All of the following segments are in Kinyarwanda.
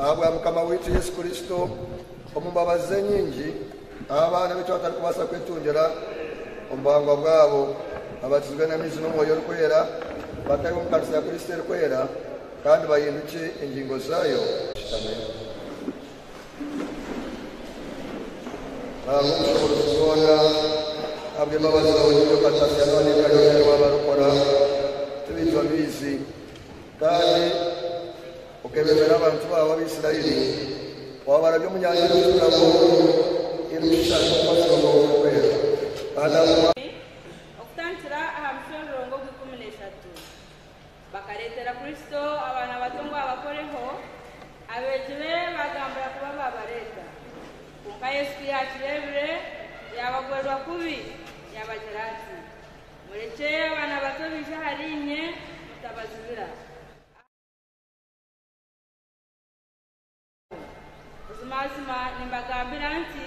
ahabwa mukama witu yesu kristo omubabazi nyingi. Abaana bitu batari kubasa kwetungira omubango bwabo. Abatizwe n'amizi n'umwoyo orikwera batari mu kanisa ya kristo erikwera kandi bahinduke ingingo zayo. Ntabwo ushobora kubona habwa imbabazi n'ibyo katasi none kariya waba rukora tubitwa bizi kandi ukememera abantu babo b'abisirayeli wabara byo mu nyanja y'ururabo irusha kubasomo kwera kandi abo okutandikira aha mushororongo gw'ikumi n'eshatu bakareetera kristo abaana bato ngu abakoreho abeegire bagambira kuba babareeta kwonka yesu yakireebire yabagwerwa kubi yabagira ati mureke abaana bato biije ahari inye mutabazibira mazima nimbagambira nti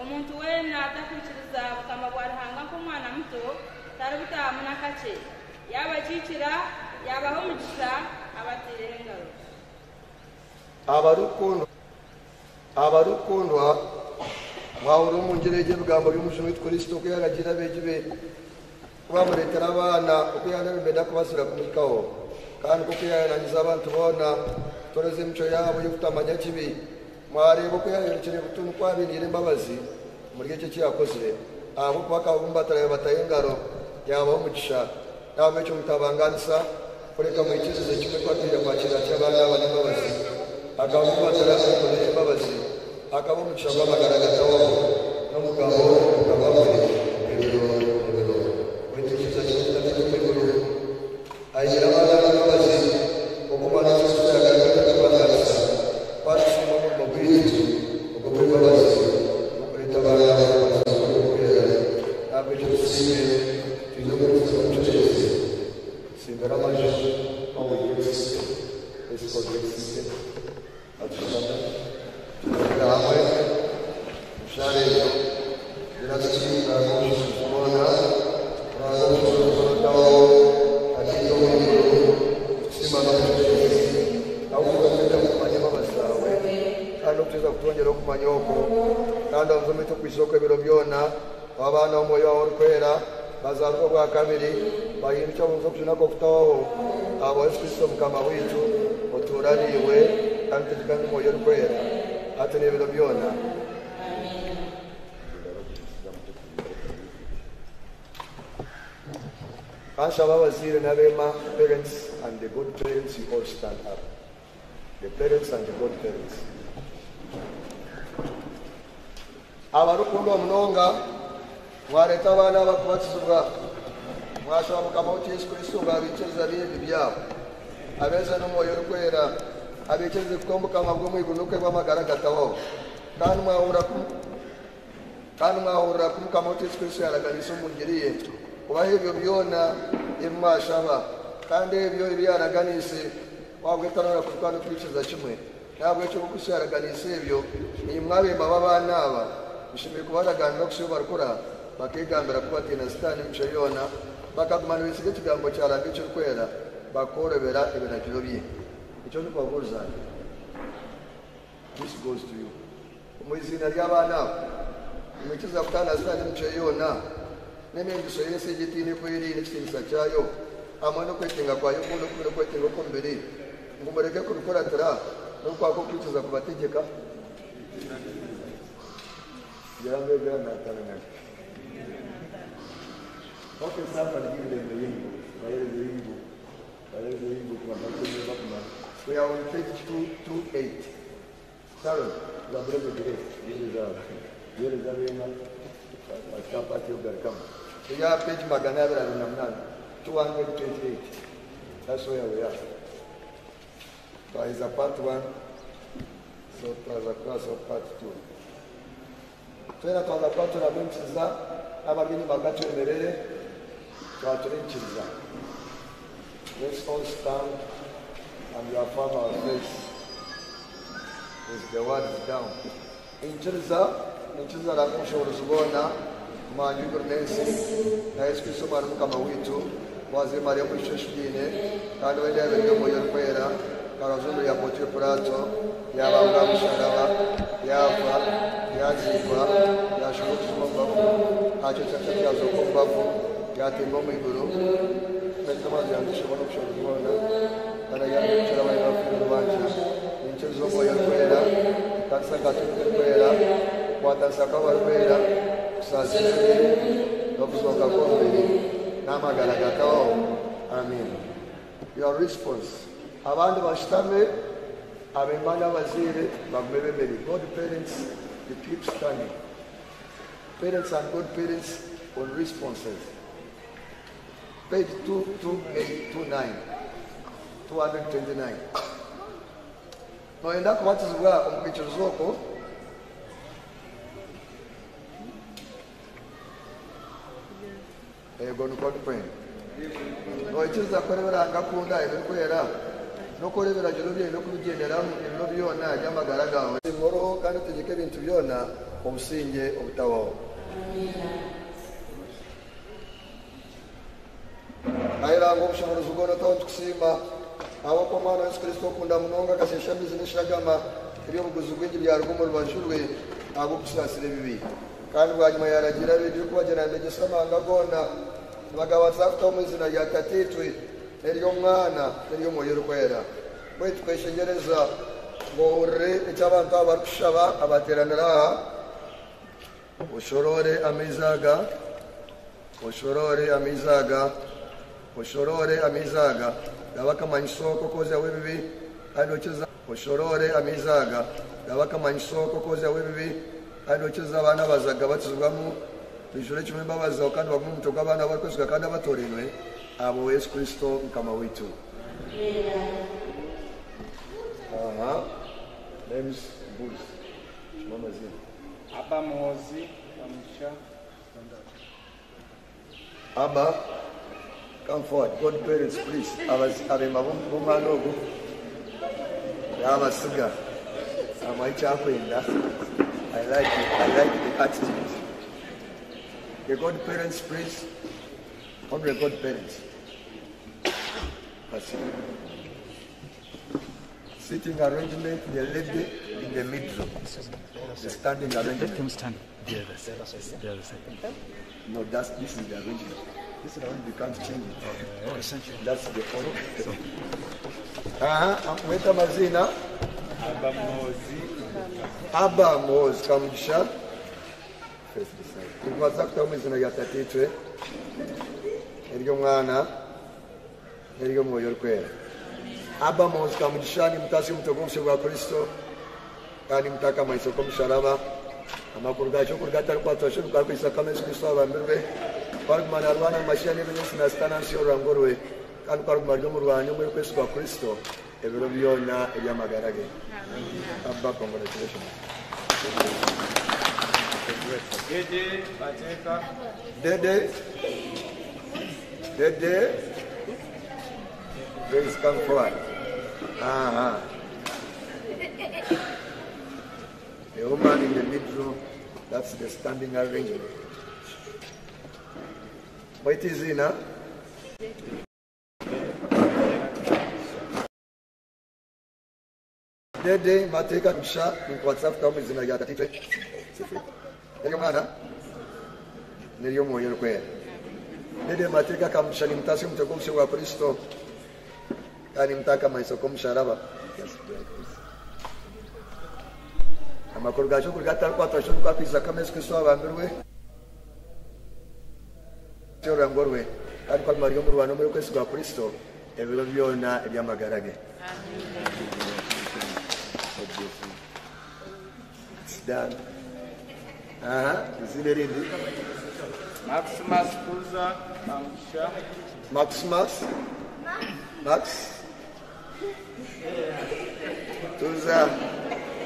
omuntu weena atakwikiriza bukama bwa ruhanga nk'omwana muto tari butahamu n'akakye yabakiikira yabaho omugisha abatiireho engaro abarukundwa mwahura omungyero egi ebigambo by'omushumi kristo oku yaragira abeegi be kubamureetera abaana oku yanabibeda kubasira kumwikaho kandi koku yayananyiza abantu boona toreza emicyo yaabo y'okutamanya kibi mwari vokuyayerekere vutunu kwavinire mbavazi muri echo chiyakozire avo kuvakaumbatarayo vataye ngaro yavaho mugisha yavamo echo mutavanganisa kureka muicizizo kimwe kwatuja kwakira chavana vane mbavazi akaumbatara vokoneche mbavazi akava mugisha gwavagaragazawo nomugabo ukavamuri eeo eeo wetuchiza chiutaekuekuru aira kanshaba abazaire n'abeema parents and the good parents you all stand up. The parents and the good parents. Abarukundo omunonga mwareeta abaana abakubatizibwa mwashaba mukama waitu yesu kristo ngaabikiriza byebi byabo abeeza n'omwoyo orikwera abikirize kuba omukama bw'omwiguru nokwe bw'amagara gatawaho kandi mwahurira ku kandi mwahurira ku mukama waitu yesu kristo yaraganisa omu ngeri ye kubaho ebyo byona ebi mwashaba kandi ebyo ebi yaraganise. Wabwetanora kutukana okwikiriza kimwe. Ntabwo ekyo kristo yaraganisa ebyo iyi mwabemba b'abaana aba bishimiye kubaraganira okusiyo barikura bakegambira kuba tiina sitaani mico yoona bakaguma nibisiga ekigambo kyaranga ekirikwera bakorebera ebiragiro bye. Ekyo nikubabuuza this goes to you. Mu izina ry'abaana abo nimwikiza kutaana sitaani mico yoona n'emingiso y'ensi egitiine kweri n'ekitiinisa kyayo hamwe n'okwetenga kwayo kundi okubiri okwetenga okw'omubiri ngu mureke kubikuratira n'okwaka okwikiza kubategeka Grande, grande, grande. Okay, somebody give them the rainbow. Where is the rainbow? Where is the rainbow? Come on, let's go back now. We are on page 228. Sharon, the brother today. Here is our, here is our rainbow. We are page Maganabra and 228. That's where we are. So it's a part one, so tutakuwa so part two. Tena tunakuwa tunabinchiza ama bini magati emerere twatulinchiza. Let's all stand and we affirm our face with the word down. Inchiriza, inchiriza la kusha uruzubona, Madi Gurnense, Nais Kisumar Mukamawitu, Wazi Maria Mwishoshkine, Kanwele Vendo Moyorpera, Karazulu ya Potio Prato, ya Banga Msharaba, ya Fa, ya Zifa, ya Shukutu Mbafu, Hacho Chakati ya Zoko Mbafu, ya Timbo Miguru, Penta Mazi ya Mshabana Mshabana, Kana ya Msharaba ya Mshabana, Ninchezo Moyorpera, Tansa Katu Mwerpera, Watansa Kawarpera, tusazizwe your response. God parents they keep standing. Parents and good parents on responses. Page 22829 229 noenda kubatizibwa omukikirizwa okwo ego niko dupenda noikiriza kurebera ngakunda ebirikwera nokurebera jiro bye nokubigenderamu ebiro byona by'amagara gawe. Ngoroho kandi utegeke ebintu byona obusinge obutawaho ayiranga obushobozi bwono tawo tukusiima abo kwa mwana yesu kristo okunda munonga akashesha amizi n'eshagama ebyobuguzi bwingi byaruga omu rubaju rwe ag'okusaasira ebibi kandi bwanyuma yaragira biri kubagena ndegesa amahanga gona nibagabaza kutaho mu izina rya tatitwe n'ery'omwana n'ery'omwoyo orikwera baitu tweshengereza ngohurire eki abantu aba barikushaba abateranira aha. Oshorore amaizi aga oshorore amaizi aga oshorore amaizi aga gaba akamanyiso k'okwozyaho ebibi kandi okiza oshorore amaizi aga gaba akamanyiso k'okwozyaho ebibi kandi okyoza abaana bazze aga batuzibwamu tuyisule ekimu embabazi awo kandi bagume omutogo abaana bakwesiga kandi abatolerwe abo yesu kristo mukama waitu. Names mbuzi kimamazina aba muhozi bamuca aba come forward. God parents please. Abema bomwana ogo abasiga amanyi kyakwenda I like it. I like the attitude. The godparents please. Honor God parents. That's it. Sitting arrangement, the lady in the middle. The standing arrangement. Come stand. The other side. The other side. No, that's this is the arrangement. This is the arrangement. You can't change it. Okay, thank you. That's the order. Aha, mweta mazina Aba Mozi Abba Moz Kamdisha. Tukubaza kutamu izina rya Tatitwe, ery'Umwana, n'ery'Umwoyo Rwera. Abba Moz Kamdisha ni mutasi w'umutukufu bwa Kristo. Kandi mutaka amahiso k'umusharaba amakuru gacyo kuri gatari kwatoshe bwa Kristo kameze Kristo abambirwe twarigumana rwana mu mashya n'ibintu sinasitana nsiyo rurango rwe kandi twarigumana ryo mu rwanyu muri kwezi kwa Kristo. Ebiro byona eby'amagara ge Abba congratulations Dede Bateka Dede. Dede. Please come forward. Uh-huh. The woman in the middle, that's the standing arrangement. What is in, huh? dede mateka misha nkwatsafuta omuzima lya katitwe eryomwana neryomwoyo lukwera dede mateka kamusha nimutase omutwe gomushe gwa kristo. Kandi mutaka amaiso g'omusharaba amakuru gakyo kuri gatarikwata kyo pisa ko amezi kristo abambirwe. Rurango rwe kandi kwamariye omurwano muri kwezi gwa kristo. Ebiro byona eby'amagara ge It's done. Aha, izina rindi. Maximus Kuza Kamusha Maximus. Max. Tuza.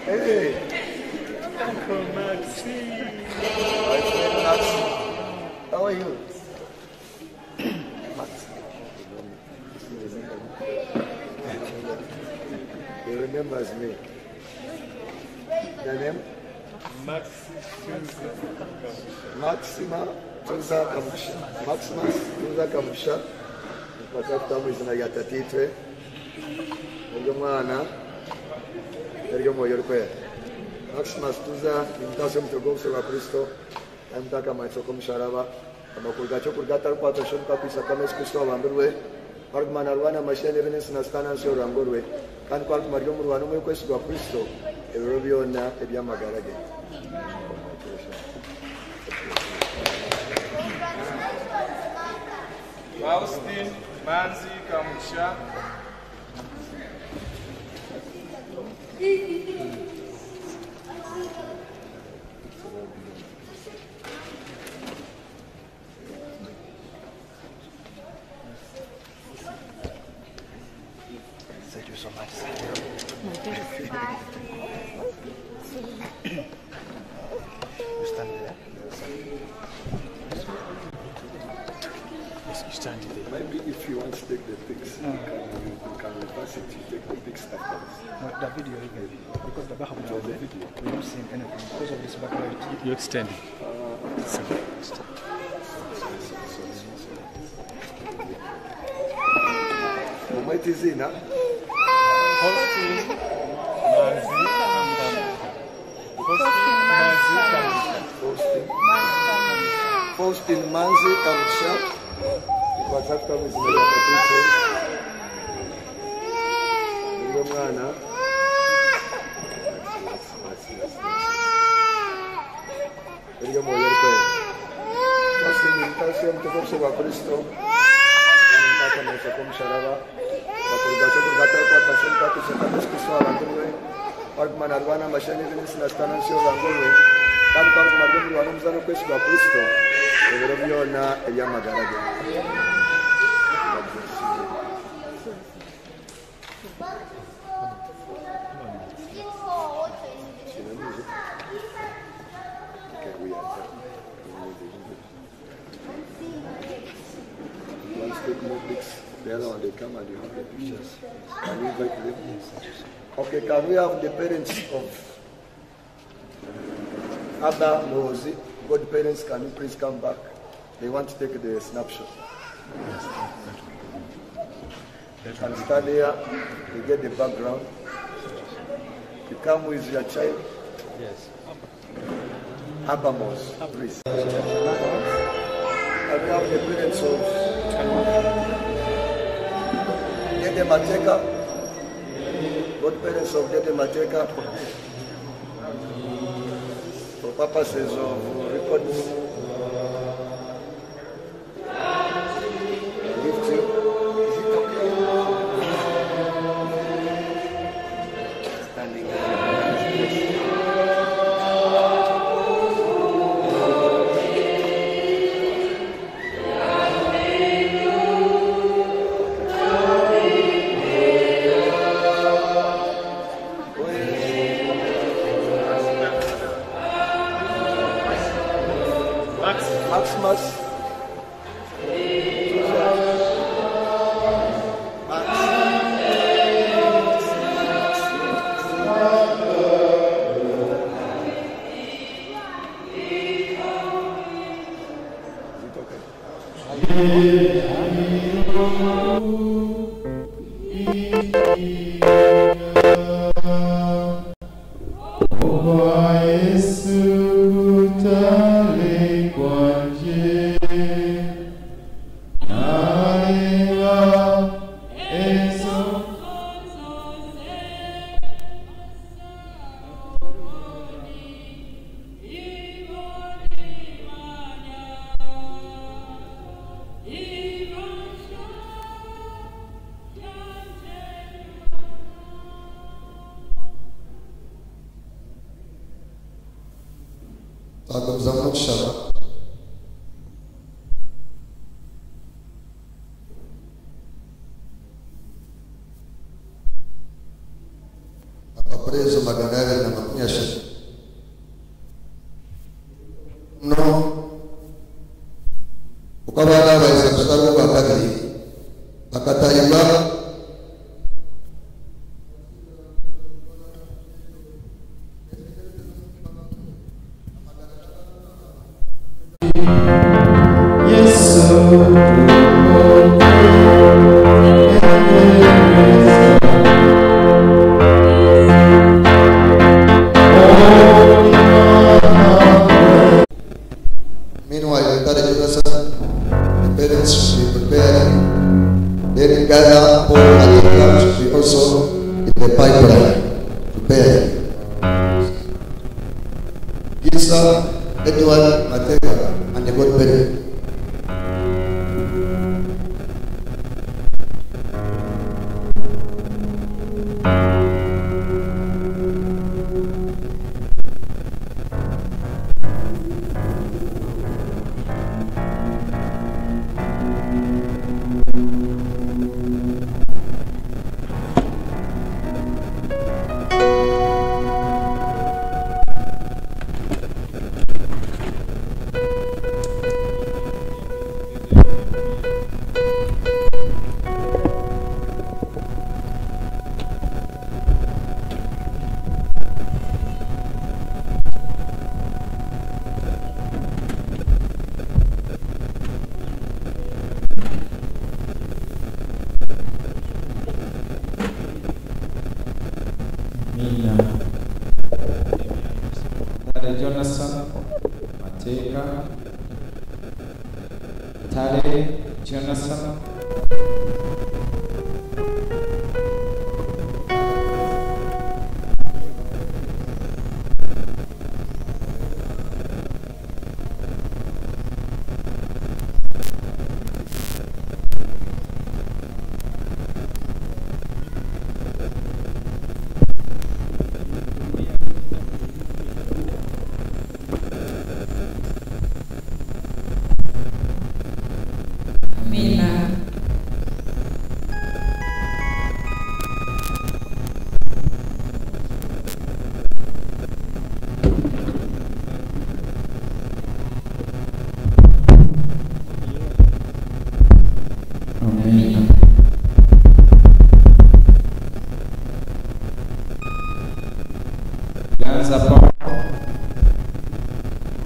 Hey. Maxi. Max. How are you? Max. He remembers me. Dedim. Maxima Turza Kamışa. Maxima Turza Kamışa. Bakakta mu izina rya Tatitwe. Uyu mwana yari mwoyo rwera. Maxima Turza ni mutasi w'umutegobuso wa Kristo. Kandi mutakamanitse ko umusharaba amakurga cyo kurga atari kwatashoboka kwisa kamesi kristo wabandurwe twarigumana rwana amashyira n'ibinesi na sitanansi yorango rwe kandi twariguma ryo mu rwanda umwe kwesi rwa ebiro byona ebyamagara ge Faustin Manzi Kamusha. Thank you so much. You stand there. Yes, you stand there. Maybe if you want to take the pics, you can, you can reverse it, you take the pics afterwards. No, the video even. Because the back of the video, we don't see anything. Because of this backlight. You're extending. Mumwete izina Faustin Manzi Kamusha. Faustin Manzi Kamusha. Faustin Faustin Manzi Kamusha WhatsApp kamuzimenya katutse uno mwana eryo mwoyo orikwera twasingiritasi omuteko obuso bwa kristo ntakamaiso k'omusharaba bakurugacho come and you have the pictures. Can you invite them? Okay, can we have the parents of Abba Mozi? Godparents, can you please come back? They want to take the snapshot. Yes. And stand here, you get the background. You come with your child. Yes. Abba Mozi, please. And we have the parents of Dede Mateka, godparents of Dede Mateka, for purposes of records.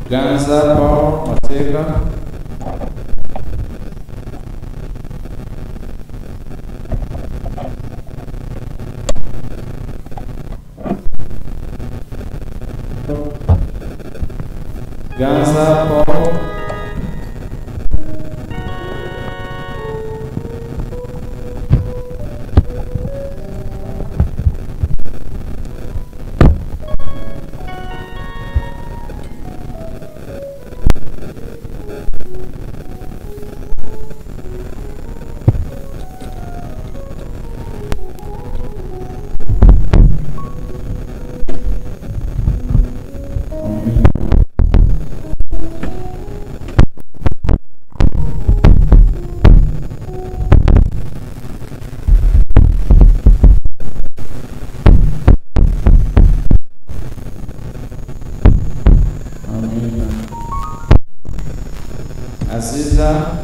ganza, pau, macega. precisa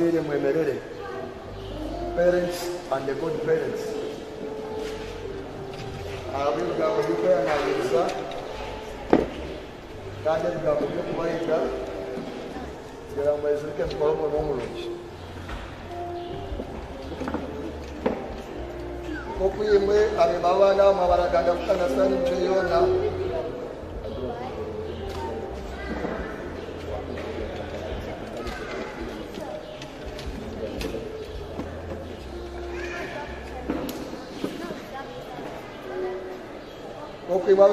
Miriam Wemerere, parents and the godparents. abebigabobuka yanaliriza kandi ebigambo byokubayiga kugira ngu ezirike zikore omurimo omurungi okuyimwe abema abaana amabara ganda kukanasani nje yoona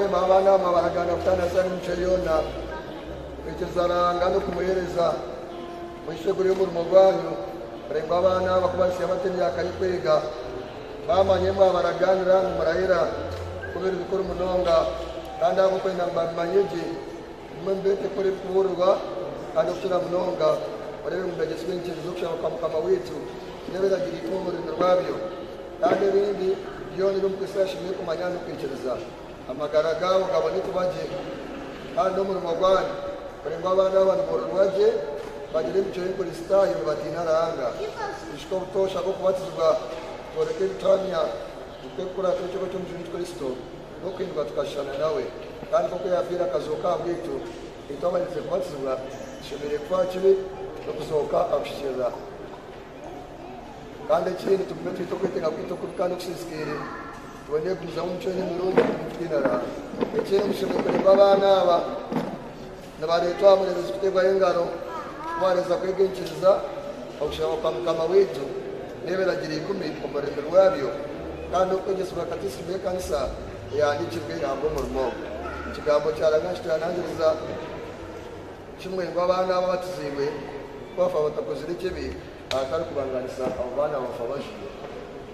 okwima abima abaana bamwe baraganda kukanasa n'emico yoona ekizaranga n'okumuhereza mwisegura y'omurimo gwanyu. Kurenga abaana bakubasiya bate emyaka yikwega bamanye mwe abaraganira murahira kubera ebikuru munonga kandi abo kwenda ngu babimanye gye mwe mbete kora ebikubuurwa kandi okukira munonga orebe mubegesi b'enkirizo okushaba kwa mukama wiitu nebiragiriitwe omu rurimi rwabyo. Kandi ebindi byona ebi omukrista yashimire kumanya n'okwikiriza amagara gaabo gabone kubagye kandi omurimo gwanyu kurenga abaana abanimururwa gye bagire emico y'enkristaayo nibatiina ranga tushike obutosha bw'okubatizibwa tworeke ebitania tukwekukura tw'ekigo ky'omujuni kristo n'okwindwa tukashishana nawe. Kandi koko yafiire akazuuka aha bwitu itwamanyirize kubatizibwa tushemereire kuba kibi n'okuzooka akushikiriza kandi ekindi tugume twite okwetenga kwita okubi kandi okusisikiire tubone kugumizamu omuco n'emirundi tutiinara ekindi mushemereire kurenga abaana aba nibareetwa aha murebezi kuteebwayo engaro kubahereza kwegenkiriza okushaba kwa mukama wiitu n'ebiragiro ikumi omu rurimi rwabyo kandi okwegesibwa katisitimu y'ekanisa eyandiikirwe ihamba omurimo ekigambo kyaranga kitwanangiriza kimwe ngu abaana ababatizibwe kwafa batakozire ekibi ahatari kubanganisa abo baana bafa bajwire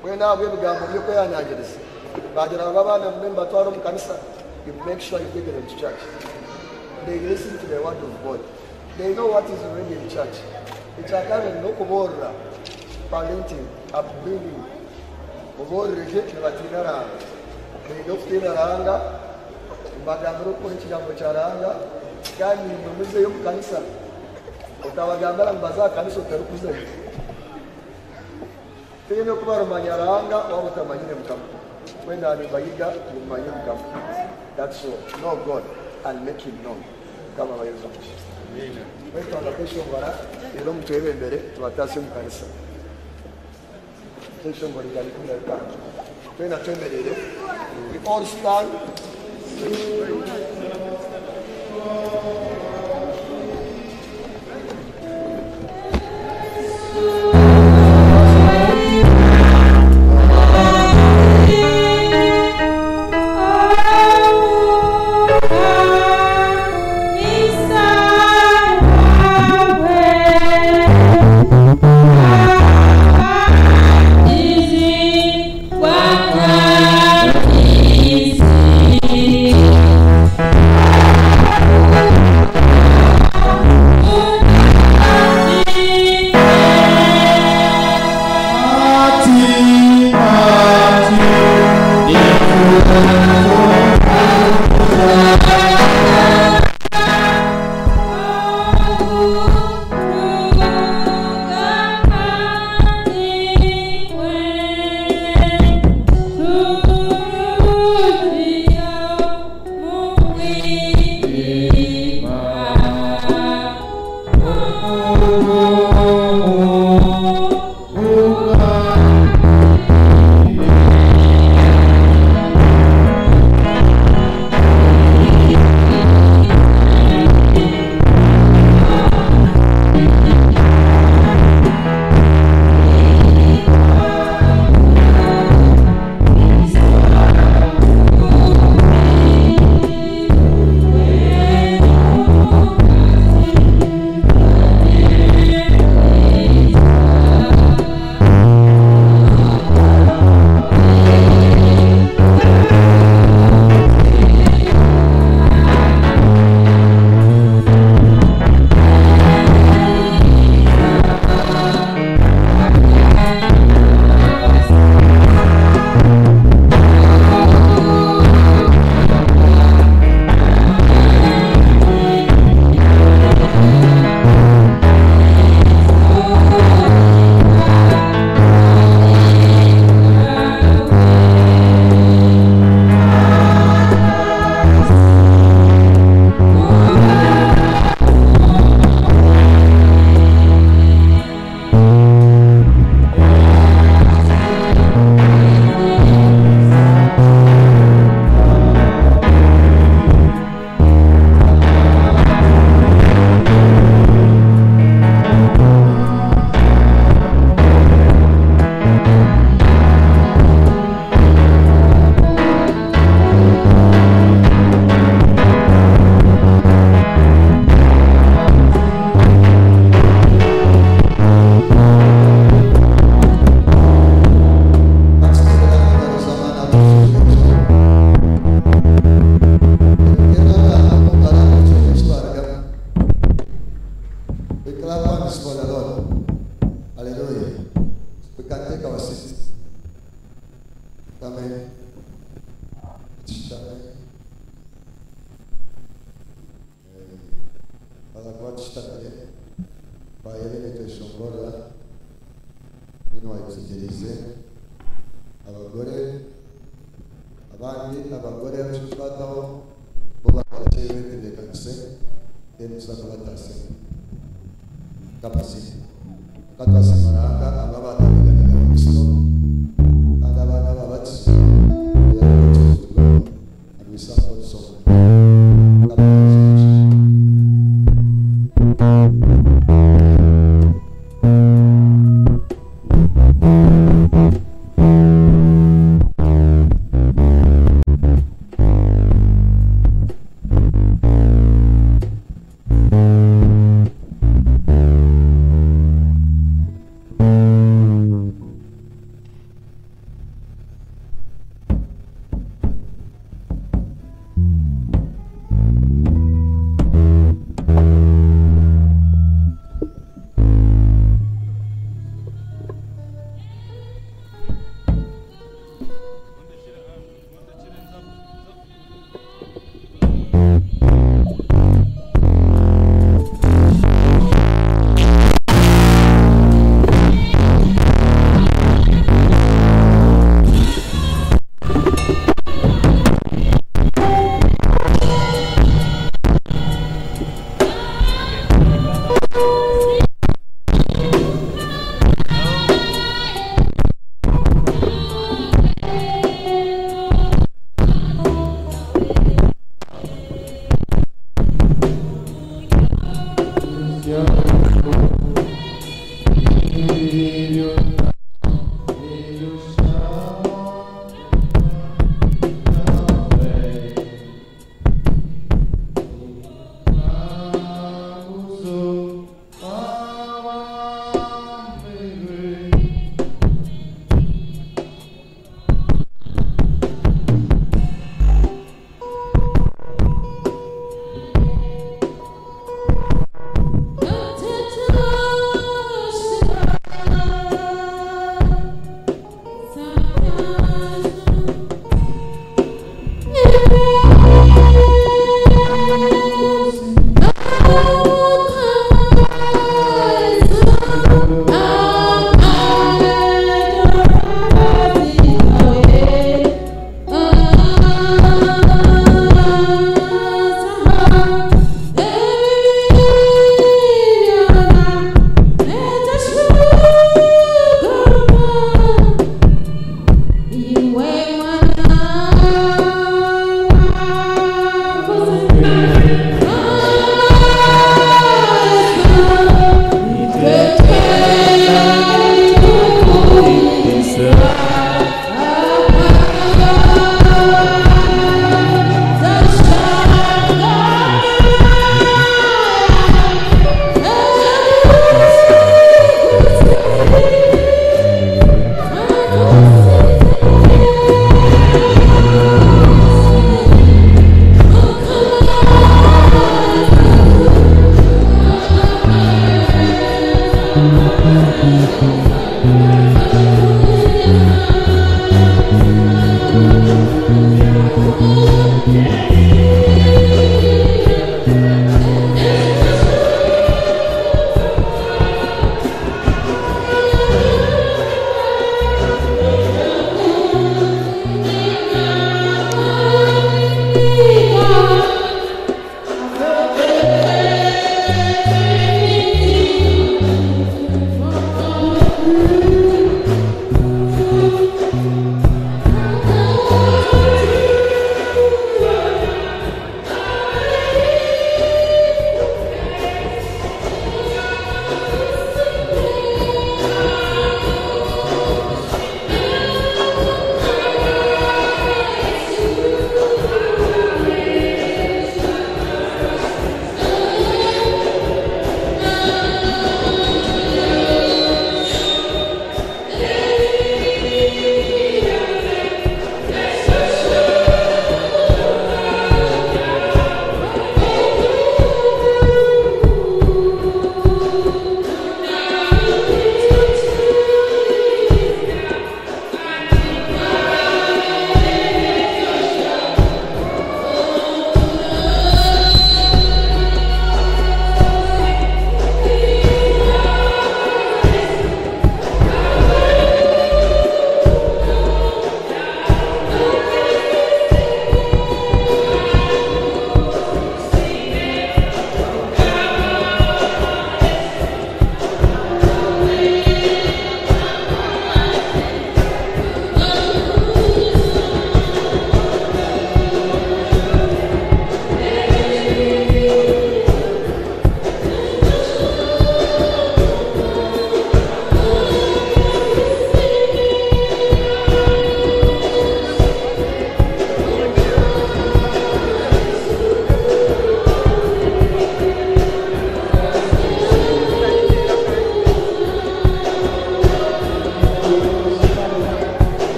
bwena ahabwo ebigambo by'okweyanangiriza But there are Baba member Torum Kanisa. You make sure you take them to church. They listen to the word of God. They know what is already in church. It's a kind of no kubora, parenting, upbringing. Kuborreje tivatinaranga. Beido kutinaranga. Mbagambirukko ekigambo kyaranga. Kandi ndomuzeyo mu no more mbaza akanisa otalukuzeyo. or what ranga waba otamanyire mukama. When thou Yubayuga, you Mayum come. That's all. Know God and make him known. Kama abayuza Amen. Bwe twagakweshongora era omu twebembere tubataase omu kanisa tweshongora igana ikumi na bitanu twena twemerere all stand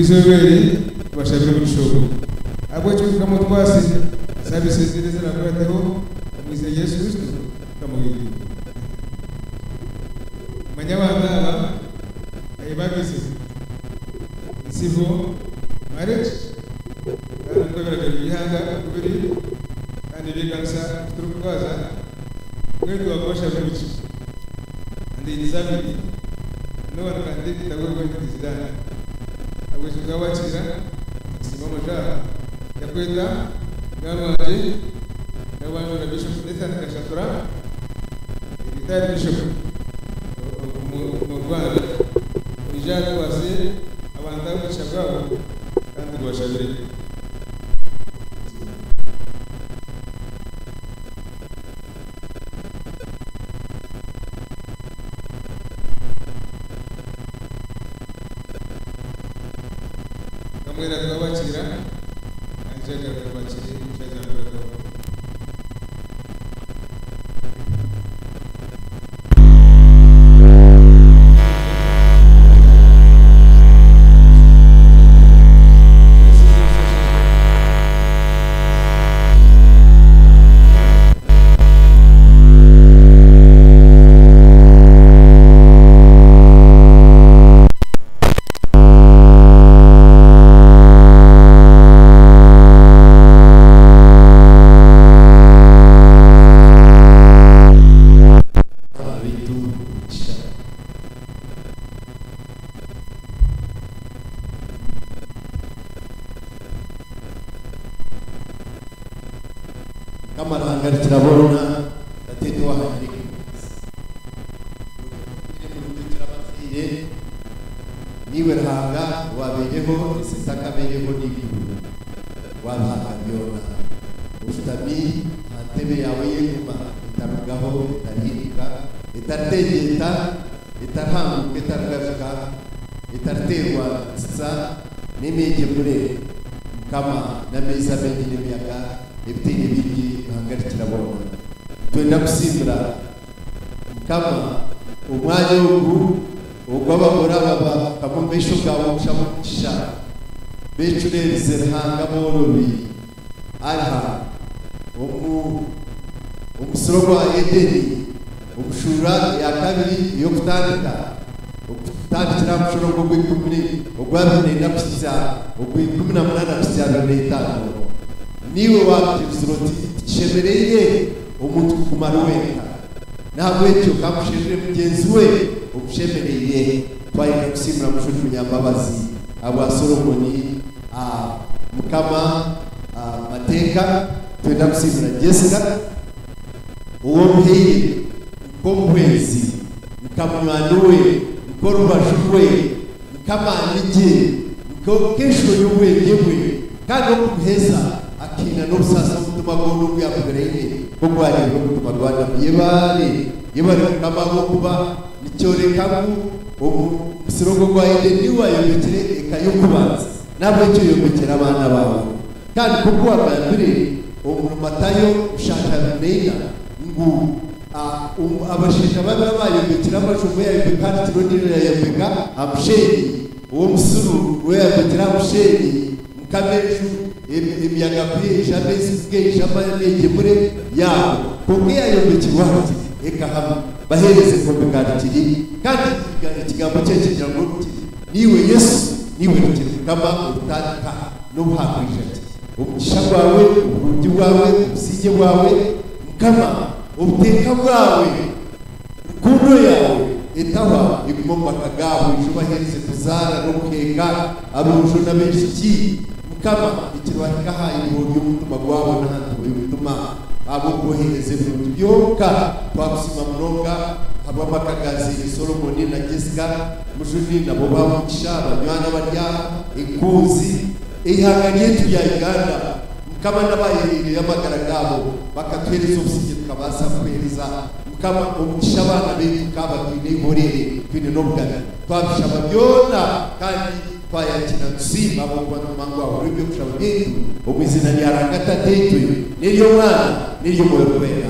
izobere bashabire kuri shopu abo kimwe kamutwasi sabisi zire icyo yomekera abana bawe kandi kuko bayabire umuntu matayo ushaka menya ngo abashinja baba bayomekera amacumu yayomeka tironire yayomeka abusheri uwo musuru we yayomekera abusheri mukameju imiyaga kuyesha mbese ubwesha amanege muri yabo kuko yayomekera wati eka hamwe bahereze kombe kandi kiri museveni nabo bamugisha abanywana barya inkunzi ihangana yetu ya uganda. Mukama n'abaherereye amagara gabo bakatwereza ubusinge tukabasha kuhereza mukama omugisha abaana beitu betu kababwine ihorere twine n'obugana twabishaba byona kandi twayakina tusimba abakubana mu mango wawe uribyo kushaba byetu omwizina lya rangatatete n'iryo mwana kubera.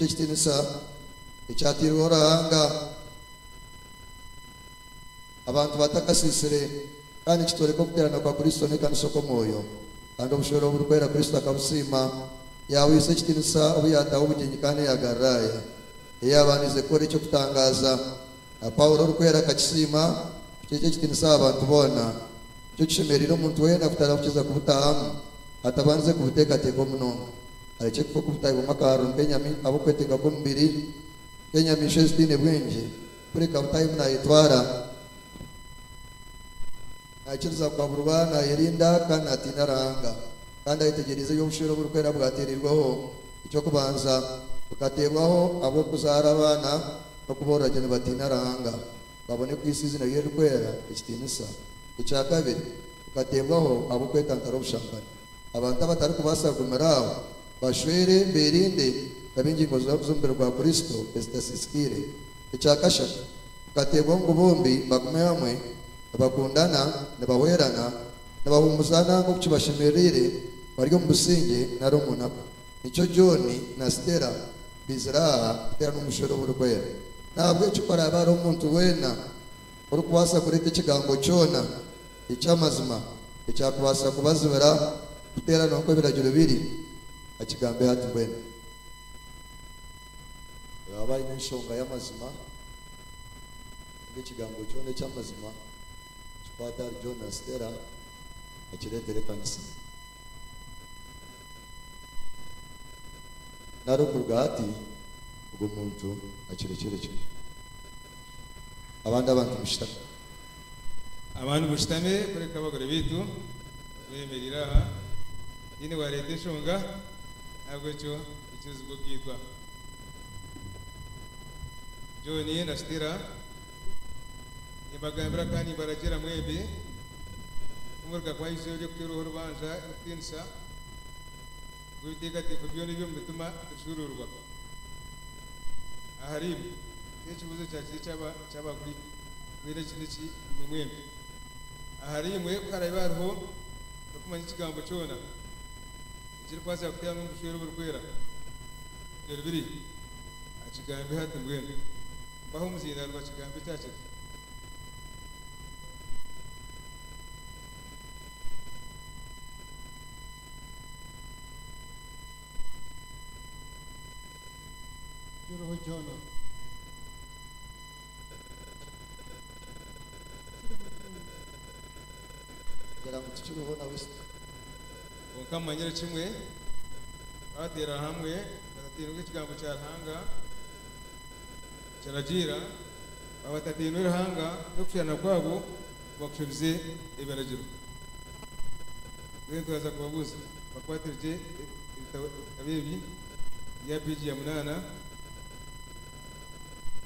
Ky'ekitinisa ekyatirwe orahanga abantu batakasisire kandi kitoleka okuterana kwa kristo n'ekanisa okw'omwoyo kandi obushobora burikwera kristo akabusiima yawisa ekitinisa obu yataho obugyenyi kandi yagarraye eyabanize kukora ekyokutangaza na pawulo orikwera akakisiima kyekyo ekitinisa abantu boona. Kyo kishemereire omuntu weena kutara kukiza kubutahamu atabanze kubuteekateeka omunonga arekye kufa kubutaibwamu akaharuro nk'enyami ab'okweteeka kw'omubiri nk'enyamiisho ezitiine bwingi kureka butayimu nayetwara nakiriza kwaburwa nayerinda kandi natiina arahanga kandi ayitegereze y'obushwere oburikwera bwateererweho ekyokubanza bukateebwaho ab'okuzaara abaana n'okubooragye nibatiina arahanga babone kwisa izina rye rikwera ekitiinisa ekya kabiri bukateebwaho ab'okwetantara obushambani abantu abatari kubaasa kugumira aho bashwere berinde ab'ingingo z'urubyumviro rwa kirisito estasisikire icya kashatu katebo ngo bombi bagume hamwe nibakundana nibahwerana nibahumuzana nk'uko bashemerere bari mu businge na rumunako nikyo joni na stera bizira tera n'umushoro w'urwera ntabwo icyo ukora ari umuntu wena uri kubasa kureta ikigambo cyona. Icy'amazima kubazibira guterana uko biragiro biri akigambe hati mbwenu aba alina ensonga y'amazima ngaekigambo kyona ekyamazima kipatar john astera ekireetera ekanisa narokuruga hati ogwo omuntu akirekere kino abandi abantu mushitame abantu mushitame kureka abagore bitu. Bemerera aha nyine wareeta ensonga agutyo ekizibu giitwa joni ndashitira embagambira kandi mbaragira mwembi omuruga gwahizeho ryokuteeraho orubanja okutiinisa rw'ebiteekateeko byona eby'omu mitima bijururwa ahari ibi n'ekibuuzo kyakiri ky'abaguri mbwira eki niki nimwembi ahari imwe kukaraba hariho orikumanya ekigambo kyona jirkwasa kuta mun kushiyar burkuira jirbiri a cikin bi hatin gwen ba hu musu yana ba cikin bi tacin jirwa jona Gracias. Mumanyire kimwe bateera hamwe batatirwa ekigambo kya ruhanga kiragira babatatirwa ruhanga n'okushana kwabo bakushobize ebiragiro rero turaza kubabuza bakwatirije ebitabo ebi bya piji ya munana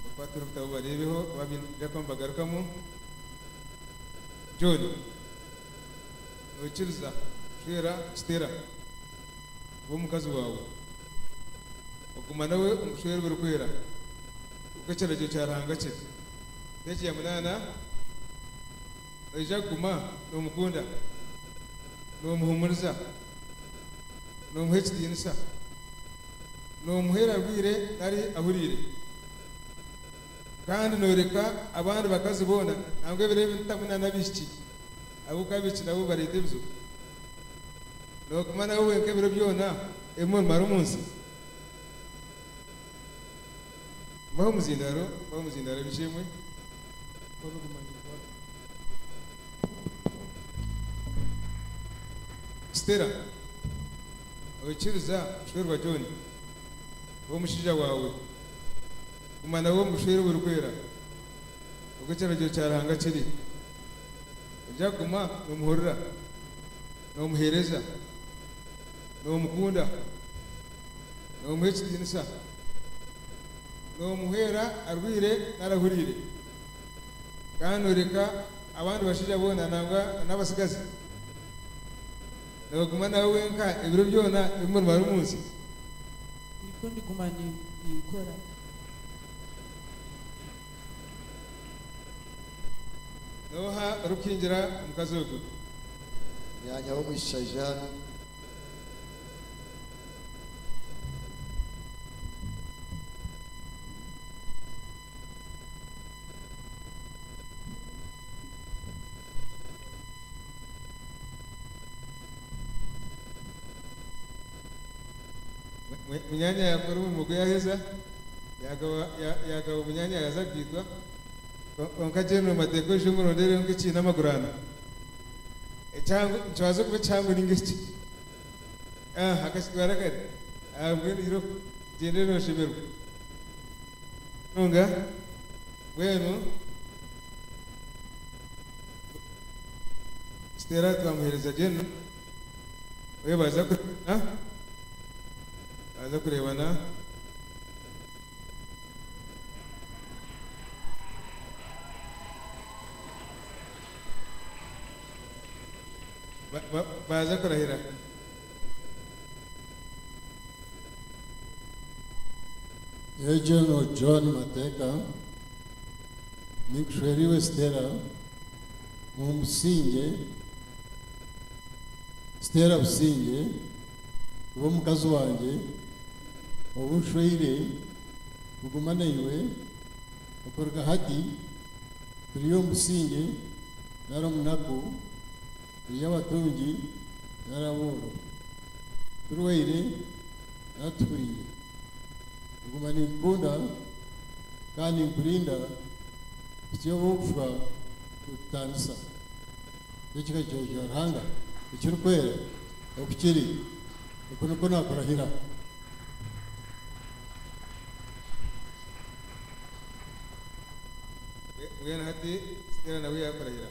bakwatira obutabo barebeho babijako mbagarukamu john nokiriza shwera kitera w'omukazi wawe. Oguma nawe omushwere burikwera uko ekiragiro kyaranga kiri neki ya munana oija kuguma n'omukunda n'omuhumuriza n'omuha ekitiinisa n'omuhera rwire nari ahurire. Kandi noreka abandi bakazi boona ntabwo ebirebe bitamuna n'abishiki abukabiki nabo bareeta ebizo nokuma nawe wenka ebiro byona ebimwe nimara omunsi mbaho omuzindaro mbaho omuzindaro bishemwe sitera okiriza mushwerwa joni w'omushaija wawe guma nawe omushwere burikwera ubwo ekiragiro kyaranga kiri ojja kuguma n'omuhurira n'omuheereza n'omukunda nomuhe ekitiinisa nomuhera arwire narahurire. Kandi noreka abandi bashaija boona nangwa n'abasigazi. Nibaguma nawe wenka ebiro byona ebimwe nimara omunsi niko ndiguma ni- nikora noha orukwingira omukazi ogwo myanya w'omushaija menyanyi ya perlu muka ya sa ya ga ya ya ga menyanyi ya sa gitu kon ka jeno mate ko shungu de ren kici na magurana e changu chazu ko changu ah haka shi gara kai ah mun iro jeno no shiber nunga bueno estera tu amherza jeno Oye, vas a ah Hazuk Rewana. Bazak Rahira. Agent of John Mateka, Mixweri Stera, Mumsinge, Stera Singe, Vumukazi wanje obushwaire kuguma naiwe okuruga hati turiyo omusinge nari omunaku turiyo abatungi nari abooro turwaire natuhuriire kuguma ninkukunda kandi nkurinda tukye oba okufa kyo kya ruhanga ekirikwera okukiri oku niko nakurahira. وين هدي سير أنا وياك ولا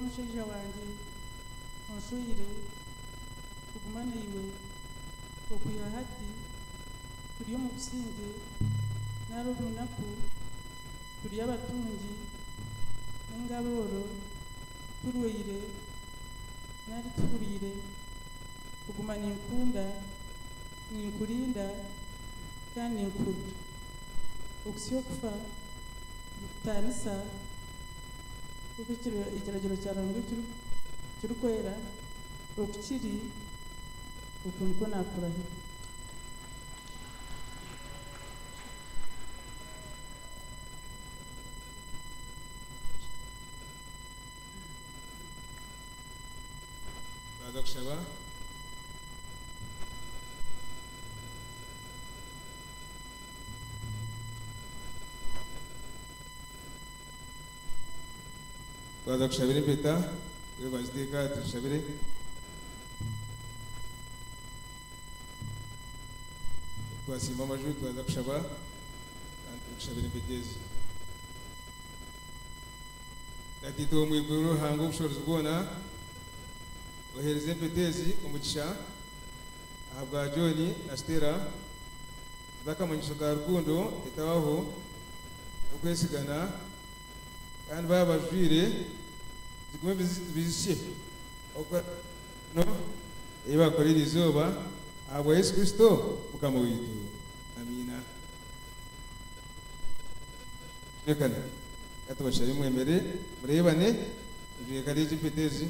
omushaija o onshwire ogumana iwe okuya hati turi mu businge nari urunaku turi abatungi n'ingaboro turwaire nari tuhuriire kuguma ninkunda ninkurinda kandi ninkuru okusya okufa kutaanisa kuko ekiro- ekiragiro kyarangu kirikwera okukiri oku niko nakurahira ça va Badak Shabiri Beta, Vajdika Shabiri. Voici Mama Jout, Badak Shaba, Shabiri Betezi. Dati Tomu Iburu, Hangum Shorzbona, ohereze mpetezi umugisha ahabwa john na stera zakamugisha ka rukundo etabaho okwesigana kandi baba bajwire zigume bizishye no ebakorera izooba ahabwa yesu kristo mukama witu amina. Rekana. Katubashare murebane ejwekare mpetezi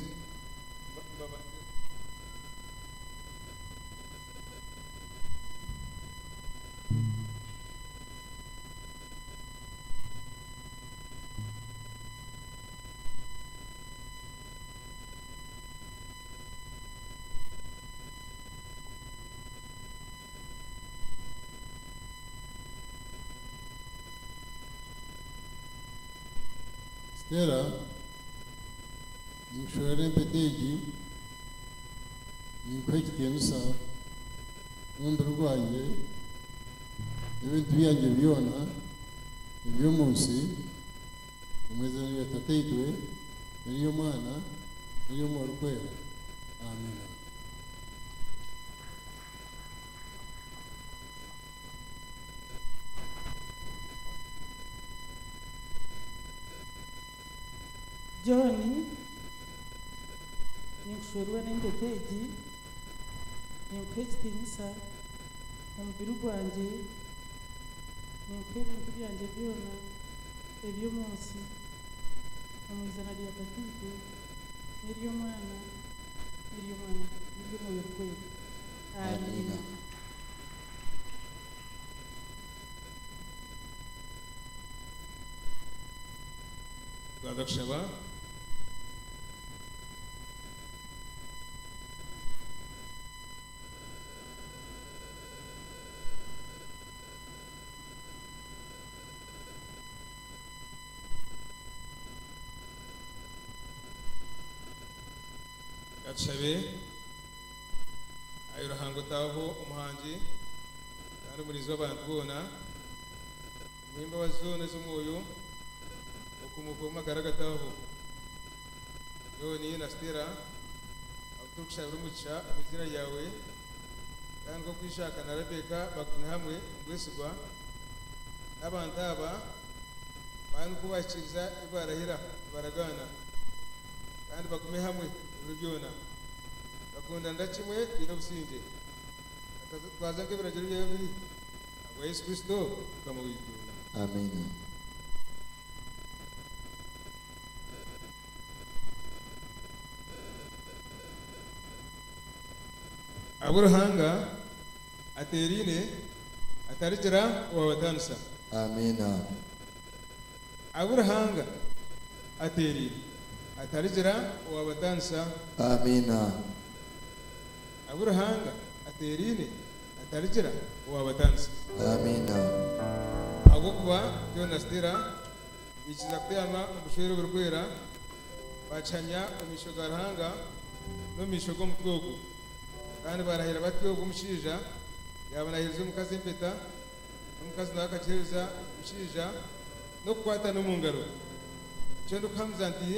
Sera mshauri mpeteji ninkwekitensa urundi rwanjye n'ibintu byanjye byona iby'umunsi umwezerano yatateitwe n'iyo mwana n'iyo mwari kwera amina ninkushorwa n'endeteegi ninkuha ekitiinisa omubiri gwanjye ninkuha ebintu byanjye byona eby'omunsi omu izina rya tatiitwe n'ery'omwana n'ery'omwana n'ery'omwoyo kwera amina. Twaza kushaba gatushabe ayo ruhango taho umuhangi kandi umurizi w'abantu bona. N'imbabazi zone z'umwoyo ukumuvuma garagataho yoni na stera abaturushabira umugisha mu izina ryawe kandi ko kwishaka na rebeka bakumwe hamwe ubwesigwa n'abantu aba bari kubakiriza ibarahira baragana. Kandi bagume hamwe. bino byona bakunda ndakimwe birina obusinge twaza nk'ebiragiro byayo biri abwa yesu kristo tukamubigurira amen. Ab'uruhanga aterine atarikira wabatanisa amina ab'uruhanga aterine. atarigira wabadansa amina. Aburuhanga aterine atarigira wabadansa amina. Agokuba byonasitira bikiza kutema obushwere oburugwera bacanya omumisho ga ruhanga n'omumisho g'omutwogu kandi barahira batyoga omushaija yaba nahiriza omukazi empeta omukazi nawe akakihiriza omushaija n'okukwata n'omu ngaro ekyo ndikuhamuza nti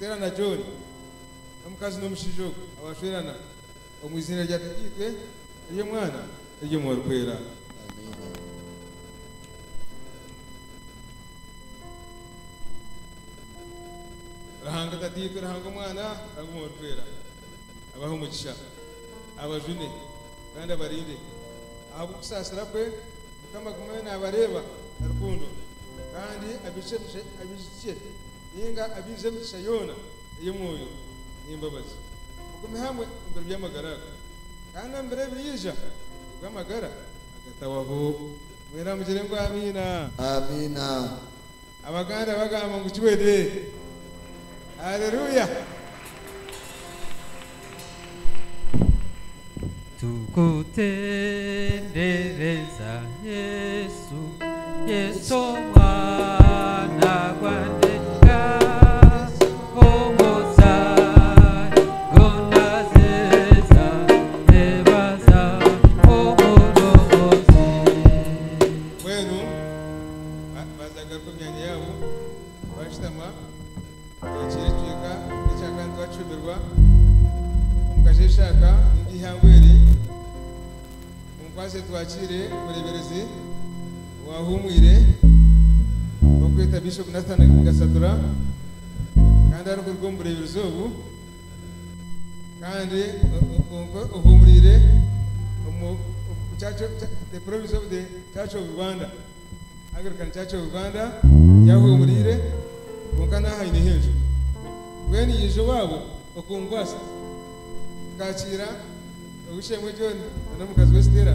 tuteerana john. Omukazi n'omushaija ogu abashwerana omu izina rya kagiitwe ery'omwana ery'omworukwera rahanga katiitwe rahanga omwana rahanga omworukwera abaho omugisha. Abajune kandi abarinde. Ahabw'okusaasira kwe mukama gume naabareeba arukundo kandi abishikye ninga abizemu sayona eyomwoyo n'imbabazi ogume hamwe imbere by'amagara kandi ambere biriija ogw'amagara agatawaho mweramugire ngu amina. Amina. Abaganda bagamba ngu kiwede haleluya. Tukutendereza yesu yesu mwana gwana umukwaze twakire umureberezi wahumwire wo kwita bishop nathan gasatura kandi ari urwo rw'umureberezi ubu kandi uhumurire the province of the church of rwanda anglican church of rwanda yahumurire kunga nahaine hejuru bwene yije wabo okungwasa kakira obushemwe john anomukazi w'esitera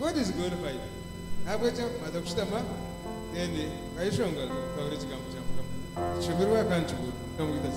God is glorified. Apochapa ndakushitama then kaishongora pauri chikamu chamukama chipiri wakanchiguru kamuita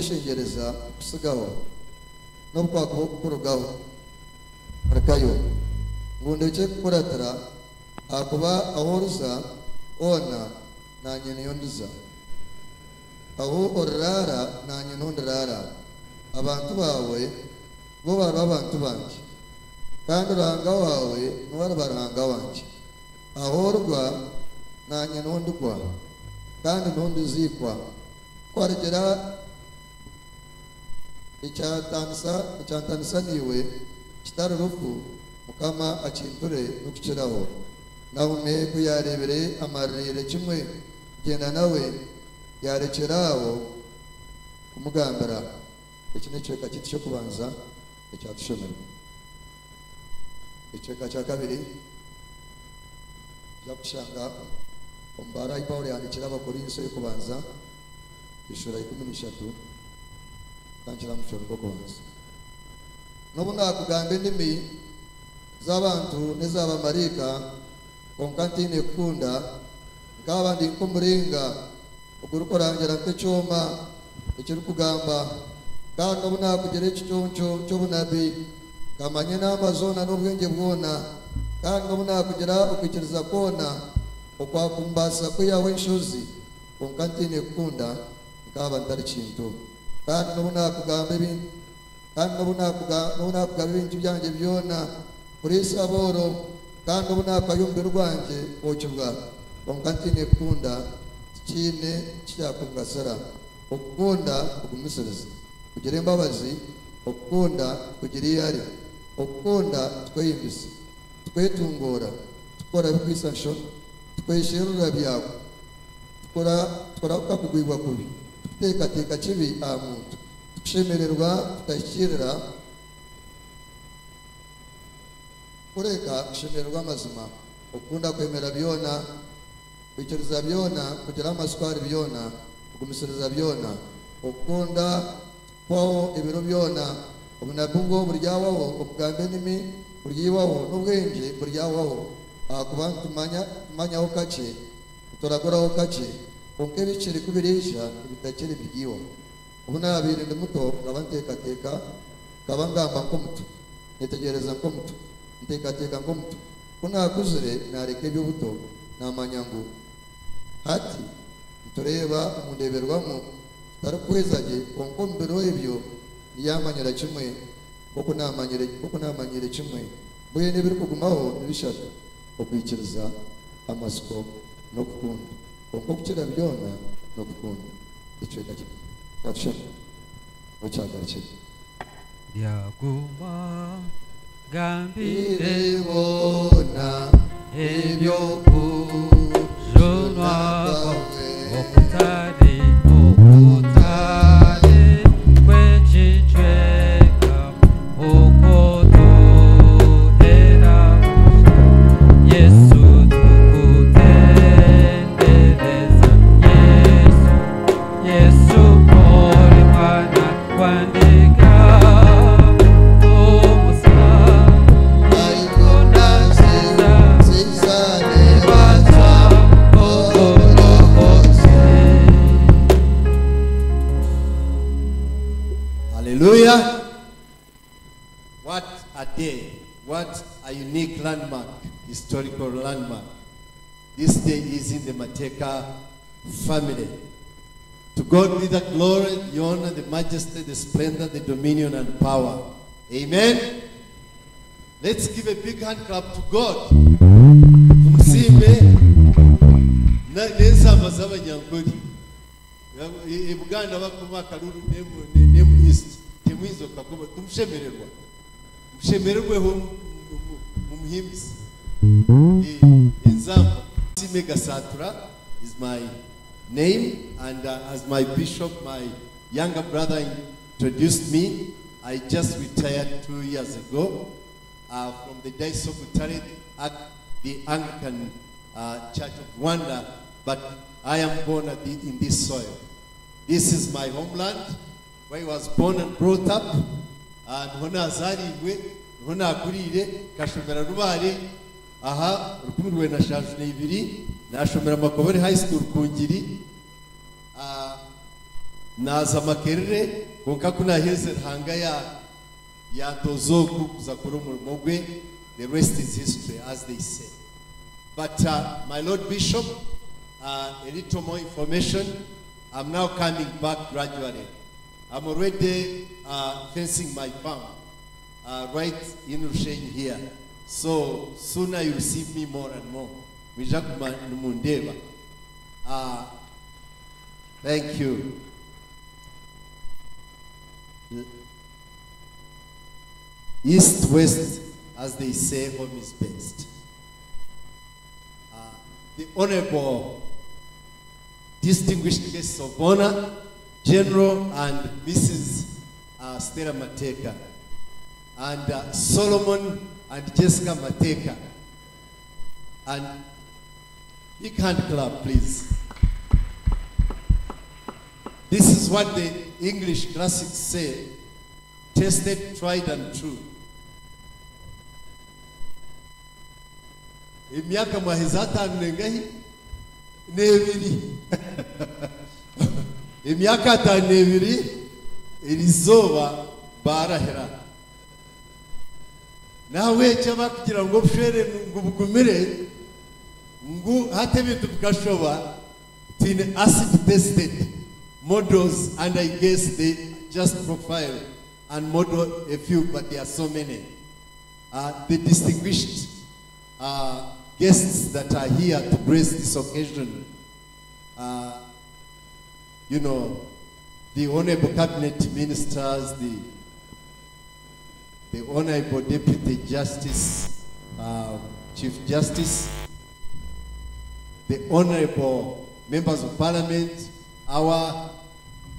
reka kunyeshengereza kusigaho n'obukwakuba okukurugaho arakayo ngundeke kukuratira akuba aho oruza ona nanye niyo ndiza aho orara nanye nondirara abantu bawe bo bariho abantu bange kandi ruhanga wawe ni we ruhanga wange aho orwa nanye nondigwa kandi nondizikwa kwarigera icyatanisa ekyantanisa ekyantanisa niiwe kitarurufu mukama akindure n'okukiraho nahume kuyareebere amaririire kimwe genda nawe yarekera awo kumugambira. Eki n'ekicweka kitu ky'okubanza ekyatushomerwa ekicweka kya kabiri kyakushanga omu barayi pawulo yandikira abakorinso y'okubanza eshura ikumi n'eshatu kankiramu kyolugoko wansi nobunga akugamba ennimi z'abantu nez'abamaliika konka ntiine kukunda nkaba ndi nk'omuringa ogurikurangira nk'ekyoma ekirikugamba kandi nobunaakugira ekitonkyo ky'obunabi kamanye n'amazoona n'obwenge bwona kandi nobunaakugira okwikiriza kwona okwakumbaasa kwiyaho enshozi konka ntiine kukunda nkaba ntari kintu. kandi nobunaakugamba kandi nobunaakugamba ebintu byange byona. Kuriisa booro kandi nobunaakayo omubiri gwange okibwa konka ntiine kukunda tikiine kikyakungasira okukunda okumusiriza kugira embabazi okukunda kugira iyari okukunda tweyimbisa twetungoora tukora bikwisa nshono twesherura byawe tukora tukora kukakugwibwa kubi. Tuteekateeka kibi aha muntu tukushemererwa tutashyikirira kureka kushemererwa amazima okukunda kwemera byona kwikiriza byona kugira amaswari byona kugumisiriza byona. Okukunda kwaho ibiro byona obunabi bwo buryawaho okugamba enimi buryiwaho n'obwenge buryawaho. Ahakuba tumanya tumanyaho kakye turakoraho kakye konka ebikiri kubirisha ebitakiri bigiwa. Ubu nabire ndi muto nkaba nteekateeka nkaba ngamba nk'omuto netegereza nk'omuto nteekateeka nk'omuto ko nakuzire nareka eby'obuto namanya ngu hati nitureeba omu ndeberwamu tarikuhezagye konka omu biro ebyo niyamanyira kimwe koko namanyire kimwe. Mbwene ebirikugumaho nibishatu okwikiriza amasiko n'okukunda okukira byona n'okugunda ekyo edaki kakyo okyagala ki byaguma gambire bona ebyokujonwa okutali What a unique landmark, historical landmark. This day is in the Mateka family. To God be the glory, the honor, the majesty, the splendor, the dominion, and power. Amen. Let's give a big hand clap to God. Mushemererweho mu- mu- mu muhimbizi Eh, sime gasatura is my name and uh, as my bishop my younger brother introduced me i just retired two years ago uh, from the diocese at the Anglican uh, Church of Rwanda, but I am born the, in this soil. This is my homeland, where I was born and brought up. And hona azariwe, hona akurire, kashomera rubare, aha, rukumi rwe na shaju na ibiri, nashomera makobere high school kungiri, uh, naza makerere, konka kuna heze hanga ya, ya tozoku kuza kuri umurimo gwe, the rest is history as they say. But uh, my Lord Bishop, uh, a little more information. I'm now coming back gradually. I'm already uh, fencing my farm uh, right in Rushen here. So sooner you receive me more and more. Mundeba. Uh, thank you. East, west, as they say, home is best. Uh, the Honorable distinguished guests of honor, General and Mrs. Uh, Stella Mateka, and uh, Solomon and Jessica Mateka. And big hand clap, please. This is what the English classics say tested, tried, and true. emyaka mwaheza atanu nengahi emyaka atanu n'ebiri iri zoba barahira nawe icyo bakugira ngo bushere ngo bugumire ngo hate ibintu bigashoba tine acid tested models and I guess they just profile and model a few but there are so many uh, the distinguished uh, guests that are here to grace this occasion. Uh, you know, the honorable cabinet ministers, the, the honorable deputy justice, uh, chief justice, the honorable members of parliament, our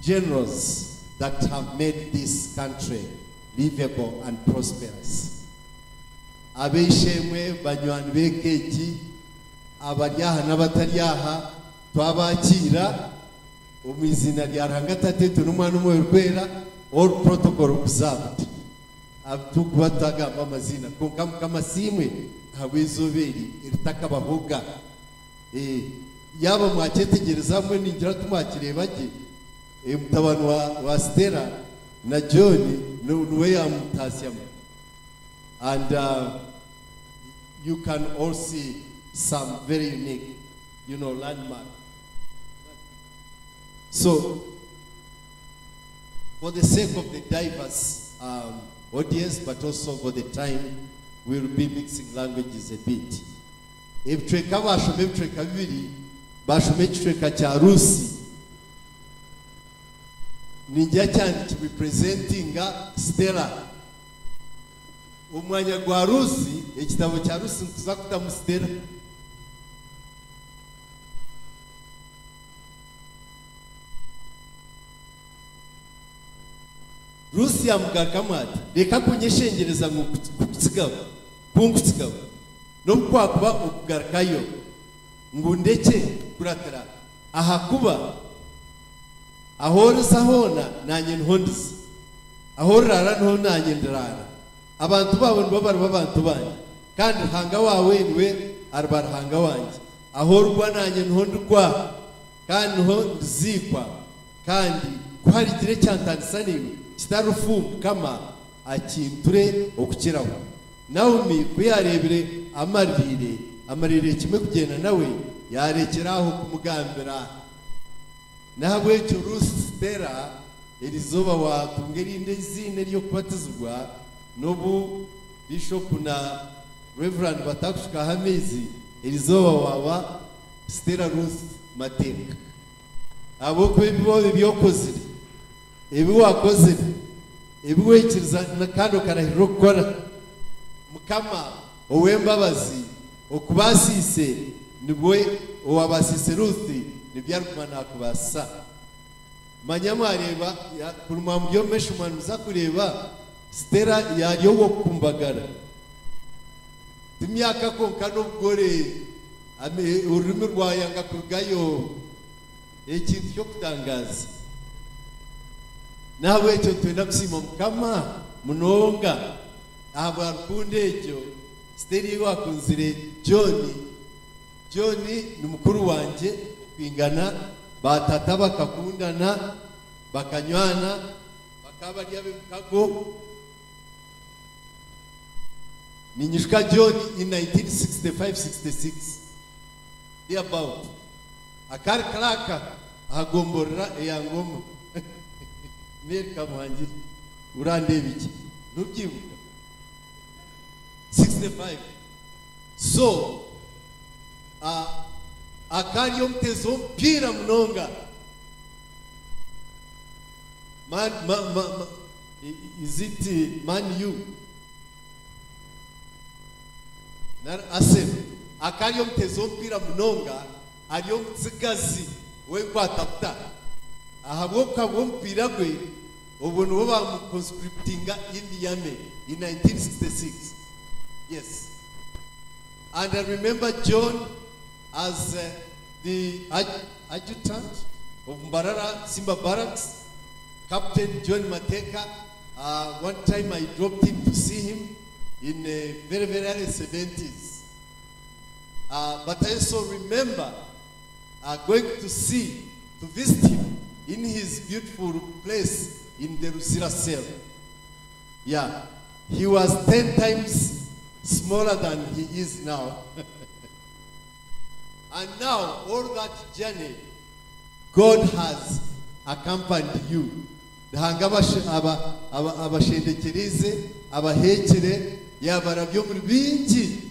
generals that have made this country livable and prosperous. abishemwe banywani b'ekeki abari aha omwizina lya rangatatu n'omwana omwe rukwera all protocol observed. Tukuba tutagamba amazina konka mukama siimwe ahabw'eizooba eri eritakabahoga yaba mwakyetegereza hamwe ningira tumwakireeba gye mutabani wa stera na john niwe yamutasyamu and uh, you can all see some very unique you know landmark. So, for the sake of the diverse um, audience, but also for the time, we'll be mixing languages a bit. ebicweka bashoma ebicweka bibiri bashoma ekicweka kya rusi ningira cyane kibipurezentinga sitera umwanya gwa rusi ekitabo kya rusi sitera rusi yamugarukamu ati reka kunyeshengereza ngo kukusigaba kunkusigaba no kwakuba okugarukayo ngu ndeke kuratira aha kuba. Ahoriza hona nanye ni ho ndiza aho rara ni ho nanye ndirara abantu babo nibo baribo abantu banjye kandi ruhanga wawe ni we ariba ruhanga wanjye. Aho rugwa nanye ni ho ndirwa kandi ni ho ndizikwa. Kandi kuharigire cyantandisa ni we kitarufumu kama akinture okukiraho. Naomi kuyarebire amarire amarire kimwe kugenda nawe yarekeraho kumugambira. Nahabwekyo rusi sitera erizoba watunga erindi ezina eryokubatizibwa n'obu bishopu na reverand batakushukaho amaizi erizoba waba sitera rus mateeka ahabw'okuba ebibaho ebyokozire ebi wakoze ebi weekiriza kandi okarahirira okukora mukama ow'embabazi okubasiise nibwe owabasiise ruthi nibyo arikuma nakubasa manya mwareeba buri mwamu by'omumaisho mwanuza kureeba sitera yari ow'okukumbagara timyaka konka n'obugore orurimi rwayanga kurugayo ekintu kyokutangaza kutangaza ekyo icyo twenda gusima mukama munonga. Aha rukundo ekyo siteri wakunzire john. John ni mukuru wanjye kwingana. Batata bakakundana bakanywana bakaba bari abemukago ni nyishwa john in 1965-66 about. Akari karaka ahagomborera eyangoma meri kamuhangire urandeba iki ntubyibuka 65 so uh, mutezi w'umupira munonga man, ma, ma, ma, is it uh, man you asem akariyo mutezi w'umupira munonga ariyo mutsigazi we kwatafuta aha bwo kabwo mupira gwe ubu nibo bamukonscriptinga indiyame in 1966 yes. And i remember john as uh, the adjutant of mbarara simba barracks captain john mateka. Uh, one time i dropped in to see him in uh, very very early 70s uh, but i also remember uh, going to see to visit him in his beautiful place in the cell. Yeah, he was 10 times smaller than he is now. and now, all that journey, God has accompanied you. Aba- abashendekerize abahekere yabara byo muri bingi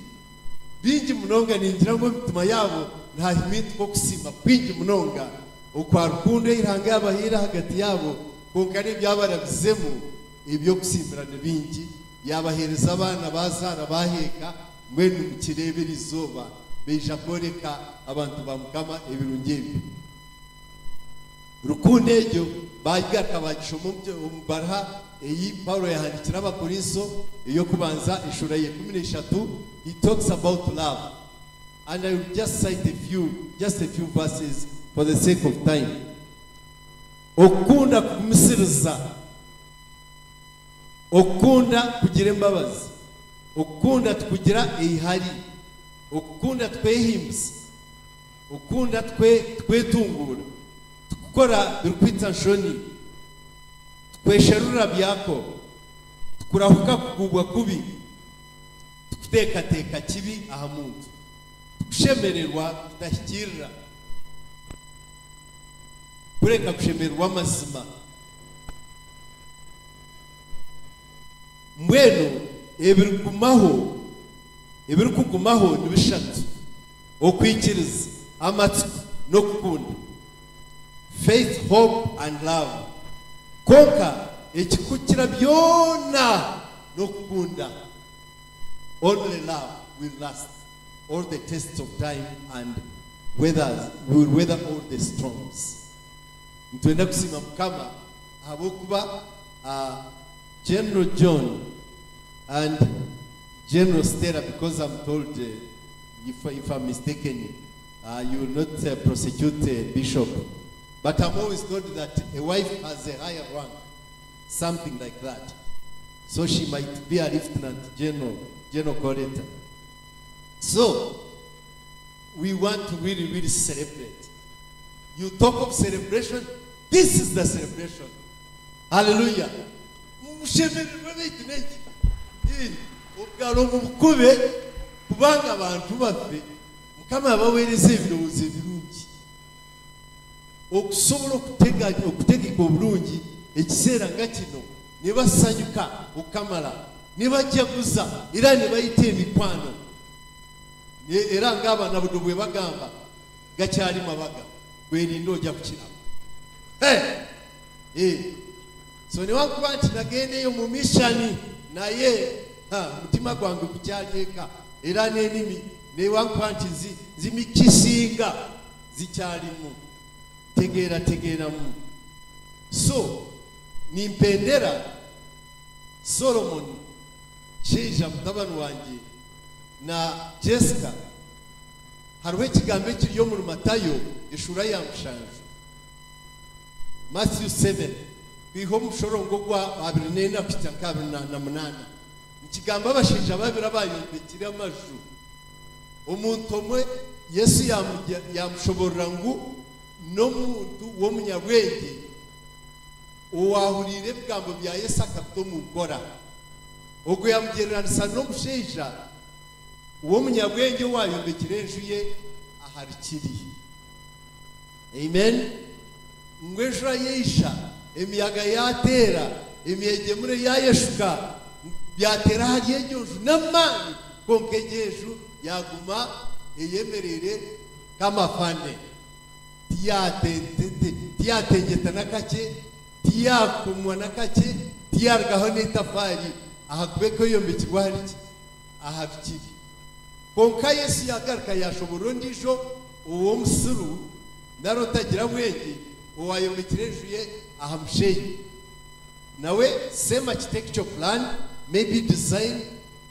bingi munonga ningira ngo mitima yabo nta himiti ko kusima kwingi munonga ukwa rukundo iranga yabahira hagati yabo konka n'ibyabarabizemo ibyo gusimbirana bingi. Yabahereza abana bazara baheka mwene mukirebera izuba beja koreka abantu bamukama ibirungi ebi rukundo egyo bayigaruka bagishoma omubaraha eyi paulo yahandikira abakorinso eyokubanza ishura ye kumi n'eshatu he talks about love. And i will just cite a few just a few verses for the sake of time. Okukunda kugumisiriza okukunda kugira embabazi okukunda tukugira eihari. Okukunda twehimbuza okukunda twe- twetungura tukukora birukwita nshoni. Tukwesherura byako. Tukurahuka kugubwa kubi. Tukuteekateka kibi aha muntu. Tukushemererwa tudashyikirira. Kureka kushemererwa amazima mbwenu ebirikugumaho ebirikugumaho ni bishatu. Okwikiriza amatsiko n'okukunda. Faith hope and love. Konka ekikukira byona n'okukunda. Only love will last. All the tests of time and weathers will weather all the storms ntwenda kusima mukama ahabwokuba uh, general john and general stella because i'm told uh, if, if i'm mistaken uh, you will not uh, prosecute uh, bishop. But i'm always told that a wife has a higher rank something like that. So she might be a lieutenant general general coordinator. So we want to really really celebrate. You talk of celebration this is the celebration. Hallelujah. Mushemererwe baitu neki obwalo mu bukube kubanga abantu baffe mukama yabaweereza ebirowoozo ebirungi okusobola okutegeka obulungi ekiseera nga kino ne basanyuka okukamala ne bajaguza era ne bayita emikwano. Era ng'abanabudo bwe bagamba gakyali mabaga gwerinda ojja kukiraba. So newakuba nti nagendeyo mu mishani naye mutima gwange gukyateeka era n'enimi newakuba nti zi- zimikisinga zikyalimu tegeera tegeeramu so nimpendera solomoni sheija mutabani wange na jessica. Hariho ekigambo ekiri omu matayo eshura ya matthew 7 kwiha omushorongo gwa abiri nenda kuhika nka abiri na- na munana. Nikigamba abashaija babiri abayombekire amaju. Omuntu omwe yesu yamu- yamushoborera ngu n'omuntu w'omunyabwenge owahuriire ebigambo bya yesu akabita omu nkora ogwo yamugereranisa n'omushaija w'omunyabwenge owayombekire enju ye ahari kiri. Amen ngo ejo yayisha emiyaga yatera emiyegemure yayeshuka byatera hariya ejoju n'amaani konka ejeju yaguma eyemerere k'amafane tiyatengeta n'akake tiyakumwa n'akake tiyarugaho n'itafaari aha kube koyombekirwa hari iki aha bikiri konka yesu yagaruka yashobora ondijo uwo musuru nari utagira owayombekire enju ye aha mushenyi. Nawe same architecture plan maybe design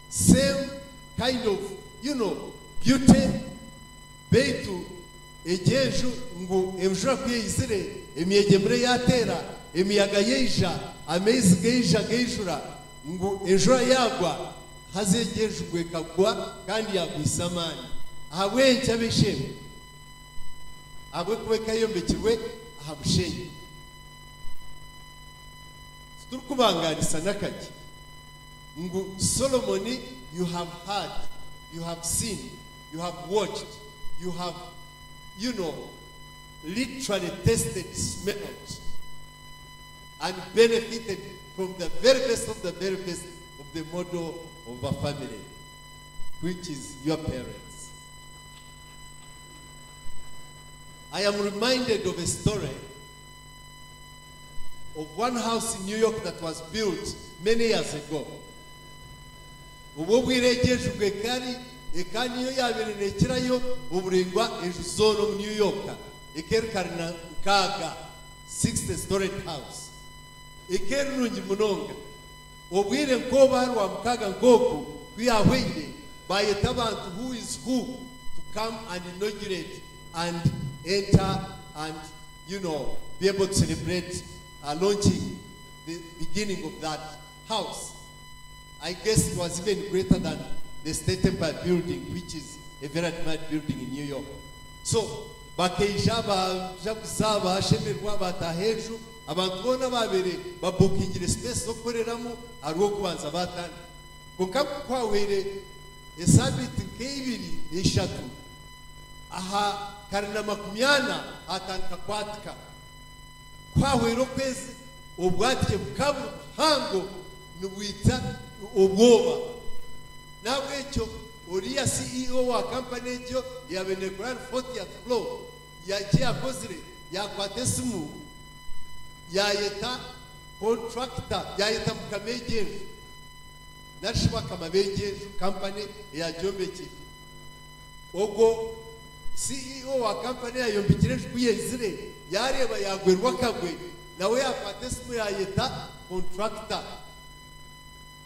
same kind of you know beauty beitu egyenju ngu enjura kuyeyizire emyegemure yateera emiyaga yeija amaizi geija geijura ngu enjura yagwa haza egyenju gwekagwa kandi yagwisa amaani ahabw'enkya b'eshemu ahabwekuba ekayombekirwe aha mushenyi turikubanganisa n'akaki ngu solomoni you have heard you have seen you have watched you have you know literally tasted smelled and benefited from the very best of the very best of the model of a family which is your parents i am reminded of a story of one house in New York that was built many years ago. Ubwo bwiregeje ubwo ekari ekari niyo yabereye ekirayo oburingwa enju zoona omu New York ekerekare na nkaaga 60 storied house ekeri nungi munonga obwire nk'oba hari wa mukaaga nk'ogu kwiyahwire bayeta abantu who is who to come and inaugurate and enter and you know be able to celebrate uh, launching the beginning of that house. I guess it was even greater than the State Empire building, which is a very admired building in New York. So, bakeija baja kuza bashemerwa bataha ejo abantu boona babere babukingire space zokukoreramu hariho kubanza batandika konka kwahwere esabiti nk'ibiri eshatu aha karina makumyana atandika kwatika kwahwera okwezi obwatike bukabura buhango nibwita obwoba. Nahabwekyo oriya ceo wa kampani egyo ya benegrand fortieth flow yagye yakozire yakwata esimu yayeta contractor yayeta mukama egyenju narishiba kama company kampani eyagyombekiire ogwo ceo wa kampani yayombekire kuyezire yareba yagwerwa akagwe nawe yakwata esimu yayeta contractor.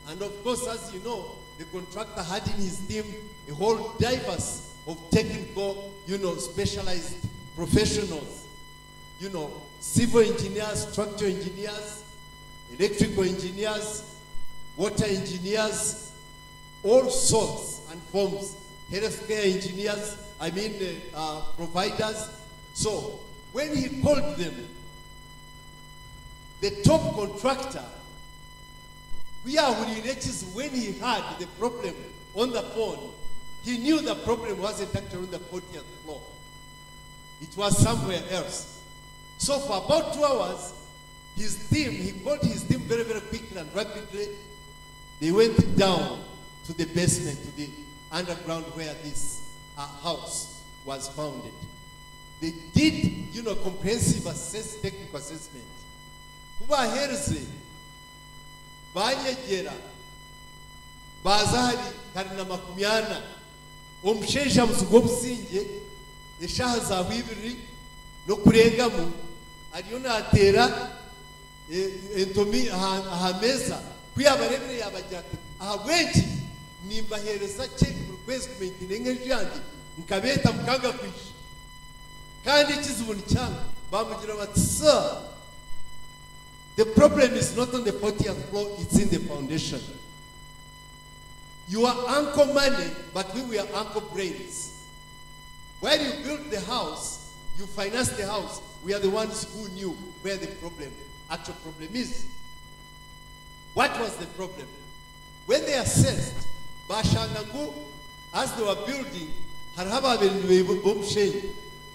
And of course as you know the contractor had in his team a whole diverse of technical you know specialized professionals. You know civil engineers structural engineers electrical engineers water engineers all sorts and forms healthcare engineers i mean uh, uh, providers. So when he called them the top contractor kwiyahurirekizi when he had the problem on the phone he knew the problem wasn't actually on the 40th floor. It was somewhere else. So for about two hours his team he called his team very very quickly and rapidly. They went down to the basement to the underground where this uh, house was founded. They did you know comprehensive assess, technical assessment. Kubahereze banyegera baza hari hari na makumyana omushaija muzigo obusinge eshaha za bwibiri no kurengamu ariyo nateera e- entomi aha meeza kuyabarebere yabagira aha bwenki nimbahereza buri kwezi nkabeeta mukanga kwisha kandi ekizibu nikyanga bamugira bati sir the problem is not on the 40th floor it's in the foundation. You are uncle money but we were uncle brains. When you built the house you financed the house we are the ones who knew where the problem actual problem is. What was the problem? When they assessed as they were building hariho ababiri b'omushenyi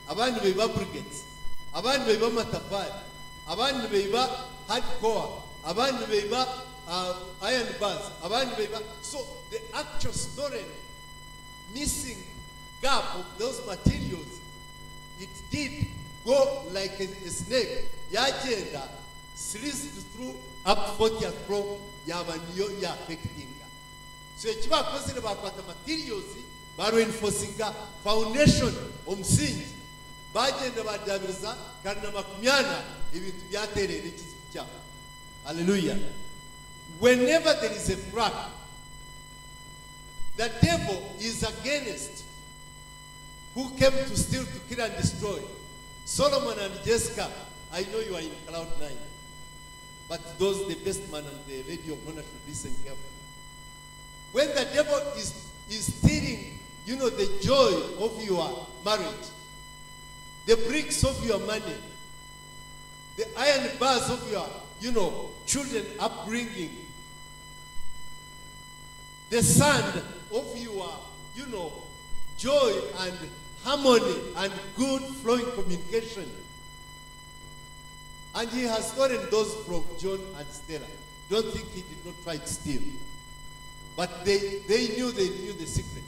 abandi beiba brigates abandi beiba amatafari abandi beiba hardcore. Abandi beiba uh, iron bars. Abandi beiba so the actual story missing gap of those materials it did go like a, a snake. Yagenda sliced through up 40th floor yaba niyo ya so ekibakozire bakwata materials bareinforcinga foundation omusingi bagenda badabiriza kandi na makumyana ibintu byaterera ekizibu cyabo haleluya whenever there is a crack the devil is against who came to steal to kill and destroy. Solomon and jessica i know you are in cloud nine but those the best man and the lady of honor should listen carefully when the devil is is stealing you know the joy of your marriage the bricks of your money, the iron bars of your, you know, children upbringing, the sand of your, you know, joy and harmony and good flowing communication. And he has stolen those from John and Stella. Don't think he did not try to steal. But they, they knew they knew the secret.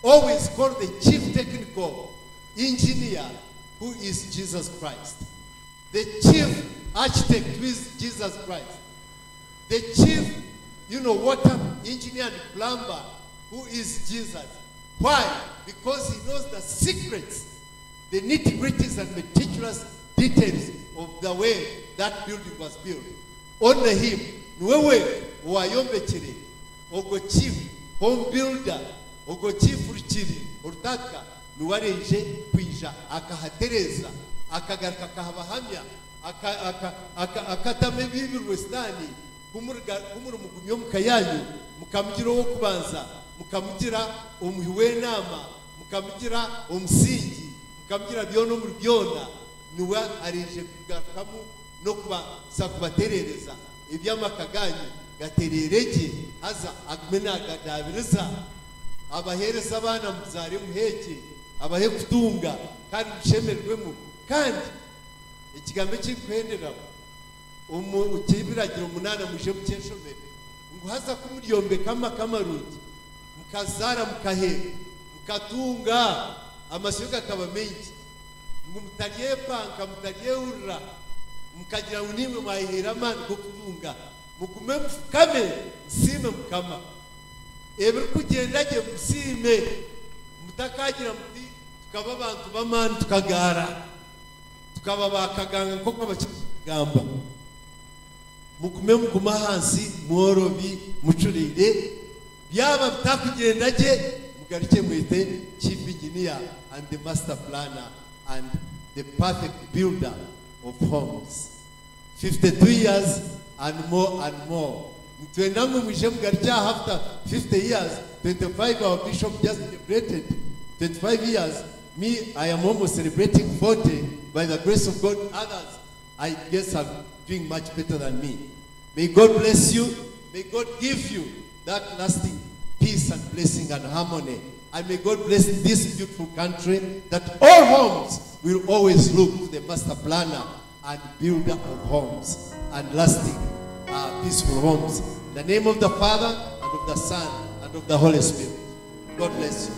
Always call the chief technical engineer who is Jesus Christ. The chief architect who is Jesus Christ. The chief, you know, water engineer and plumber who is Jesus. Why? Because he knows the secrets, the nitty gritties and meticulous details of the way that building was built. Only him, ogo chifu home builder. Ogo chifu rukiri urutaka ni kwija akahatereza akagaruka akahabahamya akatama ibibi rwesitani kumuri umugumyi wo mukayanyu mukamugira owokubanza mukamugira omuhi w'enama mukamugira umusingi mukamugira byona omuri byona niwe arinje kugarukamu n'okubasa kubaterereza eby'amaka ganyu ganyu gatererege haza agume nagadabiriza abahereza abana muzare muheke abahe kutunga kandi mushemerwemo kandi ikigambo cy'ikwenderamo ukibiragira umunani muje mukeshomere ngo haza kumuryombekamo akamarungi mukazara mukaheka mukatunga amasiyo gakaba menshi ngo mutaryepanka mutaryewurira mukagira ngo nimwe mwayihera amani go kutunga mugume mufukame musime mukama. Ebiri kugendage musime mutakagira muti tukaba abantu b'amani tukagara tukaba bakaganga nk'uko bakigamba. Mugume muguma hansi mworobi mucurire. Byaba bitakugendage mugaruke mwite chief engineer and the master planner and the perfect builder of homes. 52 years and more and more. Twenda mwe mwishe mugaruke after 50 years 25 our bishop just celebrated. 25 years me i am almost celebrating 40 by the grace of god others i guess are doing much better than me. May god bless you. May god give you that lasting peace and blessing and harmony. And may god bless this beautiful country that all homes will always look to the master planner and builder of homes and lasting uh, peaceful homes. In the name of the father and of the son and of the holy spirit. God bless you.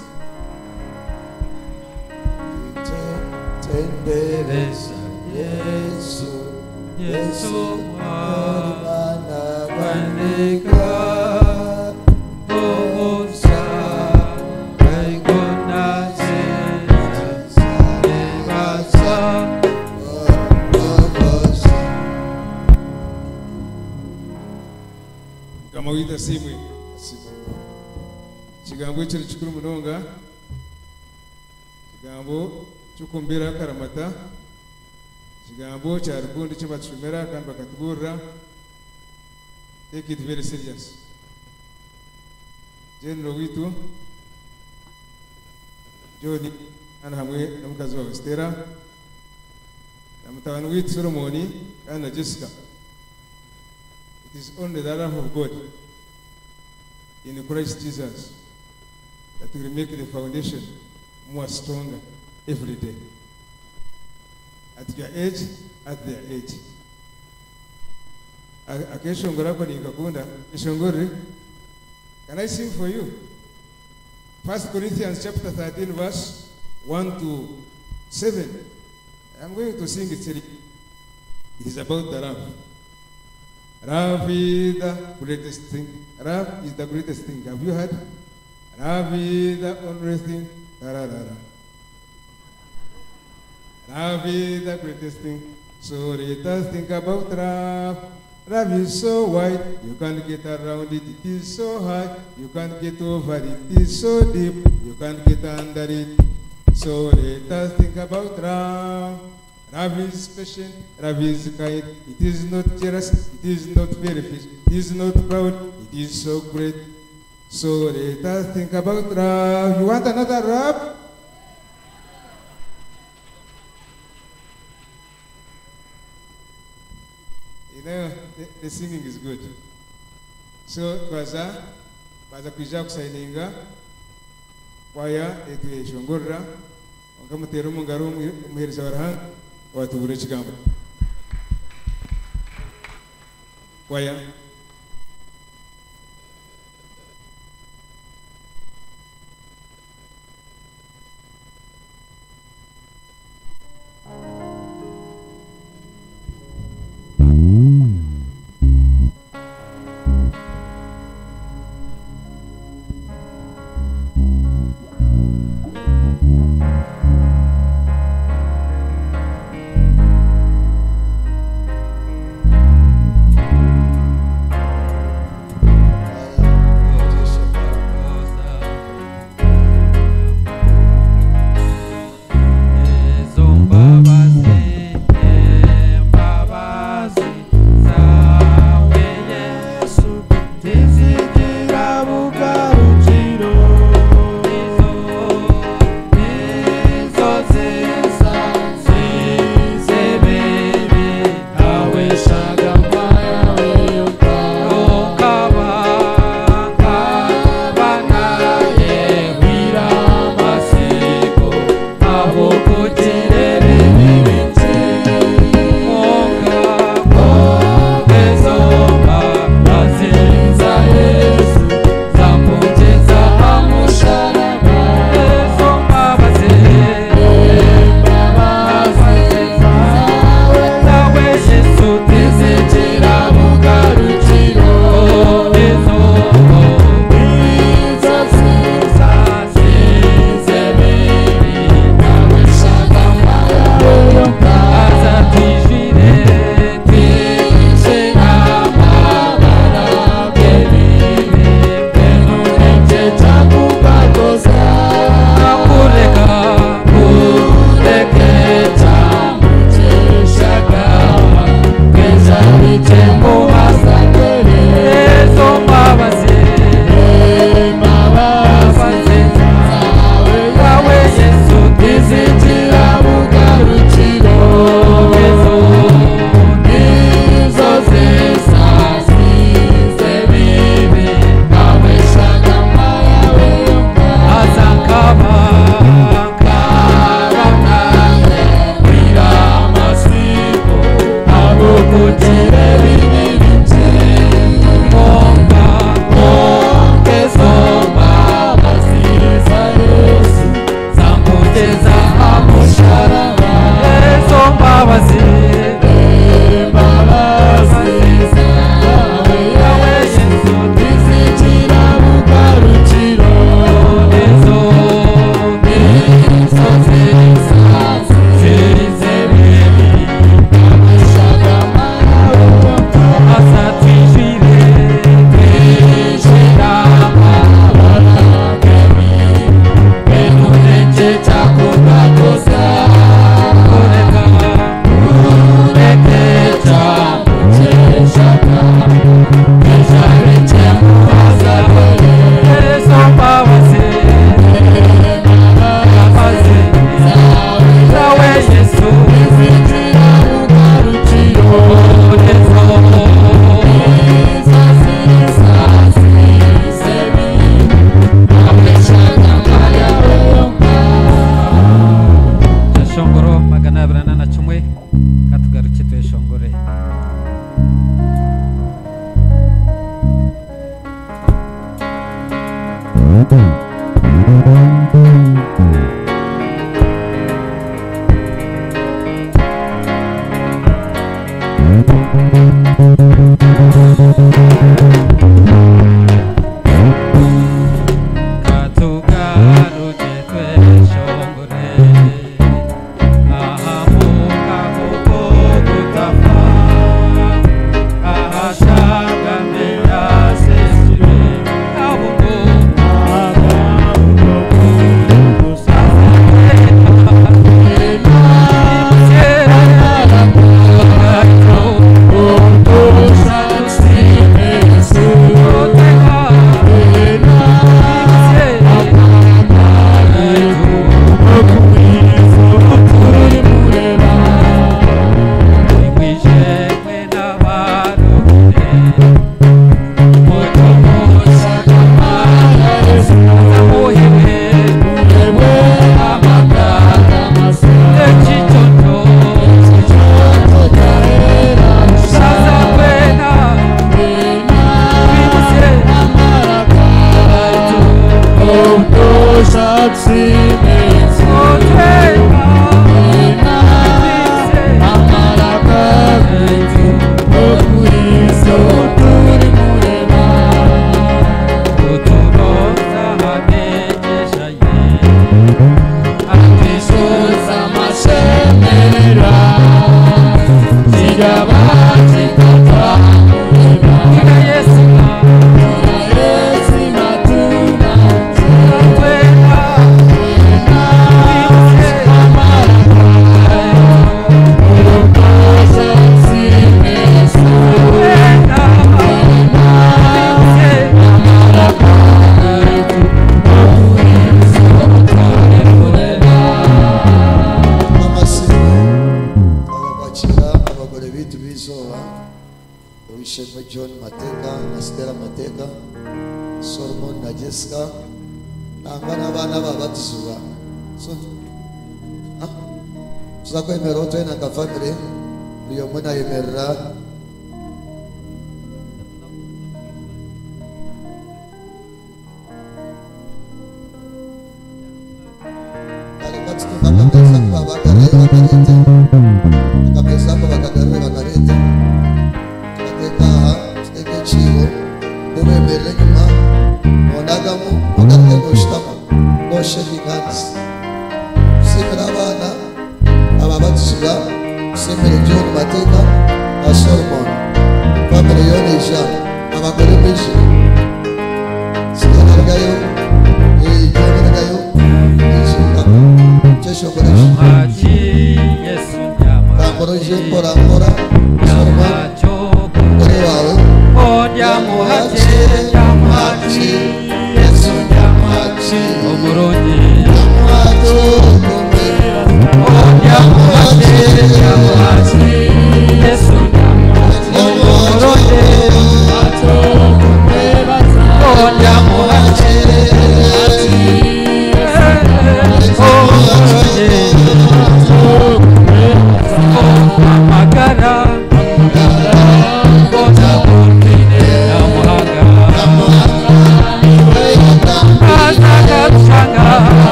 Tendereza Yesu Yesu mwana kwandika kama wita simwe. Kigambo ekyo ni kikuru munonga. Kigambo kikumbira karamata. Kigambo kya rukundo kyo batushomera kandi take it very serious. Witu hamwe stera witu solomoni na jessica. It is only the love of god in christ jesus that will make the foundation more stronger every day. At your age, at their age. Akeshongora ko nikakunda. Keshongore can i sing for you? First corinthians chapter 13 verse 1 to 7 i'm going to sing it it is about the love. Love is the greatest thing love is the greatest thing have you heard love is the only thing Da-da-da-da. Love is the greatest thing. So let us think about love. Love is so wide, you can't get around it. It is so high, you can't get over it. It is so deep, you can't get under it. So let us think about love. Love is patient, love is kind. It is not jealous, it is not selfish, it is not proud, is so great. So let us think about love. You want another rap? You know, the, the singing is good. So twaza baza kuija kusaininga kwaya etweshongorera wakamutera omungaro omuhereza warahanga watubura ekigambo kwaya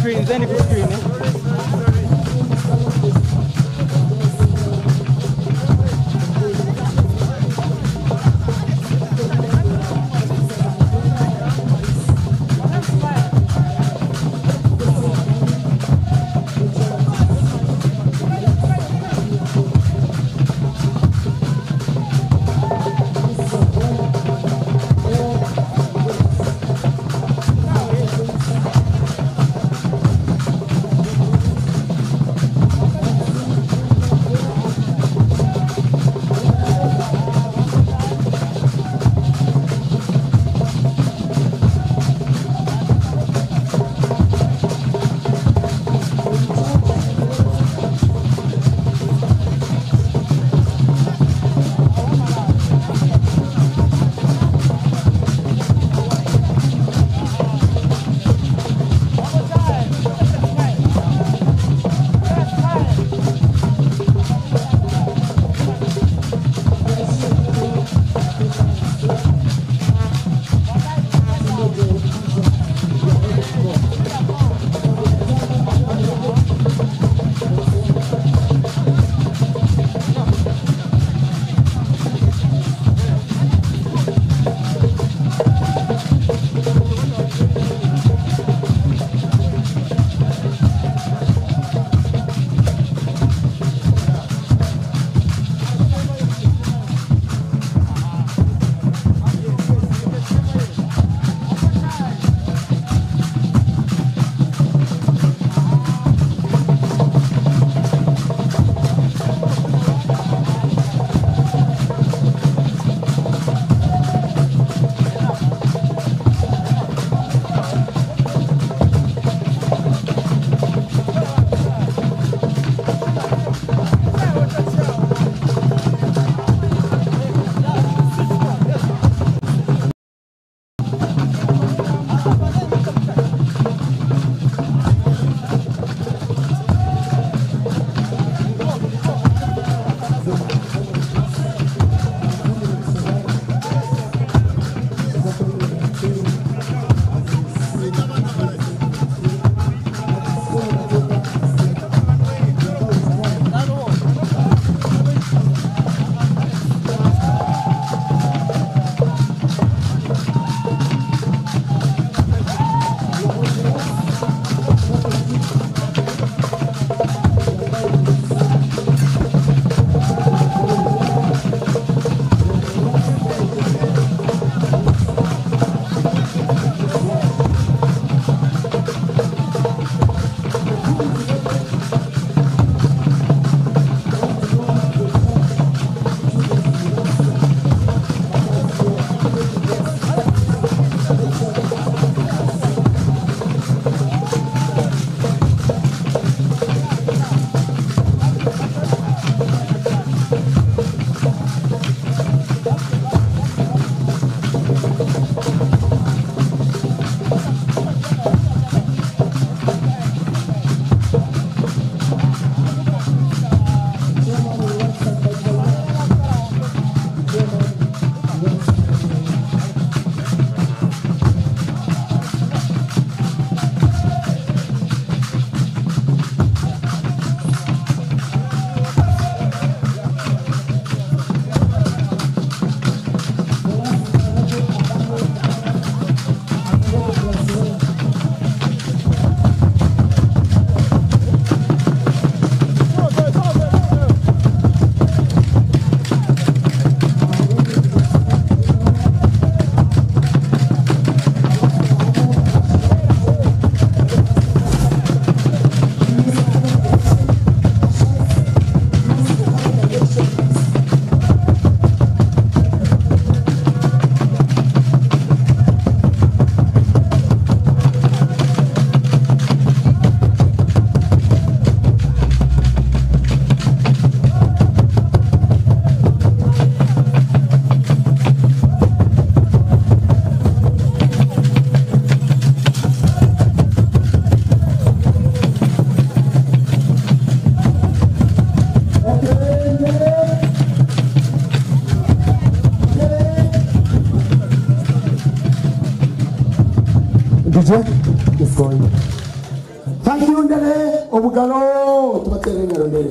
screens, anybody. Obugalo tubatere engalo ndere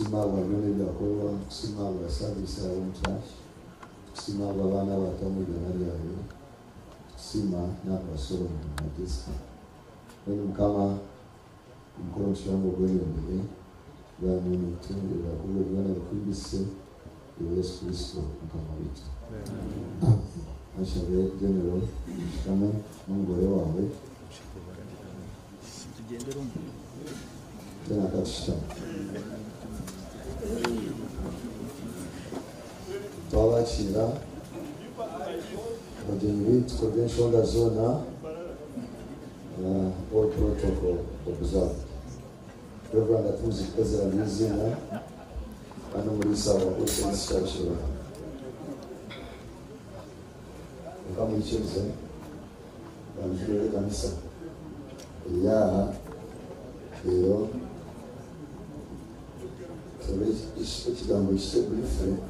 kusimama byone byakorwa kusimama savisi yawe nshyashya kusimama abana bato mu igana ryawe kusima n'abasore mu madisika bene mukama umukoro nshyira ngo gwene mbere bwa muntu utungirira kubwo bwana rukwibise yesu kristo mukama witu ashabe genero shikame n'umugore wawe tena akatushitama Sila, Odinwit Convention da Zona, uh, all protocol observed. Program that da is a museum, and we serve a ocean structure. Ukamuicheze bamvire kanisa era eyo ekigambo ekitebulifure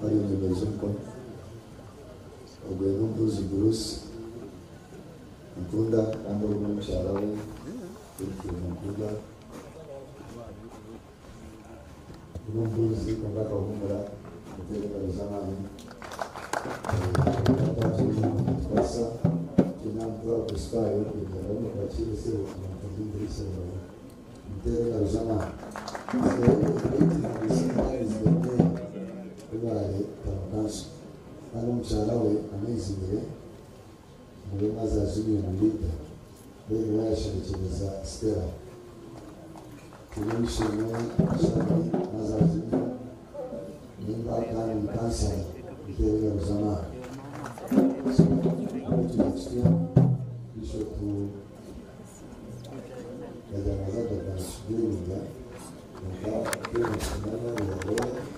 Maria Nebezumpa, Ogenu Bruce Bruce, Mkunda, Kando Mcharawe, Kutu Mkunda, Mbuzi, Kanda Kahumra, Mkunda Kazanani, Passa, Kinamtua Kustayo, Kinamtua Kustayo, Kinamtua Kustayo, Kinamtua Kustayo, Kinamtua Kustayo, Bebala Tabakansu. Hano mukyala we amaizi mbere mube maze azumye mu liida bene bayasherekereza Stella. Tuli mushimwe shami maze azumye nimba kandi mutansaba mutera engalo z'amaani. So, tunakitya Bishop Gagamaza Gagamaza Gagamaza Gagamaza Gagamaza Gagamaza Gagamaza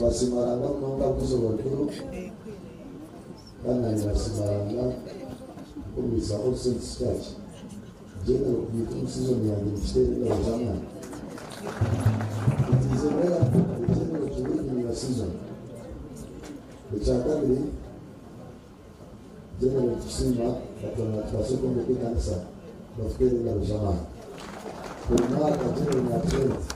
Masimarandan manda kuzavakuru Benden masimarandan Umisa olsun iskaç Cenel okuyetim siz onu yandım işte bir hocamla İtizeme yaptık Cenel okuyorduk üniversiz onu Bıçaklar değil Cenel okuyusunda Katlanatması kondaki kansa Bakıyorum hocama Bunlar katılın yaptığınız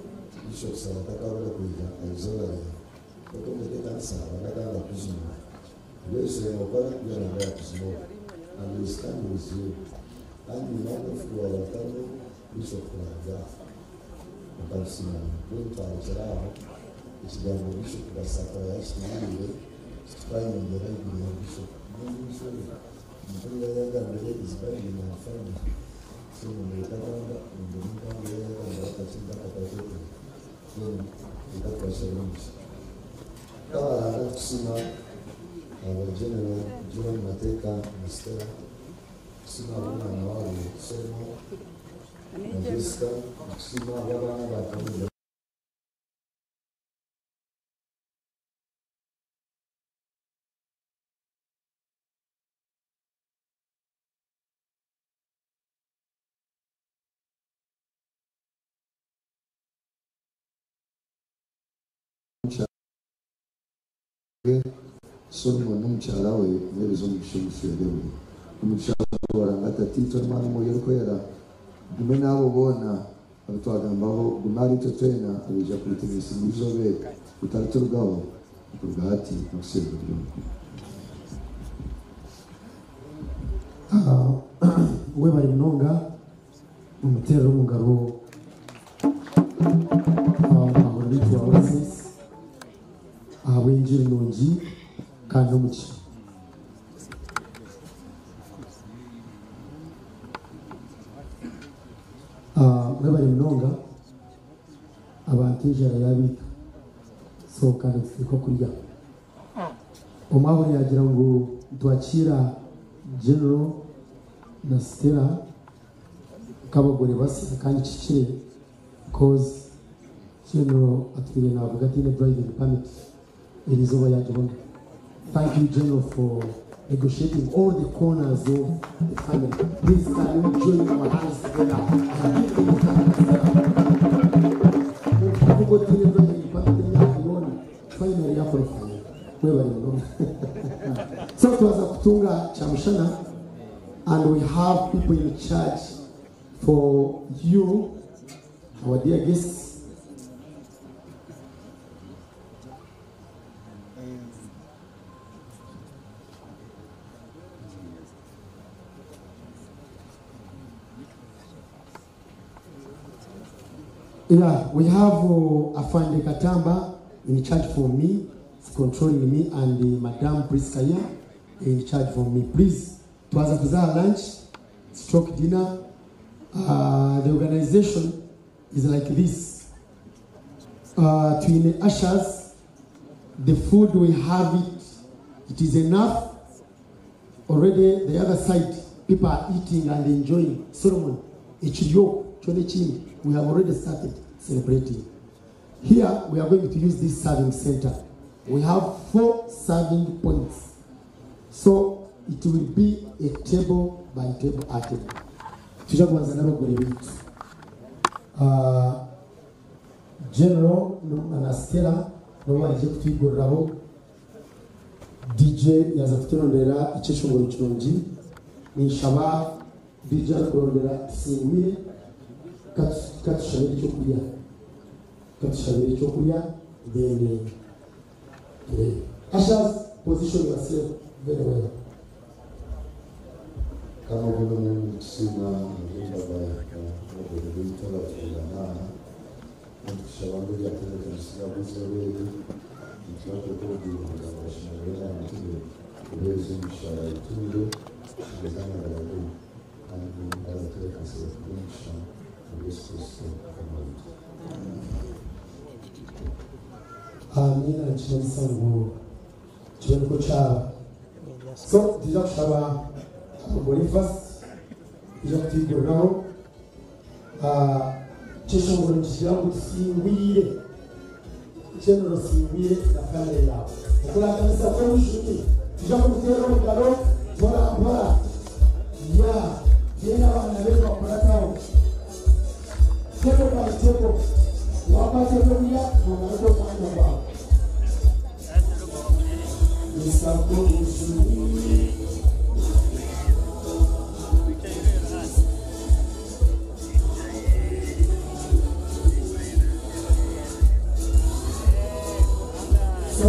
instrução, da palavra cuida, a exoneraria. Eu comecei cansado, agradava a cozinha. Meu Senhor, para que eu não Senhor, a luz está no museu, a animada ficou levantando e sofrendo. Então, se não, quando para geral, estivemos no bicho que vai sacar esta ilha, para ainda, né, o bicho, não me chorou. Então, eu ia dar beleza, espalhei na fama, se não me estava, não me estava, eu ia dar uma volta, assim, da capacidade. 家にいたってらっしゃるんです。だから私がジェネラジョンが定款ですから妻は今のあそれも。ですか妻はなかったの abagenero byo mu mateka misitera kusima abana wabo somo na jessica kusima abana bakamira solomon n'umukyala we mwereza omugisha omufiirewe omugisha waranga ati tolima n'omwoyo orikwera gume n'abo boona abitwagambaho gume ari twe twena abija kubitemesa imizobe utariturugaho kuruga hati nokuseerwa byombi we bari munonga umuterero w'umugabo amahoro ahabwinjira inungi kandi n'umuco we bari munonga abantu ijana yabika so kandi ko kurya. Umwahoro yagira ngo twakira general na stella k'abagore basa kandi kikire cause general atwiriye navuga ati ne driving permit. It is over here, John. Thank you, General, for negotiating all the corners of the family. Please, can you join our hands together? so tuanza kutunga cha and we have people in charge for you our dear guests Yeah, we have uh, Afande Katamba in charge for me, controlling me, and uh, Madame Priska here in charge for me. Please, tuanza kuzaa lunch, stroke dinner. Uh, the organization is like this. Uh, twin ushers, the food we have it, it is enough. Already the other side, people are eating and enjoying. Solomon, Ichiyo, Chonechini, we have already started celebrating. Here, we are going to use this serving center. We have four serving points. So, it will be a table by table item. tujya kubanza n'abagore bitu Ah, general na stella nabo baje kutwiguriraho dj yaza kuturondera icyicungo kirungi nishaba dj ari kurondera katushabira katusabira ekyokulya katusabira ekyokulya then ashas position yourself very well kama vile mimi kusema ndio baba ndio mtala kulingana nikushawambia kile kinasikia kuzo wewe mtoto kodi kwa shambia na kile uwezo mshahara tundo ndio kama ndio ndio kile kinasikia kuzo Amina na cikin. So, déjà ça va, Boniface, déjà tu es dedans, tu es oui, tu es dans le la femme là. Donc ça, je déjà que dans le voilà, voilà, viens là, on avait pas pour. Chegou para chegou. Lá para chegou minha, mas não vai não vai. Está com isso. Só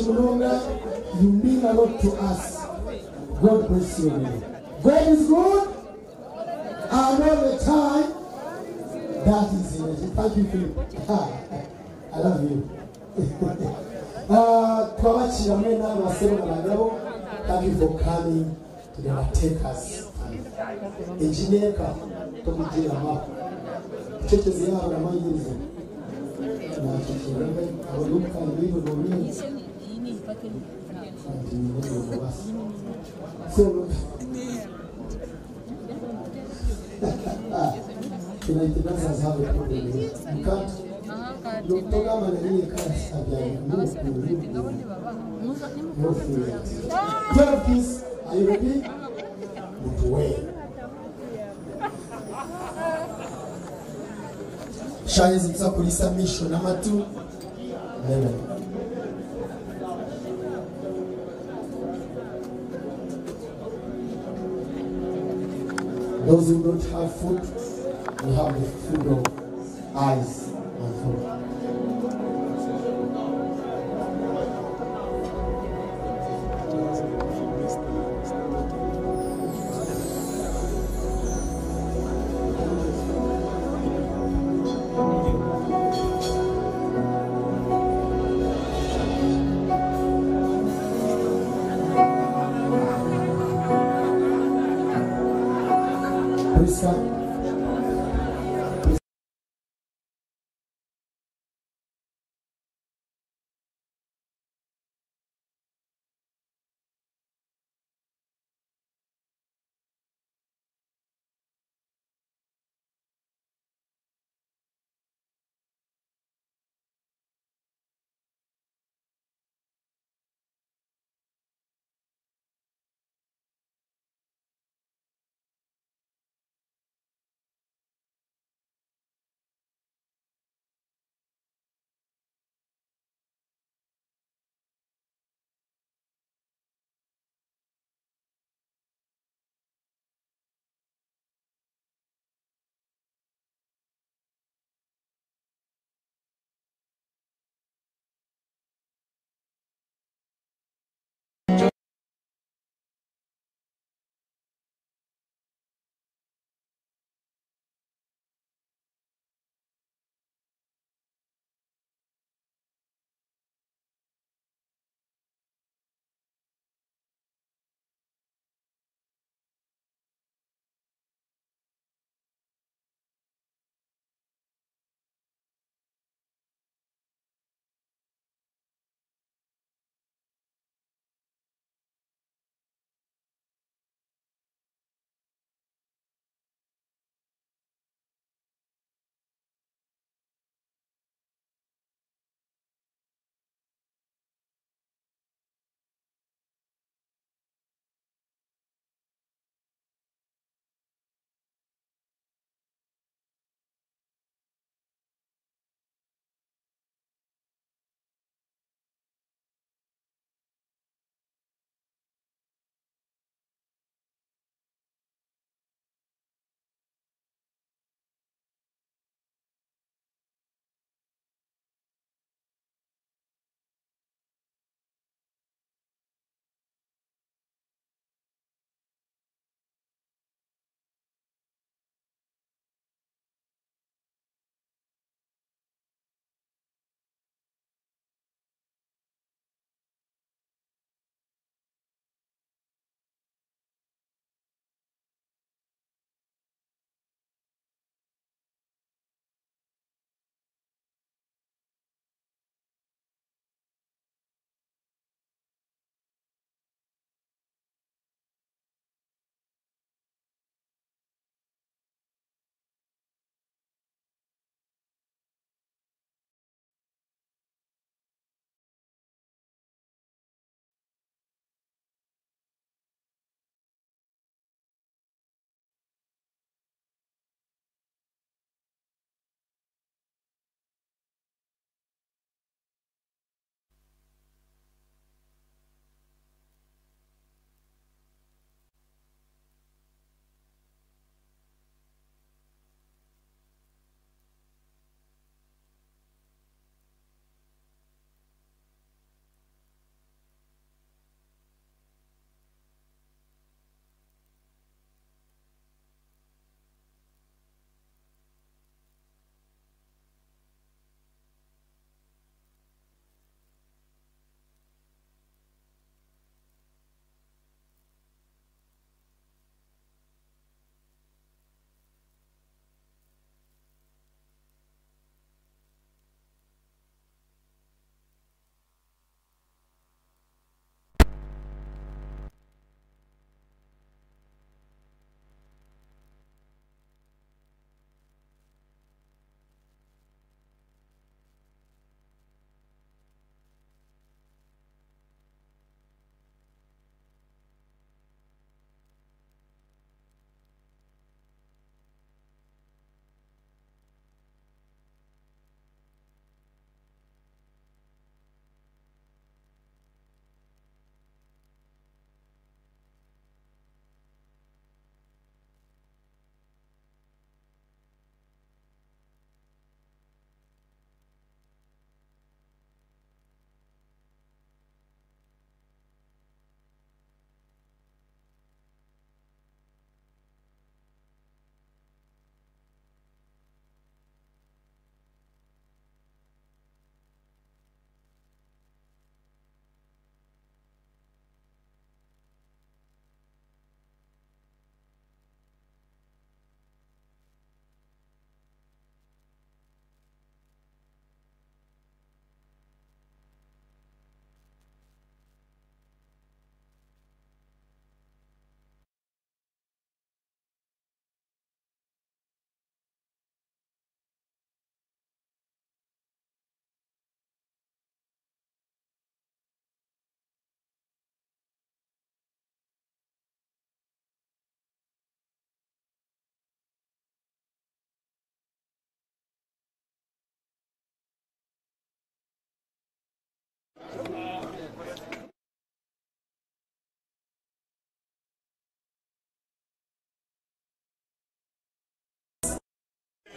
munonga you mean a lot to us. God bless you. God is good. And all the time. That is it. Thank you Philip. I love you. Uh, thank you for coming to the partakers engineer tukugira ma icyekezi yabo n'amahirwe ntacyo kirenga Tunaitibasa sababu mkati Doktora mananiye kazi Twelve ayirobi mutuwe. Those who don't have food, we have the food of eyes and food.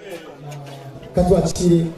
这种呢干期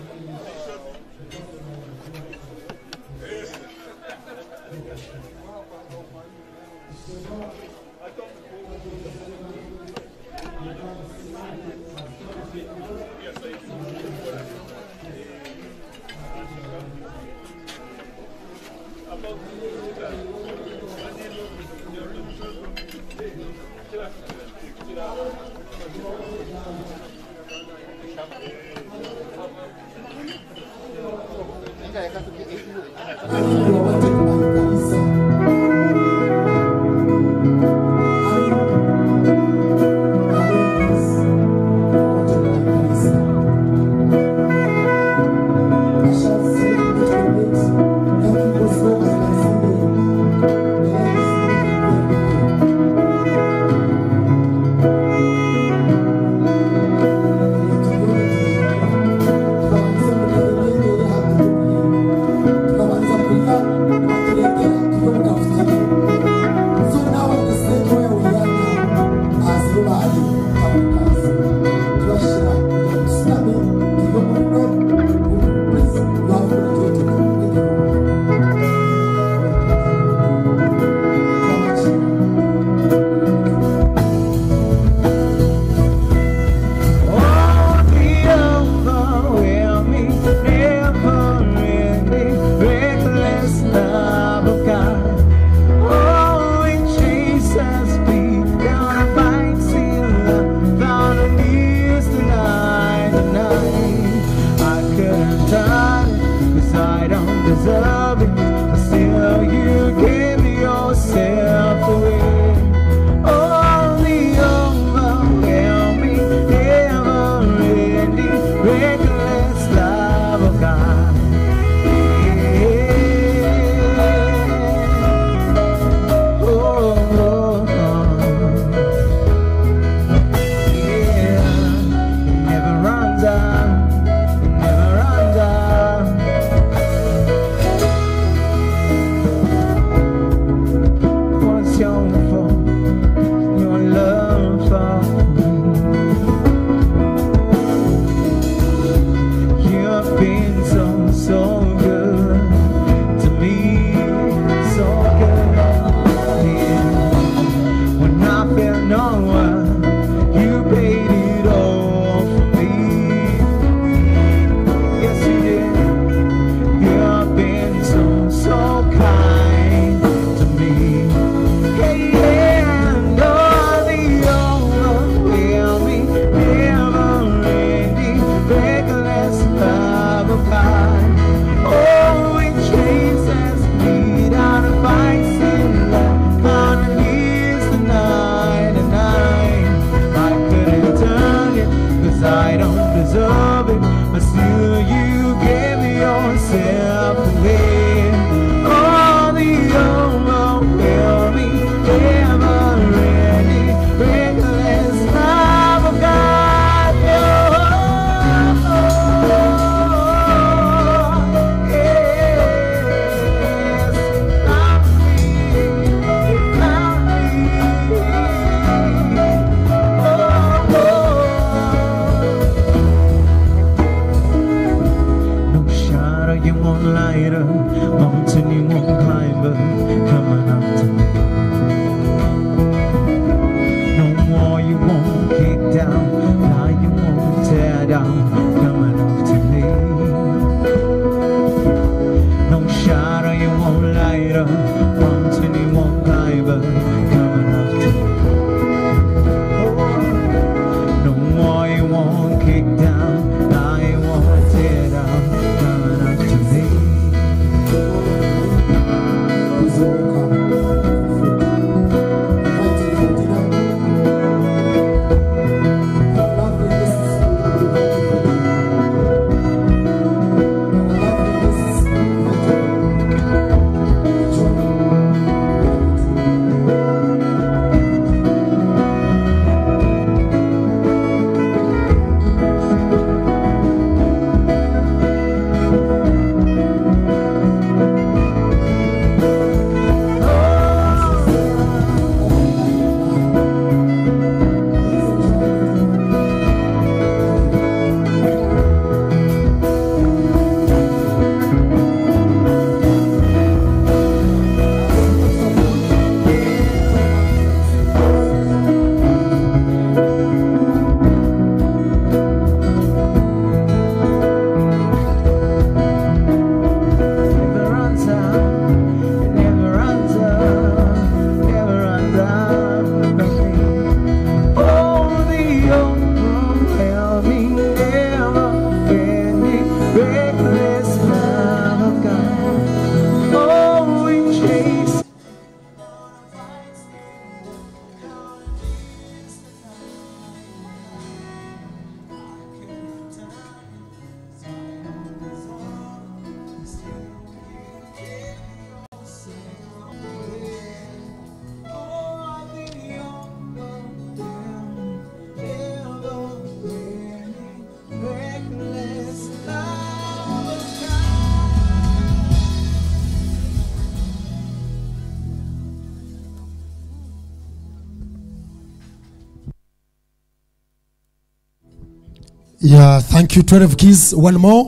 thank you, 12 keys. One more.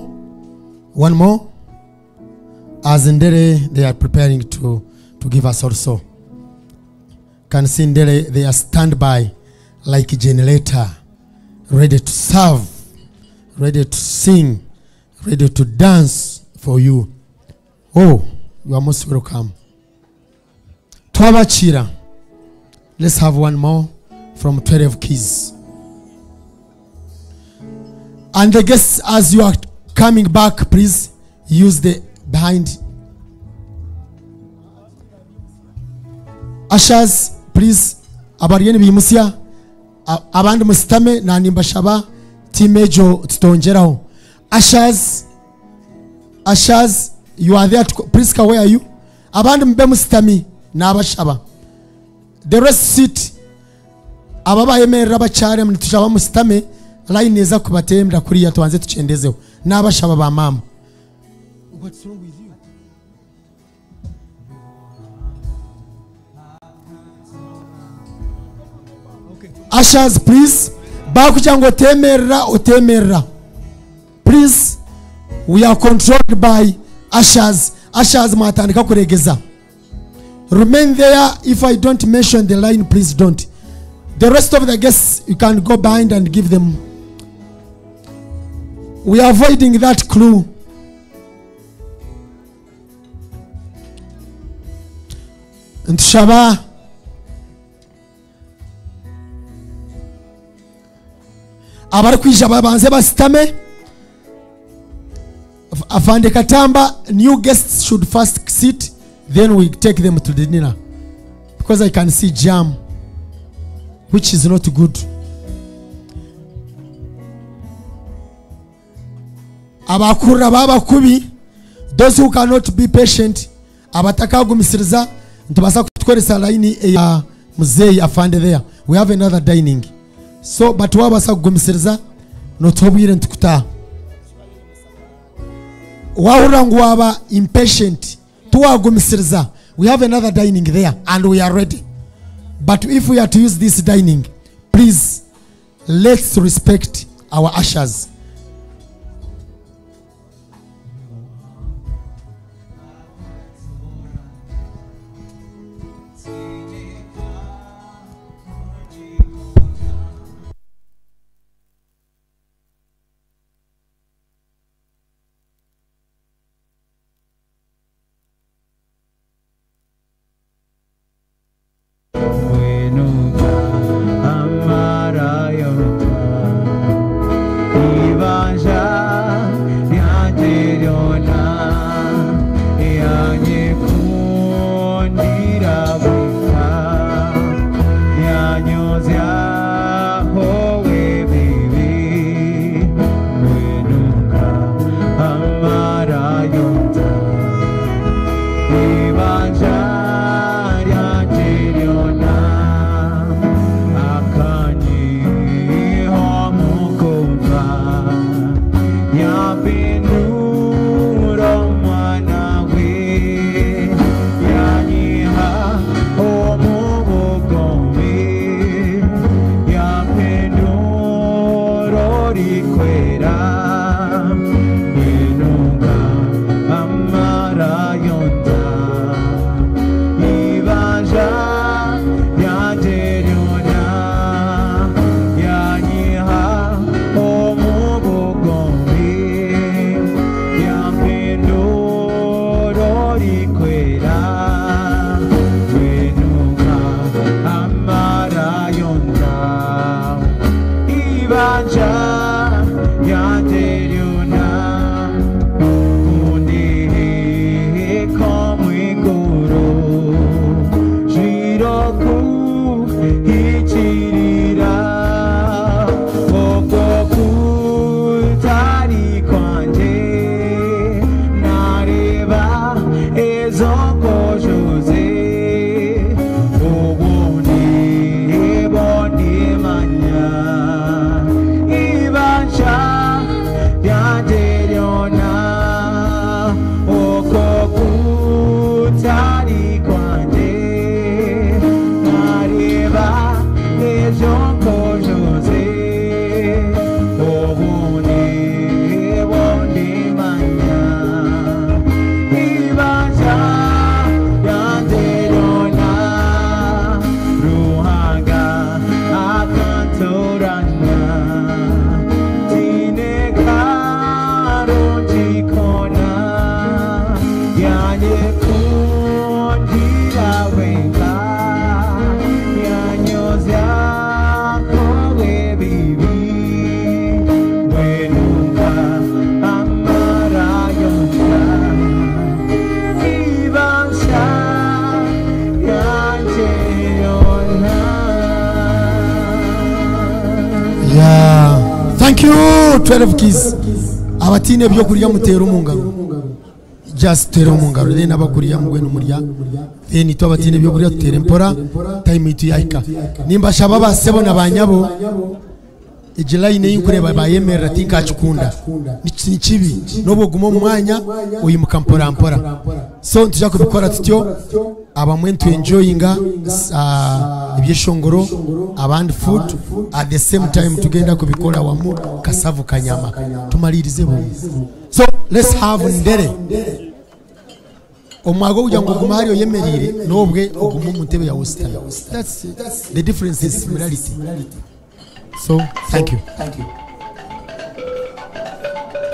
One more. As Ndere, they are preparing to, to give us also. Can see Ndere, they are standby like a generator, ready to serve, ready to sing, ready to dance for you. Oh, you are most welcome. Twabachira. Let's have one more from 12 keys. And the guests, as you are coming back, please use the behind. Ushers, please. abariyeni bimusya a- abandi musitame nanimba shaba timejo tutongeraho ushers ushers you are there to, priska where are you abandi mube musitami nabashaba the rest sit ababayemerera bacyare tujaba musitame line eza kubatembera kuriya tubanze tucendezeho. N'abashaba ba mama. Ushers please. Bakugira ngo temerera utemerera. Please. We are controlled by ushers ushers mwatandika kuregeza. Remain there. If i don't mention the line please don't. The rest of the guests you can go behind and give them we are avoiding that clue. Ntushaba abari kwijaba banze basitame afande katamba new guests should first sit then we take them to the dinner. Because i can see jam which is not good abakurura babakubi those who cannot be patient abatakagumisiriza ntibasa kutweresa line ya muzeyi afande there. We have another dining. So but wabasa kugumisiriza notobwire ntukutaha wahurira ngo waba impatient tuwagumisiriza we have another dining there and we are ready. But if we are to use this dining please let's respect our ushers mutine ebyokurya mutera omungaro. Just tuteera omungaro. Then abakurya mbwenu murya then itwe abatiine ebyokurya tera empora. Time itu yahika nimbashaba basebo na banyabo egi layini eyinkureba bayemerera tinkakikunda nikibi noba oguma omu mwanya oyimuka mpora mpora. So ntija kubikora tityo abamwe ntuenjoyinga ebyeshongoro abandi food at the same time tugenda kubikora wamu kasavu kanyama tumalirize bombi so let's have ndere. Omwago kugira ngo guma hariyo yemerire nobwe uguma mu ntebe ya western that's it. the difference is similarity. So thank you.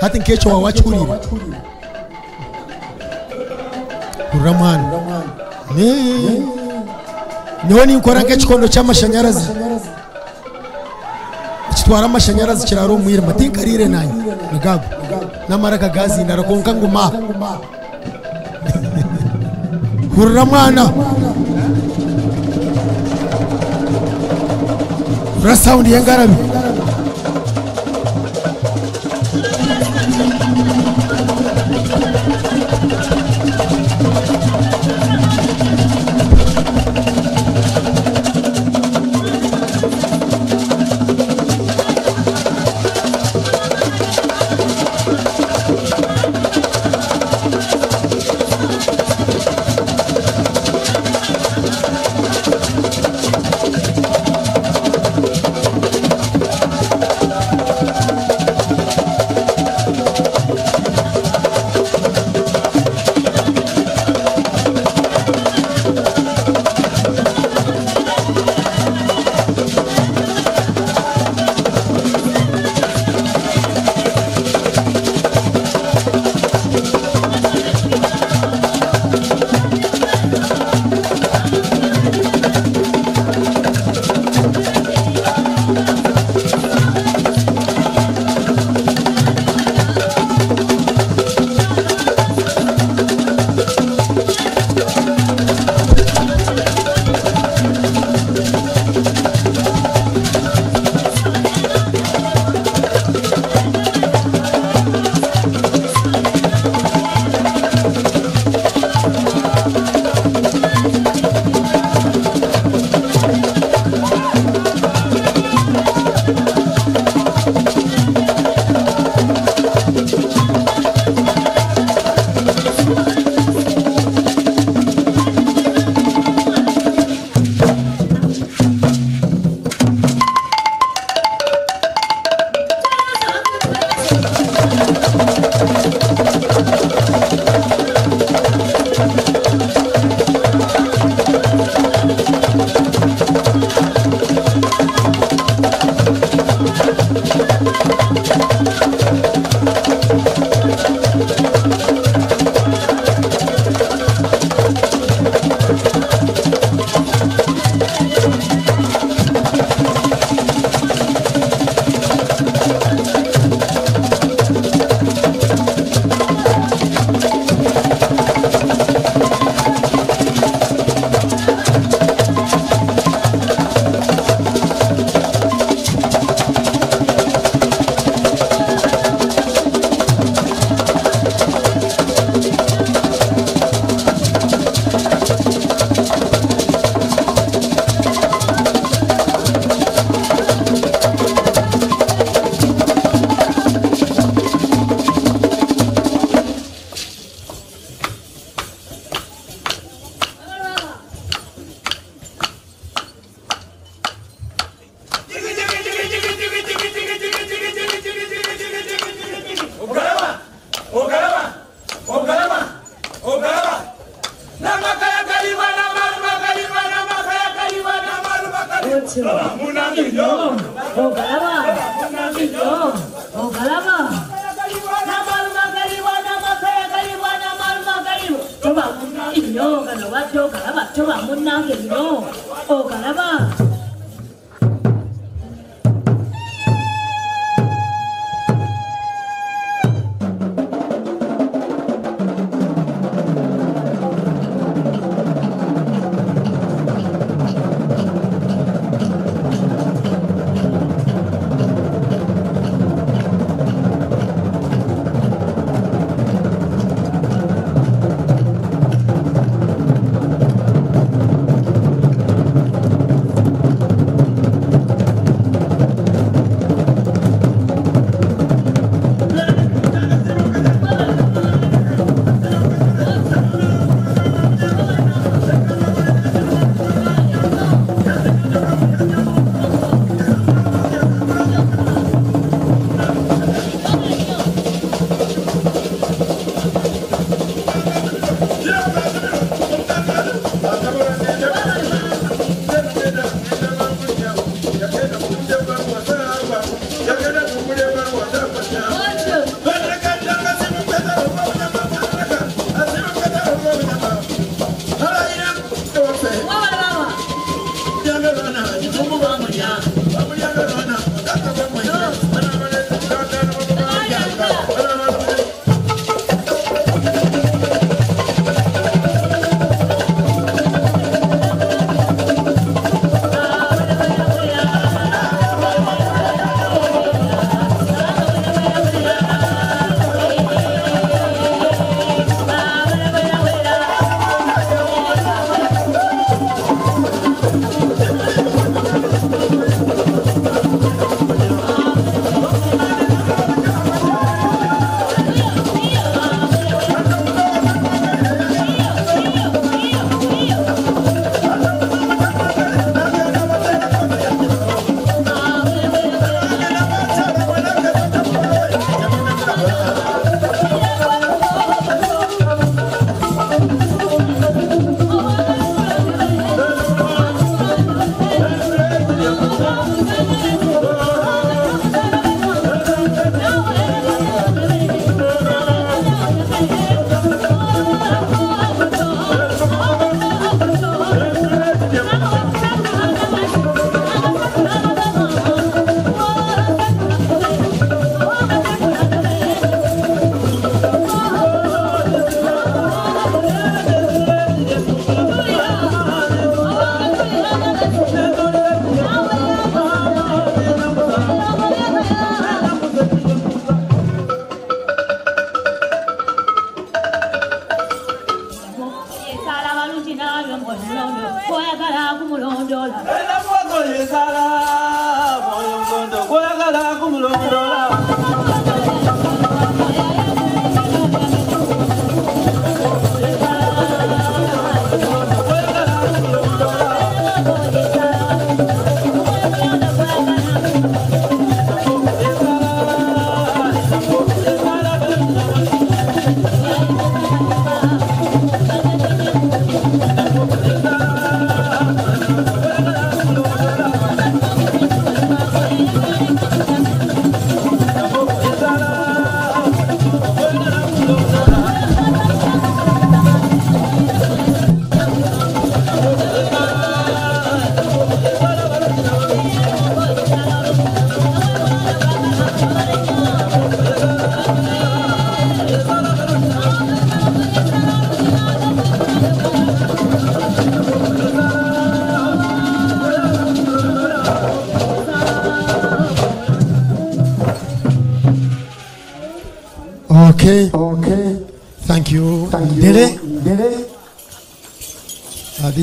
Hati nk'ejo wawachurira kurira mwana Ne- niho ninkora nk'ekikondo cy'amashanyarazi kitwara amashanyarazi kirarumwira na nanyu nagabu namara kagazindara konka guma hurura mwana. Hurura saundi yengarabi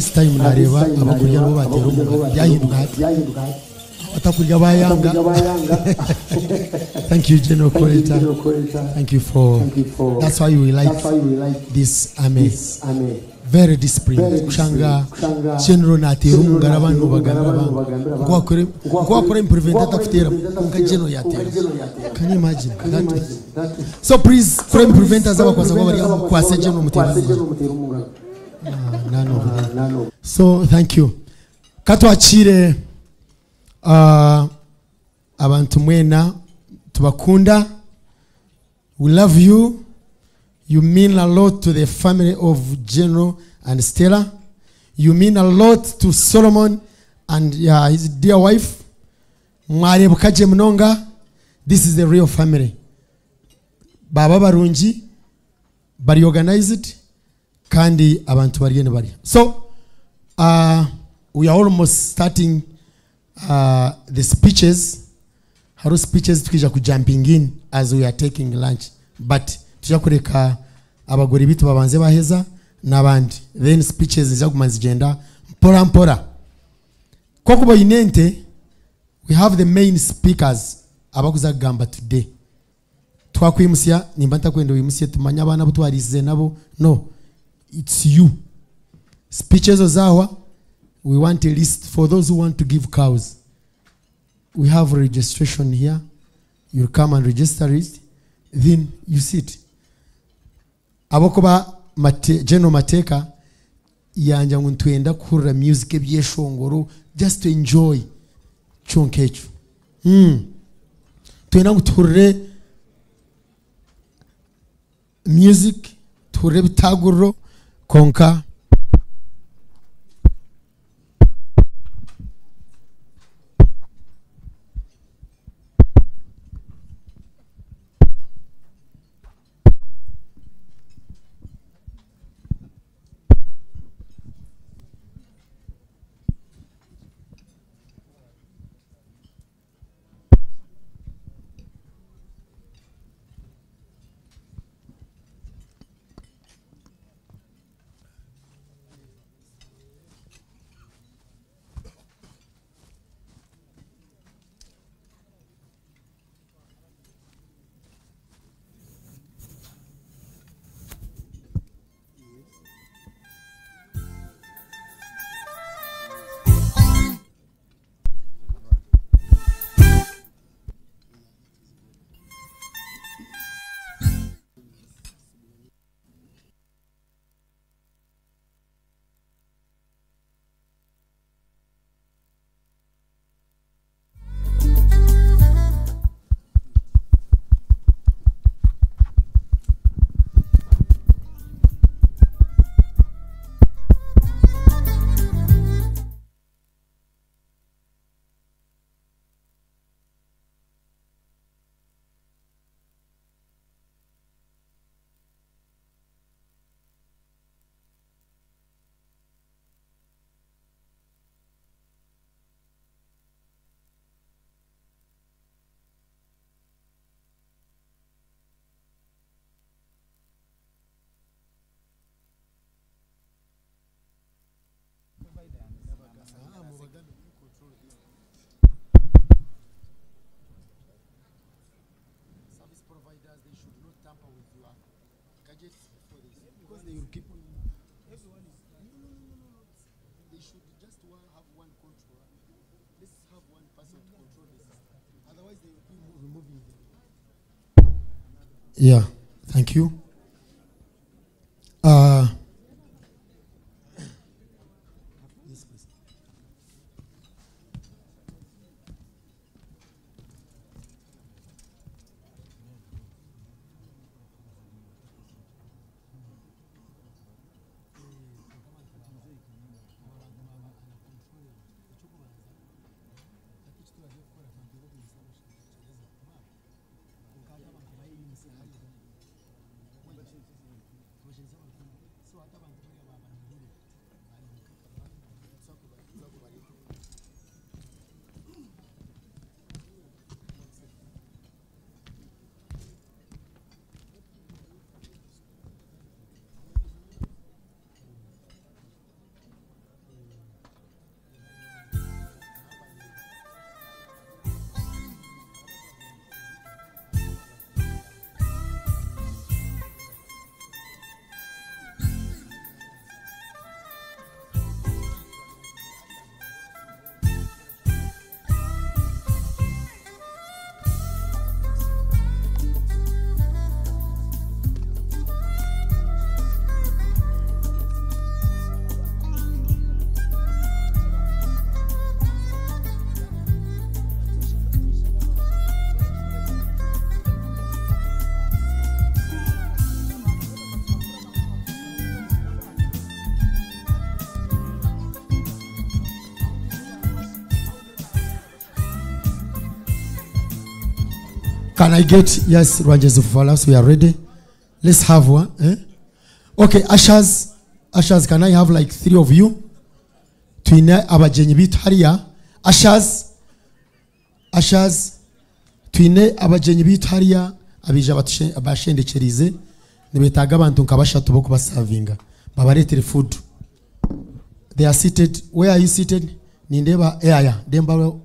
this time nareba abakurya nabo bagera umuntu byahinduka hati bayanga thank you general coordinator thank you for that's why we like this amen very disciplined. Ushanga general natera umugara abantu bagambira abantu kuko wakore kuko wakora imprevent atakutera kuko general yatera can you imagine? That so please kora azaba azabakoza kwa bari kwa general mutera so thank you. Katwakire uh, abantu mwena tubakunda. We love you. You mean a lot to the family of general and stella. You mean a lot to solomon and uh, his dear wife mwarebukaje munonga. This is the real family. Baba barungi bari organized kandi abantu bariye bari so uh, we are almost starting uh, the speeches. Haro speeches tukija ku jumping in as we are taking lunch. But tujya kureka abagore bitu babanze baheza n'abandi then speeches zizaguma zigenda mpora mpora. Kuba inente we have the main speakers abakuza gamba today. Twakwimusya nimba ntakwenda wimusye tumanye abana bo twarize nabo. No it's you speeches zawa we want a list for those who want to give cows. We have registration here. You come and register it then you sit. Abokuba mate, mateka yanja ngu ntwenda kuhurira music ebyeshongoro just to enjoy cyonka ekyo mm. twenda ngu tuhurire music tuhurire ebitaguriro konka Yeah, thank you. Uh, Can I get yes, Rangers of we are ready. Let's have one. Eh? Okay, ushers, ushers, can I have like three of you? Twine abagenyi bitu hariya. Ushers, ushers, twine abagenyi bitu hariya abije abashendekerize nibetaga abantu nka bashatu bo kubasavinga babaretere food they are seated where are you seated nindeba aya demba Uh,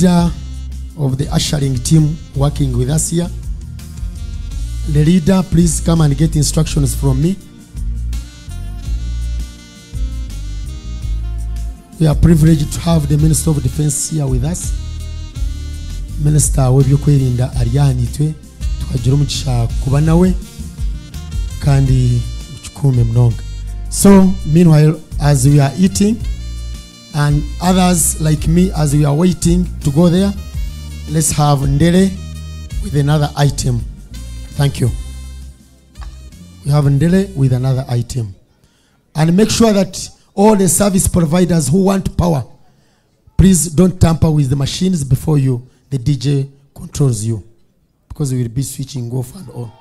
leader of the ushering team working with us here? The leader, please come and get instructions from me. We are privileged to have the Minister of Defense here with us. Minister w'ebyokwerinda ari aha nitwe twagira umugisha kuba nawe kandi ukikume mnonga so meanwhile as we are eating and others like me as we are waiting to go there let's have ndele with another item. Thank you. We have ndele with another item. And make sure that all the service providers who want power please don't tamper with the machines before you the dj controls you because we will be switching off and on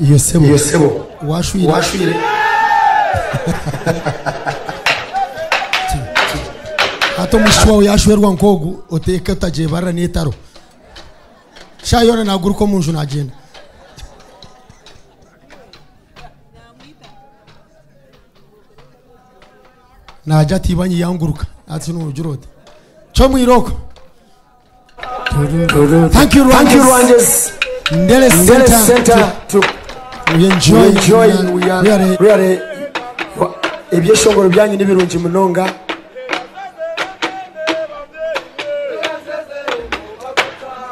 iyo sebo. Washwire. Washwire. Ate omwishiki wawe yashwerwa nk'ogu oteeke otagiye barra n'etaro sha yoona naguruka omu nju nagenda. Najya atiba nyiyanguruka natsi n'urugira oti cyo mwiroko thank you rwandese ndere center to We enjoy. we enjoy We are- we are we are- ibyeshongoro byanyu n'ibirungi munonga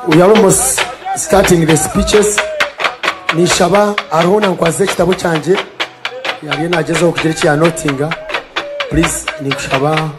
we are almost starting the speeches. Nishaba hariho nankwaze ekitabo kyangye. Yariyo nagezeho kugira eki yanotinga please nikushaba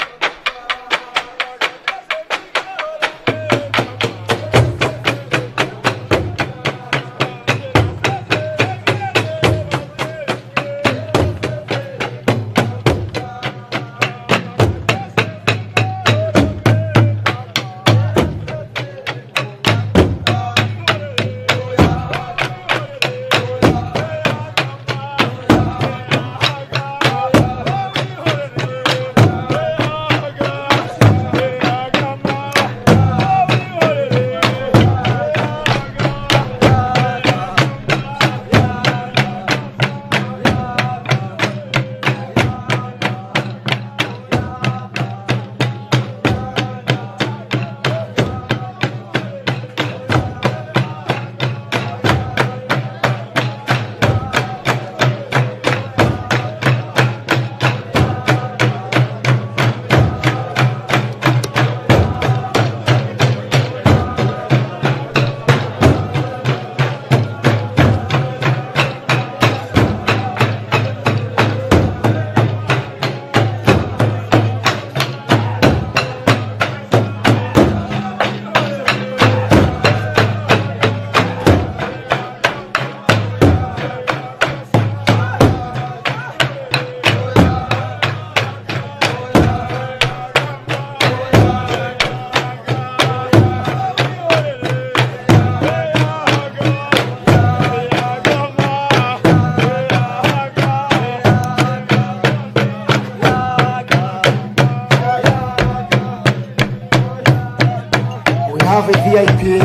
VIP.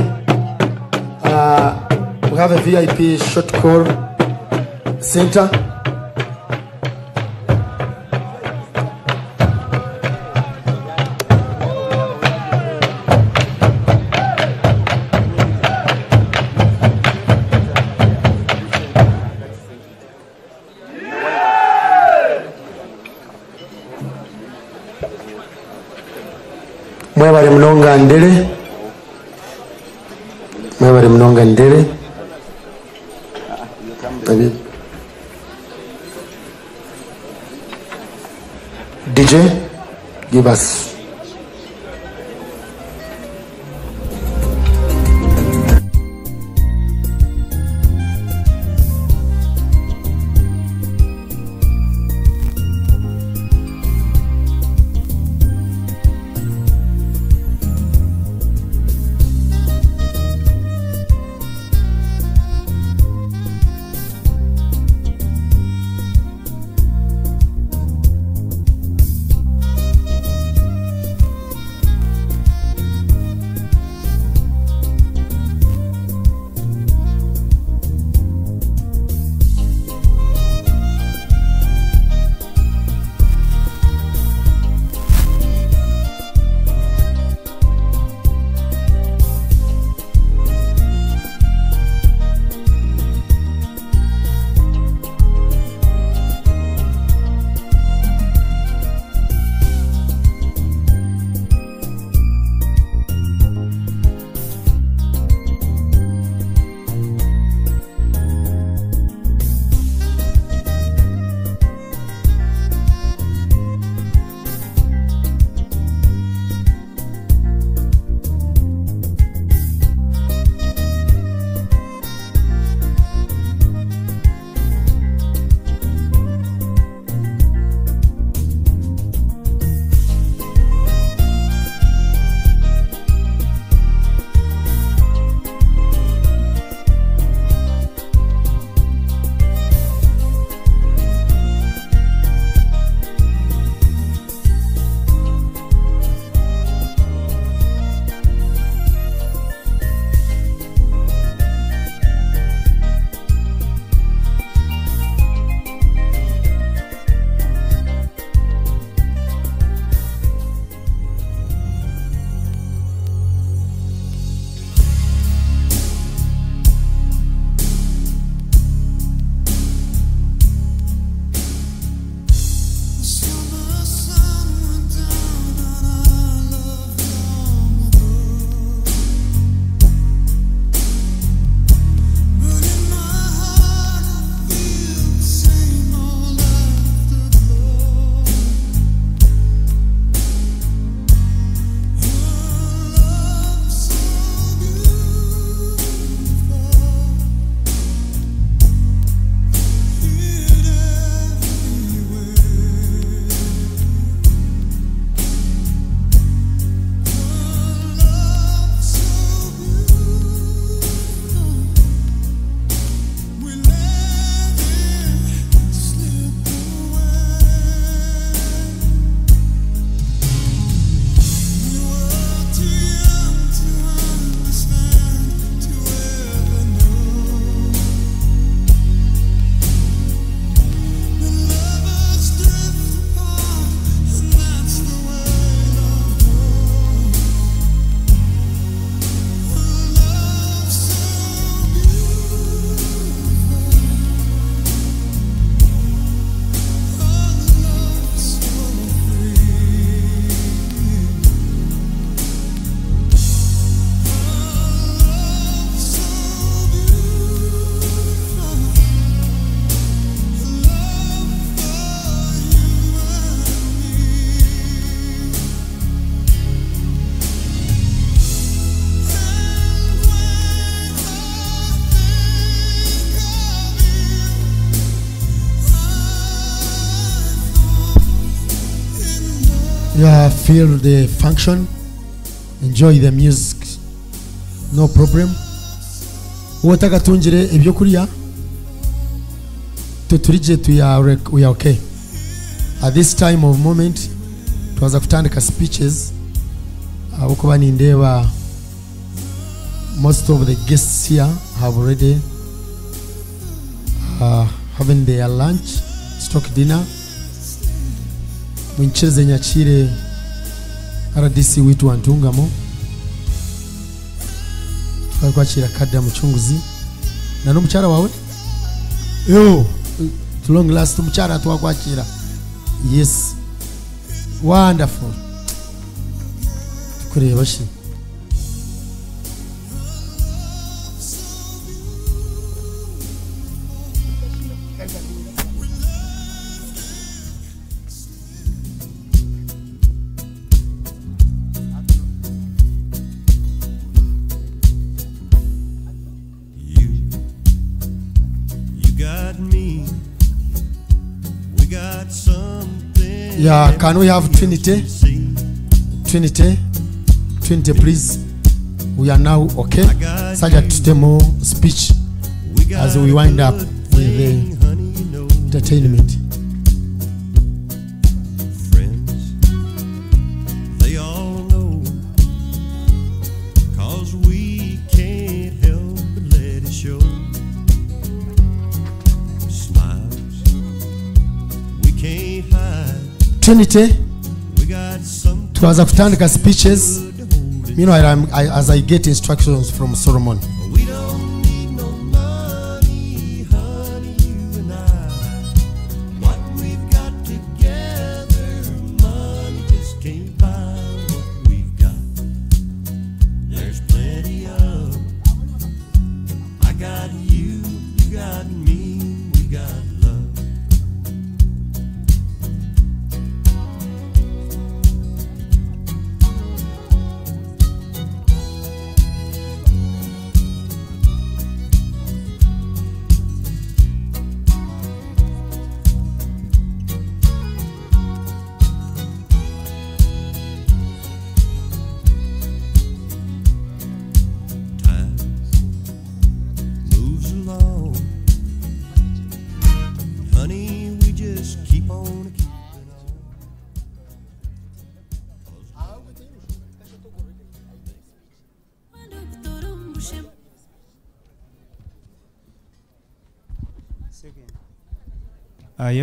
Uh, we have a VIP short call center. mwebale munonga ndere ます。Feel the function, enjoy the music, no problem. Uwataka tungire ibyo kurya tuturije tuya we are okay. At this time of moment twaza kutandika speeches abo kuba nindeba most of the guests here have already uh, having their lunch stock dinner mwinchereze nyakire rdc witu wantungamo ntungamo twali kwakira kadda muchunguzi. Nani wawe? Yo! Long last omukyala twakwakira yes. Wonderful. Tukureba shi. Yeah, can we have Trinity? Trinity? Trinity, please. We are now okay. Saja tutemo speech as we wind up with the entertainment. Trinity, tuanza kutandika speeches. Meanwhile, I'm, I, as I get instructions from Solomon.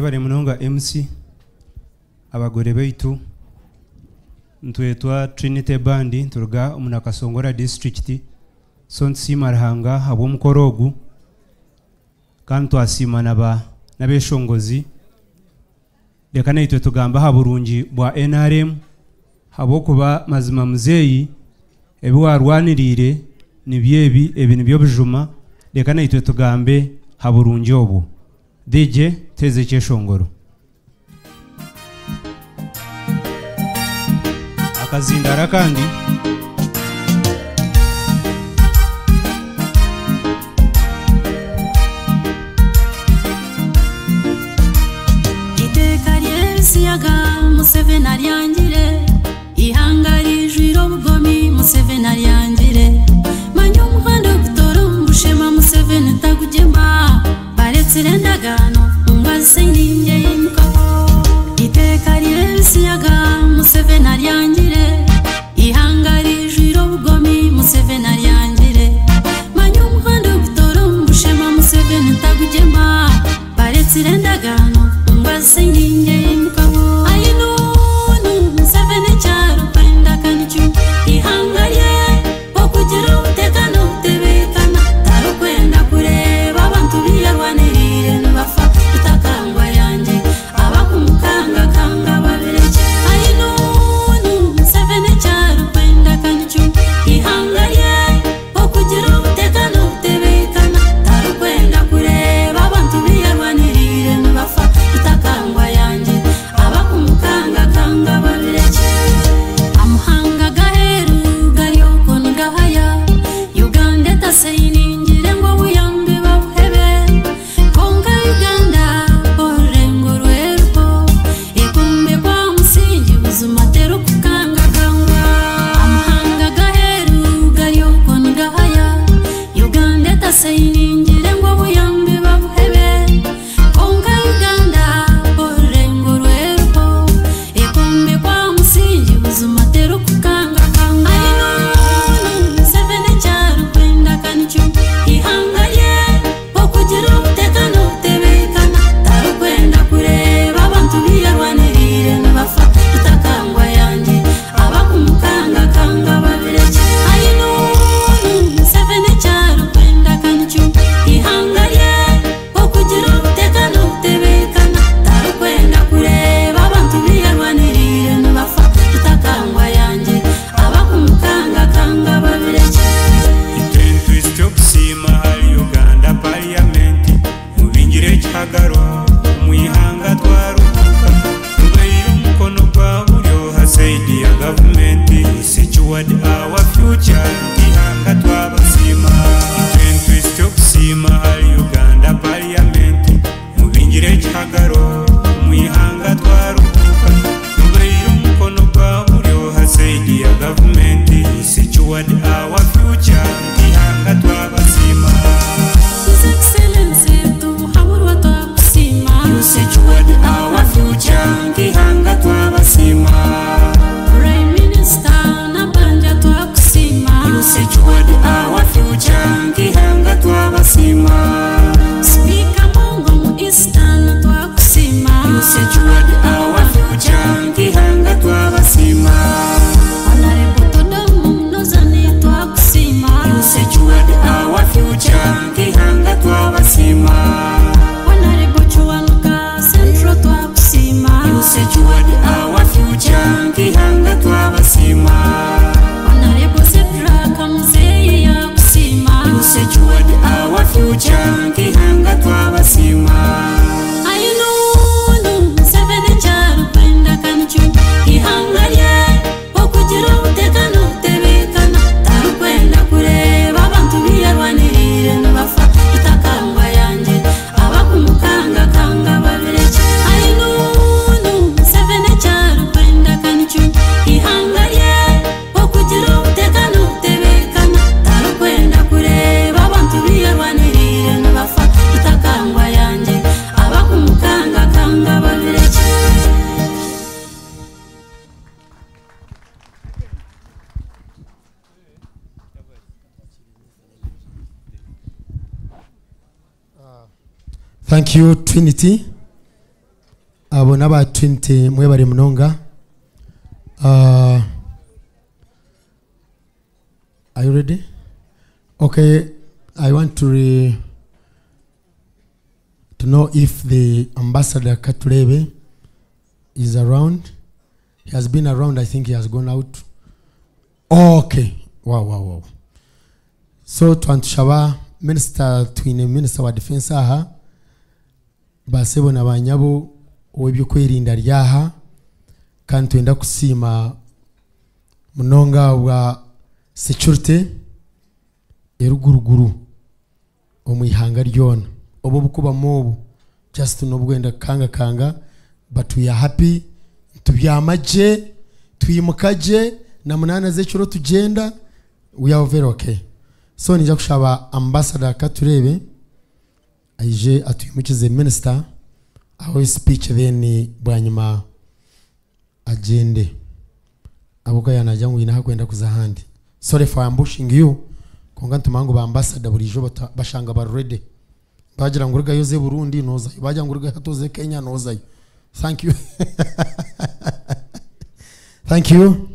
Ah, yebare munonga mc abagore baitu ntwetwa trinity band turuga omunakasongora district. So ntusiima ruhanga habw'omukoro ogu kandi twasiima n'abeshongozi reka naitwe tugamba aha burungi bwa nrm habw'okuba mazima muzeeyi ebi warwaniriire nibyebi ebi nibyo bijuma reka naitwe tugambe ha burungi obu dj teze ekyeshongoro akazindara kandi iteka ry'ebisiyaga museveni aryangire ihanga rijwire obugomi museveni aryangire manya omuhanda ogutora omu bushema museveni tagugema nzizira endagaano ngazi nninja ey'emukama iteeka ly'ensiyaga museveni alyangire ihanga lijwire obugomi museveni alyangire manya omuhanda ogutoora omu bushema museveni ntagugema. Baretsire endagaano ngazi nninja ey'emukama trinity. Abo n'aba trinity mwe bari munonga. Uh, are you ready? Okay i want to re, to know if the ambassador katurebe is around. He has been around i think he has gone out. Okay wow wow wow. So twantushaba minisita twine minister wa defense aha basebo na banyabo ow'ebyokweerinda ryaha kandi twenda kusiima munonga bwa security eruguruguru omu ihanga ryona. Obu obukubamu obu just nobwenda kanga kanga but we are happy. Tubyama gye twimuka gye na munana z'ekiro tugenda we are very okay. So nija kushaba ambassador katurebe aije atwimukize minister aho speech then bwanyuma agende. Abuka yanajya ngo ina hakwenda kuza handi. Sorry for ambushing you. Konga ntumango ba ambassador burijo bashanga ba ready bagira ngo uriga yoze Burundi nozayo bagira ngo uriga hatoze Kenya nozayo thank you. Thank you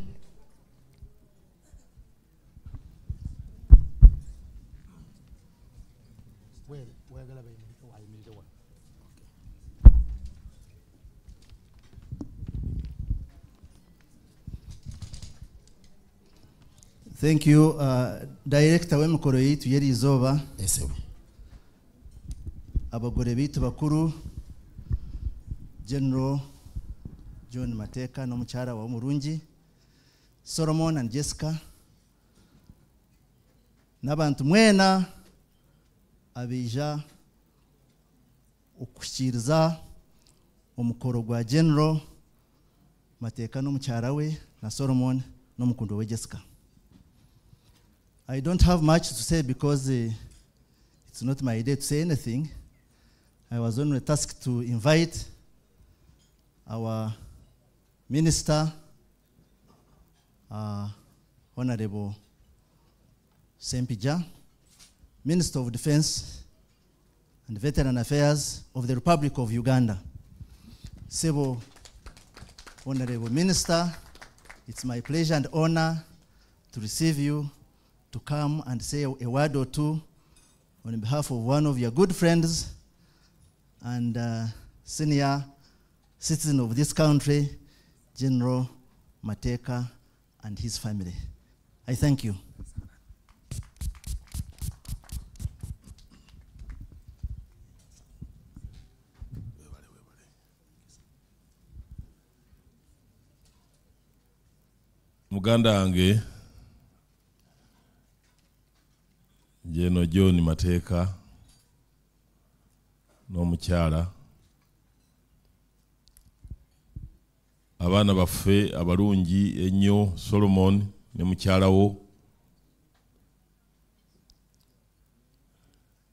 thank you. Uh, director w'emikoro yitu yeri izooba abagore bitu bakuru general john mateka n'omukyara wawe murungi solomon and jessica n'abantu mwena abeija okushikiriza omukoro gwa general mateka n'omukyara we na solomon n'omukundo we jessica. I don't have much to say because uh, it's not my day to say anything. I was only tasked to invite our minister, uh, Honorable Sempija, Minister of Defense and Veteran Affairs of the Republic of Uganda. Sebo, Honorable Minister, it's my pleasure and honor to receive you to come and say a word or two on behalf of one of your good friends and uh, senior citizen of this country, General Mateka and his family. I thank you. muganda wange jeno john mateeka n'omukyala. Abaana baffe abalungi ennyo solomon ne mukyala wo.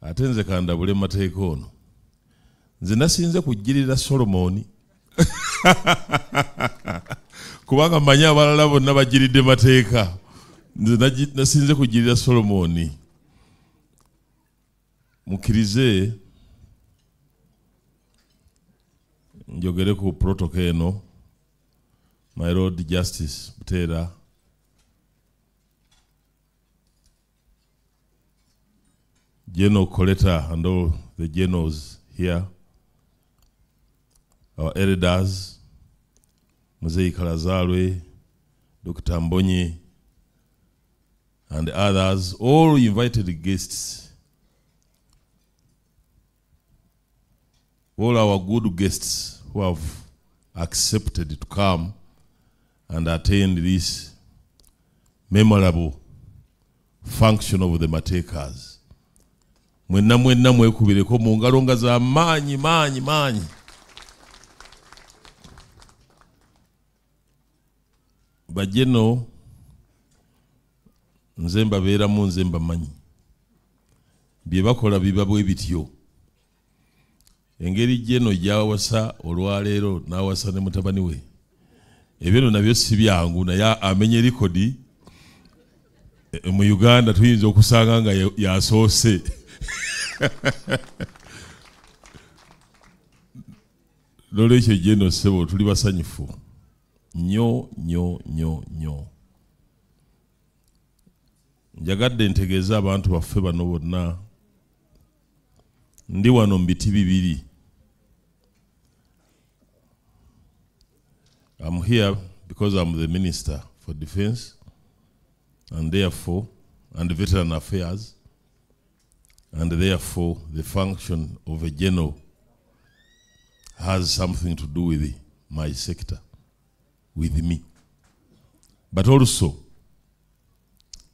Ate nze kandabule mateeka ono. Nze nasinze kujjirira solomoni kubanga mmanyi abalala bonna bajiridde mateeka. Nze nasinze kujjirira solomoni mukkirize njogere ku protocol eno. My lord justice buteera general collector and all the generals here. Our elders Muzei Kalazarwe, Dr. Mbonyi, and others, all invited guests, all our good guests who have accepted to come and attend this memorable function of the Matekas. mwenna mwenna mwekubireko mu ngalo nga za maanyi maanyi maanyi bajeno nze mbabeeramu nze mbamanyi. Bye bakola biba bwe bityo engeri jeno gyawasa olwaleero n'awasa ne mutabani we. Ebyo nabyo si byangu naye amenye likodi e- mu uganda tuyinza okusanga nga ya- yasoose. Nolwekyo jeno ssebo tuli basanyufu. Nnyo nnyo nnyo nnyo. Njagadde ntegeeze abantu baffe bano bonna. Ndi wano mu biti bibiri I'm here because I'm the Minister for Defense and therefore, and Veteran Affairs, and therefore the function of a general has something to do with my sector, with me. But also,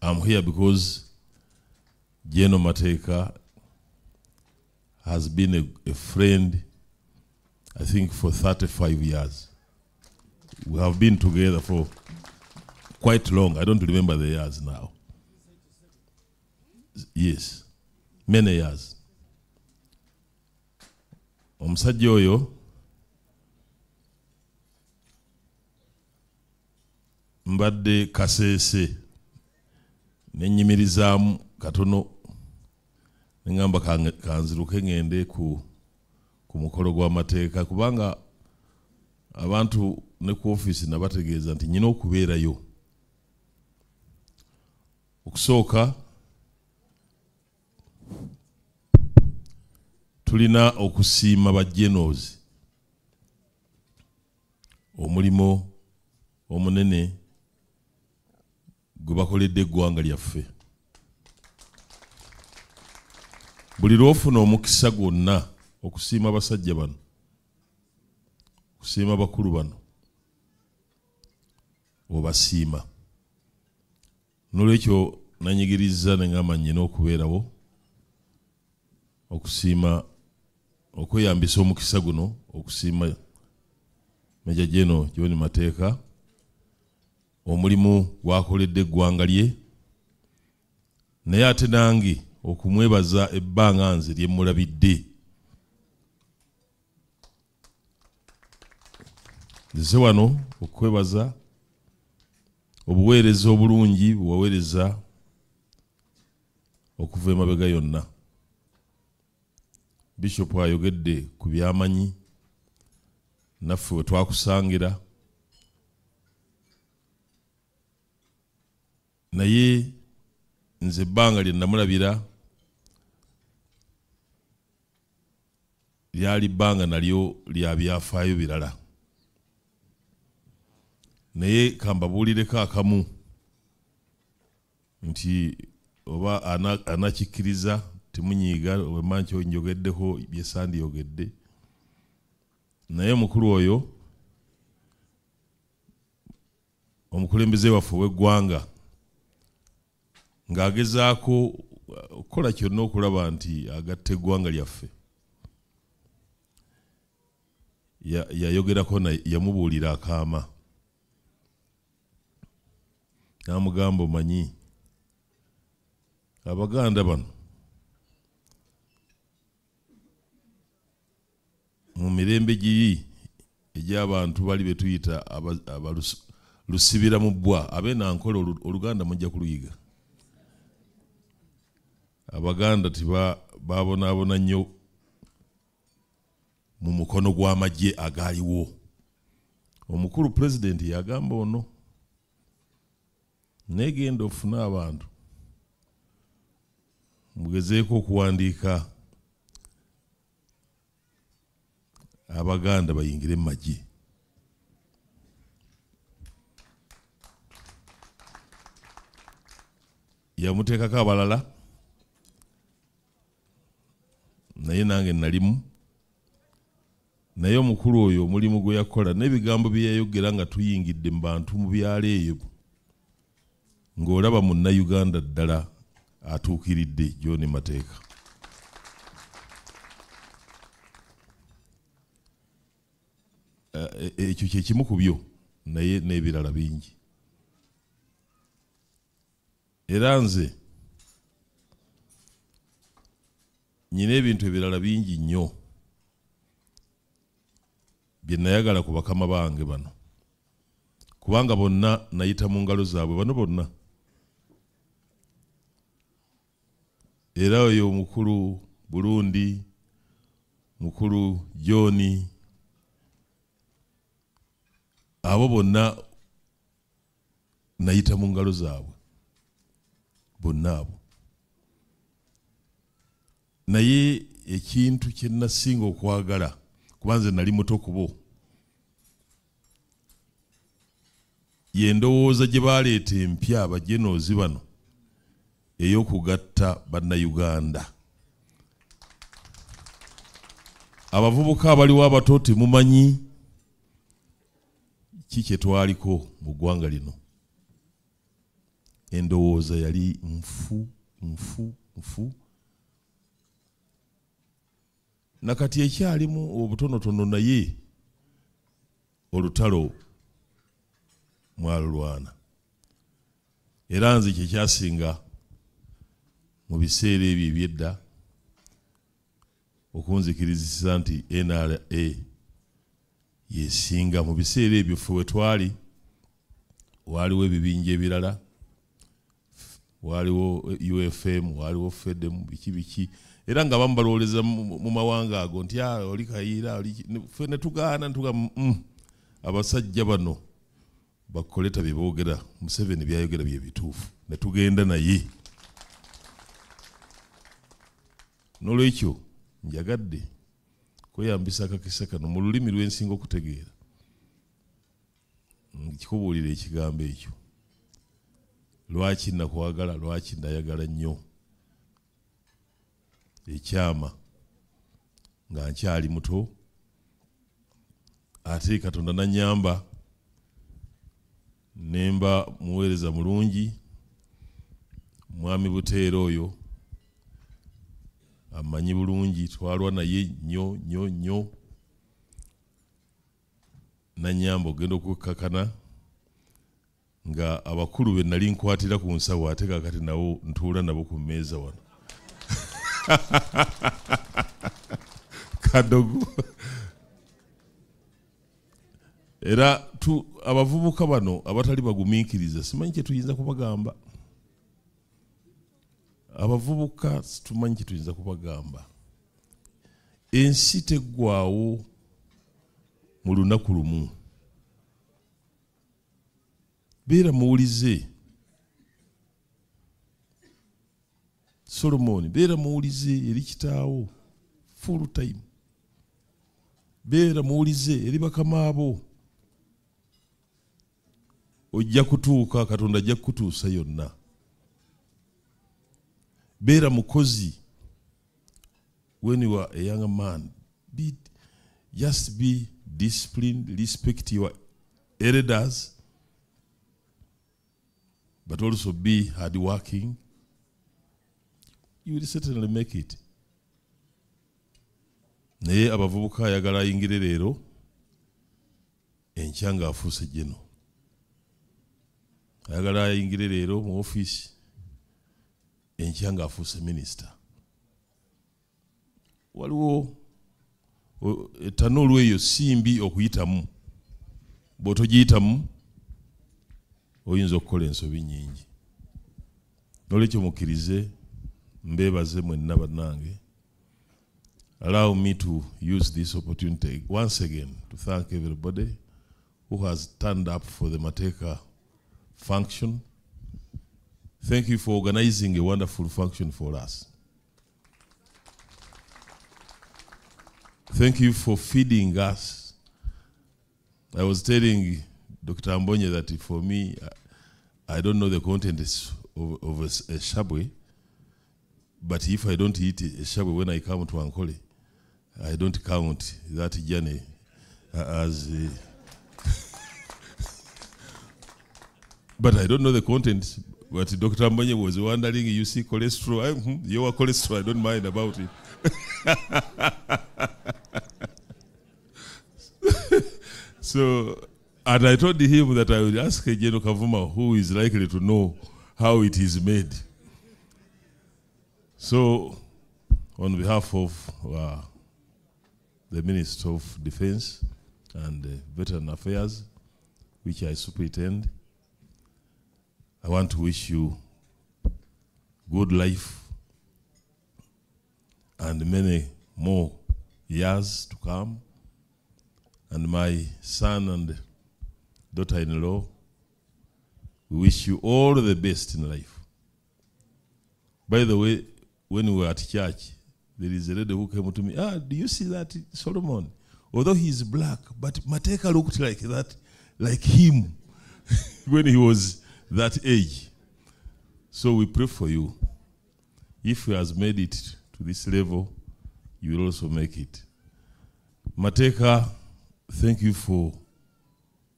I'm here because General Mateka has been a, a friend, I think, for 35 years. We have been together for quite long. I don't remember the years now. Yes, many years. omusajja oyo mbadde kaseese nenyimirizaamu katono neŋamba kange- kanziruke ŋŋende ku, ku mukolo gw'amateeka kubanga abantu ne ku ofiisi nabategeeza nti nyina okubeerayo. Okusooka tulina okusiima bajenozi omulimo omunene gwe bakoledde eggwanga lyaffe. Buli lwofuna omukisa gwonna okusiima abasajja bano okusiima bakulu bano obasiima nolwekyo nanyigiriza neŋamba nyina okubeerawo okusiima okweyambisa omukisa guno okusiima meja jeno john mateeka. Omulimu gwakoledde eggwanga lye naye ate nange okumwebaza ebbanga nze lyemulabidde nze wano okwebaza obuweereza obulungi bwewaweereza okuva emabega yonna. Bishopu ayogedde ku byamanyi naffe we twakusangira. Naye nze ebbanga lye namulabira lyali bbanga nalyo lya byafaayo birala naye kambabuulireko akamu nti oba ana- anakikkiriza temunyiiga wemanki njogeddeko byesandiyogedde naye omukulu oyo omukulembeze waffe ow'eggwanga ng'agezaako okukola kyonna okulaba nti agatta eggwanga lyaffe. Ya- yayogerako yamubuulira akaama n'amugamba omanyi. Abaganda bano mu mirembe giri egy'abantu bali be tuyita aba- abalus- lusibira mu bbwa abe nankola olu- oluganda mujja kuluyiga abaganda tiba babonaabona nnyo mu mukono gw'amagye agaaliwo. Omukulu pulezidenti yagamba ono negenda ofune abantu. Mugezeeko okuwandiika abaganda bayingire mu magye yamuteekako abalala. Naye nange nalimu. Naye omukulu oyo omulimu gwe yakola n'ebigambo bye yayogera nga tuyingidde mu bantu mu byalo eyo ng'olaba munnayuganda ddala atuukiridde john mateeka. Eh, eh, ekyo kye kimu ku byo naye n'ebirala bingi. Era nze nyina ebintu ebirala bingi nnyo bye nayagala ku bakama bange bano. Kubanga bonna nayita mu ngalo zaabwe bano bonna era oyo omukulu burundi mukulu joni abo bonna nayita mu ngalo zaabwe. Bonna abo. Naye ekintu kye nasinga okwagala kuba nze nali muto ku bo ye ndowooza gye baleeta empya abajenoozi bano ey'okugatta bannayuganda. Abavubuka abaliwo abato temumanyi ki kye twaliko mu ggwanga lino? Endowooza yali nfu nfu nfu. Nakati ekyalimu obutonotono naye olutalo mwalulwana. Era nze kyekyasinga mu biseera ebyo ebyedda okunzikirizisa nti nra yesinga mu biseera ebyo ffe we twali waaliwo ebibinja ebirala waaliwo ufm waaliwo fedem biki biki. Era nga bamu balowoleza mu mawanga ago nti "Ah, oli kayiira oli ki-" Ne- ffe netugaana netuga "Mm, abasajja bano bakoleta bye boogera museveni byayogera bye bituufu. Netugenda naye nolwekyo njagadde kweyambisa akakisa kano mu lulimi lwensinga okutegeera. Kikubuulira ekigambo ekyo. Lwaki nakwagala lwaki nayagala nnyo? Ekyama nga nkyali muto ate katonda nanyamba nemba muweereza mulungi mwami buteera oyo amanyi bulungi twalwa naye nnyo nnyo nnyo. Nanyamba ogenda okukkakana nga abakulu be nali nkwatira ku nsawo ate kakati nawo ntuula nabo ku mmeeza wano. Kadogo. Era abavubuka bano abatali bagumiikiriza simanyi kye tuyinza kubagamba abavubuka situmanyi kye tuyinza kubagamba. Ensi teggwawo mu lunaku lumu. Beera muwulize. Solomoni beera muwulize eri kitaawo. Full time. Beera muwulize eri bakama abo. Ojja kutuuka katonda ajja kukutuusa yonna beera mukozi when you are a young man be, just be disciplined respect your elders but also be hard working you will certainly make it. Naye abavubuka ayagala ayingire leero enkya ng'afuuse geno ayagala ayingire leero mu ofiisi enkya ng'afuuse minisita waliwo ettanuulu eyo simbi okuyitamu bw'otogiyitamu oyinza okukola ensobi nyingi. Nolwekyo mukkirize mbeebaze mwenna bannange allow me to use this opportunity once again to thank everybody who has turned up for the mateka function thank you for organizing a wonderful function for us. Thank you for feeding us. I was telling dr. Ambonye that for me i, don't know the content of, of a, s- a shabwe but if i don't eat a shabwe when i come to ankole i don't count that journey uh, as uh, but i don't know the content but dr. Ambonye was wondering you see cholesterol? I, hmm, your cholesterol i don't mind about it. So, and I told him that I would ask General Kavuma who is likely to know how it is made. So, on behalf of uh, the Minister of Defense and uh, Veteran Affairs, which I superintend, I want to wish you good life and many more years to come. And my son and daughter-in-law, we wish you all the best in life. By the way, when we were at church, there is a lady who came to me, ah, do you see that Solomon? Although he is black, but Mateka looked like that, like him when he was that age. So we pray for you. If he has made it to this level, you will also make it. Mateka, thank you for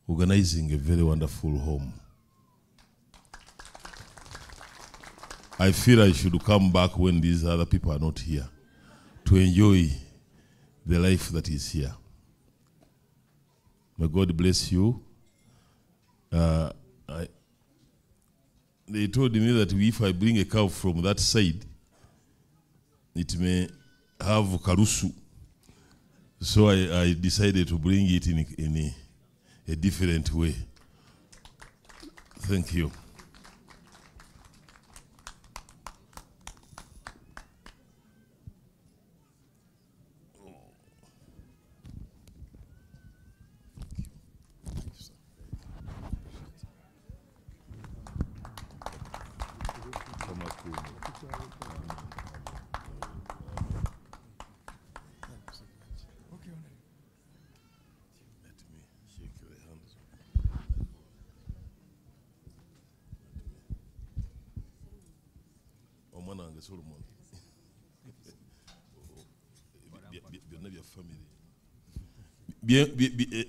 organizing a very wonderful home. I feel I should come back when these other people are not here to enjoy the life that is here. May God bless you. Uh, I, they told me that if I bring a cow from that side, it may have karusu. So I, I decided to bring it in, in a, a different way. Thank you.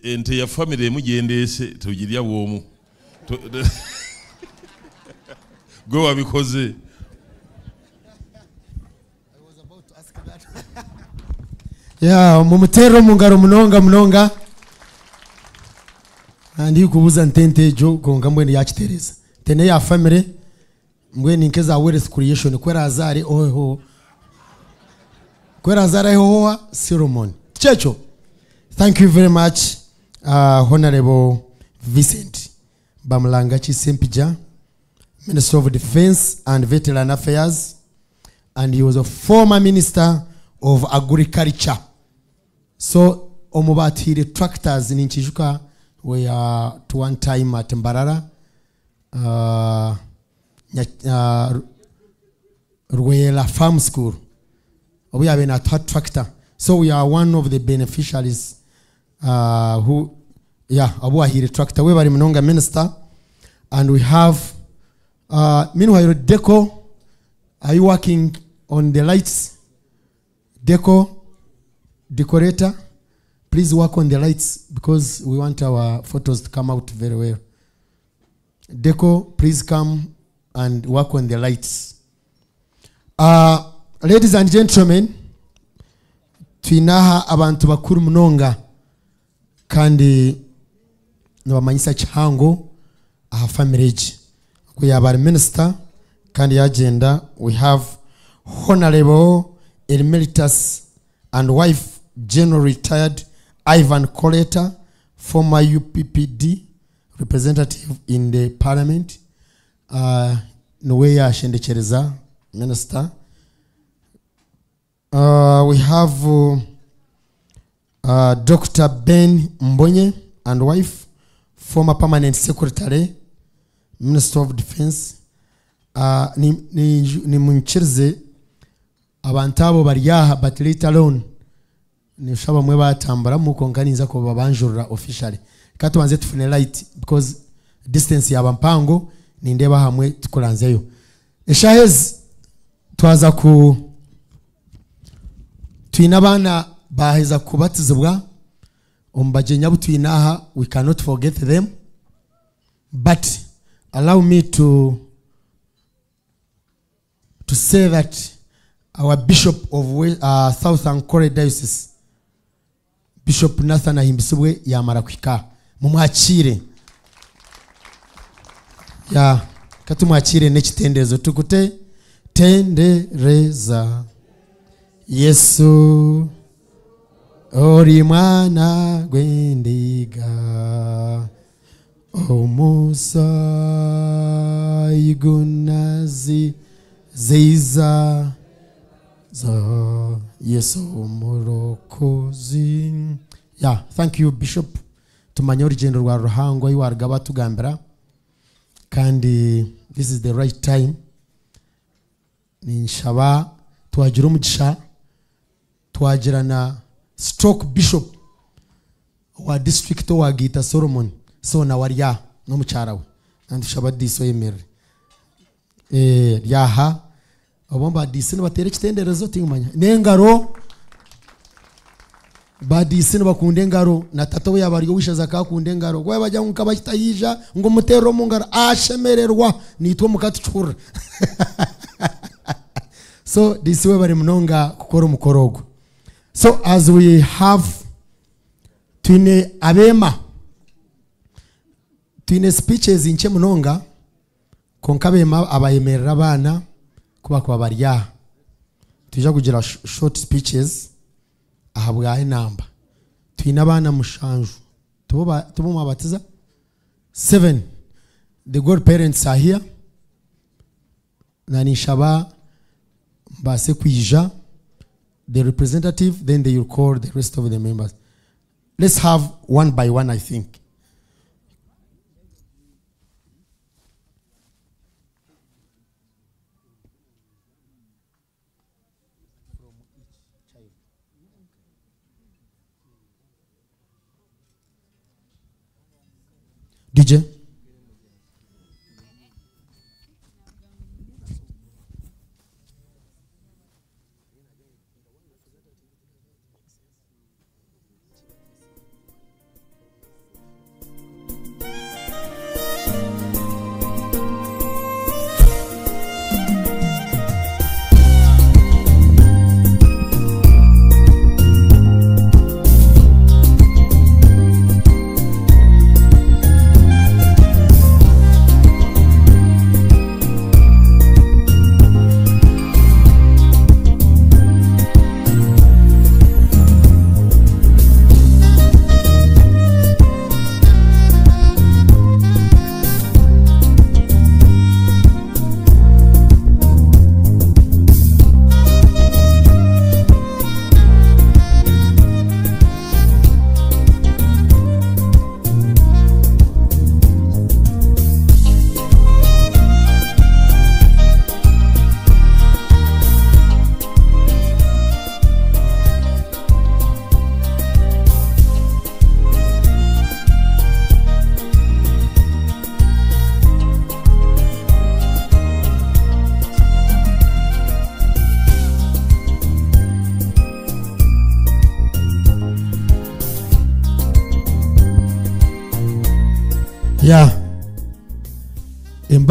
Ente ya famire emu gyendeese togirya bwomu. Gwe wabikoze. Ya mumutero mungaro munonga munonga. Andi kubuza ntente ejo gonga mbwene yakitereza tene ya family mbwene nkeza wealth creation kwera azare oho kwera azare oho Solomon. Checho thank you very much uh, honorable Vincent Bamlanga Chisempija Minister of Defense and Veteran Affairs and he was a former minister of agriculture. So omubatire tractors ninkijuka we are to one time at mbarara uh, uh, rwela farm school. Obu yabe natwa tractor. So we are one of the beneficiaries uh, who yeah abuahire tractor. We bari munonga minister and we have uh, meanwhile deco are you working on the lights? Deco decorator please work on the lights because we want our photos to come out very well. Deco please come and work on the lights. Uh, ladies and gentlemen twinaha abantu bakuru munonga kandi nibamanyisa kihango aha we have our minister kandi yagenda we have honorable emeritus and wife general retired ivan coleta former uppd representative in the parliament. Uh, niwe yashendekereza minister. Uh, we have uh, uh, dr ben mbonye and wife former permanent secretary minister of defense. Uh, ni, ni, ni abantu abo bari aha but later on nisha bamwe batambaramu muko nkaninza ko babanjurira officially. Katubanze tufune light because distance yaba mpango nindeba hamwe tukuranzeyo. Eshahezi twaza ku twina abana baheza kubatizibwa omubaje nyabutu inaha we cannot forget them. But allow me to to say that our bishop of uh, south core diocese bishop nathan ahimbisibwe yamara kwika. Mumwakire. Ya katumwakire n'ekitenderezo tukute tendereza. Yesu ori mwana gw'endiga omusayigunazi ziza za yesu umurokozi yeah thank you bishop. Tumanye urugendo rwa ruhango iwarga batugambira kandi this is the right time. Ninshaba twagira umugisha twagira na stroke bishop wa district wagita solomon so na warya n'umucyara we. Nandushaba diso yemerere eh ryaha abo badisi nibatere ekitenderezo tingumanya n'engaro badisi nibakunde engaro na tata we yaba ariyo wishaza kakunda engaro gwe bajya nka bakitayija ngo mutero mu ngaro ashemererwa nitwe mukatucura so disi we bari munonga kukora umukorogo so as we have twine abema twine speeches inche munonga konka abema abayemerera abana kuba kuba barya tujya kugira sh- short speeches ahabwa inamba. Twine abana mushanju. Tubo ba- mabatiza seven. The godparents are here. Na nishaba mbase the representative then they will call the rest of the members. Let's have one by one i think. Dj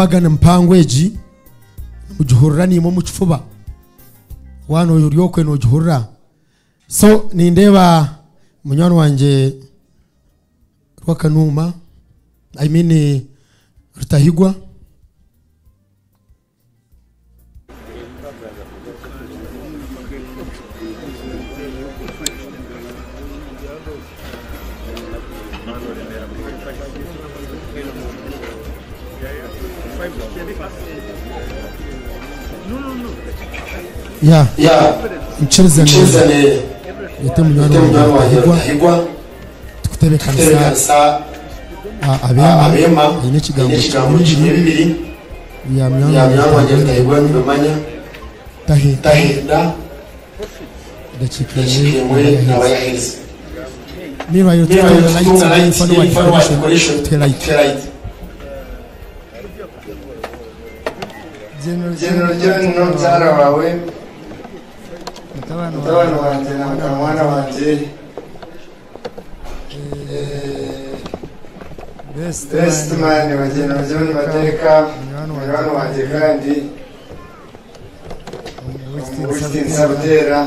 bagana mpango eji mugihurira nimo mukifuba. Wano oyo ori okwe nogihurira. So nindeeba munywani wangye rwakanuuma i mean rutahigwa. ya nshyirizanire yite munyurane wanjye ndahigwa tukutebe kanisa abema iyi ni ikigango cy'ibiri ya myanya wanjye ndahigwa ntibamanya ndahenda ndakikingwe ntabayaheze niba yo tutunga lights ni mfano wa decoration light general general general mtara wawe mutabani wanje na mwana wanje best man wa General John Mateka munywani wanje kandi Winston Sabutera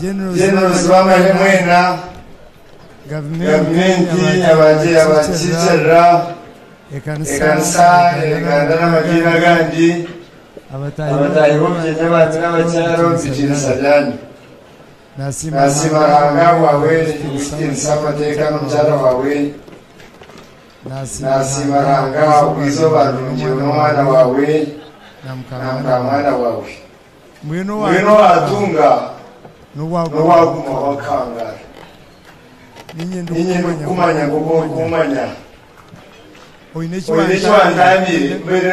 General Bamwe Mwena gavumenti abaje abakicerera ekanisa eganda n'amadini agandi abatayi b'umugeni banyu n'abacyaro nzikirisajyanye nasimahanga wawe rikiriza amateka n'umucyara wawe. Nasimaranga ubwisobanurungiro n'umwana wawe. Na mukamwana wawe. Ngwino watunga. N'uwaguma wakangara ninye ndukumanya ngokumanya oyine ekibandamire mbere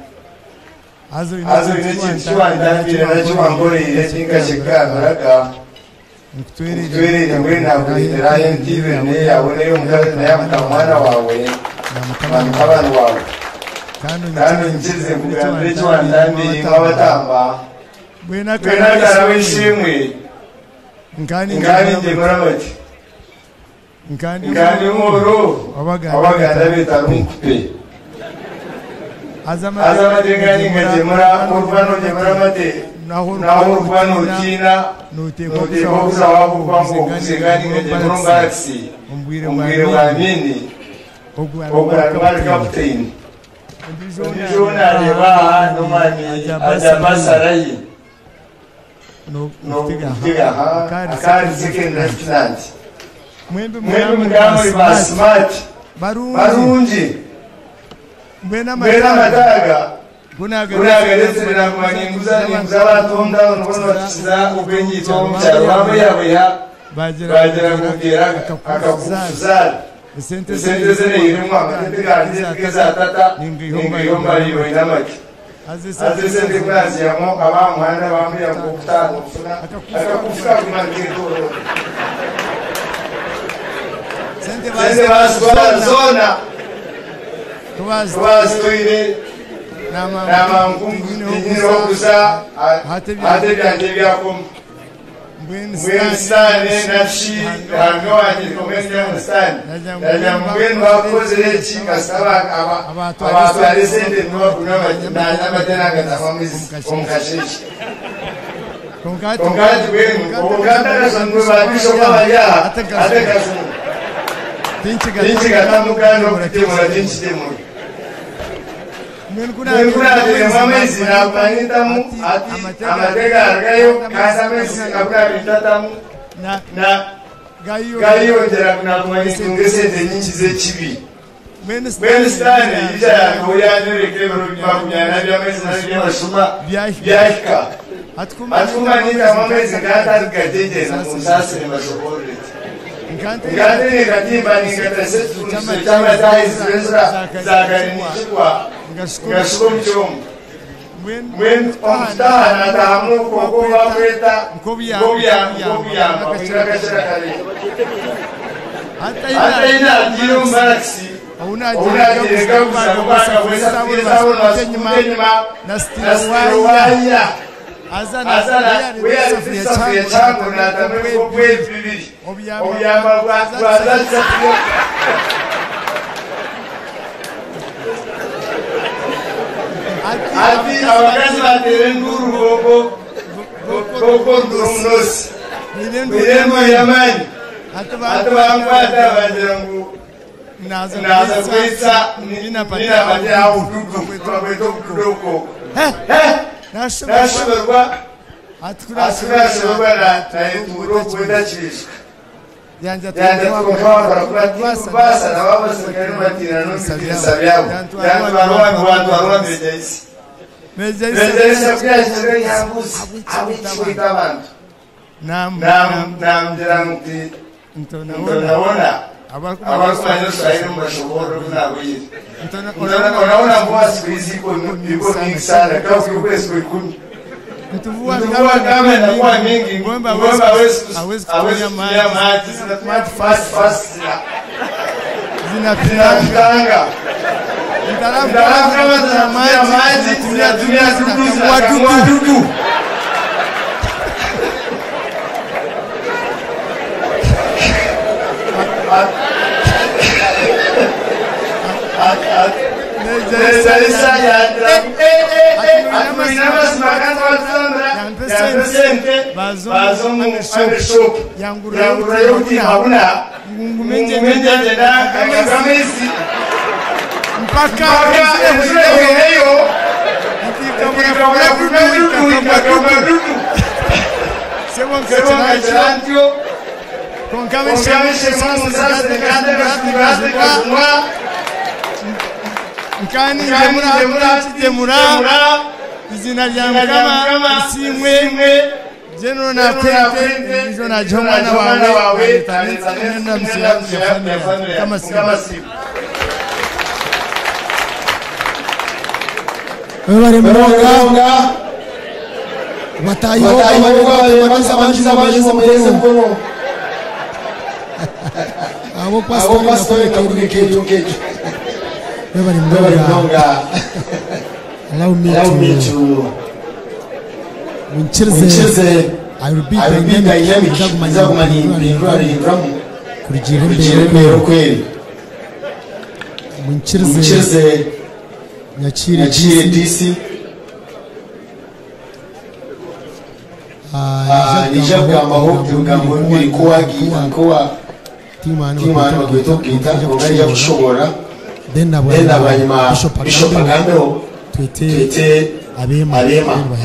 azuri ni kiwa ndafire nakyo wangoreye kingashikanuraga nkutwerere ngwe nakurindirayo ndibene yaboneyo mukazi naye amutaba umwana wawe abantu abana wawe kandi unkize kugira mbere kiwandambiye nk'abatamba bwenakara w'ishimwe nkani nge murabati nkani nkani nkuru abaganda bita runkupe azamadinga dinga jemura urfano jemura mate. Na urfano china noteko kusawaku kwangu okusinga dinga jemura ngaksi ombwire bwamini ogurarumari kapitaini ondizona areba nomani ajabasarayi nokutigaha akari secondary plant mwembi mugamuri basimati barungi mbwena mataga kunagaretsera kumaninguza ninguza batonda nokono bakiza ubwenyito omukyalo bamwe yabeya bagera kugera akakufuzara esente zene irimu amatete ganje tigeza tata ningiyomba liyo inamaki azesente kunaziyamo abamwana bamwe yakokutano kufuna akakufuna kumakirikoro sente bazitwara tubasitwire namangu enyini okusa ate byanjebyakomu mbwenu sitaani nafshi hange wange komenya musitaani ndagira ngu mbwenu bakozire eki nkasaba abatware sente n'amatenanga nafamizi omu kasheeshe tonkati bwenu obukatakasanwe bakishoka bari aha atekasunu tinchiga tamugana okutemula nenkitemula nenkunabira amaizi nakumanitamu ati amateeka aragayo kasi amaizi gakunabintatamu na gayiyongera kunakumanyisinga esente nyingi zekibi mwene sitani yicara ngaoyanireka ebiro makumyana by'amaizi nabyamashuma byahika se amaizi gatarugagyegyeza kunsasire mashoborreti Ngati katiba ningeteseka chama cha Israel zakarindikwa ngashukuru mchungu mwenu omutahana atahamuka okuba kweta nkobuyamba kwingakashira kare hataina agire omumarasi ounaagirega kusa kubanga bwesa bwesa bwesa bwesa bwesa bwesa bwesa bwesa bwesa bwesa azana weeyazisa esaffu ekyango natamuleko gwebibiri obuyamba bwazazzayo ati abakazi bateera enduulu boko boko ndulunosi mirembo yamaanyi atubankwata abanjangu naza kwisa ninapatia ududu kwetokudoko nashoberwa atunashoberwa naye tukurokuedachirishwa que kuvatirubasa navabosekeri matirano mipirisa vyavo yantu vanovangu vantu varova mejaisi mejaisi yakuyashiro yavusi avichikuita vantu nam nam nam ndiramuti ntonaona avakumanya swahili mumashokoro kunaviri unaona nguva siku hizi iko mingi sana kaukikwesko ikumi mvua kama inakuwa mingi ng'ombe hawezi kutumia maji zinatumia fast fast zinapitanga mtaalamu kama zina maji zinatumia dudu الحكات نزل سيادة أتمنى مسمعك والسمرة ينفسنت بازم أمشوك ينقر يوتي هنا من جدنا كمسي mpaka eyo ikabura kududu ikadudu sebonga kirantyo konka benshi kandi bashimira nkani ngamura kitemura izina rya mukama simwe jeno na kwente ndizo na jo mwana wawe tanenza nenda msilamu ya familia kama simu bari mwoga watayoga watayoga banza banza mwezo mwezo abo pastor na kwente kwente kejo kejo bari muronga allow me to munchirize I will be dynamic nzagumanyinduramu kurugira imbere kweli munchirize nyakire DC nije kugambaho ibigambo bibiri kuwagira kuwa timana bagwitokita ungajya gushobora dendabwanyuma bishop agambeho twite abema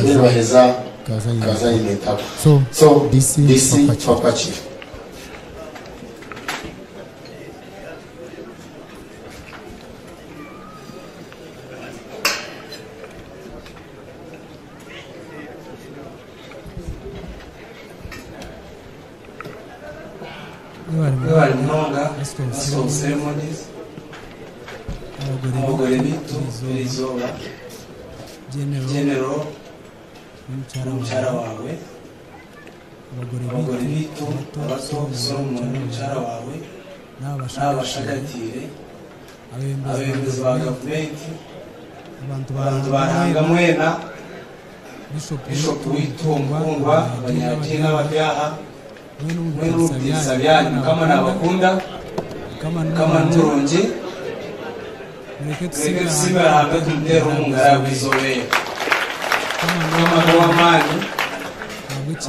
nirubaheza kazanye imitabo so disi papachi You are in Ceremonies. abagore bitu irizoba genero umucara wawe abagore bitu bato solomon umucara wawe n'abashagatire abayobozi ba gavumenti abantu baranga mwena bishopu witungwa abanyaki n'ababyaha mwe n'ububwiriza byanyu kamana bakunda kamana turonge mwenyekiti simba apete mtero mungarawizowera kamadowa mani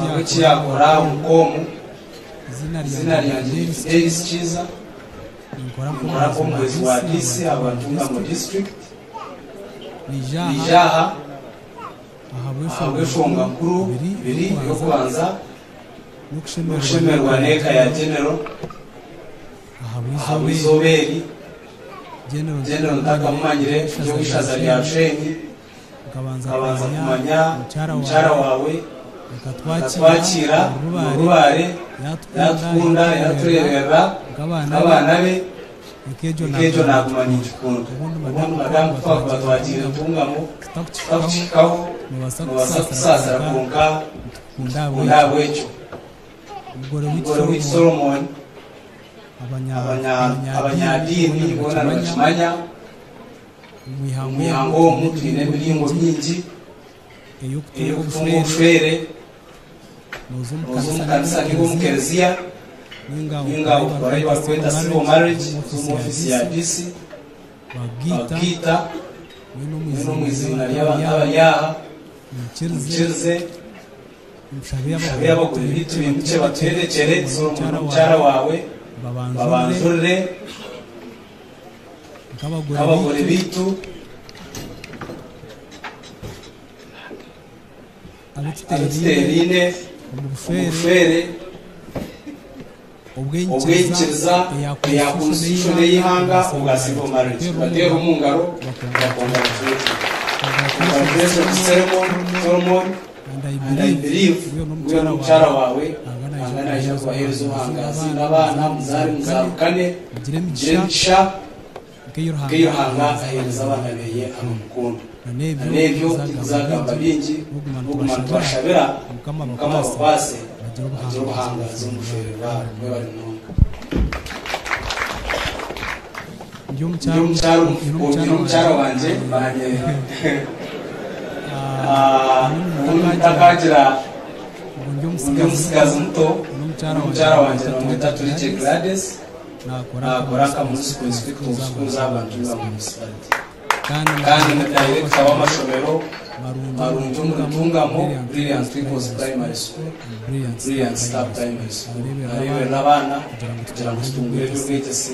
akwechiyako rawu nkomu zina lyanje davis chiza nkolako mwezi wa disi abatunga mu district nijaha ahabweshonga nkuru biri yokubanza nokushemerwa neka ya general ahabwizoberi genda ntakamumanyire ibyo wishaza byashenye ukabanza kumenya umucara wawe. atwakira urubare. yatwunda yaturebera abana be. Ikejo nakumanyije ukuntu. Ubundi madamu twavuga twakira utungamo tutagucikaho mubasa kusazira ku nka ku ndabo y'icyo ubwo rero w'iki solomoni. abanyadini imibonano kimanya imihango mutine emiringo mingi eyokutunga obushwere nooza omukanisa niga omukereziya ninga barayi barikweta civil marriage omu ofisi ya bisi babwita mwine omwizina ry'abanyaha mukirize mushabe yabakubitu bintu kye batuherekere sora omukyara wawe babanzurire nk'abagore bitu abiterine ubufere ubwinjiza yakunshushune y'ihanga ugasiga marije batera umungaro bakunda bakecuru bakunda bakecuru seromoni and i believe we are no mucara wawe. angana ijana ku baherezo bangazi n'abana muzari muzarukane mugire misha bw'iyuhanga ahereza abana beye amukunda anebyo muzagamba bingi mugumana tubashabira mukama bakwase bagire ubuhangazi umushorera mwe bari mu ndi umucyaro wanjye banjye ntakagira undi umusigazi muto n'umucyara wanjye mirongo itatu n'icye gladys nakora akamunsi ku nzu ifite ubusuku uzabandurira mu musigati kandi na dayiregita w'amashomero marundu mutungamo brilliance people's primary school brilliance staff primary school ari we n'abana kugira ngo tutungure by'ubwitesi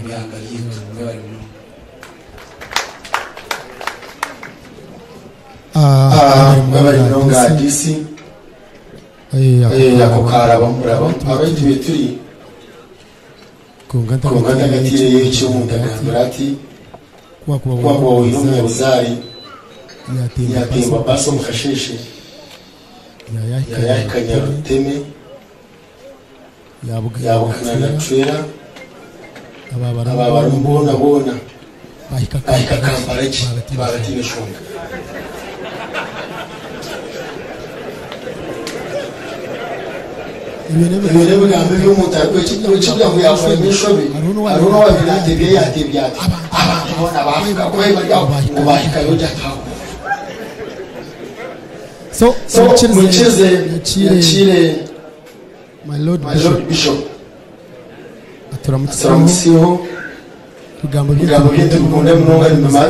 imyanga yitu y'abarimo mwe bari muri ngadi ako karaba muraba abaituye turi kungandagatire y'ekyomundagambira ati kwakuba wine omunyabuzari yatemba basi omukasheshe yayahikanya ruteme yabukana na cwera aba barumbona bona. Bahika kampala ki bagatine bigambo by'umuntu ariko kigira ngo yakora imishobe hariho n'uwabiri atebye yatebye ati abantu bona bavuga ko ngo bahika yoja tawo so mukize yakire my lord bishop aturamutsiho ibigambo bikunde munonga nyuma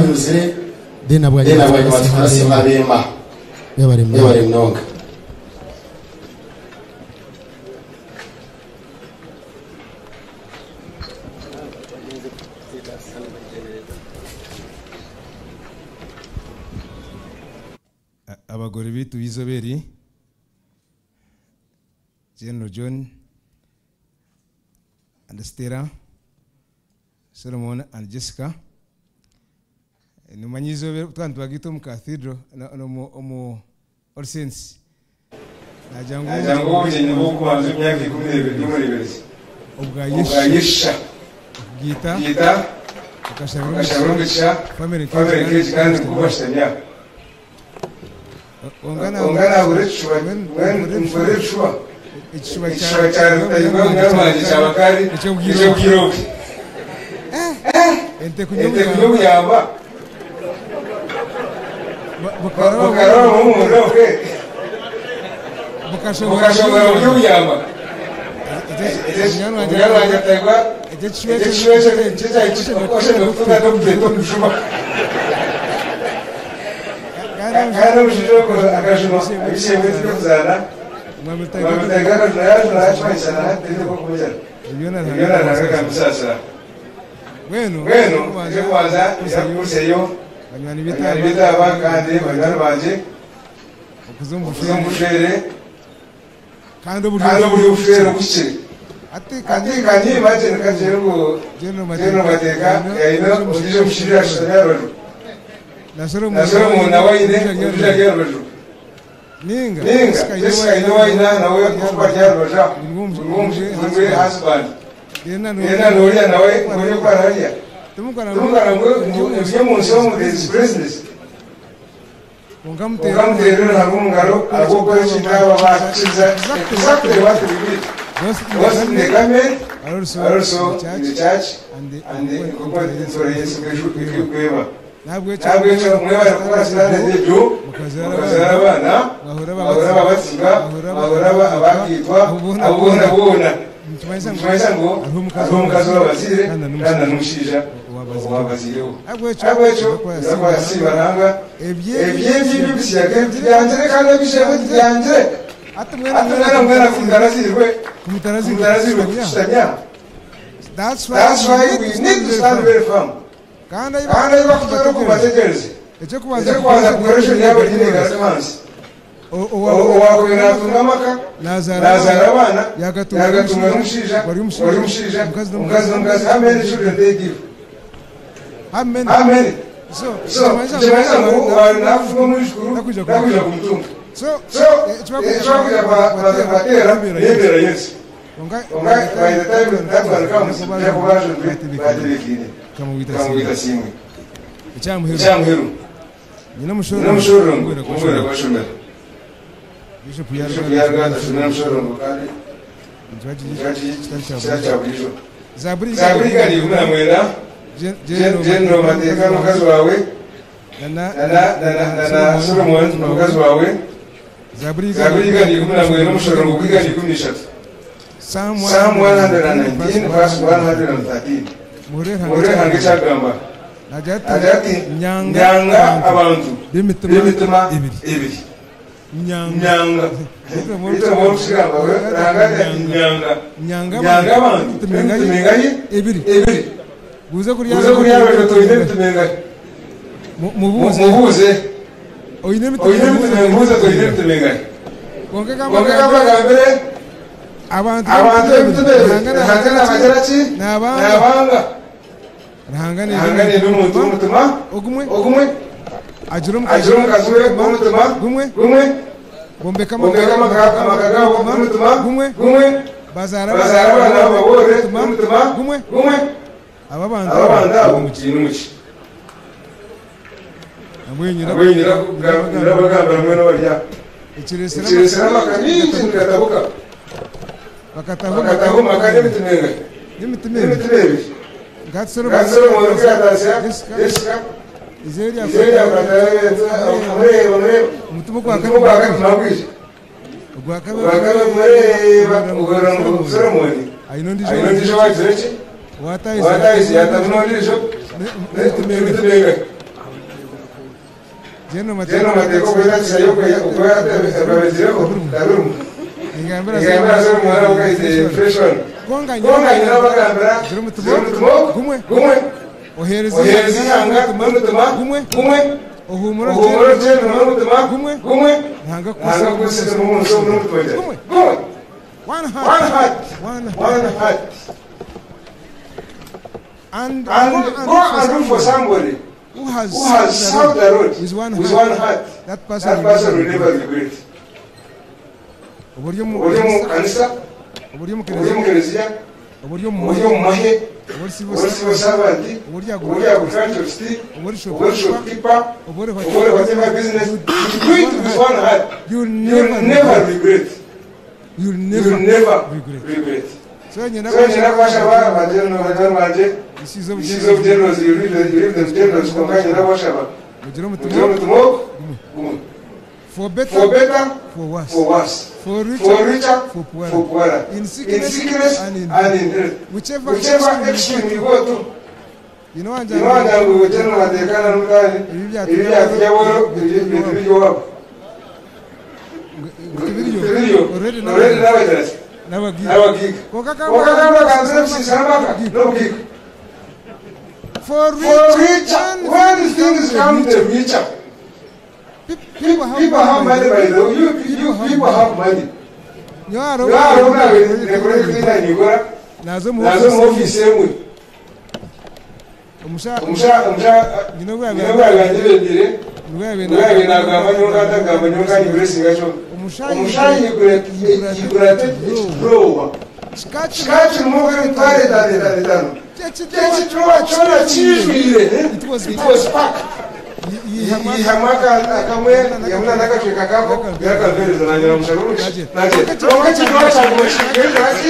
deni abwaye deni abwaye batwarasema bema yabare abagore bitu b'inzobere general john and stella solomon and jessica. Nimanyi izobere twana tubagita omu cathedral omu all saints nagira ngo ubugeni bwo kubanza imyaka ikumi n'ibiri n'umureberezi ubwa ubwa yesha bwita. Bwita. Ukashabira ukashabira umugisha family family kenshi kandi kubashanya wanganabura umugore w'ishuba igishuba cya rutayingwa mwarumange cya bakari icyo é ente kunyumuyamba bukara bamumunda bwe bukashobora kunyumuyamba umunyarwanda é icyo é cyo é gifite é ashobora é no é mu karaushije akajuma ibishyimbo turi kuzana bamutega akajuna yacu naracumbikira nahatinde ko kumujyana ibyo ntabwo bikamusasira weno uje kubanza yakuseyo banywana ibitaba kandi banywana banje okuza omushwere kandi obuli bushwere bukye atekanye imagine kajerugo geno mateka yaina omugisha omushirira shitani aroni nasoro umuntu aba yine uruja ryarubajuru ninga. Esika ino wayina nawe kuba ryarubajja umwe hasibandi rero nuriya nawe muri kwa hariya tumukora ngo ujye mu nsi wo mu business. Ungamutera ntabwo mu ngaro aragukoresha indabo bakiza exactly. What we need. Was in the government and also in the church. and the incorporated insolence kweba ntabwo bari gukora sinane n'ibyo mukazara abana bahora babatsinga bahora abakitwa. Abubona bubona tumanyisa ngo ari umukazi w'abazire kandi n'umushinja wabazireho ntabwo icyo zakora sibaranga ebyebyo bisigaye byanjye kandi bishaho byanjye ati mwana mwana kungana zirwe kumutara zirwe kushitanya That's why we need to stand very firm. kana ivakutara kuvateterezi o o o manzi owakwera atunga maka nazara vana yakatunga rumushisha wari mushisha mukazi nomukasi how many children they give how many, how many? so chimanyisa ngo vanhu nakufunga muzvikuru nakuja kumutumba so chivakuita patera nembera yesu ungai by the time that one comes nepo vazvo vatirigine kama wita singa cha muheru cha muheru nyina mushoro nyina mushoro ngwera kwashona bishop yarga. Nyina mushoro ngokale njaji njaji chabulisho zaburi zaburi kali kuna mwera jeno mateka. Mukazi wawe nana nana nana solomon mukazi wawe zaburi kali kuna mwera mushoro ngokwika ndikumisha Psalm 119 verse 113 mure hange cagamba ajati nyanga abantu b'imitima ibiri nyanga itamuntu kigamba we ranganya nyanga nyanga abantu tumengaye ibiri ibiri buze kuri yawe kuri yawe tumenye tumengaye mubuze mubuze oyine mubuze tuyine tumengaye konke kamba kambere abantu abantu b'imitima ibiri ranganya bagera ki ni abanga rahangane n'umuntu w'umutuma ogumwe ogumwe agire omukazi w'omutuma gumwe gumwe bombeka amaka gabo n'omutuma gumwe gumwe bazaara abaana babore n'omutuma gumwe gumwe ababanda abo mukinuki nabwenyera bagamba rumwe n'abarya ekireesera amaka mingi nigatabuka bakataho amaka n'emitima ebiri n'emitima ebiri ngatsiromoni kuyatashya yeshika izeri yakataamureba mutima gwakatima kwisha gwakaamureba ugorangusoromoni ainondisho wazirechi wataiziyatamunondisho nemitumenga jeno mateko kwetachisayo kwatabavezireko dabirumu ingambira soromwana ukaite freshone one konganyira bagambira ziri mutumo gumwe ohereza ihanga n'umutima gumwe uhumura jeno n'umutima gumwe gumwe ntanga nanga kusiga n'umuntu n'umutima gumwe one heart one heart one heart and go and look for somebody who has, who has served the Lord with one with heart. one heart that person, that person will never regret mu uburyo mu kanisa uburyo mukereza uburyo muhe uburyo busabanti uburyo yagukantoriti uburyo shopipa you do it with one heart you never regret. you never regret. sonyina kwasha abana banje n'abajyana banje isizo bugenerozi you leave them bugenerozi ku mwanya n'abashaba mugire umutumwa for better for better for worse. for worse. For richer, for richer for poorer, for poorer. In sickness, in sickness, and in and in health whichever, whichever extreme you go to inonja ngo ugene batekana n'ubwani ibi byatujya boro ibintu by'iwabo ibiryo already n'abagerasi n'abagiga kokakamba kanzira bisisana n'ubwiga for for richer. when things come to richer people have money. By the way. You, you people have money nyaro nyaro nawe nekore kutina nigora na zo mu office nyine bwaganje bendire bwabe nagamba nyonga atagamba nyonga ni blessing gacho umushayi yigura yigura grower skachi mugore ntare dane dane dano chechi tuwa chona chijwire it. was it yihamaka akamwe yamuna nakacheka kako yakavereza nanyira musharu nache tonga chinoa changu chigenda achi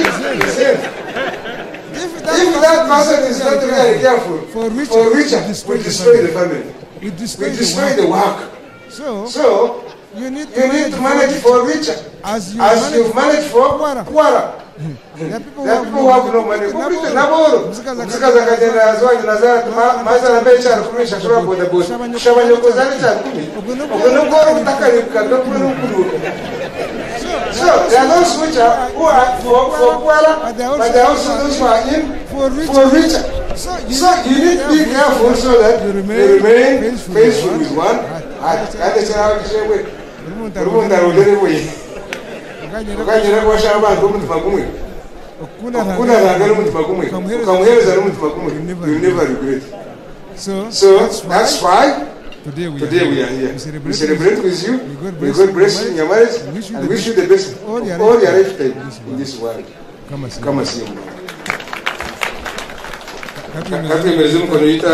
If that person is not very careful, for which, for which we destroy the family, we destroy, we destroy the work. So, So You need to, you manage, need to manage for richer. As you as manage, for kwara. Ya people who have no money. Kubrita naboro. Muzika za kajenda So there are those which are who are for, poorer, but there are also those who are in for richer. So you, need to be careful so that you remain, faithful with one. I, I understand how say urumundaro urerebuye you never regret. So that's why Today we, Today are, we are here. We celebrate, we celebrate with you. May God bless, God bless you in your marriage. And wish you the best of all your lifetime. in this world. Come and see you umukono yita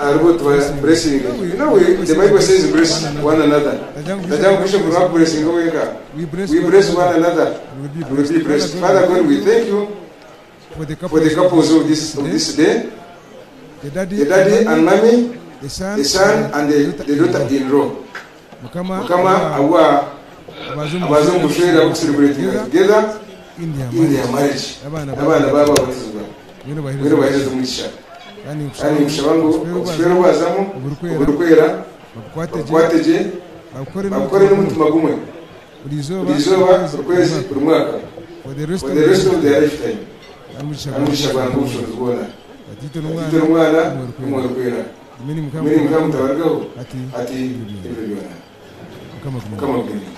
aribo tuba blessing you know we, the bible says bless one another ndagira ngo kushe kuruha blessing weka we bless one another we will be blessed father god we thank you for the the couples of this of this day the daddy, the daddy and mommy the son, the son and the, the daughter in law mukama awa abazungu bo celebrate together in their marriage. Abana baba batizwa mwirubahiriza umugisha kandi umugisha usigaye urwazamo uburukwera ukwatege bakore n'umutima gumwe buri zuba buri kwezi buri mwaka for the rest of the lifetime ubushobozi ubona batite n'umwana n'umwurukwera imini mukamutabagaho ati ibyo bibona mukamagumya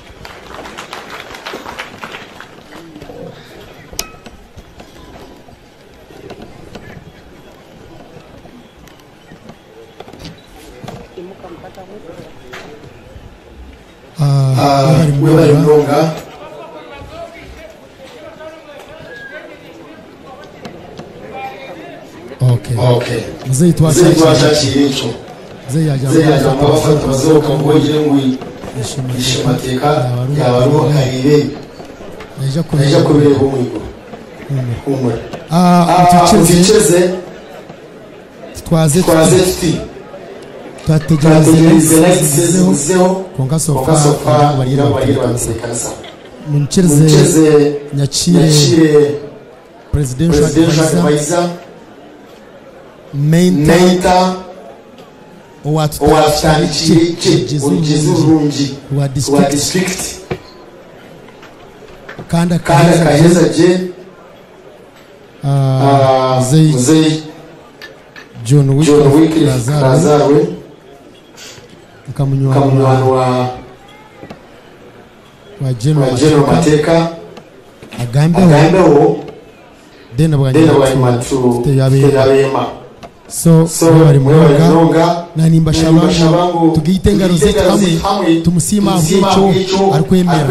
webaye mlonga mzee twashakira ekyo zeyajamba bafata bazoka yabaruho aire naija kubireho omwigo humura omutukirize tutwaze tuti twategyereze konka sofa konka barira batekansa munchirize nyakire presidential advisor menta owatutari kizurungi wa district. Kanda kaheza je ah, muzei john wick lazarwe mukamunywani wa mateka. Mateeka agambewo dena bwanyuma tuteyabeema so mwebali munonga nanimba shabangu tugiite engaro zetu hamwe tumusiima ahabwekyo arikwemera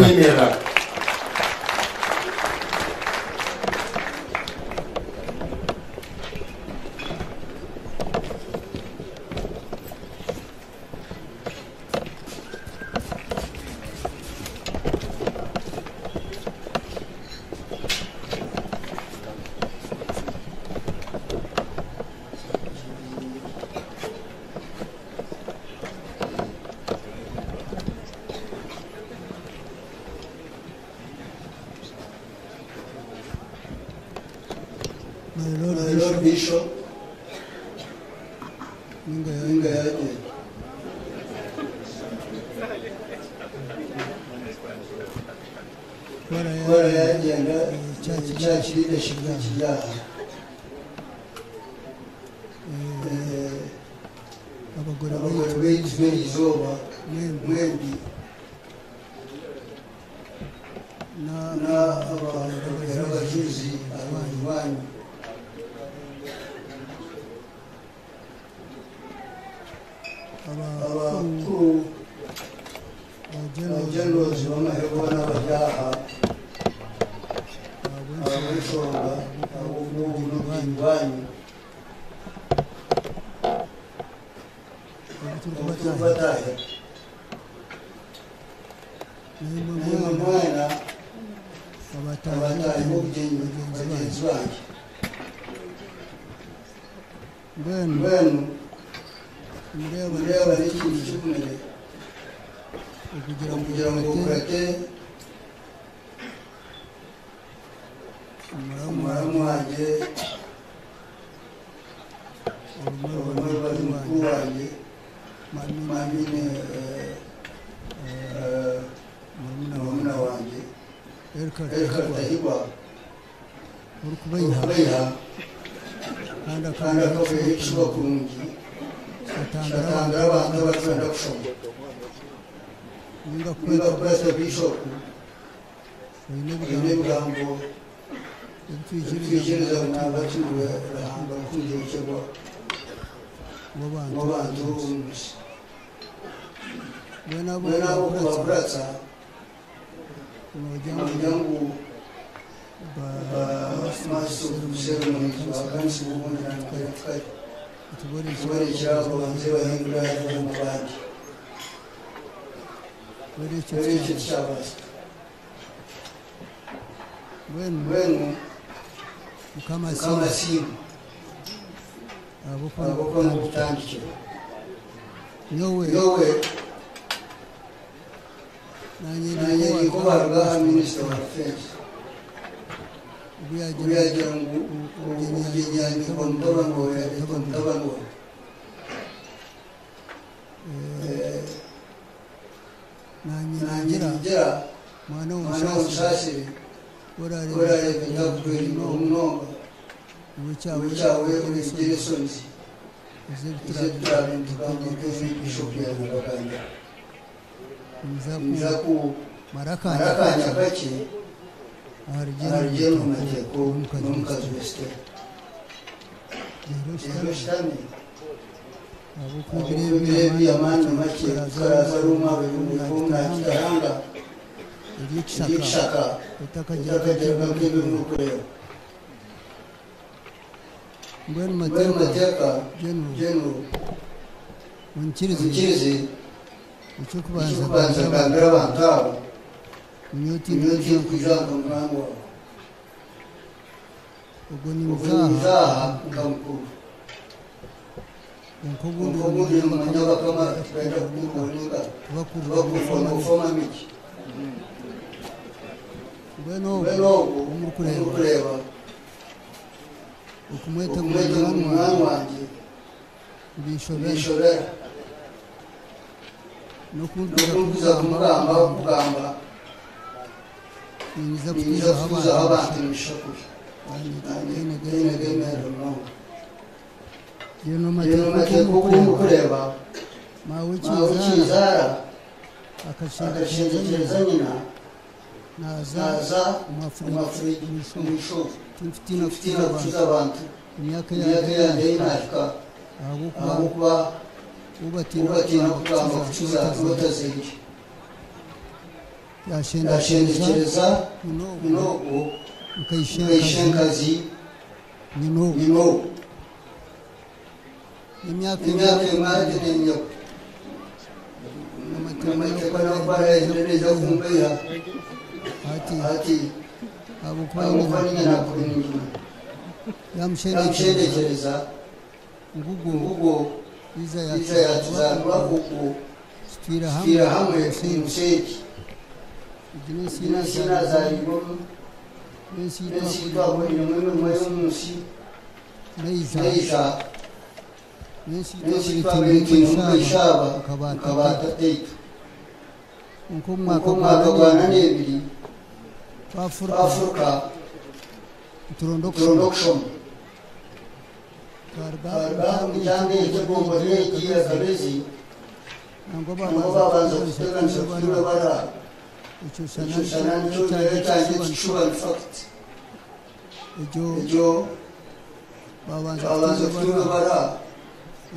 Richard Chavez. Wenu mukama simu abokona obutandike yowe. Nanyerikuba lugaba minisita wafensi byajja mukujenyaniko mutabangoyo ate mutabangoyo ntangira mwana w'umushasire urare bidakwiye n'umwongo ubu cyawe urengera isozi uze turarinduka ndetse n'ibishuko ya muganga niza ku marakanya gake arugero mu mategeko n'umukazubesite rero shitani ebibira eby'amaanyi makye kalazaluuma bebumuna kigahanga ebyekisaka ettaka gyagako ebivuukeyo mbwenu mateeka genero onkirize ekyokubanza kambira bantu abo nyotinkujango mumango ogwo ni mzaha nga nkugundira omumanyi abakama baija kugukuulinga bakufoma miki mbwene obwo omurikureeba okumweta munyani wange mbishobera nokuntuza kumugamba kugamba ninyiza kutuzaho abantu emishakuri kaine gemerera não? Mateko mateko kumureba kureba mawe akashinga agashengekereza nyina naza naza umafurika umafurika mwisho mwishovu tumfitina fitina kutuza kutuza abantu abantu imyaka yanjye ahabukuba ahakuba ubatina ubatina kugamba kutuza notazenge yashendekereza minogo minogo minogo imyaka n'enyoko amateka n'okubara endereza kumbeya ati kuri nyina yamushendekereza ngugo iza kuku sitwira fira hamwe hamwe museki iginesina sina zayibonu nesitwa nesitwabonye mwene mwe y'omunsi n'ekifo abeekintu ekyaba mukabaata 8 nkomwaka gwana n'ebiri twafuruka tulonde okushoma twarigambu kyanga ekigombo n'ekiira kabezi nabo babanza okuteganisa kutura bara ekyo sana nikyo mbeera kyange kikishuba infact ekyo babanza kutura bara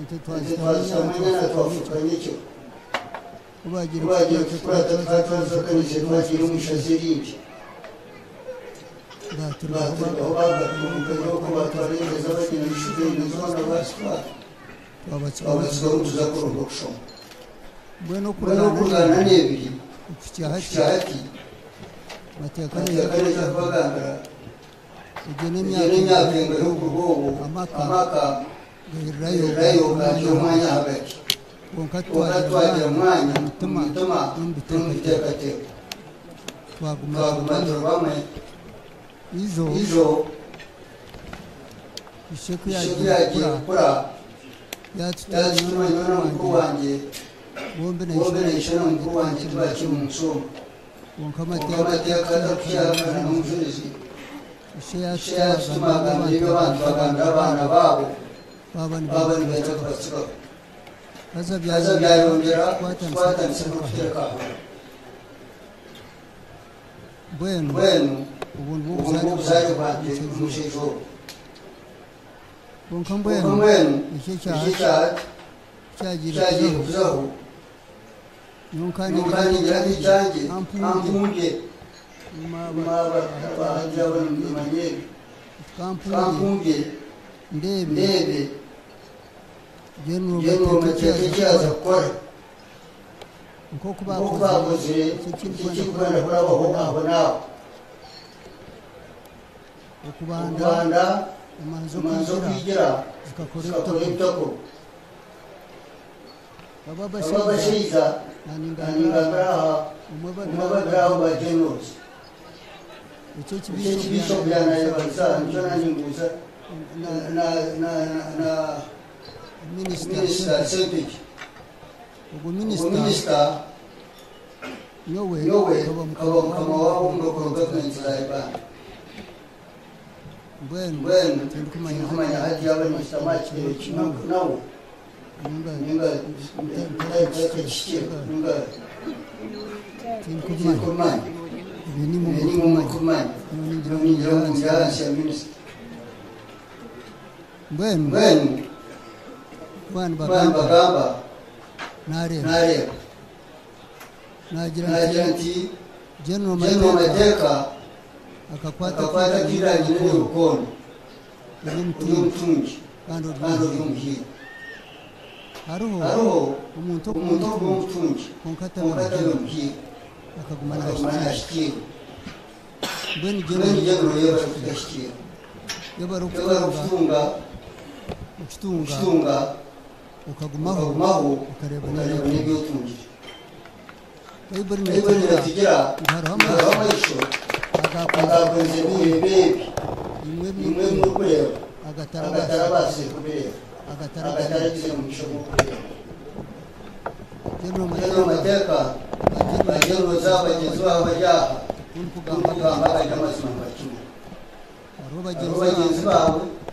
ntitwazimanya natwafukamye cyo ubagira kurata twatuzakanyije twagira umugisha ziribye batiri aho bagatungukaga ko batwarengeza bagira ibishije ibibazo n'abasitwari twabasitwari tuza korogosho mbwene kurana n'ebiri ukihati mateka neza kubagambira ugena imyaka ingana y'ubwo amaka rayo ka juma ya be wakatwa jamanya mutuma mbitekate twagumaturwame izo izo isheku yagiye kura yatutumanye n'umukuru wanjye bombi nayishe n'umukuru wanjye tubakiri umusomo wonka amateka adapfira n'umujurizi ishe yatutumaga mbere bantu baganga abana babo. baban baban bai taka bacika hazab ya hazab ya yondira watan watan sun kutirka bueno bueno ubun bu zai ba da mu shi jo bon kan bueno bon bueno yake ka yake ka ji da zaho nun kan ni kan ni ya ji jange an funge ma ba ba jawan manye kan funge ndebe ndebe gyengomekyekikyaza kukola nkokubakuzire ekikugenda kulaba bonaabonaawo okubanda emanzi okwigira zikakora ebitoko ababashaija naningagaraha omwebagaraho ba generals ekyo ekibiso byanayebaza nikyo naninguza minister, minister Celtic. Ogo minister, minister yowe kabam kama wabum do government laiba. Bwen bwen kumanya kumanya hadi yawe mustamachi chinawo nawo. Ninga ninga ninga kishike ninga tinkumanya kumanya. Ni mumu kumanya. Ni jamu jamu jamu minister. Bwen bwen bwana bagamba. Nareba nagira nti general mateka akakwata kiranye n'urukondo uri umutungi kandi uri umuhinga hariho umuntu uvuga umutungi unkatari umuhinga akagumana agashyikiwe mbwene igenero rero bari kugashyikiwe iyo bari gutunga ukitunga okagumaho okareeba n'ebyotundi bayibuli netigira ngaraba amaisho agakunza ebibi ebi bimwe n'okureeba agatarabaasire kubireeba o que gw'okureeba tena amateeka bageroza bagezi baabo bari aha n'okugamba ag'amazima bakimwe hariho bagenzi baabo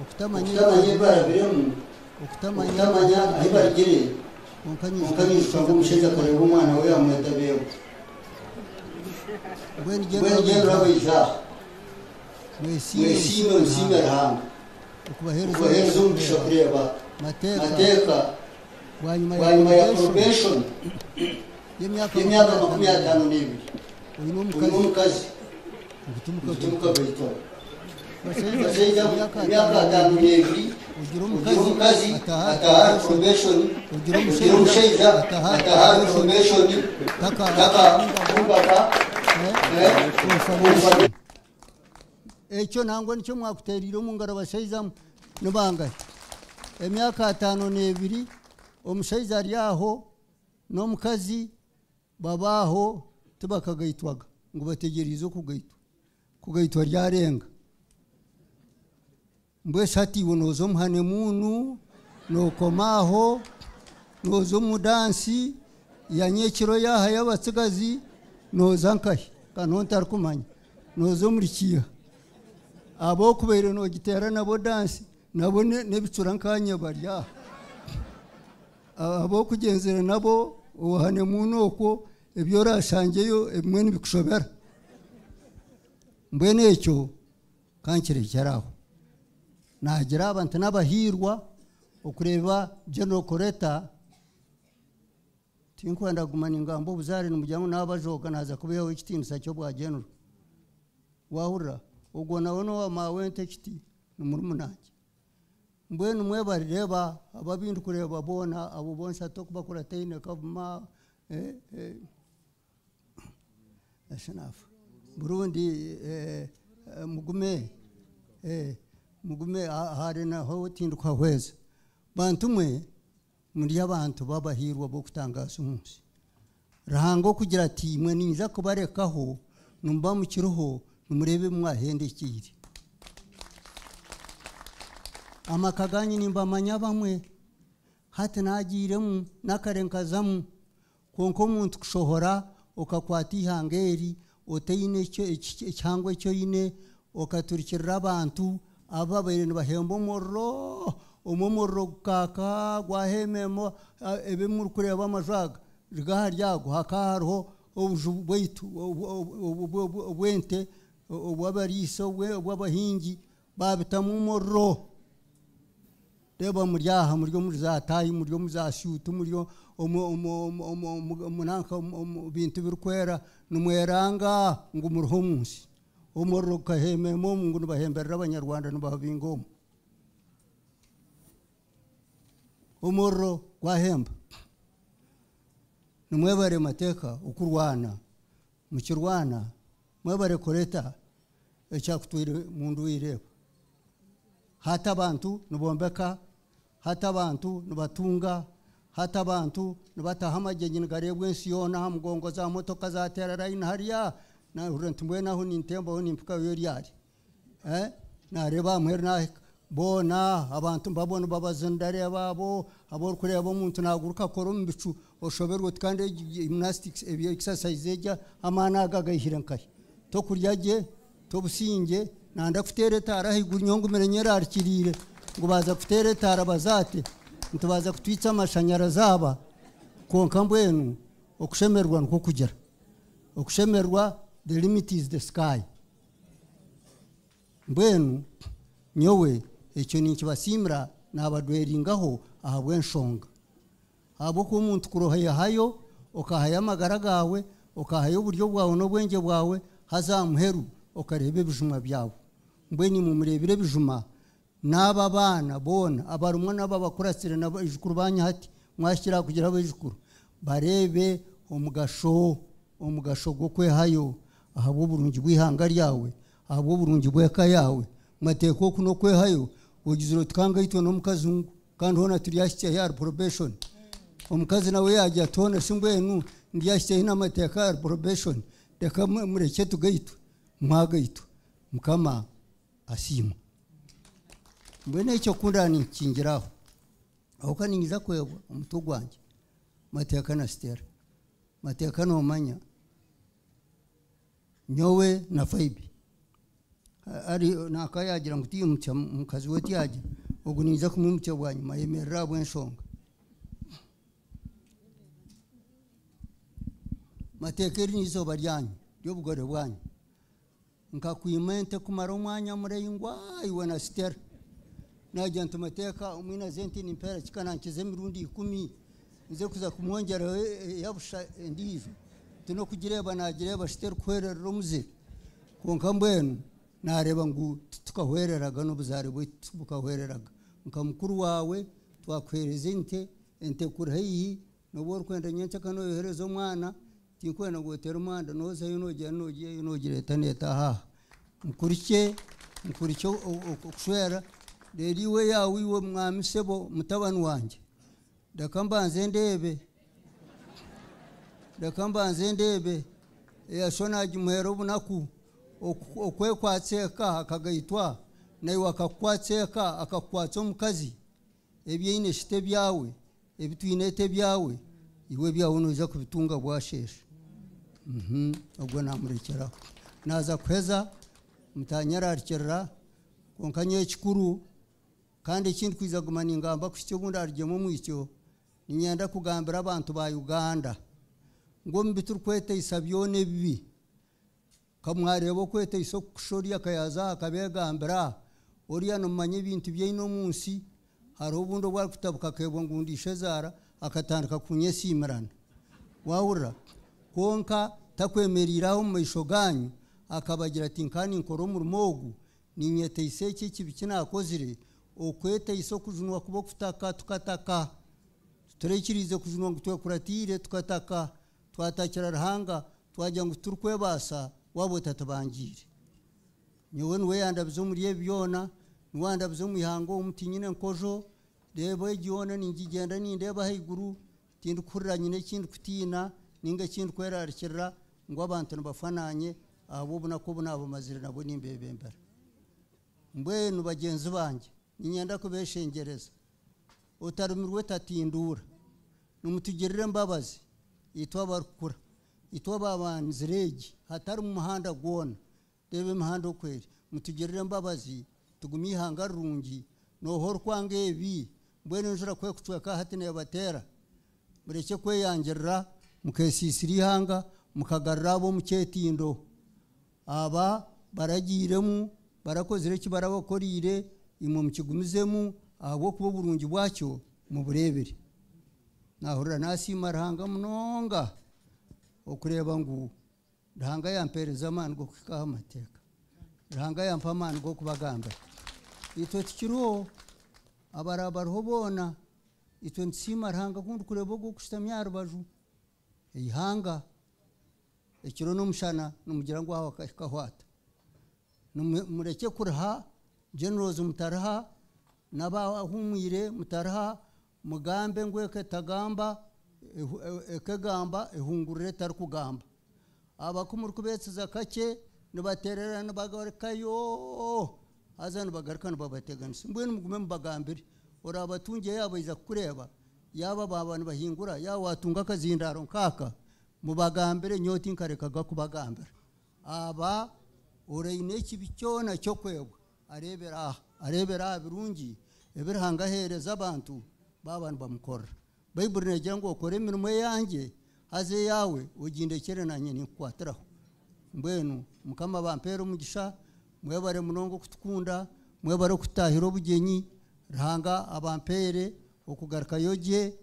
okutamanya ebbala birimu okutamanya ahi barigire onkanyishwa ng'omushaija akoreera omwana we amwetabeeho mbwenu gyenda rabaija mwesiime musiime ruhanga okubaheereza omugisha kureeba mateeka bwanyuma ya probation y'emyaka makumya ataano n'ebiri oyina omukazi okutumuka beitoro bashaija bashaija atanu n'ebiri ogira omukazi ataha probation ogira omushaija ataha ataha taka kubaka kumbaka ekyo nangwa nikyo mwakuteriire omu ngaro abashaija nibangahe emyaka ataano n'ebiri omushaija ari aho n'omukazi babaaho tibakagaitwaga ngu bategereize okugaitwa. Kugaitwa ryarenga mbwese hati iwe nooza omu hanemuunu nookoma aho nooza omu dansi yanyekiro yaha y'abatsigazi nooza nkahi kandi ho ntarikumanya nooza omuri kiiha abokubaire noogiteera nabo dansi nabo ne- n'ebicura nkanye bari aha. A- abokugenzera nabo ohanemuunu okwo ebyorashangeyo ebimwe nibikushobera. Mbwenu ekyo kankirekera aho nagira abantu n'abahirwa okureba general koreta tinkwenda kuguma ningamba obuzare nimujya ngu nabajoga naza kubeho ekitiinisa kyo bwa general. Wahurira ogwo nawe nowamawe nte ekiti nimurimunange mbwenu mwebarireba ababindi kureba boona abo bonsi ate okubakura taine kavuma eh, eh, ashinafu burundi eh, eh, mugume eh, mugume ha- hari naho tindi kwahweza bantu mwe muri abantu babahirwa bokutangaza umunsi ruhango kugira ati mwe ninza kubarekaho numba mukiriho nimurebe mwahendekire. Amaka ganyu nimbamanya bamwe hati nagiremu nakarenkazamu. Konka omuntu kushohora okakwata ihanga eri otaine ekyo- eki- ekyangwa ekyo ine okaturikirira abantu ababaire nibahemba omuriro omwe omuriro gukaka gwahememo ah, ebi muri kureba amaju aga rigaha ryago hakaba hariho obuju bwaitu obwente obwabariisa obwabahingi babitamu omuriro reba muri aha muri muri za tayi muri muri za shutu muri munanka mu bintu birikwera nimweranga ngo muriho munsi omuriro gukahememo ngo nibahemberera abanyarwanda nibahabingomo omuriro gwahemba nimwebare mateka okurwana mukirwana mwebare kureta ekyakutwire mundu wireba. Hata abantu nibombeka hata abantu nibatunga hata abantu nibataha amagyenyi nigarebwa ensi yoona aha mugongo za motoka zatera rayini hariya. na nti mwe naho ni ntembo ho ni mpuka yo ryari eh? Na reba mwer na bona abantu babona babaza babo abo abo kureba umuntu naguruka kora mu bicu oshoberwe kandi gymnastics ebyo exercise ejya amana agagahira nkai to kuryaje to businge nanda kutereta arahigura inyongo merenyera arkirire ngo baza kutereta arabazate ntubaza kutwitsa amashanyara zaba konka mbwenu okushemerwa nko kugera okushemerwa the limit is the sky. Mbwenu nyowe ekyo ninkibasiimira nabadweringaho aha bw'enshonga ahabwokuba omuntu kurohayahayo okahayo amagara gawe okahayo oburyo bwawe n'obwengye bwawe haza muheru okareeba ebijuma byawe. Mbwenu mumureebire ebijuma n'aba baana boona abarumwa n'aba bakuratsire n'abaijukuru banyahati mwashyira kugira abaijukuru bareebe omugasho omugasho gw'okwehayo ahabw'oburungi bw'ihanga ryawe ahabw'oburungi bw'eka yawe. Mateeka oku n'okwehayo ogizire oti kanga itwe n'omukazungu kandi hona turi yashye ya probation. Omukazi nawe yajya tona si mbwenu ina mateka ya probation. Reka mureke tugaitwe mwagaitwe mukama asiima mbwenu ekyo kunda ninkingiraho aho kaningiza kwebwa omutwe na mateeka nasitera mateeka nomanya nyowe na faibi. Ari naka yagira ngo utiye mutya mukazi we tiyaje ubwo niza kumwe mutya bwa nyuma yemerera bw'enshonga matekeri n'izuba ryanyu ry'ubugore bwanyu nkakwimente kumara umwanya mureyingwa iwe na sitera nagira ntumateka umwina zenti nimpera kikanankize mirundi ikumi. Nze kuza kumwongera e, e, e, yabusha ndive tinokugireeba nagireeba sitera kuhwererera omuzire konka mbwenu nareba ngu tukahwereraga n'obuzaare bwitu bukahwereraga nka mukuru wawe twakuhereza ente ente kuri haihi noba orikwenda nyenkyaka noyohereza omwana tinkwenda ngu otere omwanda nozayo nogira nogiyeyo nogireeta neeta haha. Nkurikye nkurikye okushwera rero iwe yawe iwe mwami sebo mutabani wange reka mbanze reka mbanze ndeebe eyasho nagimuhera obunaku oku- okwekwatseka akagaitwa naiwe akakukwatseka akakukwatsa omukazi. Ebyaine shite byawe ebitwinete byawe iwe byawe noiza kubitunga bwasheshe. Mhm, obwo namurekeraho naza kuheza mutanyararikirira konka nyekikuru kandi ekindi kwiza guma ningamba kushikyo obundi arigemu omwikyo ninyenda kugambira abantu ba uganda ngu omu biturikwetayisa byona ebibi kamwareba okweteisa okukushoria akayaza akabegambira oriya nomumanya ebintu byaine omunsi hariho obundi obwarikutabuka akebwa ngu ndishe zaara akatandika kunyesiimirana wahurira. Konka takwemeriraho mu maisho ganyu. Akabagira ati nkani nkora omurimo ogu? Ninyeteisa eki ekibi kinakozire okwetayisa okujunwa kuba okutaka tukataka. Turekirize kujunwa ngu twekuratiire tukataka twatakira ruhanga twagira ngu turikwebaasa waba otatabangiire nyowe niweyandabiza omuri ebi byona niwandabiza omu ihanga omu tinyine nkojo reeba egi yoona ningigenda nindeeba haiguru tindikuhurira nyine ekindi kutiina ninga ekindi kwerarikirira ngu abantu nibafananye abo obunaku obu nabamazire nabo nimbebembera mbwenu bagyenzi bange ninyenda kubeshengereza. Otarumirwe tatinduura nimutugirire embabazi itwe abarikukura itwe ababanzire egi hatari mu muhanda gwona. Reba emihanda okweri mutugirire embabazi tugume ihanga rirungi noho orikwanga ebi. Mbwenu enjura kwekucweka hati nebateera mureke kweyangirira mukesiisira ihanga mukagarira abo mukyetindo aba baragiiremu barakozire eki barabakoriire imwe mukigumizemu ahabwokuba oburungi bwakyo mubureebere nahurira nasiima ruhanga munonga okureeba ngu ruhanga yampeereza amaani g'okuhikaho amateeka ruhanga yampa amaani g'okubagambira itwe tukiriho abara bariho boona itwe nitusiima ruhanga kundi kureeba ogu okushutami aha rubaju eihanga ekiro n'omushana nimugira ngu aho kahwata. Nimu- mureke kuriha generals mutariha n'abahumwire mugambe ngweke tagamba ehu- e- ekegamba ehungurire tari kugamba abakumuri kubetsiza kake nibaterera nibagarukayo haza nibagaruka nibabateganisa. Mbwenu mugume mubagambire. Ora abatungiye yabo iza kureba yaba baba nibahingura yaba watunga akazindaro nkaka. Mubagambire nyoti nkarekaga kubagambira. Aba oraine ekibi kyona kyokwegwa arebera aha arebera aha birungi ebirihangahereza abantu babantu bamukorera bayibuli nagira ngo ukore imirimo yanjye haze yawe ugindekere nanye nikukwatiraho. Mbwenu mukama bampera umugisha mwebare munongo kutukunda mwebare kutahira obugenyi ruhanga abampere okugaruka yogye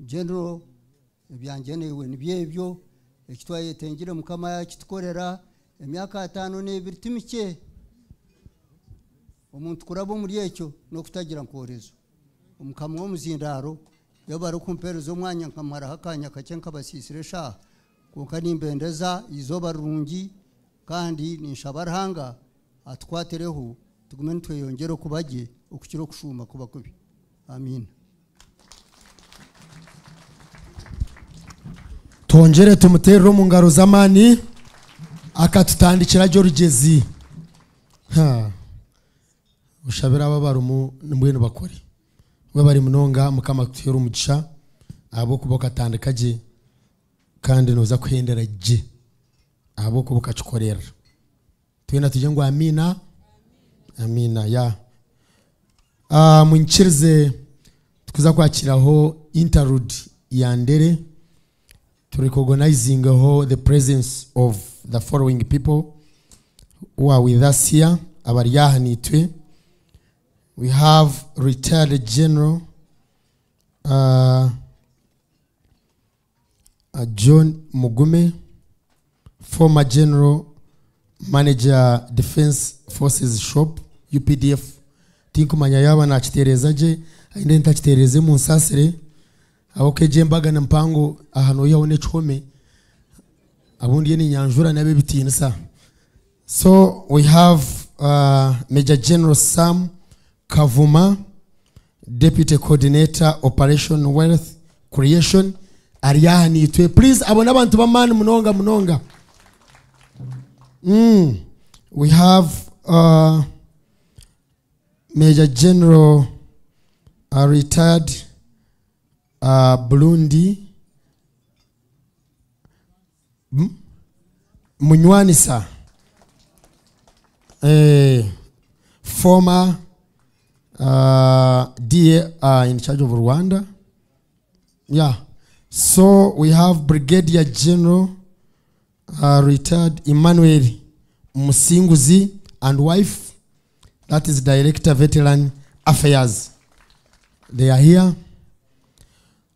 genero ebyangye newe nibyebyo ekitwayetengire mukama yakitukorera emyaka ataano n'ebiri timike omuntu kuraba omuri ekyo n'okutagira nkorezo. Omukama w'omuzindaro iyo bari kumpereza omwanya nkamaraho akanya kakye nkabasiisire shaha konka nimbendeza izooba rirungi kandi ninshaba ruhanga atukwatireho tugume nitweyongere okubagye okukira okushuma kuba kubi amina twongere tumuterere mu ngaro z'amani akatutandikira ryo rugezi. Ha. ushabira ababara umu mbwenu bakore. We bari munonga mukama kutera umugisha abo kuba katandika gye kandi noza kuhendera gye abo kuba kakikorera twenda tujye ngo amina? Amina ya. Ah, munkirize tukuza kwakiraho interlude ya ndere to recognizing uh, the presence of the following people who are with us here abari yahanitwe. We have retired general uh, uh, john mugume former general manager defense forces shop updf tinkumanya yaba nakitereza gye ainde ntakitereze mu nsasire. Aho keje mbaga na mpango ahantu yabone chome. Abundi ni nyanjura nabe bitinisa so we have uh, major general sam kavuma deputy coordinator operation wealth creation Ariani Itwe. please abona abantu bamani munonga munonga mm. we have uh, major general uh, retired uh, burundi Munyuanisa, munywanisa eh, former uh, DA uh, in charge of Rwanda. Yeah. So we have Brigadier General uh, retired Emmanuel Musinguzi and wife. That is Director Veteran Affairs. They are here.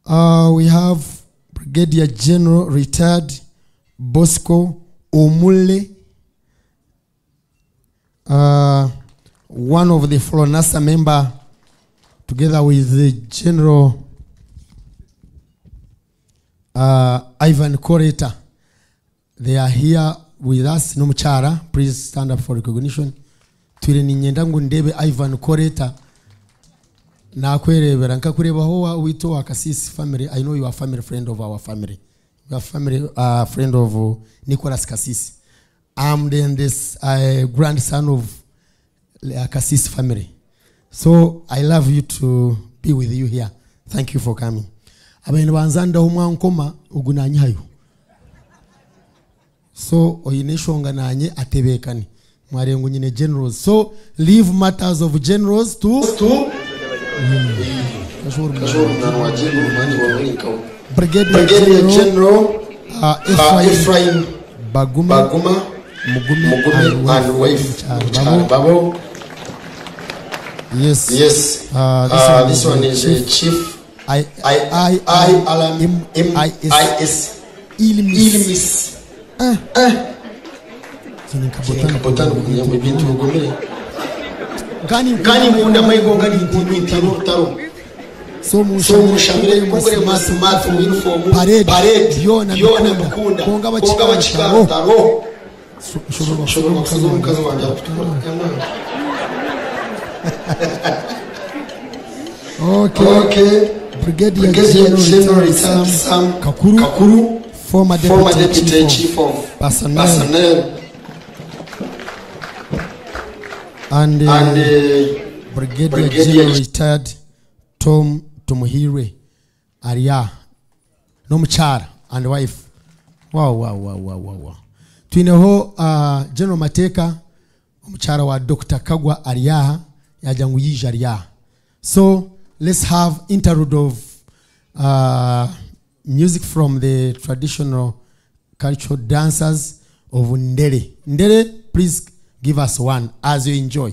Uh, we have Brigadier General retired Bosco Omule uh, one of the Flonasa member, together with the General uh, Ivan Koreta. They are here with us. Numuchara, please stand up for recognition. Twire ni ndebe Ivan Koreta nakwerebera nkakurebaho wito wa family i know you are family friend of our family you are family uh, friend of Nicholas Kasisi I'm then this uh, grandson of uh, family. So I love you to be with you here. Thank you for coming. abantu banzandaho umwankoma ugu nanyihayo so oyine eshonga nanye atebekane mwarengo nyine generals so leave matters of generals to Brigadier General uh, Ephraim Baguma, Mugume, and, wife Babo. Yes. Yes. Uh, this, uh, one, this one is uh, chief. chief. I I I alam I I is, I is ilmis. ilmis. Eh. Eh. Sini kabotana kunya mubintu gomire. Gani gani munda maigo gani kunyu taro taro. So mushamire kugure masu masu uniform parade parade yona yona mukunda konga bachika taro. Shobora kuzunguka zwanjye. Okay. Okay. Brigadier Brigadier General Retired Sam Sam Kakuru, Kakuru, former Deputy, former Deputy Chief, Chief of Personnel, Personnel, and, uh, and uh, Brigadier, Brigadier General Retired Tom Tumuhire Aria n'omukyala and wife wow, wow, wow, wow, wow, wow. twineho uh, general Mateka omukyala wa dr kagwa ari so let's have interlude of uh, music from the traditional cultural dancers of ndere. Ndere please give us one as you enjoy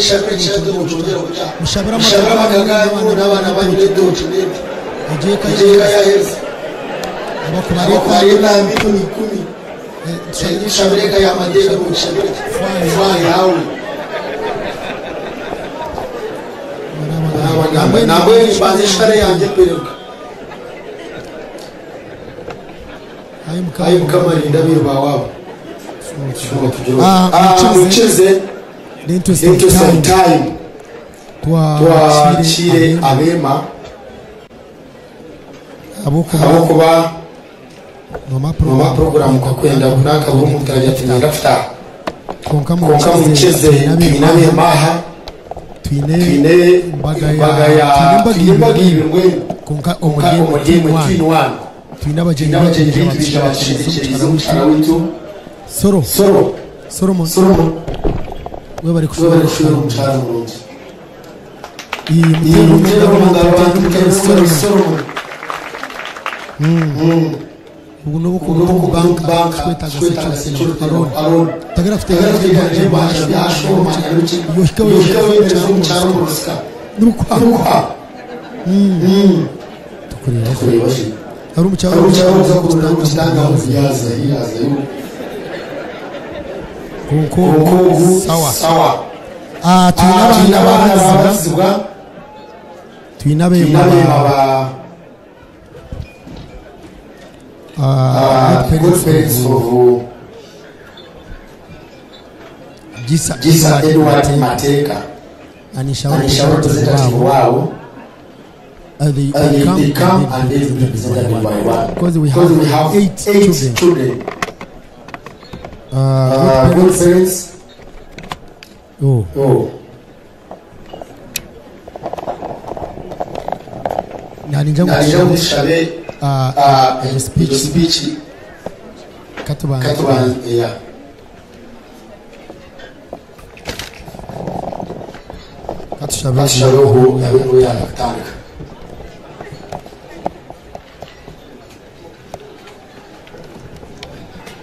ishapwe kyadde otulire buta mushabira amagagaanyo n'abaana banyiride otulire ejeeka ya heza abakumara enambi kumi. Kumi. Tushabira eka y'amadeega mugishabire faayo awe nabwe banze ekitale yange mpereka ayi mukama lindabirwawaabo mukize into some time, time twakire abeema abokuba omapuroguramu kakwenda bunaka buri omuntu arabya nagatya konka mukize twine abeema twine embaga y'eibiri konka omuryemwe twine wana twine abagyenyi baitu omukyalo waitu soro solomon we bari kushobora umurongo iyi mutera abantu kandi o ubu ni ubukungu bwo banki banki twitaga securo aroni tagara afite iganje baje baje mu cyaro cyo kikawe cyo mu cyaro muruska nukwa nukwa tukureba hari umucyaro uza kutanga uziyaza yaza yuko nkoogu sawa. Ah, Tuyina abaana ah, oh. edward anishauri Uh, they, uh, they, they come, come and by one. Because we have, we have eight, eight children. children. vocês. Oh. Oh. nyanja mushabe a speech. katubanzira katushabeho yabeho yanatanga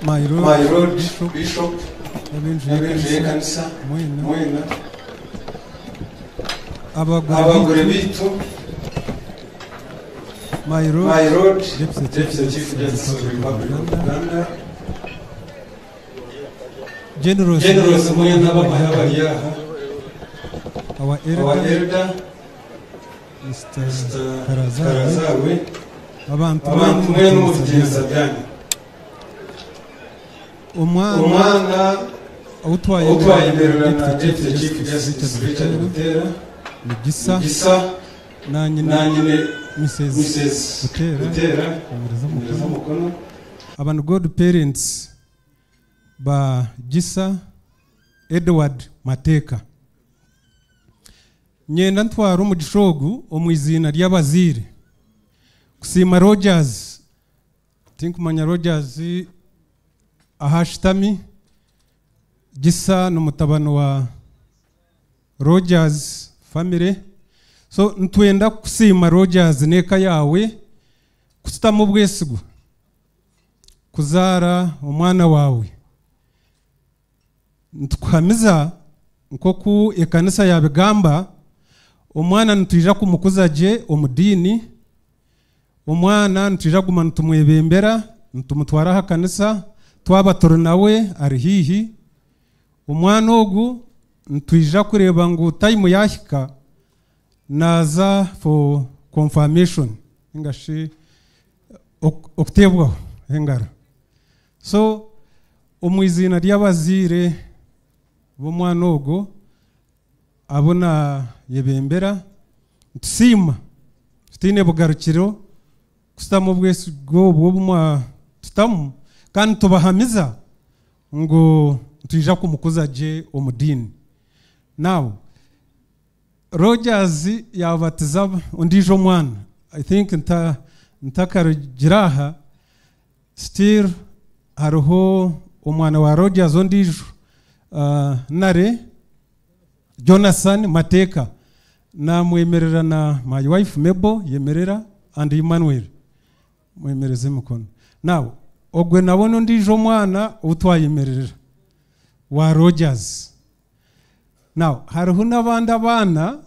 My Lord, My Lord Bishop, Bishop ebintu byekanisa mwena abagore bitu my road. Deputy chief justice of republic of uganda. Generals mwena bamaya bari aha our elder mr karazawe. Abantu mwena omuvugiriza byanya omwami utwaye Richard Richard Butera, Butera ni Gisa, na nyine komereza komereza umukono. umukono abantu god parents ba gisa edward mateka. Nyenda ntwara omu gishogu omu izina ry'abazire kusiima rogers. Tinkumanya rogers ahashitami gisa n'omutabani wa rogers family. So ntwenda kusiima rogers n'eka yawe kusitamu obwesigwa kuzaara omwana wawe. Nitukuhamiza nkoku ekanisa yabigamba omwana nitwija kumukuza gye omu diini omwana nitwija kuguma nitumwebembera nitumutwara aha kanisa twaba turi nawe ari hiihi omwana ogu nitwija kureba ngu tayimu yahika naza for confirmation. Ningashi ok- okuteebwaho engaro so omu izina ry'abaziire b'omwana ogo abo nayebembera ntusiima tutiine bugarukiro kusitamu obwesigwa obwo obumwa tutamu kandi tubahamiza ngu ntwija kumukuza gye omu diini nawe rogers yabatiza ondiijo omwana i think nta ntakarugira aha still hariho omwana wa rogers ondiijo uh, nare jonathan mateka namwemerera na my wife mebo yemerera and emmanuel mwemereze mukono. Nawe ogwe nabona ndijo omwana utwayemerera wa rogers. Now hariho n'abandi abaana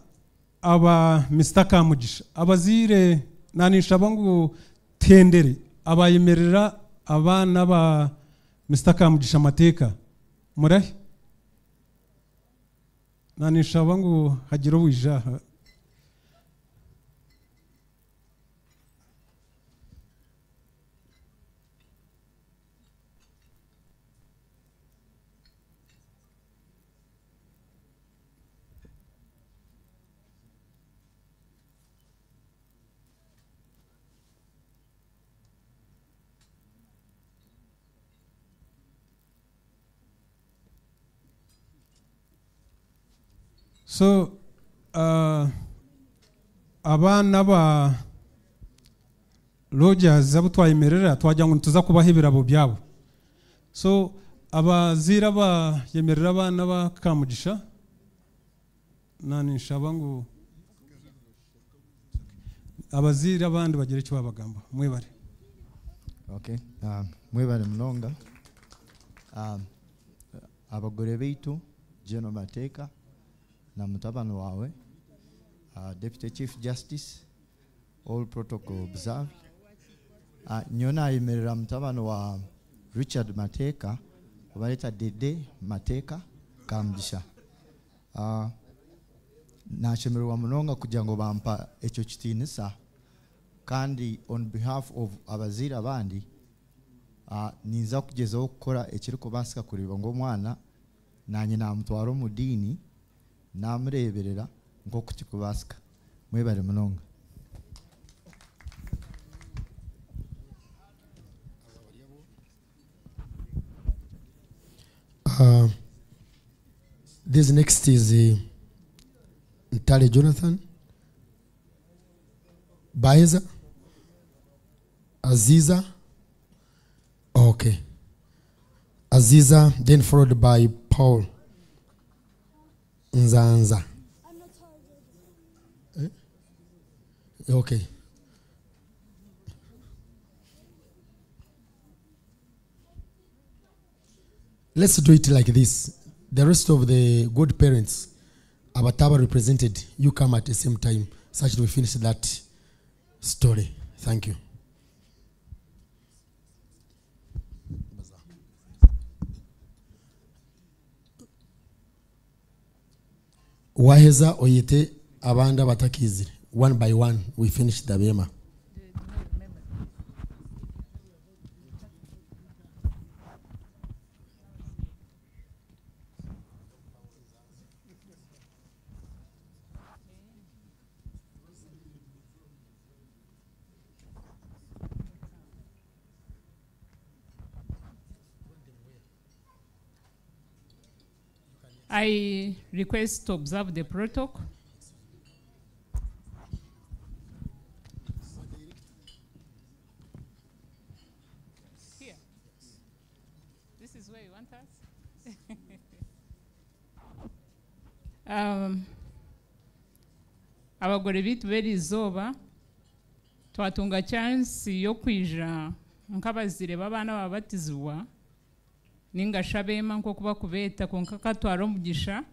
aba mr kamugisha. Abazire nanishaba ngu tendere abayemerera abaana ba mr kamugisha amateka murahe? Nanishaba ngu hagire uwijaha so abana abaana ba rogers abo twayemerera twagira ngo tuza kubaha ibirabo byabo. So abazira bayemerera abana ba kamugisha nanishaba ngo abazira abandi bagira icyo babagamba. Mwibare. Mwibare Um, mwebale munonga um, abagore beitu General Mateka na mutabani wawe. Uh, Deputy Chief Justice all protocol observed. Uh, nyo nayemerera mutabani wa Richard Mateka obaleta Dede Mateka Kamugisha uh, nashemererwa munonga kugira ngu bampa ekyo kitiinisa kandi on behalf of abaziire abandi uh, ninza kugezaho kukora ekirikubasika kureba ngu omwana nanye namutwara omu diini namureberera nk'oku kikubaasika mwebare munonga Uh, this next is uh, Jonathan, Baeza, Aziza. Okay. Aziza, then followed by Paul Nzanza. Eh? Okay. Let's do it like this. The rest of the good parents, Abataba represented, you come at the same time, such that we finish that story. Thank you. Waheza oyite abandi abatakizire one by one we finish the bema I request to observe the protocol. Here. This is where you want um, abagore bitu b'iri izooba twatunga chance yo kwija nk'abazire b'abaana babatizibwa ningashi abeema nk'oku bakubeeta konka katwara omugisha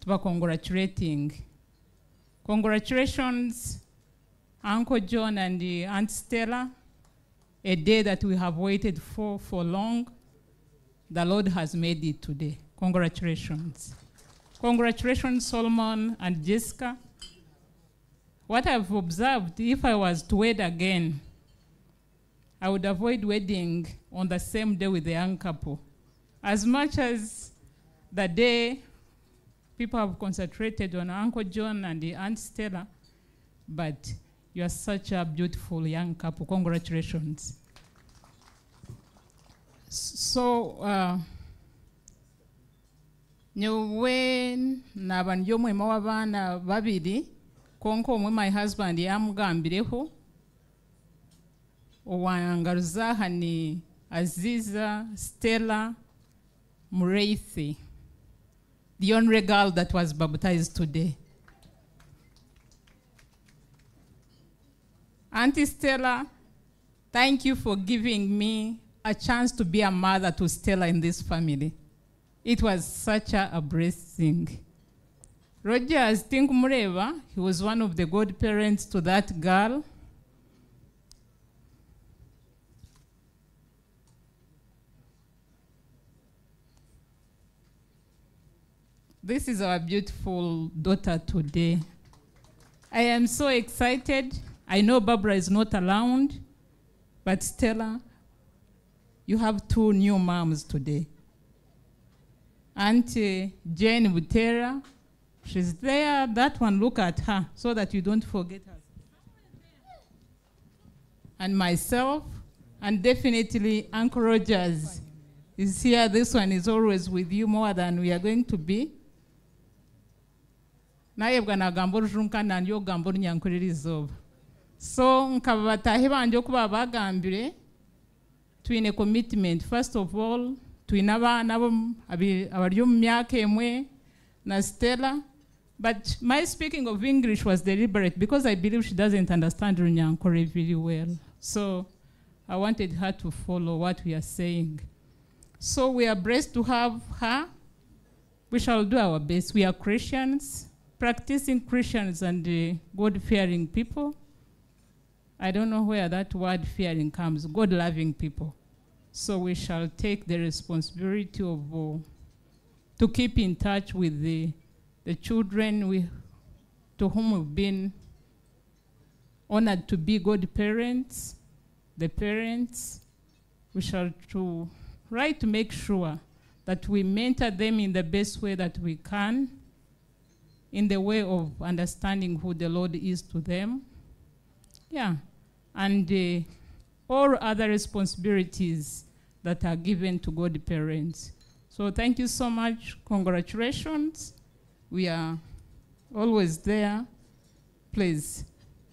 tubacongratulating congratulations uncle john and aunt stella. A day that we have waited for for long. The lord has made it today. Congratulations. Congratulations solomon and jessica. What i've observed if i was to wed again I would avoid wedding on the same day with the young couple. As much as the day people have concentrated on Uncle John and the Aunt Stella, but you are such a beautiful young couple. Congratulations. So, uh, nyowe naba ndi omwema w'abaana babiri konka omwe my husband yamugambireho owangaruza aha ni aziza stella mureithi the only girl that was baptized today. Auntie Stella, thank you for giving me a chance to be a mother to Stella in this family. It was such a, a blessing. Roger, as think Mureva, he was one of the godparents to that girl. This is our beautiful daughter today. I am so excited. I know Barbara is not around, but Stella, you have two new moms today. Auntie Jane Butera, she's there. That one, look at her so that you don't forget her. And myself, and definitely Uncle Rogers is here. This one is always with you more than we are going to be. Naye bwa nagamba olujunka nanjye ogamba olunyankurira izooba so nkaba bataahi banje okuba bagambire twine commitment. First of all twine abaana abari omu myaka emwe na stella. But my speaking of english was deliberate because i believe she doesn't understand runyankore very well. So i wanted her to follow what we are saying. So we are blessed to have her. We shall do our best. We are Christians, practicing Christians and uh, God fearing people. I don't know where that word fearing comes, God loving people. So we shall take the responsibility of uh, to keep in touch with the, the children we, to whom we've been honored to be good parents, the parents. We shall to try to make sure that we mentor them in the best way that we can, in the way of understanding who the Lord is to them. Yeah. And uh, all other responsibilities that are given to God parents. So thank you so much. Congratulations. We are always there. Please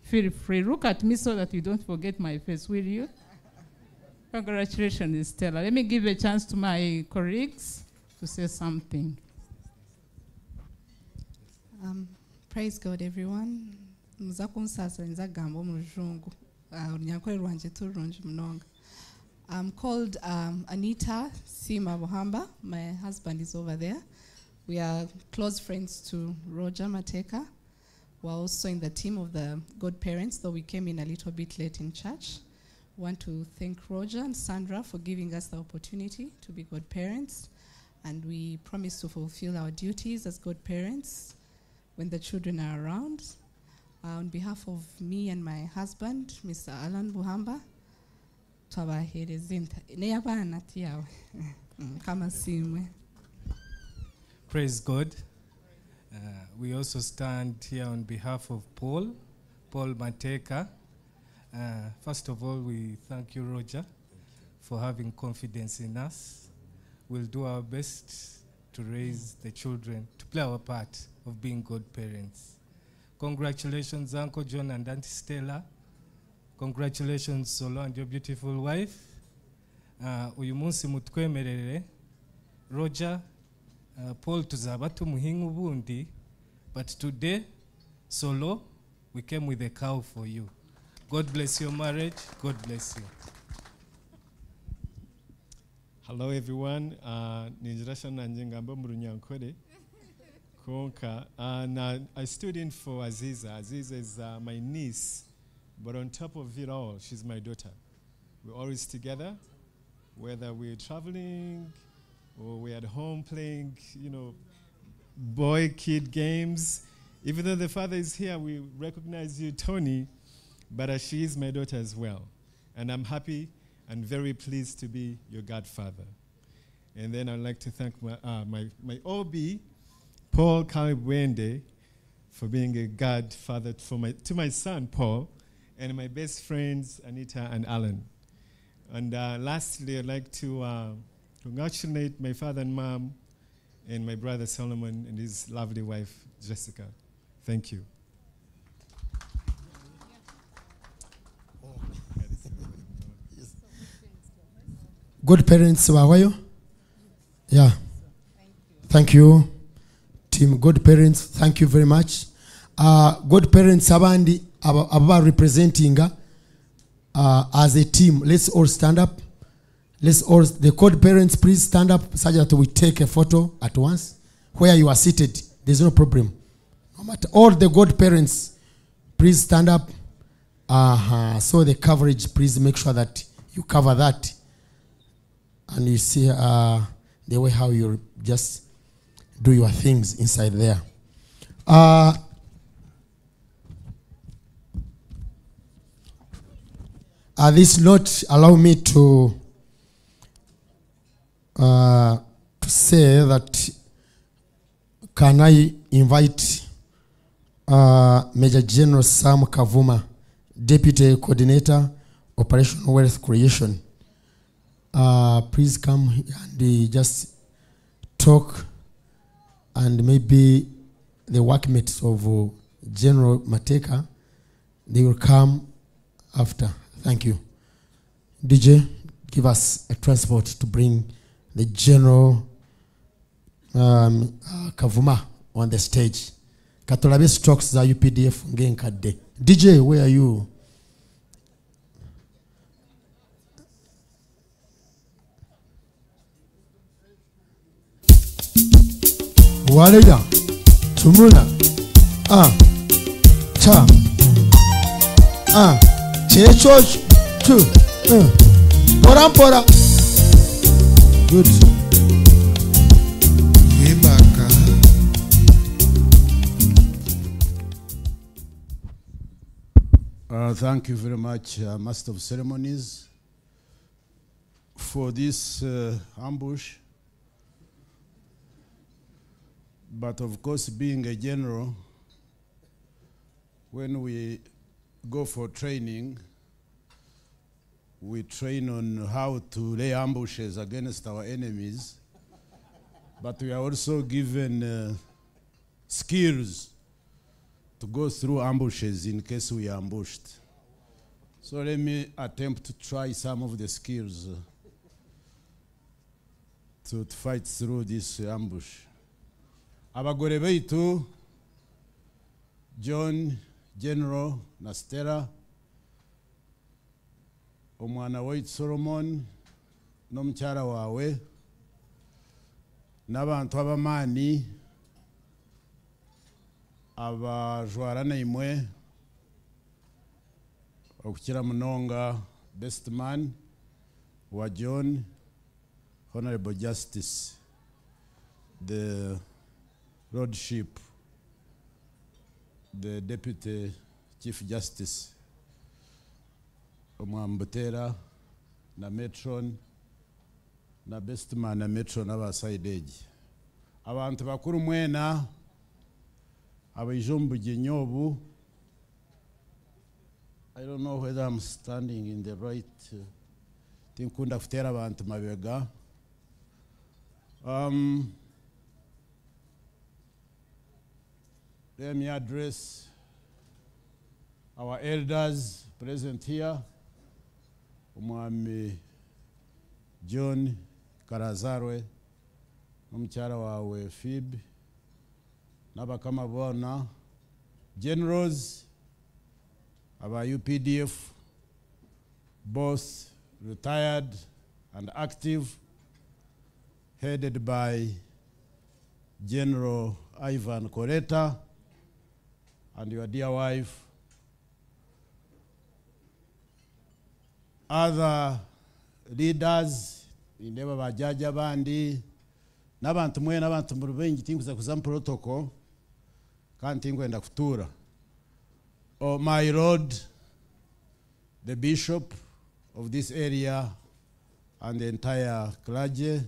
feel free. Look at me so that you don't forget my face, will you? Congratulations, Stella. Let me give a chance to my colleagues to say something. Um, praise God, everyone. Muza kunsaza nza gamba mu luzungu. Uh, Olunyankole lwanje tulungi munonga. I'm called um, Anita Sima Buhamba. My husband is over there. We are close friends to Roger Mateka. We're also in the team of the godparents, though we came in a little bit late in church. want to thank Roger and Sandra for giving us the opportunity to be godparents. And we promise to fulfill our duties as godparents when the children are around. Uh, on behalf of me and my husband, Mr. Alan Buhamba, Mm, Praise God. Uh, we also stand here on behalf of Paul, Paul Mateka. Uh, first of all, we thank you, Roger, for having confidence in us. We'll do our best to raise the children, to play our part of being good parents. Congratulations, Uncle John and Auntie Stella. Congratulations, Solo and your beautiful wife. Uh, uyu munsi mutwemerere roger uh, paul tuzaba tumuhinga ubundi but today solo we came with a cow for you god bless your marriage god bless you Hello everyone. Uh, Ninjirasha nanje ngamba mu runyankore. Konka. And uh, I stood in for Aziza. Aziza is uh, my niece, but on top of it all, she's my daughter. We're always together, whether we're traveling or we're at home playing, you know, boy kid games. Even though the father is here, we recognize you, Tony, but uh, she is my daughter as well. And I'm happy and very pleased to be your godfather. And then I'd like to thank my, uh, my, my OB, Paul Kalibwende, for being a godfather for my, to my son, Paul, and my best friends, Anita and Alan. And uh, lastly, I'd like to uh, congratulate my father and mom and my brother Solomon and his lovely wife, Jessica. Thank you. Good parents wawayo yeah. Thank you. Team godparents thank you very much. Uh, godparents abandi aba aba representing uh, as a team. Let's all stand up. Let's all the godparents please stand up such that we take a photo at once. Where you are seated there's no problem. No matter all the godparents please stand up. Uh-huh. so the coverage please make sure that you cover that and you see uh, the way how you just do your things inside there. Uh, uh, this note allow me to uh, to say that can I invite uh, Major General Sam Kavuma, Deputy Coordinator, Operation Wealth Creation. Uh, please come and uh, just talk and maybe the workmates of uh, General Mateka, they will come after. Thank you. DJ, give us a transport to bring the General um, uh, Kavuma on the stage. Katolabe stocks za UPDF ngenkadde. DJ, where are you? 와르다 ah, 아차.아 제초 투응. 보람 보람 good Uh, thank you very much, uh, Master of Ceremonies, for this uh, ambush. But of course, being a general, when we go for training, we train on how to lay ambushes against our enemies, but we are also given uh, skills to go through ambushes in case we are ambushed. So let me attempt to try some of the skills uh, to, to fight through this ambush. Abagore baitu john general na stella omwana waitu solomon n'omukyara wawe n'abantu ab'amaani abajwara naimwe okukira munonga best man wa john honorable justice the lordship the deputy chief justice omwambutera na metron na bestman na metron abasaidegi abantu bakuru mwena bugyenyi obu i don't know whether i'm standing in the right uh, tinkunda kuteera abantu mabega. Um, Let me address our elders present here. Umwami John Karazarwe, n'omukyara wawe Phoebe, n'abakama boona, generals, aba UPDF, both retired and active, headed by General Ivan Koreta, and your dear wife, other leaders, indeba bajaji abandi, n'abantu mwe n'abantu mu bengi tinguza kuza protocol kandi tingwenda kutura. Oh, my lord, the bishop of this area and the entire clergy,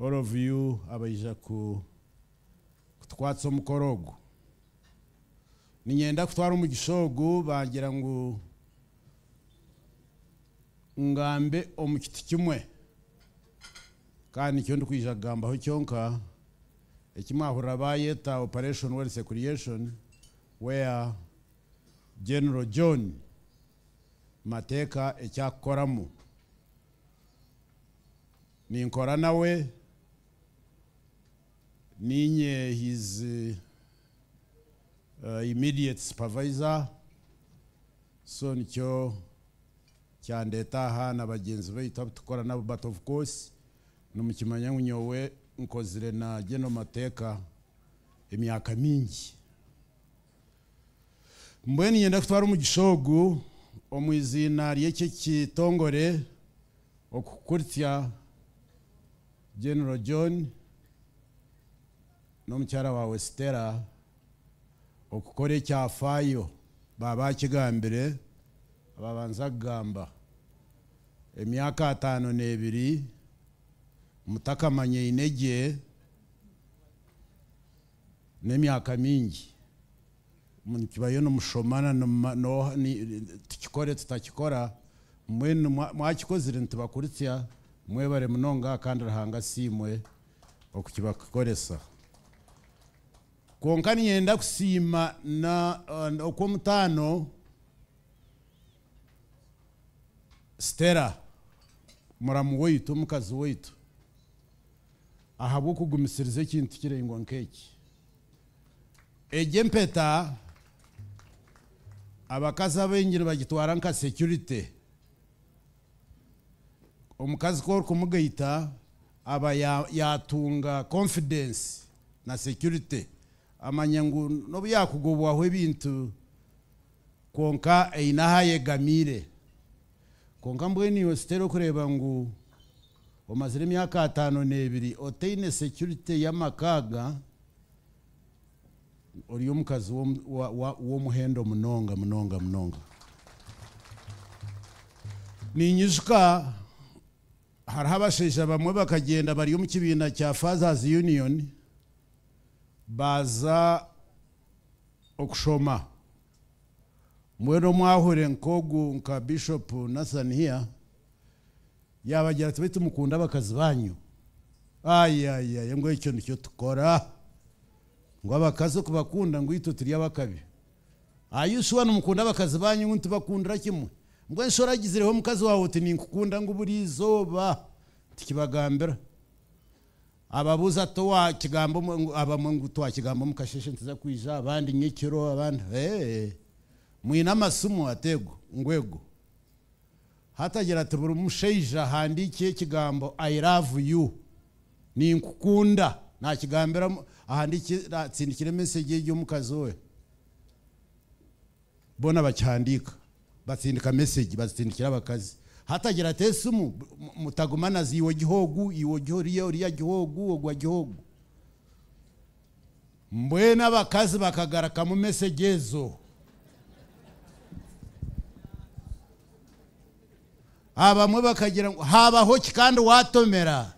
all of you abaija ku kutwatsa omukoro ogu ninyenda kutwara umugisha ogu bagira ngu ngambe omu kiti kimwe. Kandi nikyo ndikwija kugambaho kyonka ekimwahurira bayeta operation wealth creation where general john mateeka ekyakukoramu ninkora nawe ninye his immediate supervisor so ni cyo cyandeta aha na bagenzi baitu tukora nabo but of course numukimanya nyowe nkozire na geno mateka emyaka mingi. Mbweni nyenda kutwara umugishogu omu izina ry'eki kitongore okukurtya general john n'omukyara wawe stella okukora ekyafaayo baba bakigambire babanza kugamba emyaka ataano n'ebiri mutakamanye inege n'emyaka mingi. Kibayo nimushomana tukikore tutakikora mwakikozire nitubakurikya mwebare munonga kandi ruhanga simwe okukibakukoresa konka niyenda kusiima na uh, okwomutaano stera muramu waitu omukazi waitu ahabw'okugumisiriza ekintu kirengwa nk'eki. Egi empeta abakazi abaingi bagitwara nka security. Omukazi kori kumugaita aba ya- yatunga confidence na security amanya ngu nobu yakugobwaho ebintu konka eine aho ayegamire konka mbwenu iwe sitera okureba ngu omazire emyaka ataano n'ebiri otaine security y'amakaaga ori omukazi w'omuhendo munonga munonga munonga. Ninyijuka hariho abashaija bamwe bakagenda bari omu kibiina kya fathers union baza okushoma. Mbwenu omwahure nk'ogu nka bishop here yabagira ati baitu mukunda abakazi banyu. Ayayaya ngo ekyo nikyo tukora. Ngo abakazi okubakunda ngu itwe turi abakabi. Ayusuwa nimukunda abakazi banyu ngu ntibakundira kimwe? Mbwe nshoragizireho omukazi wawe uti ninkukunda ngu buri izooba tikibagambira ababuza towa kigambo abamwe ngo towa kigambo mukasheshe ntiza kwija abandi nyikiro abandi eh mwina amasumu atego ngwego. Hatagira ati buri musheija handikiye kigambo i love you. Ni nkukunda. Na kigambira ahandikira tsindikire message y'umukazi we bona bacyandika. Batsindika message bazitsindikira abakazi. Hatagira ati esimu mu- mutagumana zi iwe gihogu iwe gihoriya oriya gihogu ogwa gihogu. Mbwene abakazi bakagaraka mu message ezo abamwe bakagira ngo habaho kandi watomera?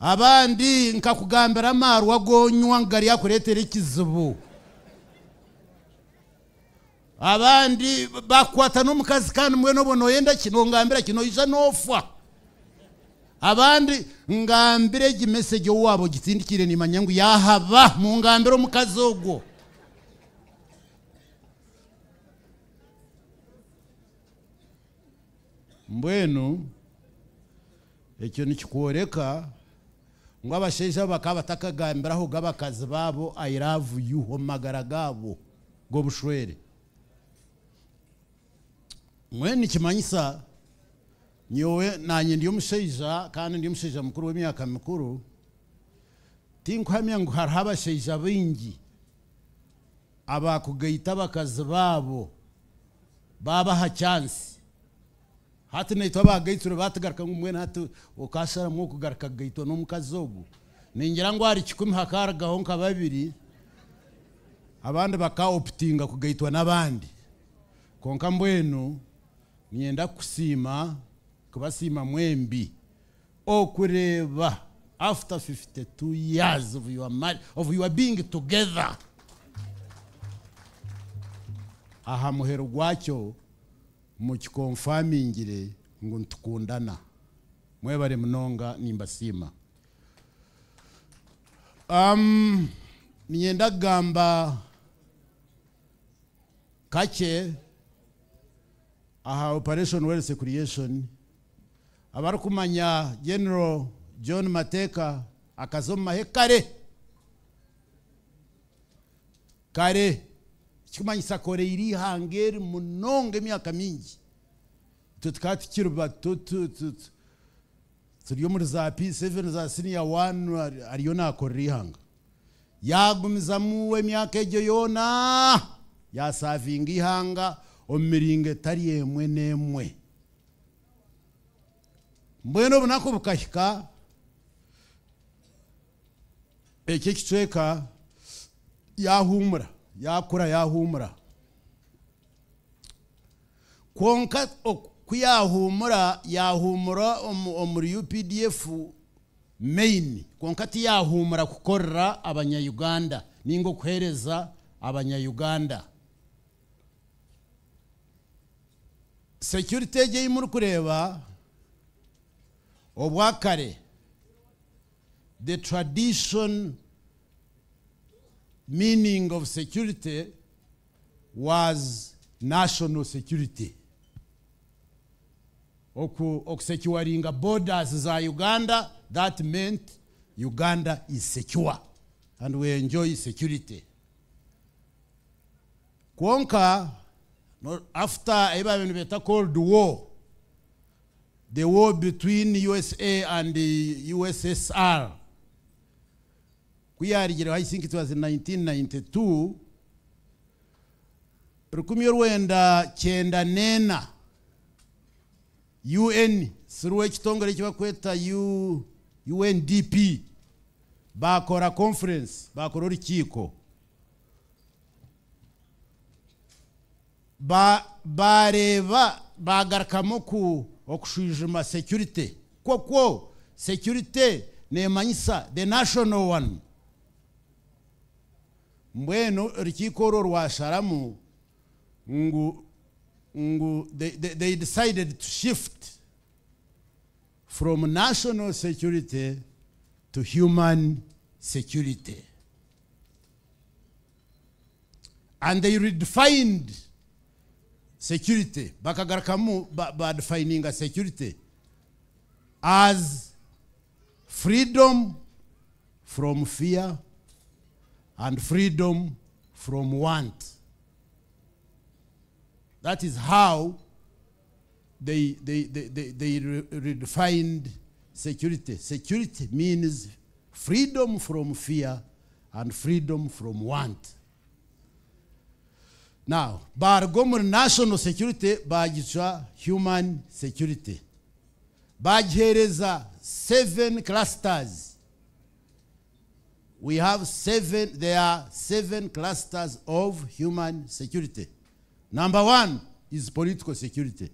Abandi nkakugambira amaru wagonywa ngari yakuretera ikizibu abandi bakwata n'omukazi kandi mwe nobona oyenda kino ngambira kino ija nofa abandi ngambire egi message owabo gitsindikire nimanya ngu yahaba mungambire omukazi ogwo. Mbwenu ekyo nikikworeka ngu abashaija bakaba batakagambiraho g'abakazi baabo i love you omu magara gaabo g'obushwere mwenu nikimanyisa nyowe nanye ndi omushaija kandi ndi omushaija mukuru w'emyaka mikuru. Tinkuhamya ngu hariho abashaija baingi abakugaita abakazi baabo babaha chansi. Hati naitwe abagaitire batugaruka ngu mwene hati okasharamu okugaruka kugaitwa n'omukazi ogu. Ningira ngu hari kikumi hakaragaho nka babiri abandi bakaoputinga kugaitwa n'abandi. Konka mbwenu ninyenda kusiima kubasiima mwembi. Okureba after 52 years of your, mar- of your being together. Aha muhero gwacyo mukikonfamingire ngo ntukundana. Mwebare munonga nimbasiima um, nyenda kugamba kakye aha operation wealth creation abarikumanya general john mateka akaza mu mahe kare. Kare kikumanyisa kore iri hangeri munonga emyaka mingi. Twe tukaba tukiri bato tu- tu- tu- turiyo muri za p7 za senior 1 ari- ariyo nakorera ihanga. Yagumiza muwe emyaka egyo yona. Yasavinga ihanga. Omu miringo etari emwe n'emwe. Mbwenu obunaku bukahika eki ekicweka yahumura yakura yahumura kwonka okuyahumura kuyahumura yahumura omu- omuri updf main. Kwonka tiyahumura kukorera abanyayuganda ninga okuhereza abanyayuganda security ei muri kureba obwakare the tradition meaning of security was national security. Oku okusecuringa borders za uganda that meant uganda is secure and we enjoy security. Kwonka no- after beta cold war the war between usa and the ussr i think it was in 1992 rukumi orwenda cyenda nena un siriwe ekitongore kibakweta U- undp bakora conference bakora orukiiko bareba bagarukamu ku okushwijima security. Kwokwo security nemanyisa the national one. Mbwenu orukiiko orwo rwasharamu ngu ngu they, they, they decided to shift from national security to human security. And they redefined security bakagarukamu ba- badefininga security as freedom from fear and freedom from want that is how they, they, they, they, they re- redefined security. Security means freedom from fear and freedom from want. Now, bargo national security bagicwa human security. Bagihereza seven clusters. We have seven, there are seven clusters of human security. Number one is political security.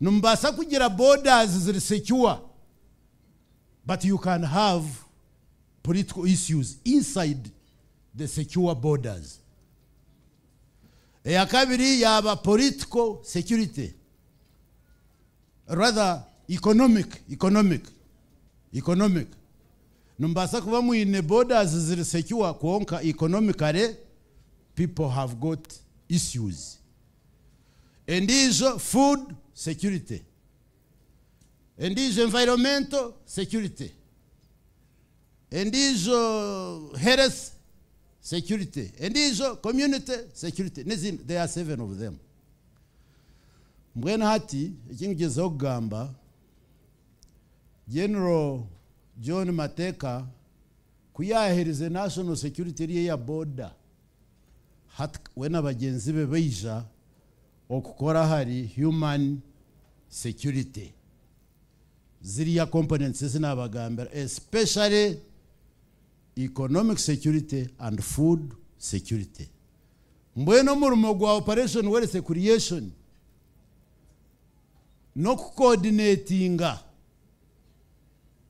Numbasa kugira borders ziri secure, but you can have political issues inside the secure borders. Eya kabiri yaba political security, rather economic, economic, economic. Numbasa kuba mwine borders ziri secure kwonka economically people have got issues. endizo food security. endizo environmental security. endizo health security. And izo community security. There are seven of them. mbwenu hati kugamba general john mateka kuyahereza national security ya border hati we na bagenzi be beija okukora hari human security ziriya components zinabagambira especially economic security and food security. Mbwenu omurimo gwa operation werese creation? No kucoordinatinga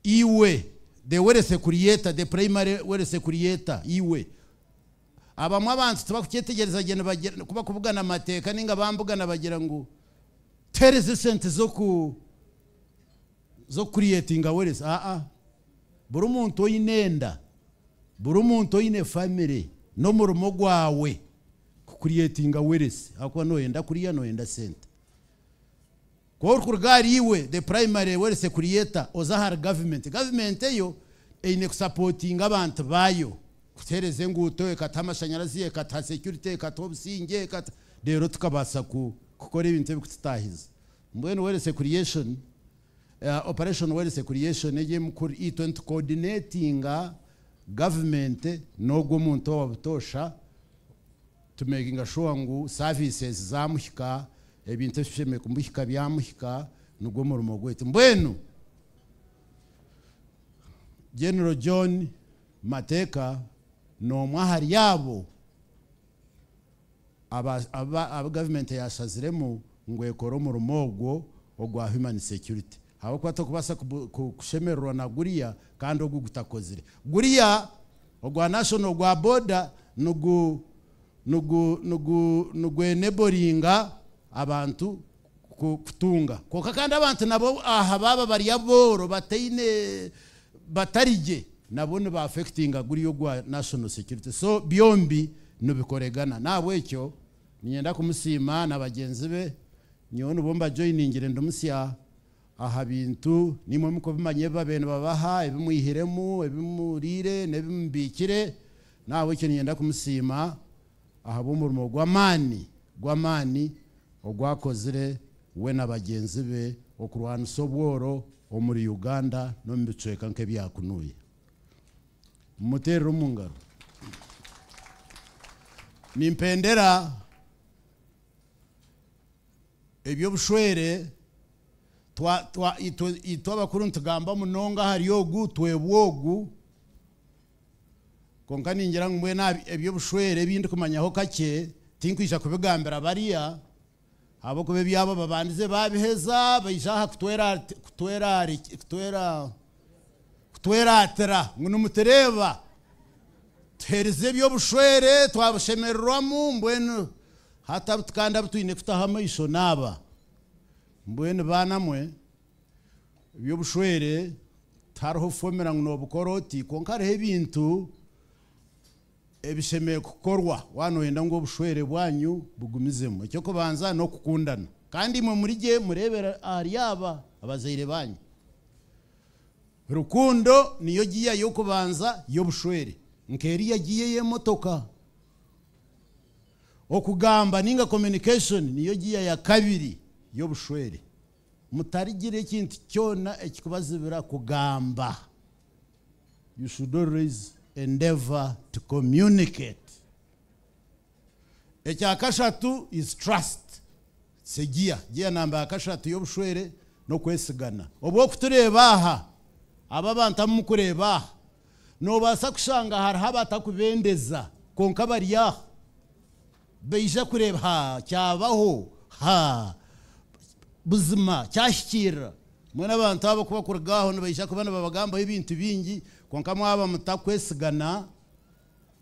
iwe the werese creator the primary werese creator? Iwe. Abamwe abantu tubakukyetegereza genda bagira kuba kuvugana amateka ninga bambugana bagira ngo tereze sente zo ku zo creatinga werese ah ah. Buri umuntu oyinenda buri umuntu oyine family no murumo gwawe ku creatinga werese akuba noyenda kuriya noyenda ko urugari iwe the primary wese creator oza hari government. Government eyo eine kusapotinga abantu bayo. Kutereze nguto ekata amashanyarazi ekata security ekata obusinge ekata rero tukabasa ku- gukora ibintu bikutahiza mbwenu wese creation uh, operation wese creation eye mukuru itwent coordinatinga government n'ogwo omuntu owabutosha to making sure ngu services zamuhika ebintu ebishemeye kumuhika byamuhika nigwo murimo gwaitu mbwenu general john mateka n'omwe ahari abo aba gavumenti yashaziremu ngu ekore omurimo ogwo ogwa human security habwokuba kwato kubasa kushemererwa na guriya kandi ogu gutakozire. Ogwa national gwa boda nugu nugu nugu nugweneboringa abantu kutunga. Koka kandi abantu nabo aha baba bari aboro bataine batarije nabo ni baafekitinga guriyo gwa national security. So byombi nibikoregana. Nabo ekyo ninyenda kumusima na bagenzi be nyowe nibo mbajoyiningire ndimusya aha bintu nimwe muko bimanye babene babaha ebimwihiremu ebimurire nebimbikire. Nawe ekyo yenda kumusima aha b'omurimo gw'amaani gw'amaani ogwakozire we na bagenzi be okurwanisa obworo omuri uganda n'omu bicweka nke byakunuye omu ngaro. Nimpendera ebyobushwere itwabakuru nitugamba munonga hariyo ogu twebwe ogu konka ningira ngu mbwena ebyobushwere ebindi kumanyaho kake tinkwija kubigambira bariya. Abo kube byabo babandize babiheza baija aha kutweratira ngu nimutureeba tuhereze ebyobushwere twabushemererwamu mbwenu hatabu tukandi abu twine kutaha amaisho naaba. Mbwenu banamwe ebyobushwere tariho fomera ngu nobukoroti konka hariho ebintu ebishemeye kukorwa wanoyenda ngo obushwere bwanyu bugumizemu. Ekyokubanza n'okukundana. Kandi imwe muri gye murebera ahari aba abazaire banyu. Rukundo niyo giya yokubanza y'obushwere nkeri yagiye y'emotoka. Okugamba ninga communication niyo giya ya kabiri. Y'obushwere. Mutarigire ekintu kyona ekikubazibira kugamba. You should always endeavor to communicate. Ekyakashatu is trust. Segiya giya? Namba yakashatu y'obushwere n'okwesigana. Obu okutureeba aha aba abantu amukureba aha nobaasa kushanga hariho abatakubendeza konka bari aha beija kureba ha kyabaho ha buzima cyashyikira. Mwene abantu abakubakuragaho nibaisha kuba babagambaho ibintu bingi konka mwaba mutakwesigana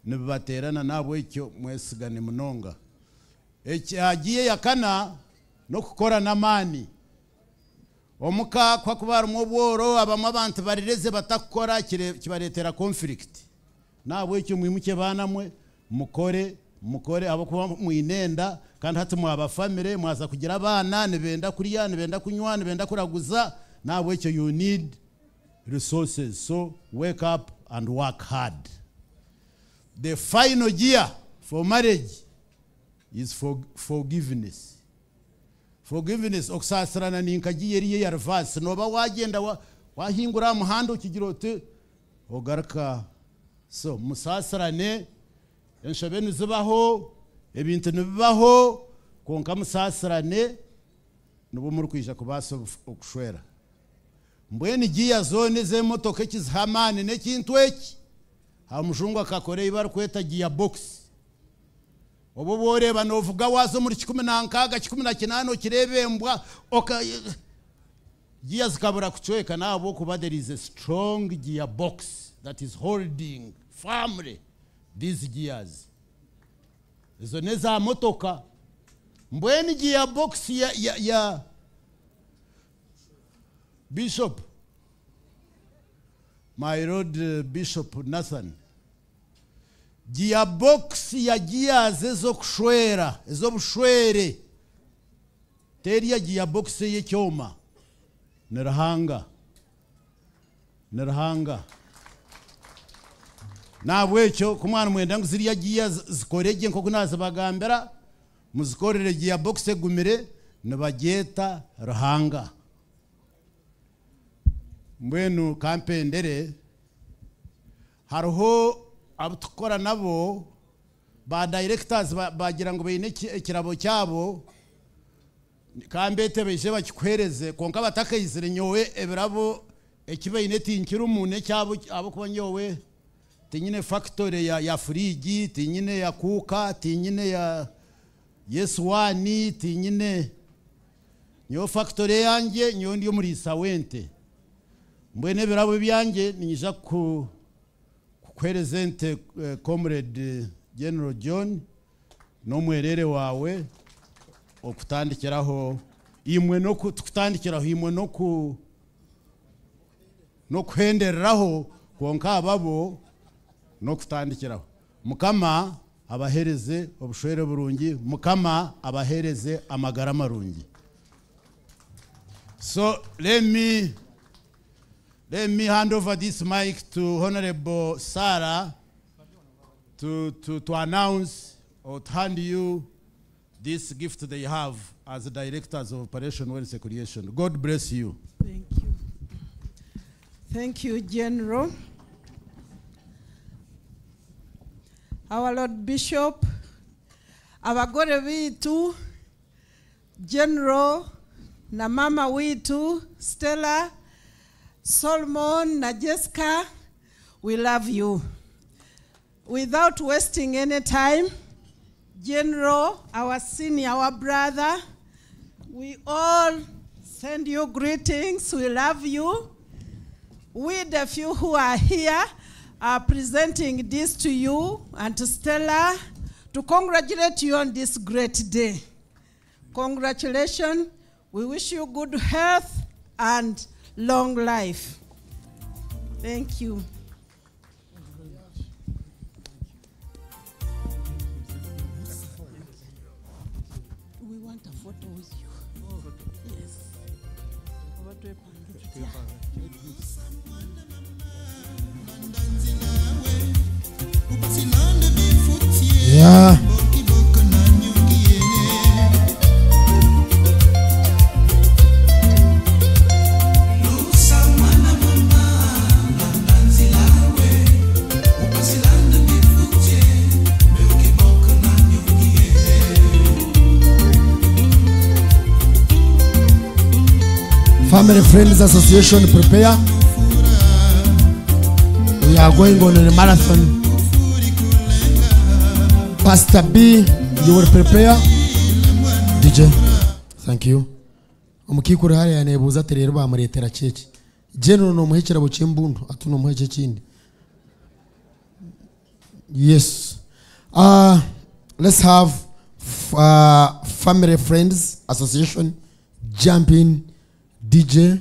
nibaterana nabo icyo mwesigane munonga. Ekyagiye yakana nokukora n'amaani omuka kwakuba mu obworo abamwe abantu barireze batakukora kibaretera conflict. Nabwekyo mwimuke banamwe mukore mukore abakuba mwinenda kandi hati mwaba famire mwaza kugira abaana nibenda kurya nibenda kunywa nibenda kuraguza nabwe ekyo you need resources. So wake up and work hard. The final year for marriage is for forgiveness. Forgiveness okusasirana ninkagiye eriyo ya reverse. Noba wagenda wa- wahingura aha muhanda ukigira oti ogaruka. So musasirane enshobe nizibaho ebintu nibibaho konka musasirane nibo muri kwija kubaasa okushwera. Mbwenu giya zone z'emotoka ekiziha amaani n'ekintu eki? Ha mujungu akakora ei barikweta giya box. Obu bworeba noovuga waza omuri kikumi na nkaaga kikumi na kinaana okireeba embwa oka giya zikabura kucweka nahabwokuba there is a strong gear box that is holding firmly these gears. Izo neza motoka. Mbweni gear box ya, ya, ya bishop. My lord uh, bishop nathan. Gearbox ya gears ezokushwera ezobushwere teriya giya box niruhanga ni ntabwo kumwana mwenda mwana ngo ziriya zikoreje zikoreye nko kunazabagambera muzikorere giya ya gumire no bageta ruhanga. Mbwenu kampendere hariho abutukora nabo ba directors bagira ngo beine kirabo cyabo kambete beje bakikwereze konka batakayizire nyowe ebirabo ekibeine tinkira umune cyabo abo kuba nyowe ti nyine factory ya, ya friji ti nyine ya kuka ti nyine ya yeswani ti nyine niyo factory yanjye niyo ndiyo muri sawente. Mbwene birabo byanjye ninyija ku kukwezente uh, eh, comrade general john n'umwerere wawe okutandikiraho imwe no kutandikiraho imwe no ku no kwendereraho konka ababo no kutandikiraho mukama abahereze obushwere burungi mukama abahereze amagara marungi so let me let me hand over this mic to honorable sarah to, to, to announce or to hand you this gift they have as directors of Operation Welfare Creation. God bless you. Thank you. Thank you, General. Our Lord Bishop, abagore bitu, General na mama witu Stella, Solomon na Jessica, we love you. Without wasting any time, General, our senior, our brother, we all send you greetings. We love you. We, the few who are here, are presenting this to you and to Stella to congratulate you on this great day. Congratulations. We wish you good health and long life. Thank you. Family Friends Association prepare. We are going on a marathon. Pastor B, you will prepare. DJ, thank you. Umukikuru hariya nebuza ati rero bamuretera keke. General ni umuhe ikirabo cy'imbundu, ati ni umuhe icyo kindi. Yes. Uh, let's have uh, Family Friends Association jumping. DJ,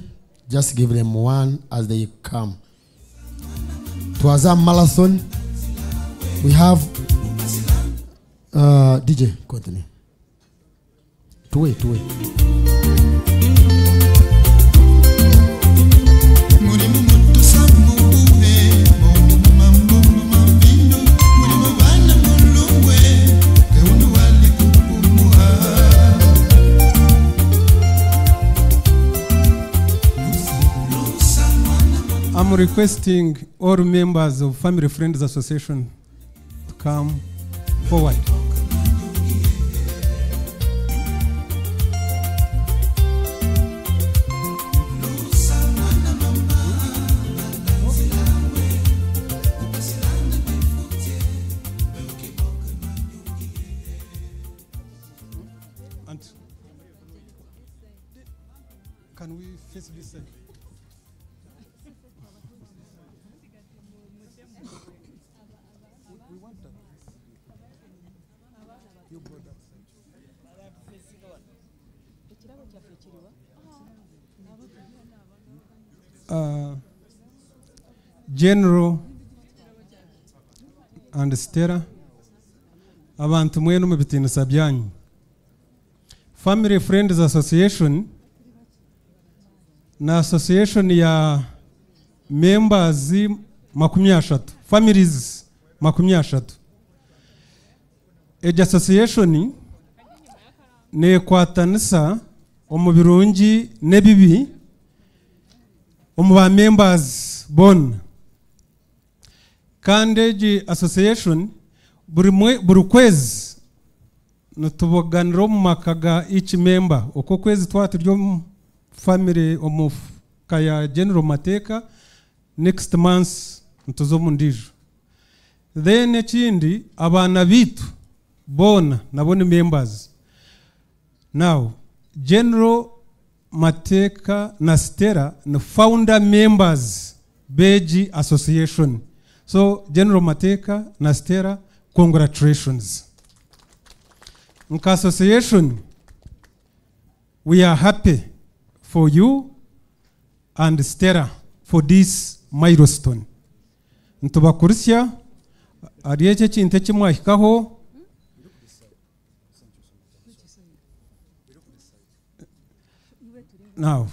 just give them one as they come. To Azam Marathon, we have uh, DJ, continue. Tuwe, tuwe. I'm requesting all members of Family Friends Association to come forward. Uh, General and Stella abantu mwenu mu bitinisa byanyu. Family friends association na association ya members makumyabiri ashatu families makumyabiri ege egi association nekwatanisa omu birungi n'ebibi omu ba members boona kandi egi association buri kwezi nituboganira omu maka ga each member. Okwo kwezi twaba turi omu family omu ka ya general mateeka next month nituza omu ndiijo then ekindi abaana biitu boona nabo ni members. Now general mateeka na stera ni founder members beji association. So general mateka na stera congratulations. Nka association we are happy for you and stera for this milestone. Nitubakurisya ari eki ekintu ekimwahikaho Now,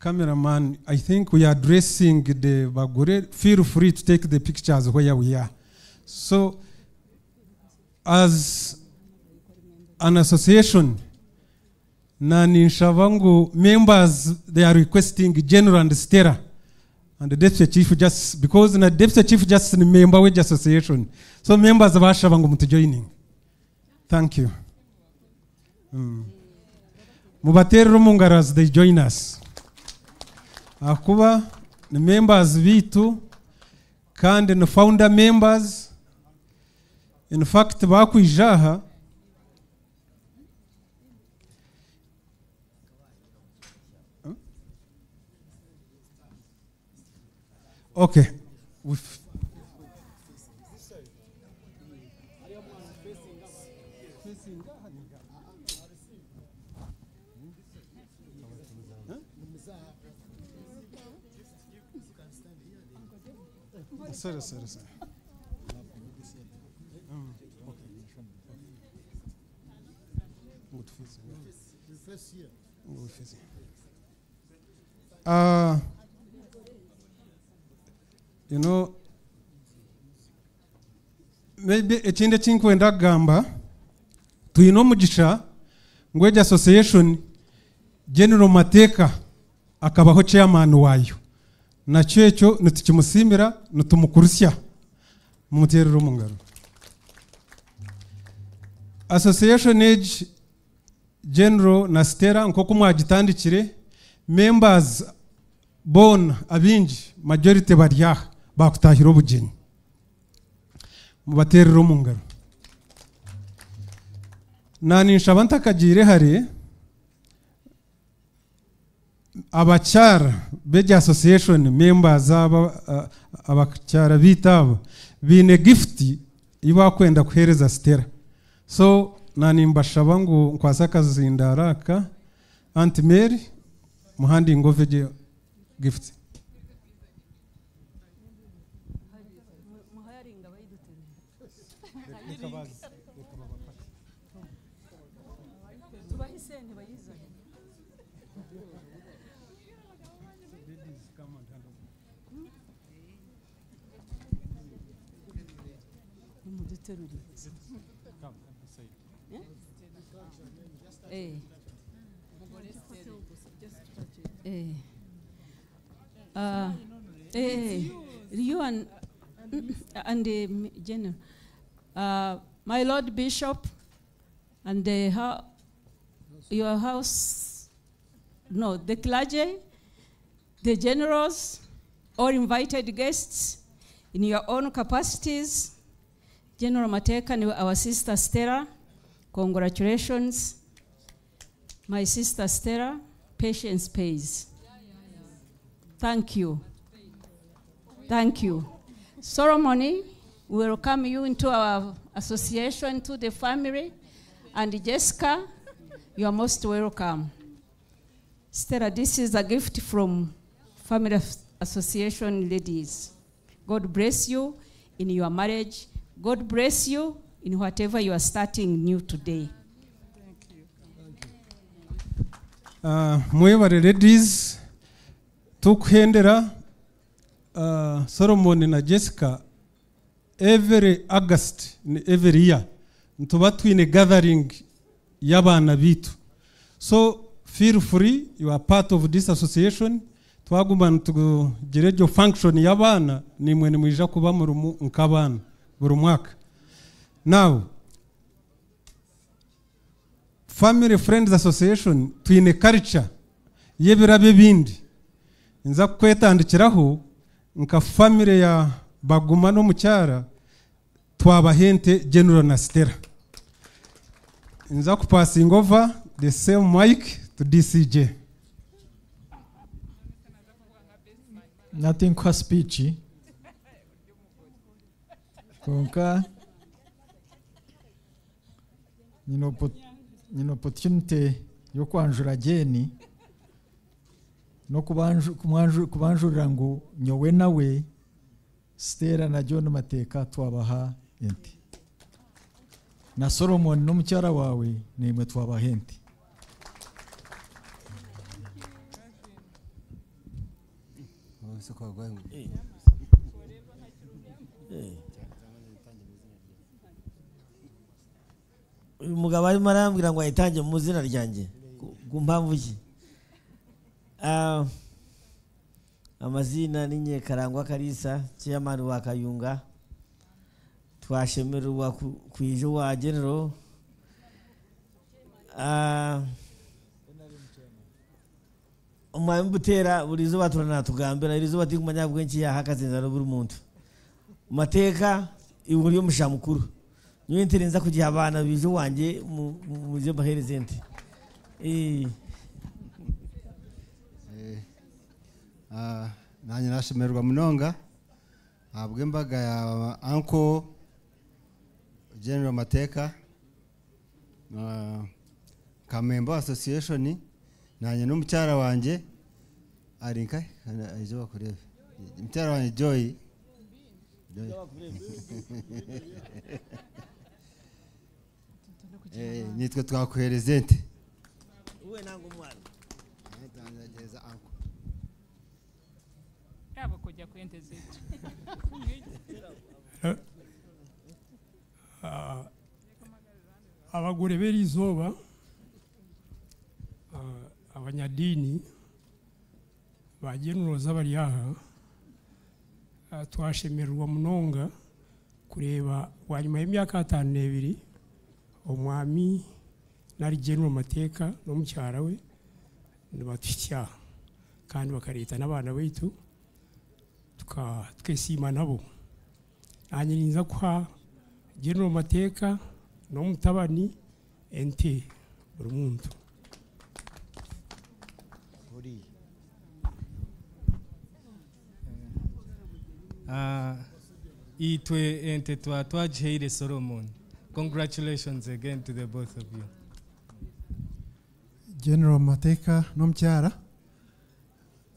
cameraman, I think we are addressing the Bagure. Feel free to take the pictures where we are. So, as an association, na Ninshavangu members, they are requesting General and Stera and the deputy chief just, because the deputy chief just a member with the association. So members of Ashavangu to joining. Thank you. Mm. Mubaterere omungaro as they join us. Akuba ni members bitu kandi ni founder members in fact bakwija aha okay Face. Good face. Uh, you know, maybe ekindi ekinkwenda kugamba twine omugisha ngu egi association general mateeka akabaho chairman waayo nakyo ekyo nitukimusiimira nitumukurusya. Mumuterere omu ngaro association age general na stera nk'oku mwagitandikire members boona abingi majority bari aha bakutahira obugyenyi mubaterere omu ngaro naninshaba ntakagiire hare abakyara b'egi association members uh, abakyara bitu abo biine gift ei bakwenda kuhereza stera so nanimbashaba ngu nkwase akazindaara aka anti mary muhandinga ove egi gift. Uh, eh, you and and the general, uh, my Lord Bishop, and the ho- your house, no, the clergy, the generals, all invited guests in your own capacities. General Mateka and our sister Stella, congratulations. My sister Stella, patience pays. Thank you. Thank you. Ceremony, we welcome you into our association, to the family. And Jessica, you are most welcome. Stella, this is a gift from Family Association ladies. God bless you in your marriage. God bless you in whatever you are starting new today. Uh, mwebare ladies tukuhendera uh, solomon na jessica every august ni every year. Ntuba twine gathering y'abana bitu. So feel free you are part of this association. Twagumana tugire iryo function y'abana nimwe nimwija kuba mu- nk'abana buri mwaka. Now family friends association twine culture y'ebirabe bindi. Nza kwetandikiraho nka family ya baguma no mucyara twabahente general na stella. Nza kupassing over the same mic to dcj nothing kwa speech. Konka. Nyina opportunity yo kwanjura geni no kubanjurira ngo nyowe nawe stera na john mateka twabaha ente. Na solomon n'umucyara wawe nimwe twabaha ente. Uyu mugabo arimo arambwira ngo ayitange mu izina ryanjye. Ku- mpamvu Ah, Ah, amazina ninye karangwa karisa chairman wa kayunga. Twashemererwa kwijo wa general. Ah, Umwami butera buri zuba turanatugambira iri zuba turi kumanya bwinshi yahagaze nzara buri muntu. Mu mateka iburi yo musha mukuru. Niyo ntirenza kugira abana bije wanjye mu byo bahereze nte nanjye nashemererwa munonga. Habwa imbaga ya anko general mateka ah, kamembo association nanjye n'umucyara wanjye ari nkahe ejo bakurebe umucyara wanjye joy. Joy. Eh, nitwe twakohereza Ah, abagore b'erizooba ah, abanyaddiini ba generals bari aha ah, twashemererwa munonga kureeba wanyuma y'emyaka ataano n'ebiri omwami nari mateka mateeka n'omukyara we batishya kandi bakareeta n'abaana baitu tukesiima nabo. Nanye ninza kuha genero mateka n'omutabani ente buri muntu. Uh, itwe ente twa twagiheire solomon. Congratulations again to the both of you. General mateka n'omukyara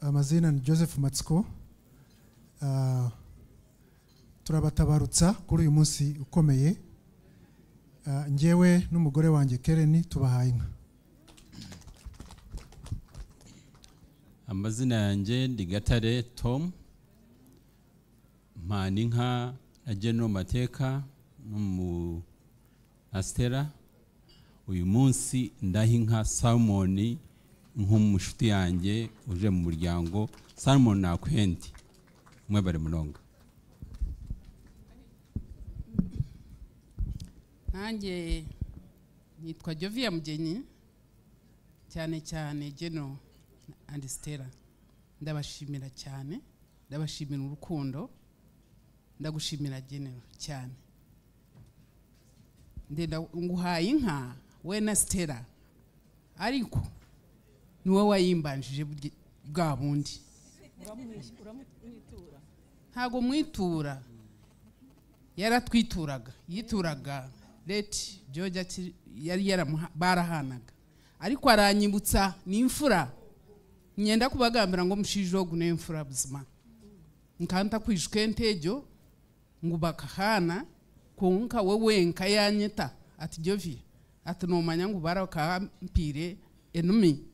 amazina ni joseph matsiko Ah, turabatabarutsa kuri uyu munsi ukomeye. Ah, njyewe n'umugore wanjye kereni tubahaye inka. Amazina yanjye ndi gatare tom. Mpana inka na general mateka n'umu asitera. Uyu munsi ndaha inka salmoni nk'umushuti yanjye uje mu muryango salmon nakwendi umwe bari munonga nanjye nitwa joviya mugeni cyane cyane geno andi sitera ndabashimira cyane ndabashimira urukundo ndagushimira genero cyane. Ndenda nguhaye inka we na sitera ariko ni we wayimbanjije burya- bwa bundi. Ntabwo mwitura yaratwituraga yituraga. Leti george ati yari barahanaga. Ariko aranyibutsa ni imfura. Nyenda kubagambira ngo mushijogu ne imfura buzima. Nkanta kwishwe ntejo ngubaka hana konka wewe nka yanyeta ati jovi ati nomanya ngo barakampire enumi.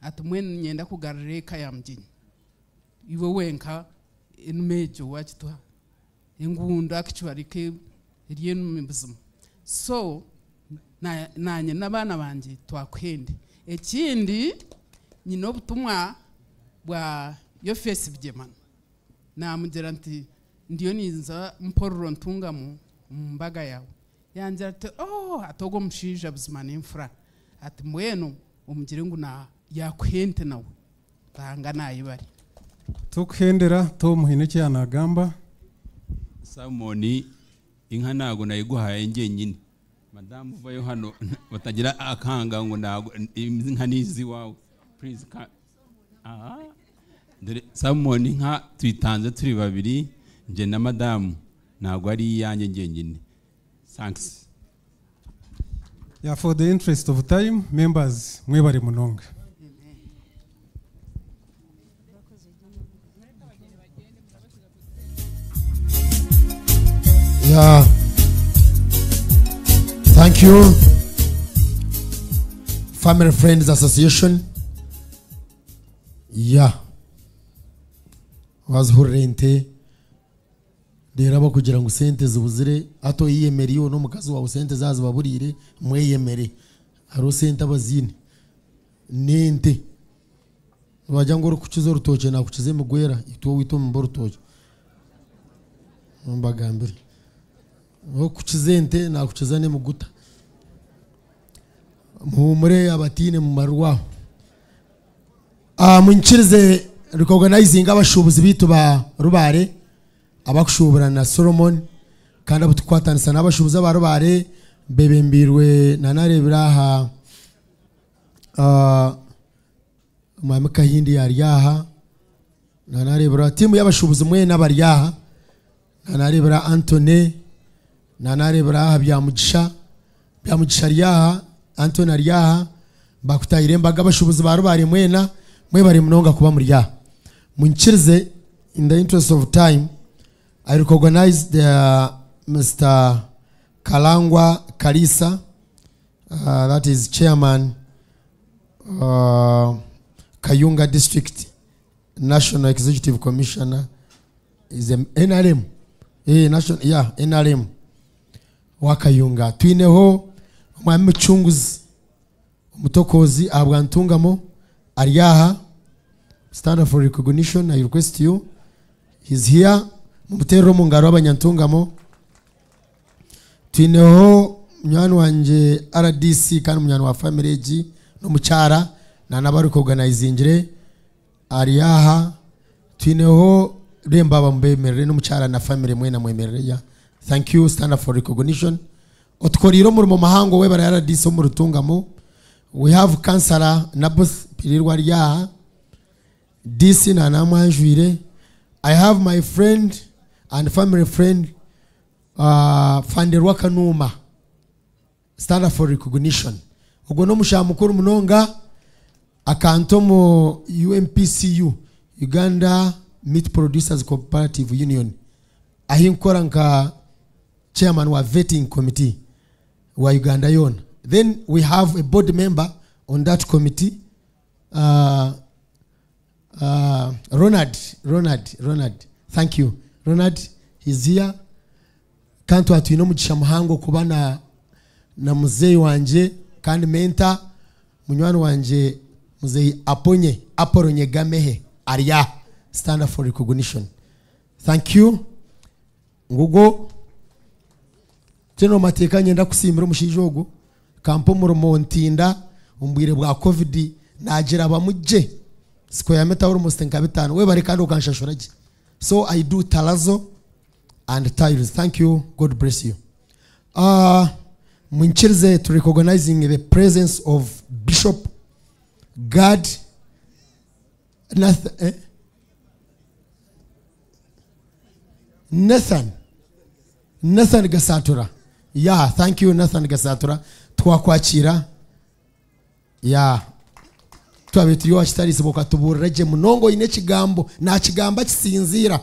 Ati mwene nyenda kugarura mjini iwe wenka enumejo wakitwa engunda akichwarike eryenumi mubuzima so na- nanye n'abaana banje twakwende. Ekindi nyina obutumwa bwa yofesi bugemana namugira nti ndiyo ninza mpororo ntungamu mu mbaga yawe. Yangira ati oh ati ogwo omushaija buzima n'enfura. Ati mbwenu omugire ngu na yakwente nawe. Tanga nayibare tukuhendera tomuhine ekyanagamba salmoni inka ntabwo nayiguhaye njyenyine madamu uvayo hano batagira akanga ngo ntabwo inka ni iz'iwawe ka aha. Dore salmoni inka tuyitanze turi babiri njye na madamu. Ntabwo ari iyanjye njyenyine thanks. Yeah, for the interest of time members mwebare munonga. Yeah. Thank you. Family Friends Association. Yeah. wazihurira ente rero kugira ngo sente zibuzire hato yiyemere iyo n'umukazi wawe sente zazibaburire mweyemere hariho sente abazine n'ente wajya ngo urukukize urutoki nakukize mugwera ituwo wita mumba urutoki mbagambire kukiza ente nakukiza ne muguta muhumure abatine mu marwaho Ah, munkirize recognize abashubuzi bitu ba rubare abakushubura na solomon kandi abo tukwatanisa n'abashubuzi ba rubare bebembirwe nanarebera aha ah, mwami kahindi yaryaha nanarebera timu y'abashubuzi mwe n'abaryaha nanarebera antone nanarebera aha byamugisha byamugisha ryaha antone aryaha bakutayire mbaga abashubuzi ba rubare mwena mwe bari munonga kuba muryaha munkirize in the interest of time i recognize the mr kalangwa kalisa uh, that is chairman uh, kayunga district national executive commissioner. Is a nrm eh, national, yeah, nrm wakayunga. Twineho umwami mucunguzi umutokozi aha bwantungamo ari aha stand for recognition i request you he's here mu butero mu ngaro abanyantungamo twineho munywana wanje rdc kandi munywana wa family g n'umucara nanabari kuganayizingire ari aryaha twineho rembaba mbemerere no mucara na family mwe namwemerere ya thank you stand up for recognition. Otukorire mahango we webara rdc mu. Rutungamo we have kansara naboth pirirwa ryaha dc nanamwanjwire i have my friend and family friend uh, fanderwa kanuma stand up for recognition. Ubwo n'omushaha mukuru munonga akanto mu umpcu uganda meat producers cooperative union. Nkora nka chairman wa vetting committee wa uganda yona then we have a board member on that committee uh, uh, ronald ronald ronald. Thank you. Ronald he's here. Kandi twatwine omugisha muhango kuba na na muzeyi wanje kandi menta munywani wanje muzeyi aponye aporonye gamehe arya. Stand up for recognition. Thank you. Ngugo kino mateka nyenda kusimbira omushaija ogu kampa omurimo ntinda omu bwa covid nagira bamugye. Siko yametaho almost nka bitano. Webare kandi ukanshashura gye. So i do talazo and tiles thank you. God bless you. Uh, munchirze to recognizing the presence of bishop god Nathan, eh? nathan. Nathan gasatura ya yeah thank you nathan gasatura. Twakwakira. Ya. Yeah twabita iyo wakitarisibuka tuburege munongo ine kigambo. Na kigamba kisinzira.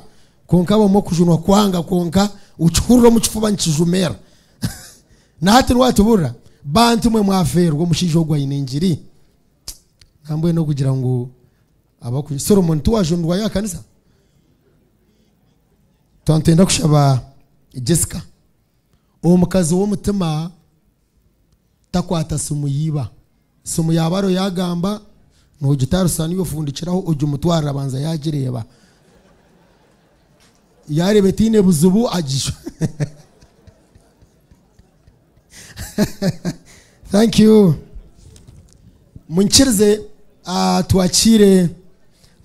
Konka bomo kujunwa kwanga konka ucukurura mu kifuba nchijumera. Nati rwatubura bantu mwe mwaferwa mushijo gwa inenjiri ambwe no kugira ngo abakuye Solomon tuwajundwa ya kanisa? Twantenda kushaba Jessica. Uwo mukazi w'umutima takwata sumu yiba. Sumu yabaro yagamba ntujya utarusana iyo fundikiraho ujya umutwara abanza yagireba. Yarebe tine buzubu agisha. Thank you. Munkirize uh, twakire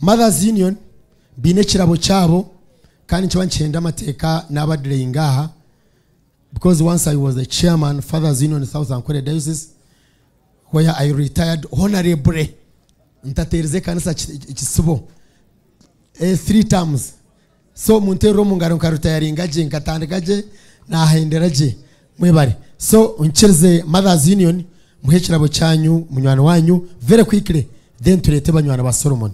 mothers union bine ekirabo kyabo kandi nkiba nkyenda amateeka n'abadireyi ngaha because once i was the chairman fathers union south ankole diocese where i retired honorable ntatereze kanisa ki- ekisibo eh, three terms. So munterero mungaro nkarutayaringa gye nkatandika gye nahendera mwebare. So nkirize mothers union muhe ekirabo cyanyu very quickly. Then to turete banywani ba solomon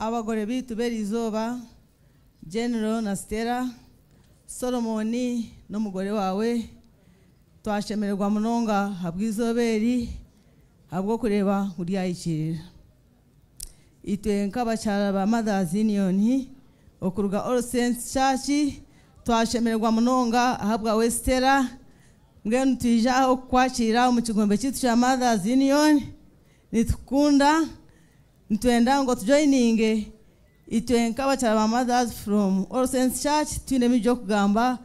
abagore bitu berizoba general na stella solomoni n'umugore wawe twashemererwa munonga habw'izooba eri habw'okureeba kuryayikirira itwe nk'abacyara ba mothers union okuruga all saints church twashemererwa munonga ahabwawe westera mbwenu twijaho kukwakira omu kigombe kitu mothers union nitukunda nitwenda ngo tujoyininge itwe nk'abakyala ba mothers from all saints church twinemu ebyokugamba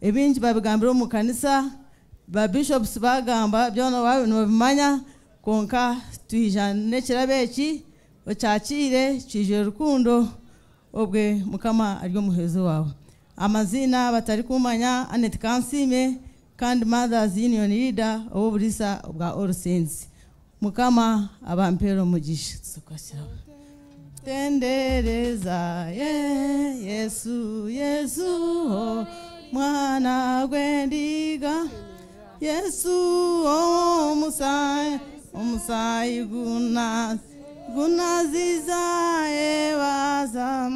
ebingi babigambire omu kanisa. Babishops bagamba byona nibabimanya konka twija n'ekirabo eki okyakiire kije rukundo. Obwe mukama ari omuhezo wawe. Amazina batari kumanya anet kansime kandi mothers union leader ow'oburisa bwa all saints mukama abampera omugisha. Tendereza ye yesu yesu oh, mwana gwendiga yesu omusayi omusayi guna gunaziza ebaza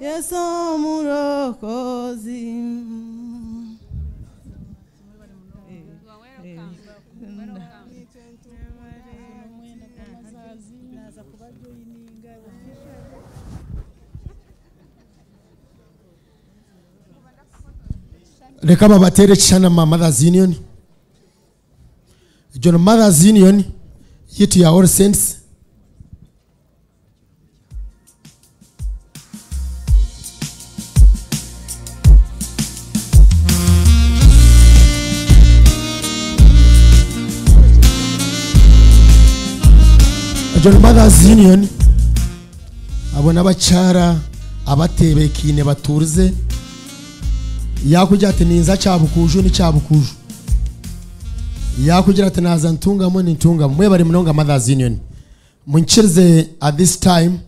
yesu omurokozi reka babatere ekishana ma mothers union jono mothers union yitu ya all saints. Jono mothers union abo n'abakyara abatebekiine baturize yakugira ati ninza cyabukuju ni cyabukuju. Yakugira ati naza ntungamo ni ntungamo. Mwe bari munonga mothers union. Munkirize at this time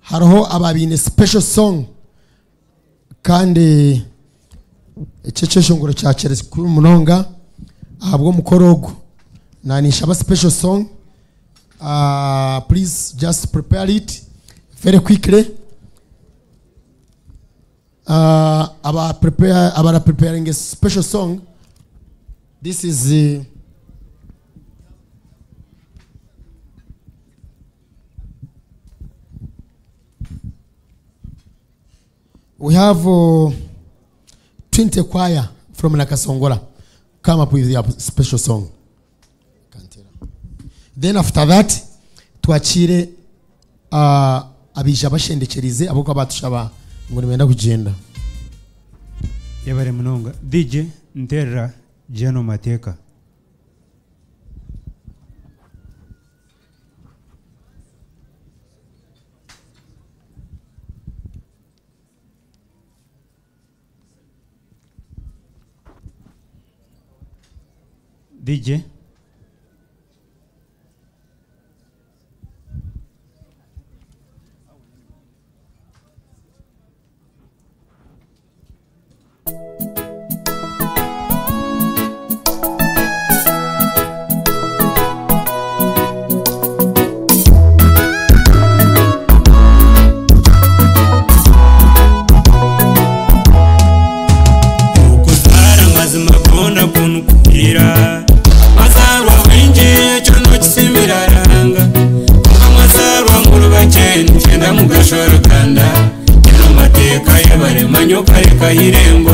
hariho ababine special song kandi icyo cyeshongoro cya keresi kuri munonga ahabwa umukoro ogu nanisha aba special song. Uh, please just prepare it very quickly. Uh, about prepare about preparing a special song. This is the we have uh, 20 choir from Nakasongola come up with a special song. Then after that, twakire uh, abija bashendekereze abo kwa ngo nibenda kugenda yabare munonga. Dj nterera jano mateka. Dj kusimbira mwazarwa wingi chono chisimbira ranga? Kuba mwazarwa nkuru bakeni cyenda mugashora kanda yano mateka y'abarema nyokareka y'irembo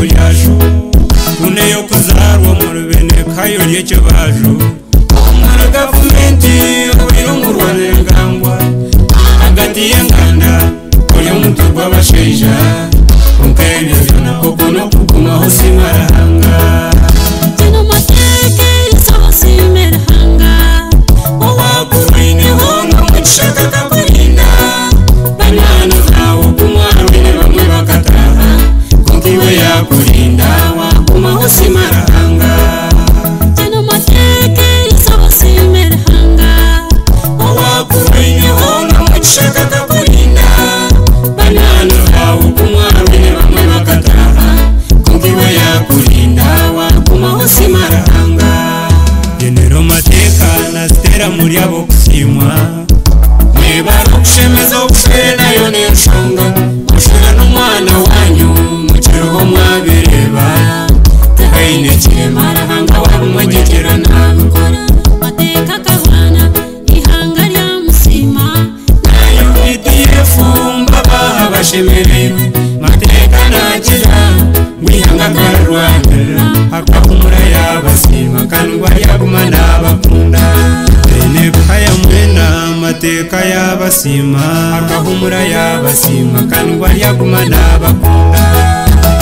abasima akahumura y'abasima kandwa lyaguma n'abakunda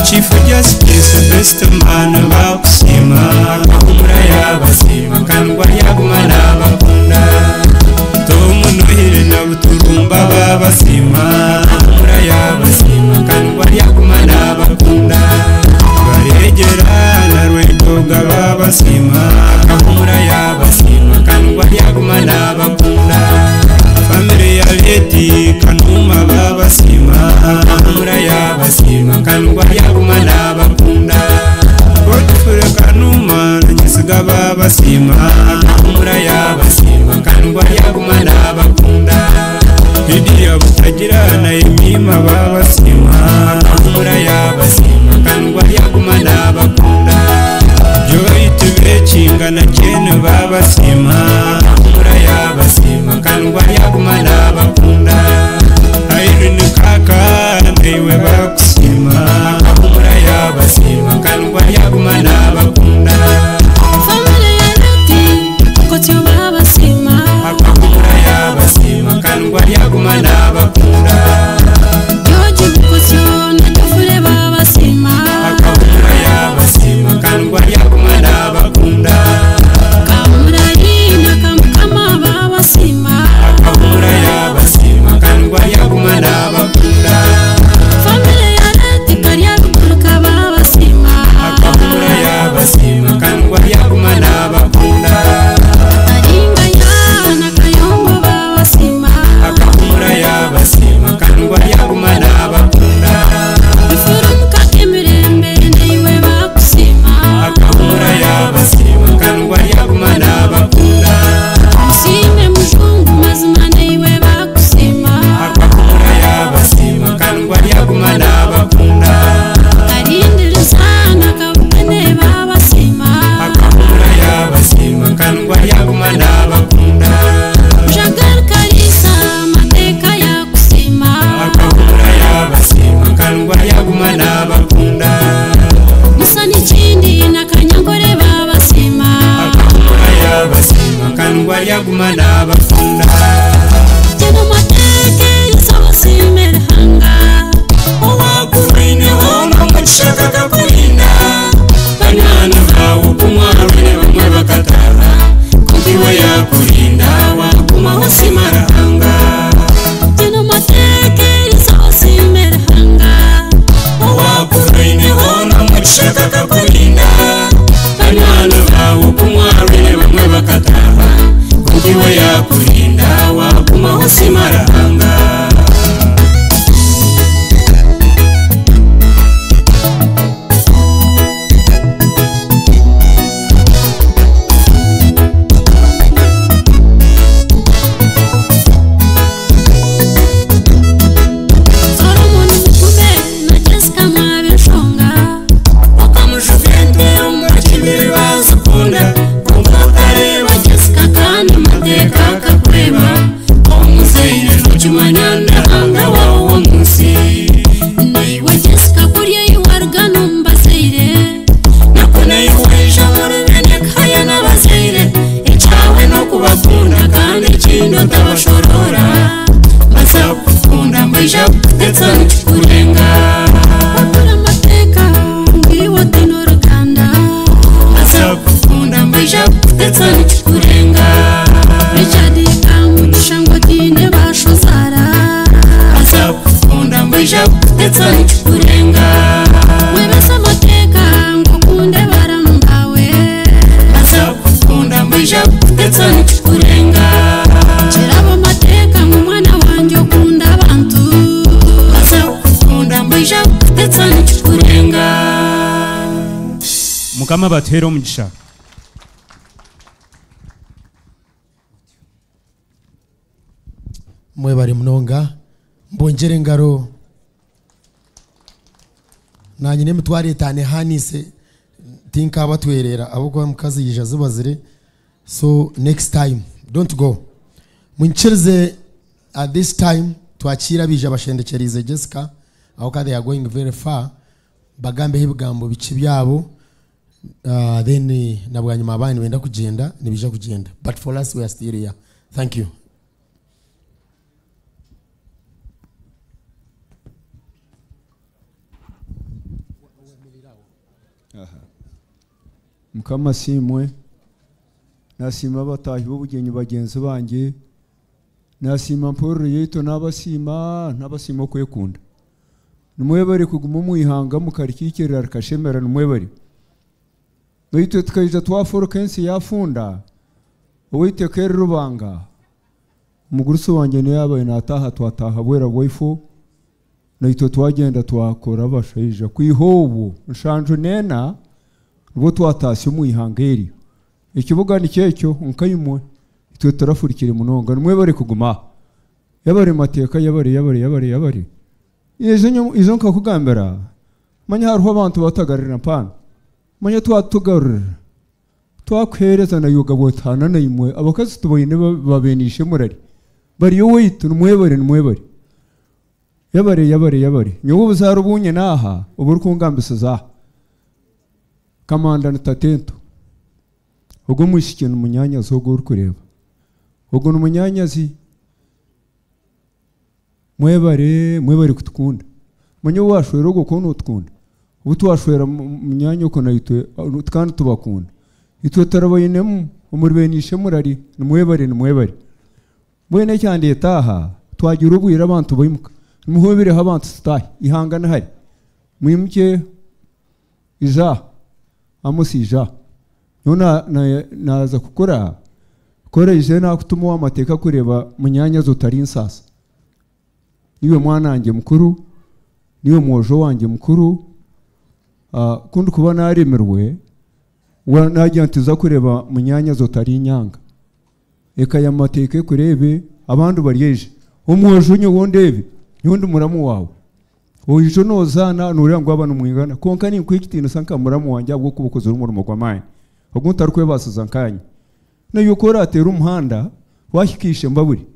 chifuja sikisubestomana mbao yabasima amura yabasima nkandwa yagumana bakunda idiya butagirana imima babasima amura yabasima nkandwa yagumana bakunda byoyite bekingana cyene babasima mukama batuhere omugisha mwebare munonga mbongere engaro nanye n'emitwaro etaano ehanise tinkabatwerera ahabwokuba mukazi yija zibazire. So next time don't go. Munkirize at this time twakira bija bashendekerize jessica aho they are going very far bagambeho ebigambo biki byabo. Uh, then eh, na bwanyuma abandi benda kugenda nibija kugenda but for us we are still here. Thank you. Mukama simwe. Nasima abatahi b'ubugenyi bagenzi banjye nasima mporo yeto n'abasima n'abasima kwekunda. Nimwebare kuguma mwihanga mukarikikirira rikashemera nimwebare baitu tukaija twaforo kensi yafunda. Uwiteka rubanga. Umugurusi wanjye niyo yabaye nataha twataha bwera bwaifu. Naitwe twagenda twakora abashaija. Kwihobu nshanju nena ubwo twatashye mwihanga eri ikibuga ni cyecyo nkayimwe. Itwe turafurikire munonga nimwe bari kuguma. Yabari mateka yabari yabari yabari yabari. Izo nkakugambira. Manya hariho abantu batagarira mpana manya twatugarura twakwereza na yoga botana na imwe abakazi tuboyine ba- babenishe murari. Bariyo weitu nimwe bari nimwe bari. Yabare yabare yabare nyowe ubuzara ubunye naha ubu uri kungambisa zaha kamanda tatento ubwo mwishyikiye ni umunyanyazi ubwo uri kureba ubwo ni umunyanyazi mwebare mwebare kutukunda manye washwera ubwo kuntu utukunda ubu twashwera mu myanya uko nayitwe kandi tubakunda itwe tarabayinemu umuribenishe murari ni mwebare ni mwebare mwene cyane taha twagira ubwira abantu bimuka nimuhobereho abantu tutahe ihangana hari. Mwimuke iza amusija none na- naza kukora kora ije nakutuma w'amateka kureba mu nyanya zutari insasa ni we mwanange mukuru ni we mwojo wanjye mukuru kundi kuba naremerwe nagira nti uza kureba mu nyanya zutari inyanga. Reka aya mateka kurebe abandi baryeje. Umwojo unye wondebe nyundi muramu wawe. Oyijo nozana nurira ngo abana mwingana konka ni kwikitino sanka muramu wanje abwo kubukoze urumurimo kwa mine ogunta rukwe basuza nkanya na yukora atera umuhanda wahikishe mbaburi.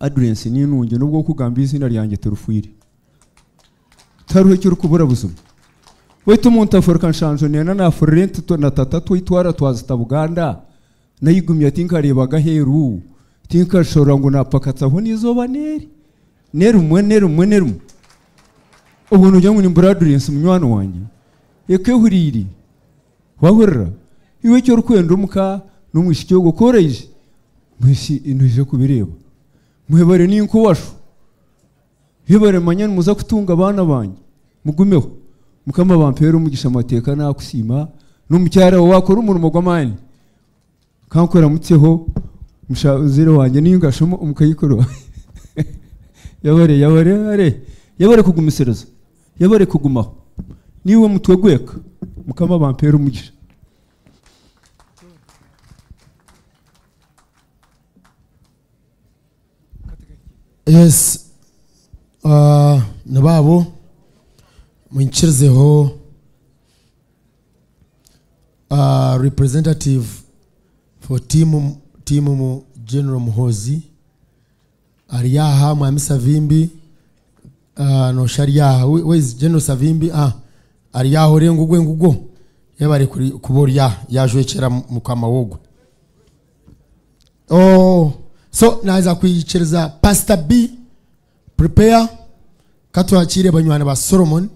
Address ni nunge nubwo kugamba izina ryanjye terufwiri taruhe cyo kubura buzima? wetu umuntu afurika nshanjonera na afurenti na tatatu itwara twazi tabuganda nayigumye tinkareba gaheru tinkashora ngo napakatsaho n'izuba neri. Neri umwe neri umwe neri umwe ubuntu ujya ngo ni buradurensi munywani wanjye ekehuriri wahurira iwe cyo rukwenda umuka n'umushiki wo gukoreje mwisi intuje kubireba mwebare n'inkuwashu yebare manya muza kutunga abana banjye mugumeho mukama bampera umugisha amateka nakusima n'umucyara wawe wakora umurimo gw'amani kankora mutseho mushazire wanjye n'ingashomo umukayikoro yabare yabare yabare yabare kugumisereza yabare kugumaho. Niwe mutwe gweka mukama bampera umugisha yes uh, nababo munshyizeho representative for timu timu mu general muhozi ari yaha mwami savimbi nosha ari yaha wezi general savimbi? Ah ari yaha ore ngugwe ngugo yaba kuri kuborya yajwekera mu oh so naza kuyicereza pastor b. Prepare. Katwakire banywana ba solomon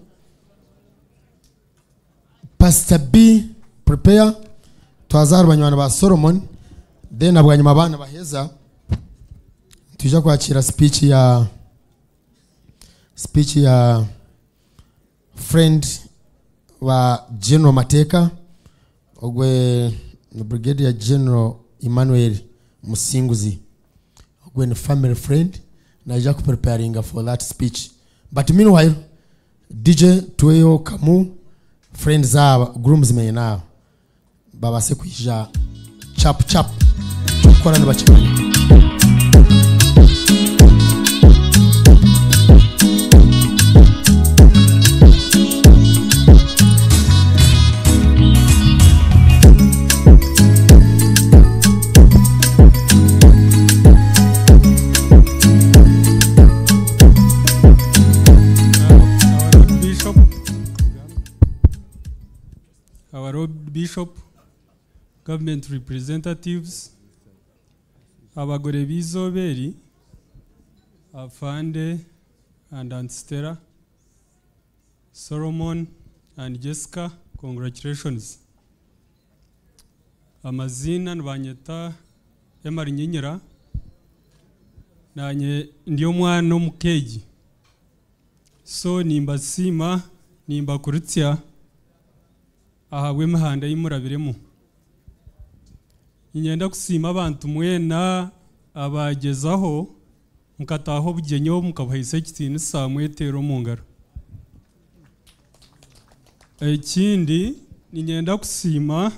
pastor b prepare. Twazara banywani ba solomon then abwanyuma abana baheza tujya kwakira speech ya speech ya friend wa general mateka ogwe brigade ya general emmanuel musinguzi. Ogwe ni family friend naija kupreparinga for that speech. But meanwhile dj tweyo kamu friends zabo groomsmen nabo babase kwija chapu chapu gukora ntibakimanye our Lord Bishop, government representatives, abagore b'izoberi, Afande and Aunt Stella, Solomon and Jessica, congratulations. Amazina nibanyeta Emari Nyinyira, nanye ndiyo mwana omukeegi so nimba sima ahabwa emihanda yimurabiremu ninyenda kusiima abantu mwena abagezaho mukataha obugyenyo mukabuhaisa ekitiinisa mwetera omu ngaro ekindi ninyenda kusiima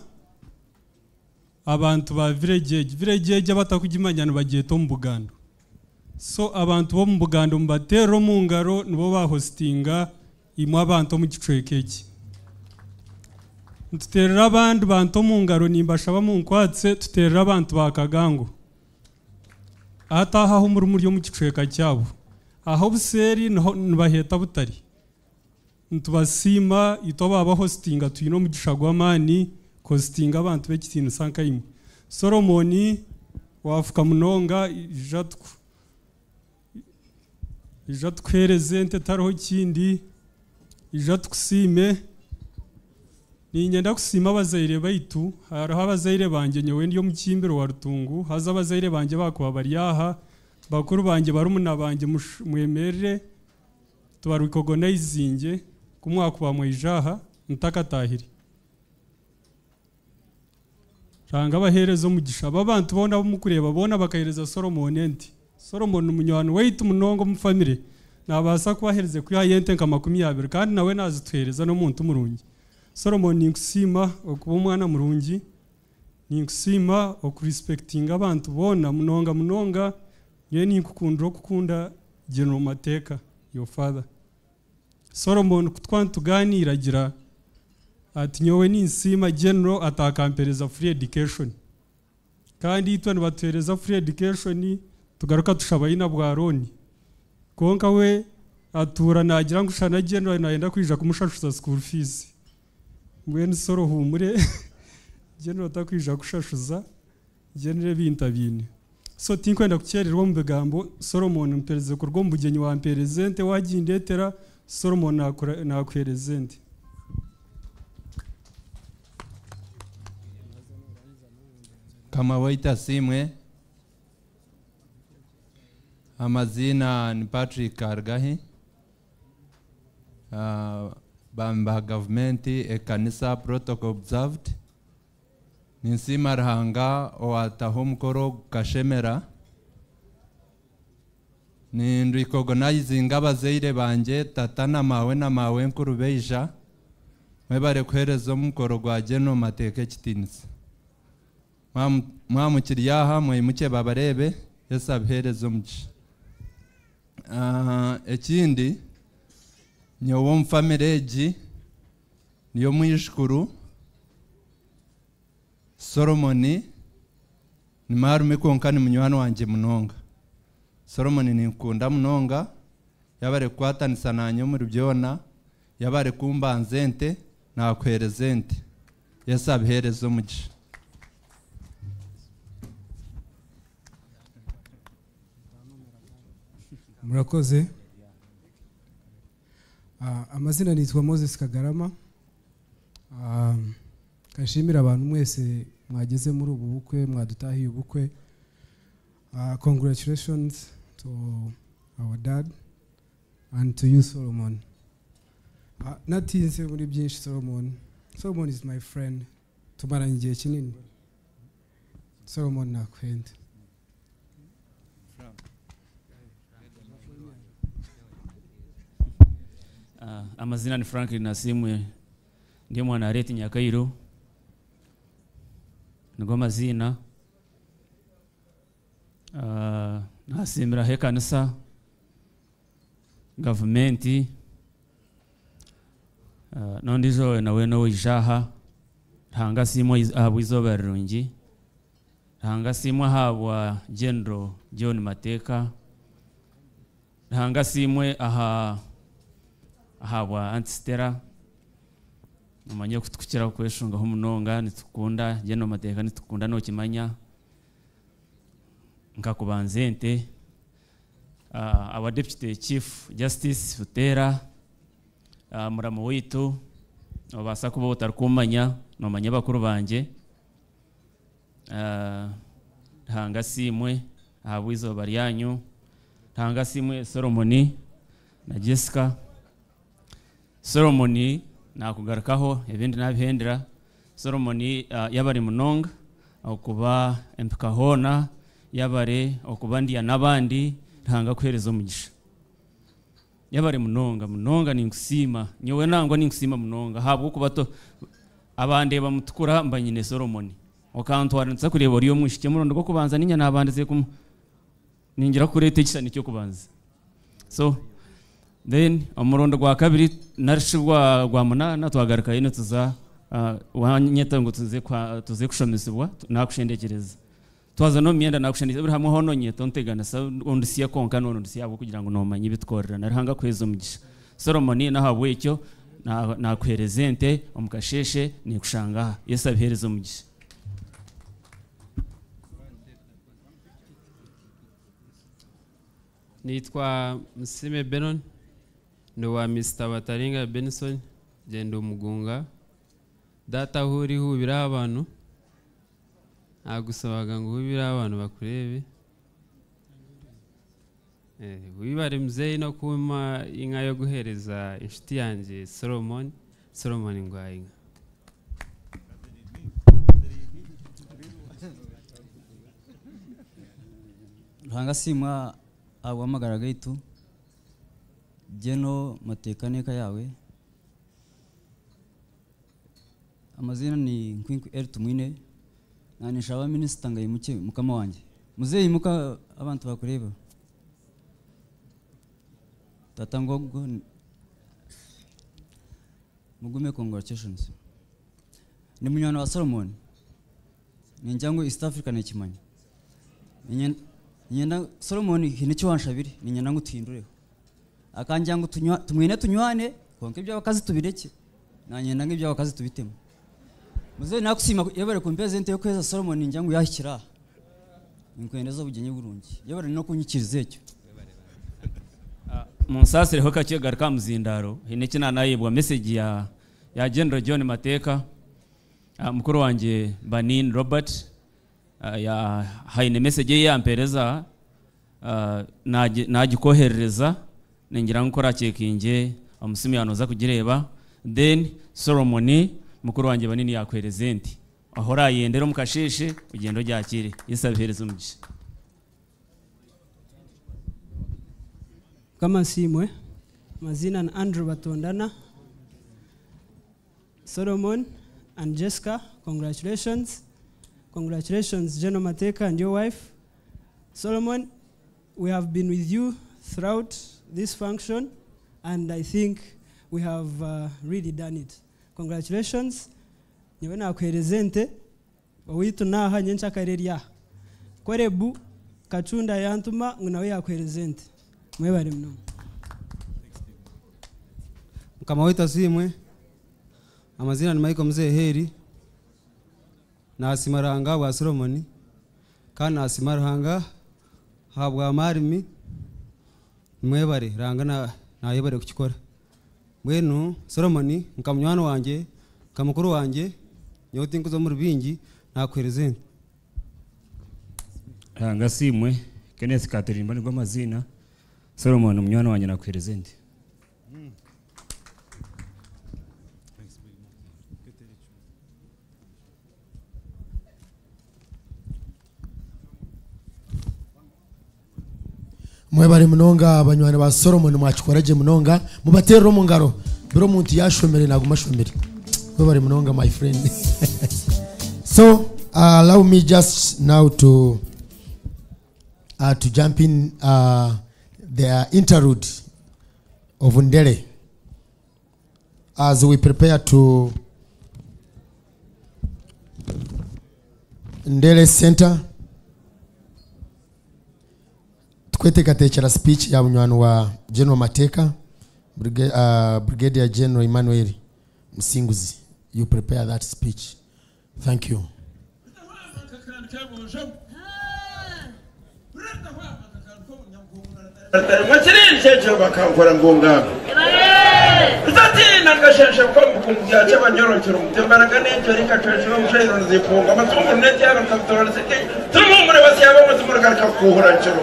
abantu ba village age village age abatakugimanya nibagyeta omu bugando. So abantu b'omu bugando mubateera omu ngaro nibo bahositinga imwe abantu omu kicweka eki nituteerera abandi bantu omu ngaro nimbashaba munkwatse tuteerera abantu ba kagango atahaho omurimo ori omu kicweka kyabo aho obuseeri ni ho nibaheeta butari. Nitubasiima itwe babahositinga twine omugisha gw'amaani kuhositinga abantu b'ekitiinisa nka imwe. Solomoni wafuka munonga ija tuku ija tukuhereze ente tukusiime ninyenda kusiima abazaire baitu hariho abazaire banje nyowe ndi omukimbiro wa rutungu haza abazaire banje bakuba bari aha bakuru banje barumuna mush- mwemerere tubarikogonizinge kumwakuba mwaija aha ntakatahire. Ranga abahereza omugisha aba bantu boona bomukureba boona bakahereza solomoni enti solomoni omunywani waitu munonga omu famire nabaasa kubahereze kwihayo ente nka makumi abiri kandi nawe nazituhereza n'omuntu murungi. Solomoni ninkusiima okuba omwana murungi ninkusiima okurespectinga abantu boona munonga munonga niyo ninkukundira okukunda general mateeka your father. Solomon kutwa nituganiira agira ati nyowe ninsiima general atakampereza free education. Kandi itwe nibatuhereza free education tugaruka tushaba ina bwa roni konka we atura nagira ngo ushana general nayenda kwija kumushashuza school fees. Mbwene soro humure general takwija kushashuza general binta bine so tinkwenda kukererwa mu bigambo solomon mpereze kurwo mu bugenyi wa mperezente wagindetera solomon nakura- nakwerezente. Kama waita simwe. Amazina ni patrick argahi. Uh, bamba gavumenti ekanisa protocol observed ninsiima ruhanga owataho omukoro gukashemera nindrecognizinga abazaire bangye tata na mawe na mawe nkuru beija mwebare kuhereza omukoro gwa geno mateeka ekitinisa Mwamu- mwamukiri aha mwimuke babarebe yesu abihereze omugisha uh, ekindi nyowe omu famire egi niyo mwishukuru solomoni ni marume konka ni munywani munonga. Solomoni ninkunda munonga yabare kukwatanisa nanye omuri byona yabare kumbanza ente nakwereza ente yesu abihereze murakoze. Amazina nitwa moses kagarama. Ah, kashimira abantu mwese mwageze muri ubu bukwe mwadutahiye ubukwe. Ah, congratulations to our dad and to you solomon. Ah, natinze muri byinshi solomon. Solomon is my friend. Tumaranye igihe kinini. Solomon nakwenda Ah, amazina ni franklin nasimwe ndiye mwana wa nyakairo nigo amazina Ah, nasimiraho ekanisa gavumenti. Ah, n'ondijo nawe nowijaha rihanga simwe ahabwa izoba rirungi rihanga simwe ahabwa general john mateka. Rihanga simwe aha ahabwa antistera mumanye kutukira kweshungaho munonga nitukunda general mateka nitukunda nokimanya nkakubanza ente our deputy chief justice butera muramu witu obasa kuba utari kumanya nomanya bakuru banje uh, hanga simwe ahabwa izoba ryanyu hanga simwe solomoni na jessica. Solomoni nakugarukaho ebindi nabihendera solomoni uh, yabari munonga okuba empika hoona yabare okuba ndiya n'abandi ntanga kuhereza umugisha yabare munonga munonga ninkusiima. Nyowe nangwa ninkusiima munonga. Habwo kuba to abande bamutukura mba nyine solomoni. Okantwara nza kureba oriyo mwishike murundi gwo kubanza ninya nabandize kum ningira kureta ekishani cyo kubanza so then omurundi gwa kabiri narishi gwa gwa munana twagaruka ino tuza uh, wanyeta ngo tuze kwa tuze kushomesebwa nakushendekereza twaza no myenda nakushandisa buri hamwe hono nyeto ntegana sa undi siya konka none undi siya kugira ngo nomanye ibitworera narihanga kweza umugisha solomoni nahabwe icyo na- nakwereza ente omukasheshe nikushanga yesu abihereza umugisha nitwa musime benon. Ndi wa mr bataringa benson genda umugunga data aho uri hubiraho abantu nagusabaga ngo uhubiraho abantu bakurebe. Eh, wibare muzeyi no kuma inka yo guhereza inshuti yanjye solomon solomon ngwaye inka ruhanga simwa aguhamagara jeno matekaneka yawe. Amazina ni nkwinku eritu mwine nanishaba minisita ngayimuke mukama wanjye muzeyi muka abantu bakureba. Tata ni- mugume congratulations. Ni munywana wa solomon ninjangu east africa nekimanya Ninye- ninyenda solomon hine cyo wanshabire ninyenda ngo tuhindureho akanjya ngo tumwine tunywane konka iby'abakazi tubireke. Nanyenda ngo iby'abakazi tubitemo. Muzeyi nakusima yabare ku mpezente yo kweza solomon njya ngo yahikira inkwendeza ubugenyi burungi. Yabare no kunyikiriza ekyo munsasireho kake gari ka muzindaro hine kinanayibwa message ya ya general john mateka. Ah, mukuru wanjye banin robert. Ah, ya haine message ye yampereza ah, nagi- nagikoherereza. Ningira ngo kora cekinge omusimi yanoza kugireba. Then solomoni mukuru wanjye banini yakwereza enti ahora ayendera omukasheshe ugendo ryakire yesu abihereza umugisha. Kama simwe mazina ni andrew batondana. Solomon and jessica congratulations. Congratulations general mateka and your wife. Solomon we have been with you throughout this function and i think we have uh, really done it. Congratulations. Nyewe nakwereza ente owitu naha nyenchakarerya korebu kacunda yantuma ngu nawe yakwereza ente mwebare mno. Mukama wetu asiimwe amazina ni maiko mzee heri. Nasima ranga bwa solomoni. Kandi nasima ranga habwa marimi mwebare ranga nayebare kukikora mbwenu solomoni nka munywani wanjye nka mukuru wanjye nyewe tinkuza omu rubingi nakuhereza ente ranga simwe kenesi katerimba nirwo amazina solomoni munywani wanjye nakuhereza ente mwebare munonga abanywani ba solomoni mwakikoraje munonga mubaterere mu ngaro biro muntu yashomere naguma ashomere bari munonga my friend. so uh, allow me just now to uh, to jump in uh, the interlude of Ndele. As we prepare to Ndele Center tweteekateekera speech ya munywani wa general mateka Brigade- uh, brigadier general emmanuel musinguzi you prepare that speech. Thank you mwachilini checho vakankhora ngongako isatina ngasheshe kwambukunguya chavanyorokero mutembaranganecho rikatweshinomushairo nzipunga matsungu netiyaro kamutoroleseke tulumumure vasiyava mwazimurikari kakuhura nchiro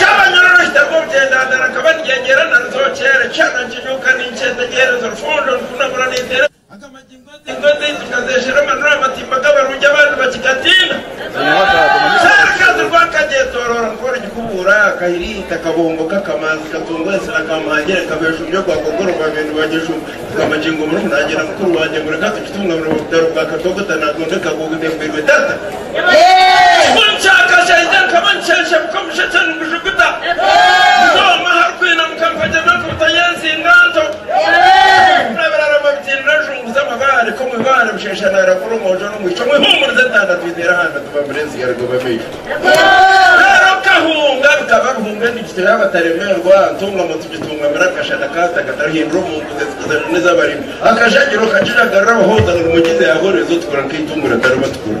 chavanyororo chitakomutendadara kavaniyenjera narizochere chana nchinyuka ninchetegere zorufundo nkunamura nitere ingozi zikazeshera manura amatimba g'abarundi abandi bakikatinda sarakazi rwakagetorora nkora igikubura akahirita akabombo k'akamanzi katungwese nakamangere kabesha ibyo kwakogoroba bintu bageshu kamagingo muri munagera mukuru wanjye ngo reka tukitunga mu butaro bwa katogota nagonde kagugudembirwe شاكا شايدان كمان شاشم كم شتن بشكتا بزو ما هركوين ام كم فجمك وطيان سينغانتو نبرا رمك تنرشو وزم غاري كم غاري بشيشنا رفرو موجون ويشم ويهم رزتا نتوي ديران نتوى مرنسي يرقو بمي kahunga bikabahunga nigitera bataremerwa ntunga mutugitunga mirakashana katagata hindura omuntu n'iz'abarimbi akashagiro kajiragarra bahozaga omugizi yahorezo tukura nk'eitunguratari batukura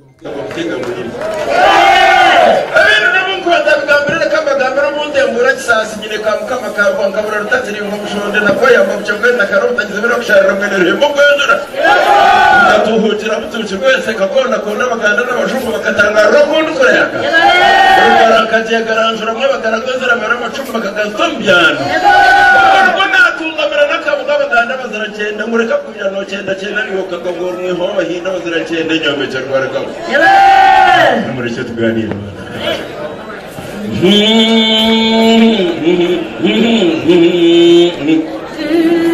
kukinga muhirwe abintu na mungu batabigambirira kamagambira mundembura kisasi nyine ka mukama karwa nkabura rutatiri nkomushonde nakoya mabuce kwenda karota ngizibira kusharira mwenereye mu kwendura. Ukatuhutira mutuce kwese kakona kona baganda n'abashungu bakatangarura kundi kureyaga urugarakaje garanzura mwe bagaragozera mara amacumu bakagatombyana urwo natungamira nakabuga baganda baziragenda mureka kubya no cyenda cyenda niwo kakagora umwe ho bahinda baziragenda nyombe cyarwarekaho Numero de Santo Guarino. Mm-hmm, mm-hmm, mm-hmm, mm-hmm.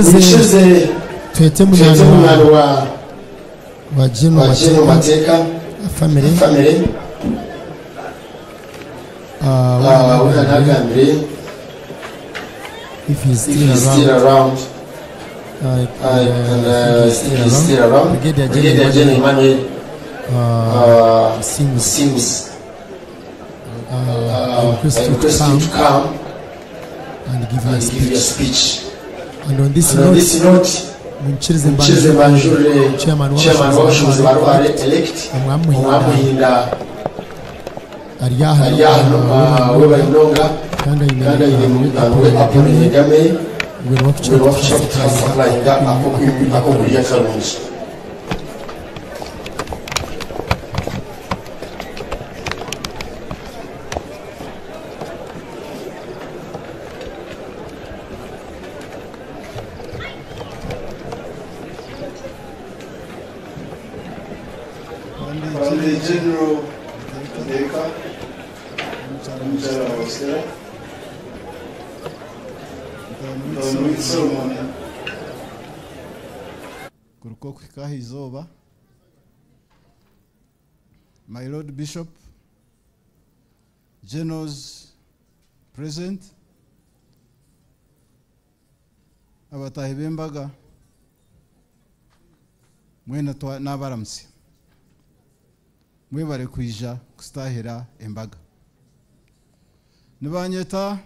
ikishize twete umwana wa jeno mateka. famire wawe anagambire if he's still around, still around. Ah, I, I, ah, and uh, he's still, around. Brigadier General Emmanuel. Uh, seems, seems uh, uh, to come, come. And give and a give speech. A speech. And on this note Munchirize Mbanjure chairman w'abashobozi ba Rware elect umwamuhinda ari yaha ari yaha we bari mnonga kandi kandi ari mu mihango we apolo yegame we workshop transaplayinga ako kurya kalungi n'abaramusi mwebare kwija kusitahira embaga. Nibanyeta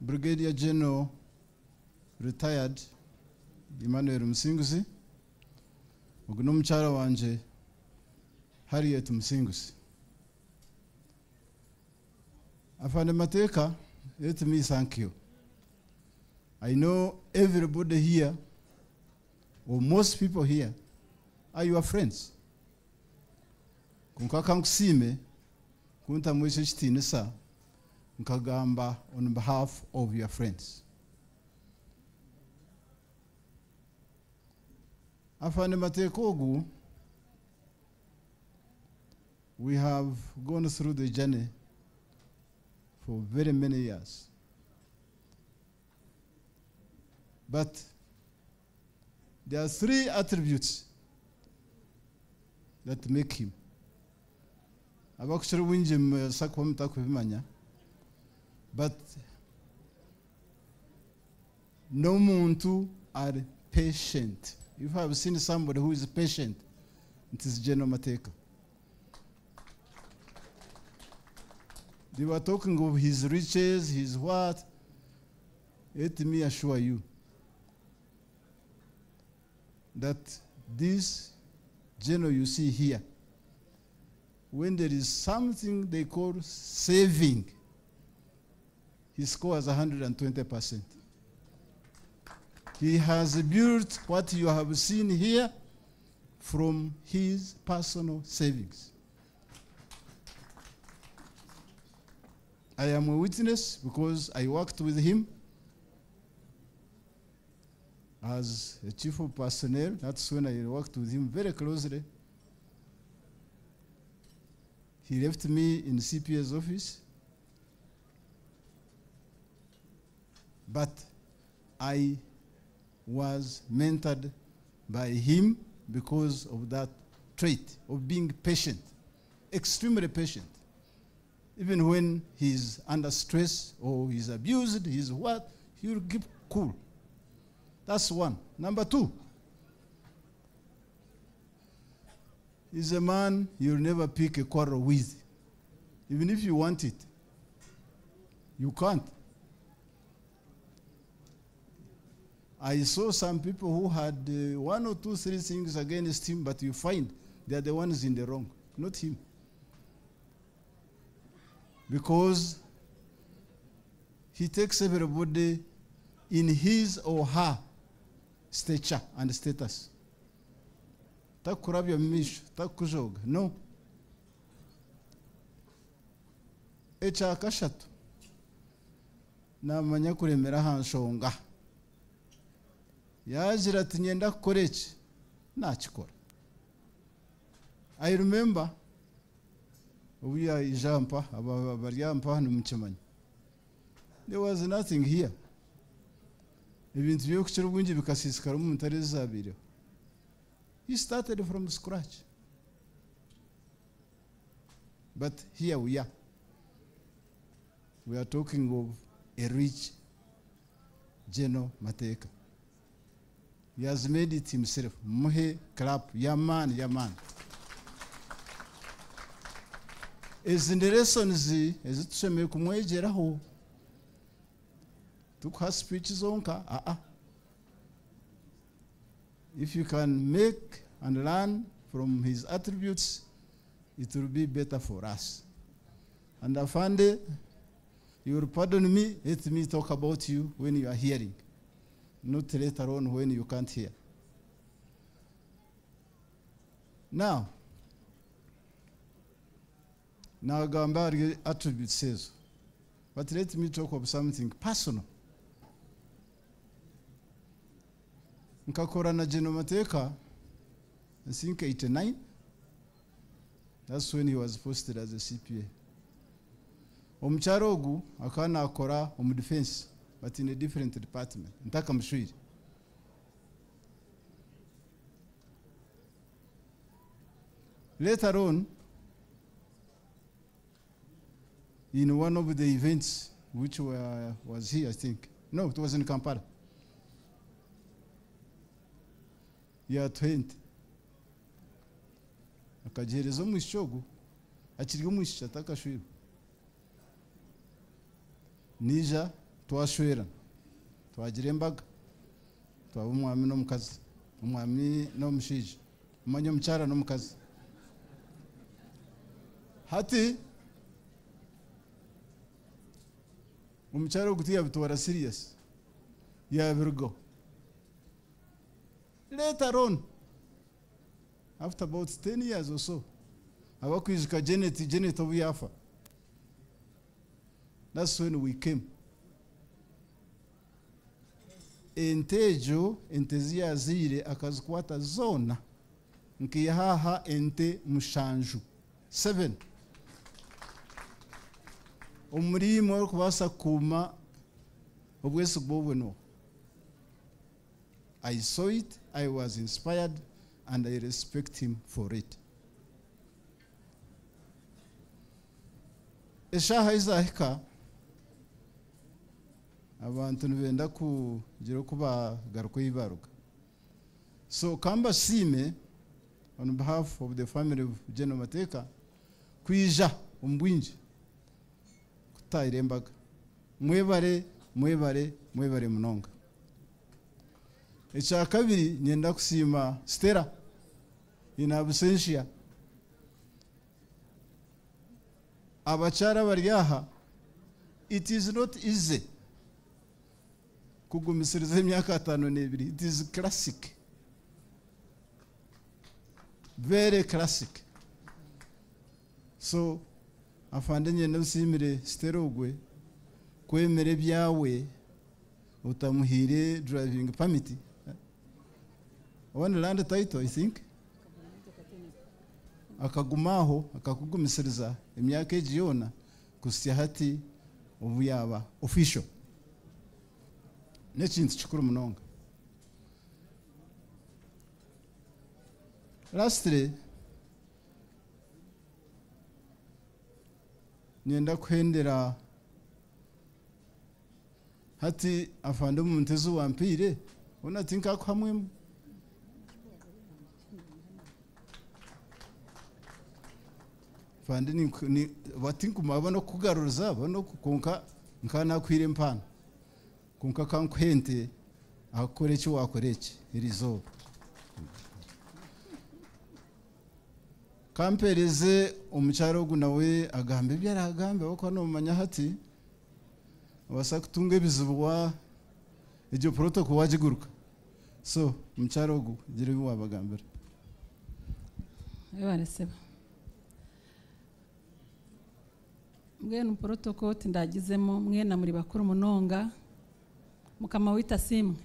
brigadier general retired emmanuel musinguzi. Ugu n'omukyara wanje harriet musinguzi. Afande mateka let me thank you. I know everybody here or most people here are your friends? Kunka kankusime kuntamu ekyo ekitiinisa nkagamba on behalf of your friends. Afande mateka ogu we have gone through the journey for very many years. But there are three attributes that make him. Abakushira wingi musakuba eh, mutakubimanya but n'omuntu are patient. If i have seen somebody who is patient it is general mateka. They were talking of his riches his what. Let me assure you that this general you see here when there is something they call saving he scores 120%. He has built what you have seen here from his personal savings. I am a witness because I worked with him as a chief of personnel. That's when I worked with him very closely. He left me in CPS office. But I was mentored by him because of that trait of being patient, extremely patient. Even when he's under stress or he's abused, he's what, he'll keep cool. That's one. Number two, he's a man you'll never pick a quarrel with. Even if you want it, you can't. I saw some people who had uh, one or two, three things against him, but you find they're the ones in the wrong, not him. Because he takes everybody in his or her stature and status takurabya mu misho takujoga no ekyakashatu namanya kuremera aha nshonga yagira ati nyenda kukora eki nakikora i remember obuya ijampa aba- abaryampa nimukimanya there was nothing here ebintu byokukira obwingi bikasisikara omuntu arizabireho he started from scratch. But here we are. We are talking of a rich general mateka. He has made it himself. Muhe clap. Yaman yaman ezindi lessons ezitushemeye kumwegeraho tukuha speech zonka aa ah, ah. if you can make and learn from his attributes it will be better for us. And afande you will pardon me let me talk about you when you are hearing not later on when you can't hear. Now nagamba hari attributes ezo but let me talk of something personal nkakora na geno mateka i think 89 that's when he was posted as a cpa omukyaro ogu akaba nakora omu defense but in a different department ntakamushwire later on in one of the events which were, was here i think. No it was in kampala ya 20 akagihereza omwishiki ogu akiri omwishiki atakashwirwe nija twashwera twagira embaga twaba omwami n'omukazi omwami n'omushaija omanya omukyara n'omukazi hati omukyara ogu tiyabitwara serious. Yabirugaho later on after about 10 years or so abakwijika janet janet obu yafa that's when we came. Ente egyo ente ziyaziire akazikwata zoona nkihaha ente mushanju. 7 omurimo orikubaasa kukuuma obwesigwa obwe no. I saw it i was inspired and i respect him for it. Eshaaha izahika abantu nibenda kugira oku bagaruka yibaruka so kamba siime on behalf of the family of general mateka kwija omu bwingi kutahira embaga. Mwebare mwebare mwebare munonga. Ekya kabiri nyenda kusiima stera in absentia. Abakyara bari aha. It is not easy kugumisiriza emyaka atano n'ebiri. It is classic. Very classic. So afande nyenda usiimire stera ogwe kwemera ebyawe utamuhire driving permit. One land title i think. Akagumaho akakugumisiriza emyaka egi yoona kusya hati obu yaba official. N'ekintu kikuru munonga. Lastly nyenda kuhendera hati afande omuntu ezi wampiire ona tinkakuhamwemu fande batinkumaba bano kugaruriza bano konka eki wakora eki irizoba kampereze omukyaro ogu nawe agamba ebyo aragamba bakuba nomumanya hati wasa kutunga ebizibu wa egyo protocol wagiguruka. So mukyaro ogu gira ebi wabagambira ebareseba mbwenu protocol tindagizemo mwena muri bakuru munonga mukama wita simwe.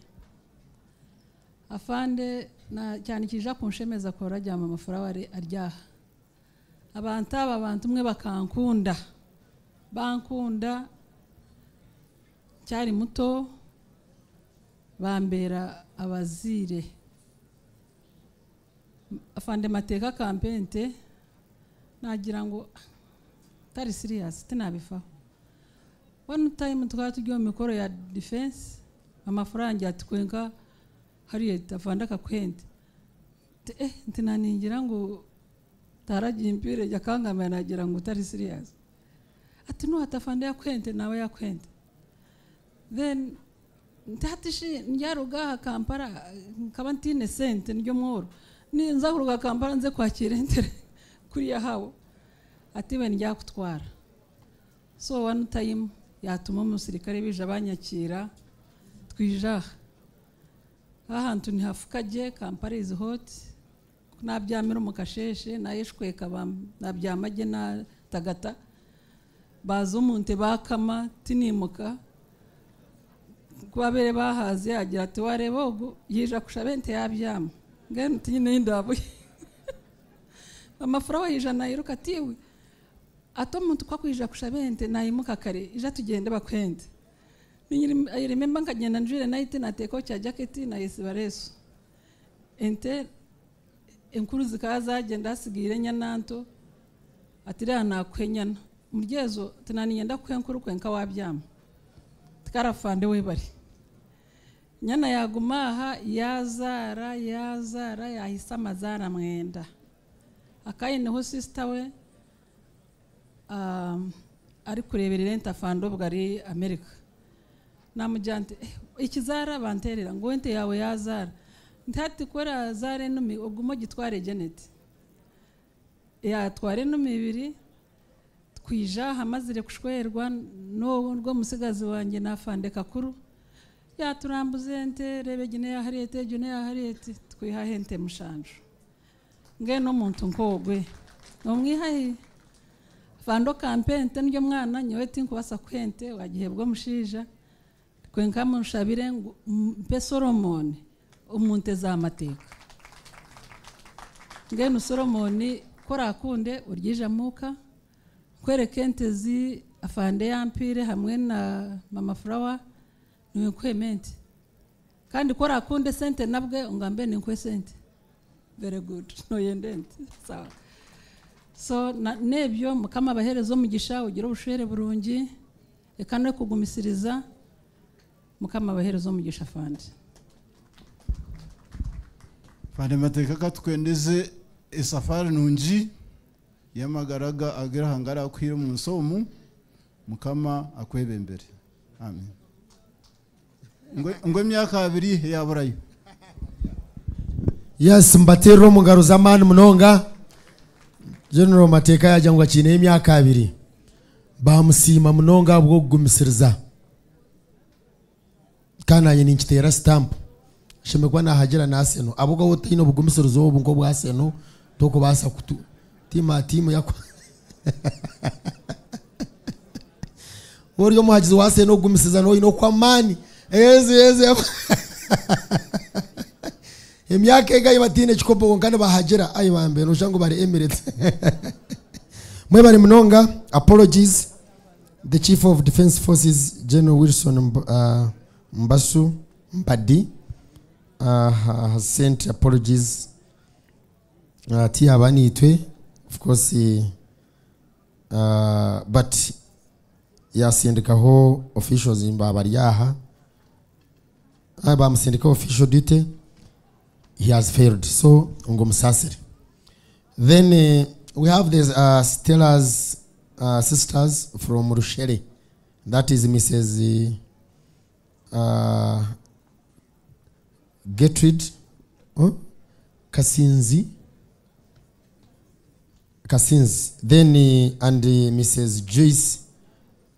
Afande cyane kija kunshemeza ko rajyama amafurawa ari- aryaha. Abantu aba abantu umwe bakankunda. Bankunda cyari muto bambera abazire. Afande mateka kampente nagira ngo tari serious tinabifaho one time tukaba tugiye mu mikoro ya defense amafaranga yatwenka hariya afande akakwente Nti, eh ntinaningira ngo taragiye impire yakangamira nagira ngo utari serious. Ati no atafande yakwente nawe yakwente then ntatishi njarugaha kampala nkaba ntine sente niryo mworo. Ninza kuruga kampala nze kwakira entere kuriya hawo ati we njakutwara so one time yatuma umusirikare bije banyakira twijaha ahantu ntihafukaje kampala is hot. Nabyamira umukasheshe nayeshweka nabyamage na tagata. Baza umuntu bakama tinimuka. Kubabere bahaze agira ati wareba ogu yija kusha bente yabyama. Ngene uti nyine y'indabuye amafura wayija nayiruka atiwe ato muntu kwa kwija kusha bente nayimuka kare ija tugende bakwende. I remember nkagenda njwire nayite nateko cya jaketi nayisiba reso ente enkuru zikaba zagenda hasigire nyananto ati rero nakwenyana muryezo tinaninyenda kwenkuru kwenka wabyama tikarafande webari. Nyana yaguma aha yazara yazara yahise amazara mwenda. Akayineho sisita we ari kurebera irenta fando ubwo ari amerika namujyana nti "Eh, ikizara banterera ngo wente yawe yazara. Ntati kora zare numi ugumo gitware geneti yatware numi ibiri twija hamazire kushwerwa no rwo musigazi wanjye nafande kakuru. Yaturambuze nte rebe gine yahariyete gine yahariyete twihahe nte mushanju. Nge no muntu nkogwe. Nomwihaye fando kampente niryo mwana nyewe tinkubasa kwente wagihebwa mushija kwenka mushabire ngo mpe solomoni umuntu ezamateka ngenu solomoni korakunde uryijamuka kwereka entezi afande yampire hamwe na mama furawa ni we nkwemente kandi korakunde sente nabwe ungambe ninkwe sente. Very good. Noyendente sawa. So na- nebyo mukama abahereza umugisha ugira ubushere burungi reka no kugumisiriza mukama abahereza umugisha fande. Fande mateka katwendeze esafari nungi yamagaraga agera hangara akwire mu nsomu mukama akwebembere amen. Ngwe- ngwe emyaka abiri yaburayo yes mbaterera omungaro z'amaani munonga. general mateka yajya ngo akine y'imyaka abiri. Bamusima munonga bwo kugumisiriza kananye ninkitera stamp. Sheme kuba nahagera na seno aboga wote ino bugumisirizo bo ngo bwa toko basa kutu. Tima timu yako. Wori yo muhagizi wa seno gumisiriza no ino kwa mani. Ezi ezi. emyaka egayi batiine ekikopo konka nibahagira ayi bambe nosha ngu bari emirates. Mwebale munonga apologies. The chief of defense forces general wilson uh, mbasu mbadi uh, ha- has sent apologies. Uh, tihabaniitwe of course uh, but yasindikaho officials mbabari aha Ah, bamusindikaho official duty. He has failed so ngo then uh, we have these uh, Stella's uh, sisters from Rushere that is Mrs. Uh, Gertrude huh? Kasinzi Kasinzi then uh, and uh, Mrs. Joyce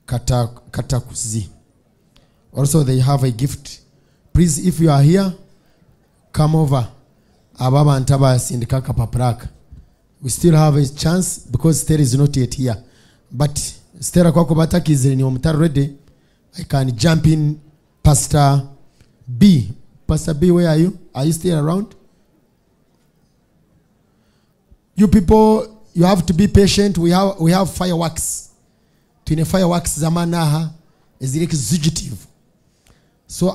Kata, Katakuzi Also, they have a gift. Please, if you are here, come over. Aba bantu abasindika akapapulaka We still have a chance because Stella is not yet here. But Stella kwako batakizire ni omutaro ready. I can jump in Pastor B. Pastor B, where are you? Are you still around? You people, you have to be patient. We have we have fireworks. Twine fireworks zamanaha eziri executive. So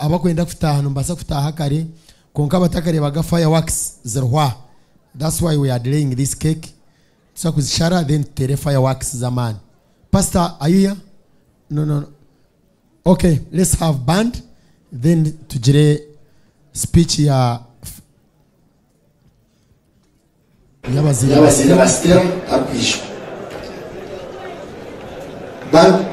abakwenda kutaha numbasa kutaha kare konka batakarebaga fireworks zerwa That's why we are delaying this cake. Tusa kuzishara then tutere fireworks zamani. Pastor, are you here? No, no, no. Okay, let's have band. Then tugire speech ya y'abazira y'abazira ba Stella akwishywa band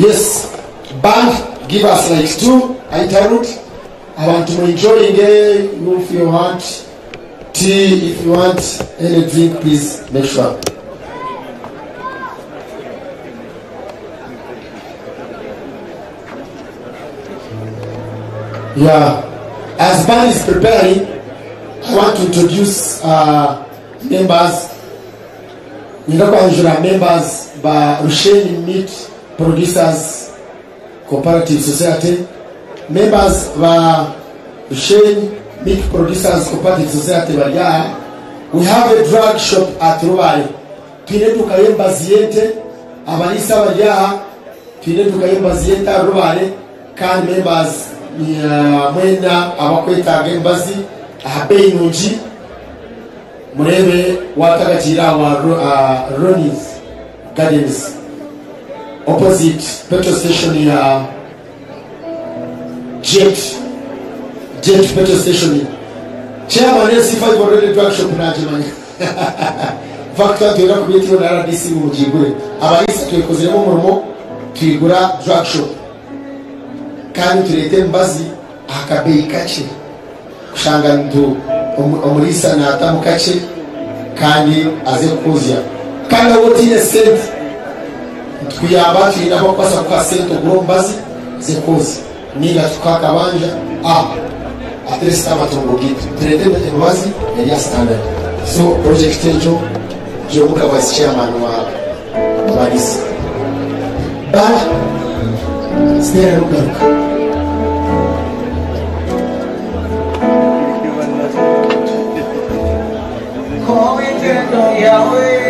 yes band give us like two interlude abantu mu enjoying if you want tea if you want any drink please make sure Yeah. As band is preparing, I want to introduce uh, members. Ninakwanjura members ba Rusheni Meat Producers Cooperative Society. Members ba Rusheni Meat Producers Cooperative Society bari aha. We have a drug shop at Rubai Twine tukayemba ziyente abalisa bari aha. Twine tukayemba ziyente at Rubare kandi members uh, mwenda abakwetaga embazi ahabeyi nungi murebe watagakira wa uh, ronis gardens opposite petrol station ya jet. Jet petrol station. Chairman yesi5 already drug shop najimanya factor tuyera kubitiyo na rdc mu mugigure abalisa tuyikozeremo umurimo tuyigura drug shop. Kandi turete mbazi akabeyi kake kushanga ndu omu- omulisa natamu kake kandi aze kandi abo sente kuyamba tulina bakukwasa kuka sente ogulombazi zekozi. Ninga tukakabanja a ate sitamatongo gitu turete embabazi é standard. So project egyo gyomuga vice chairman wa balisi bala sitera nokugaruka Yawe.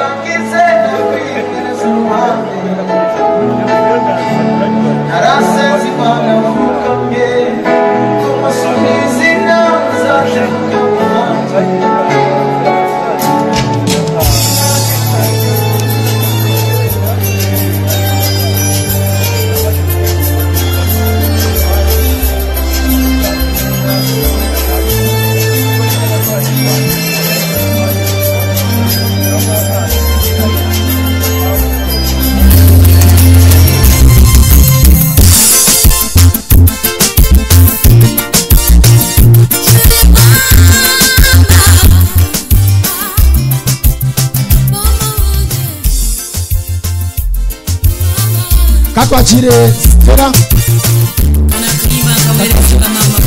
Wajire Tena Wanakulima kama ile kutoka mama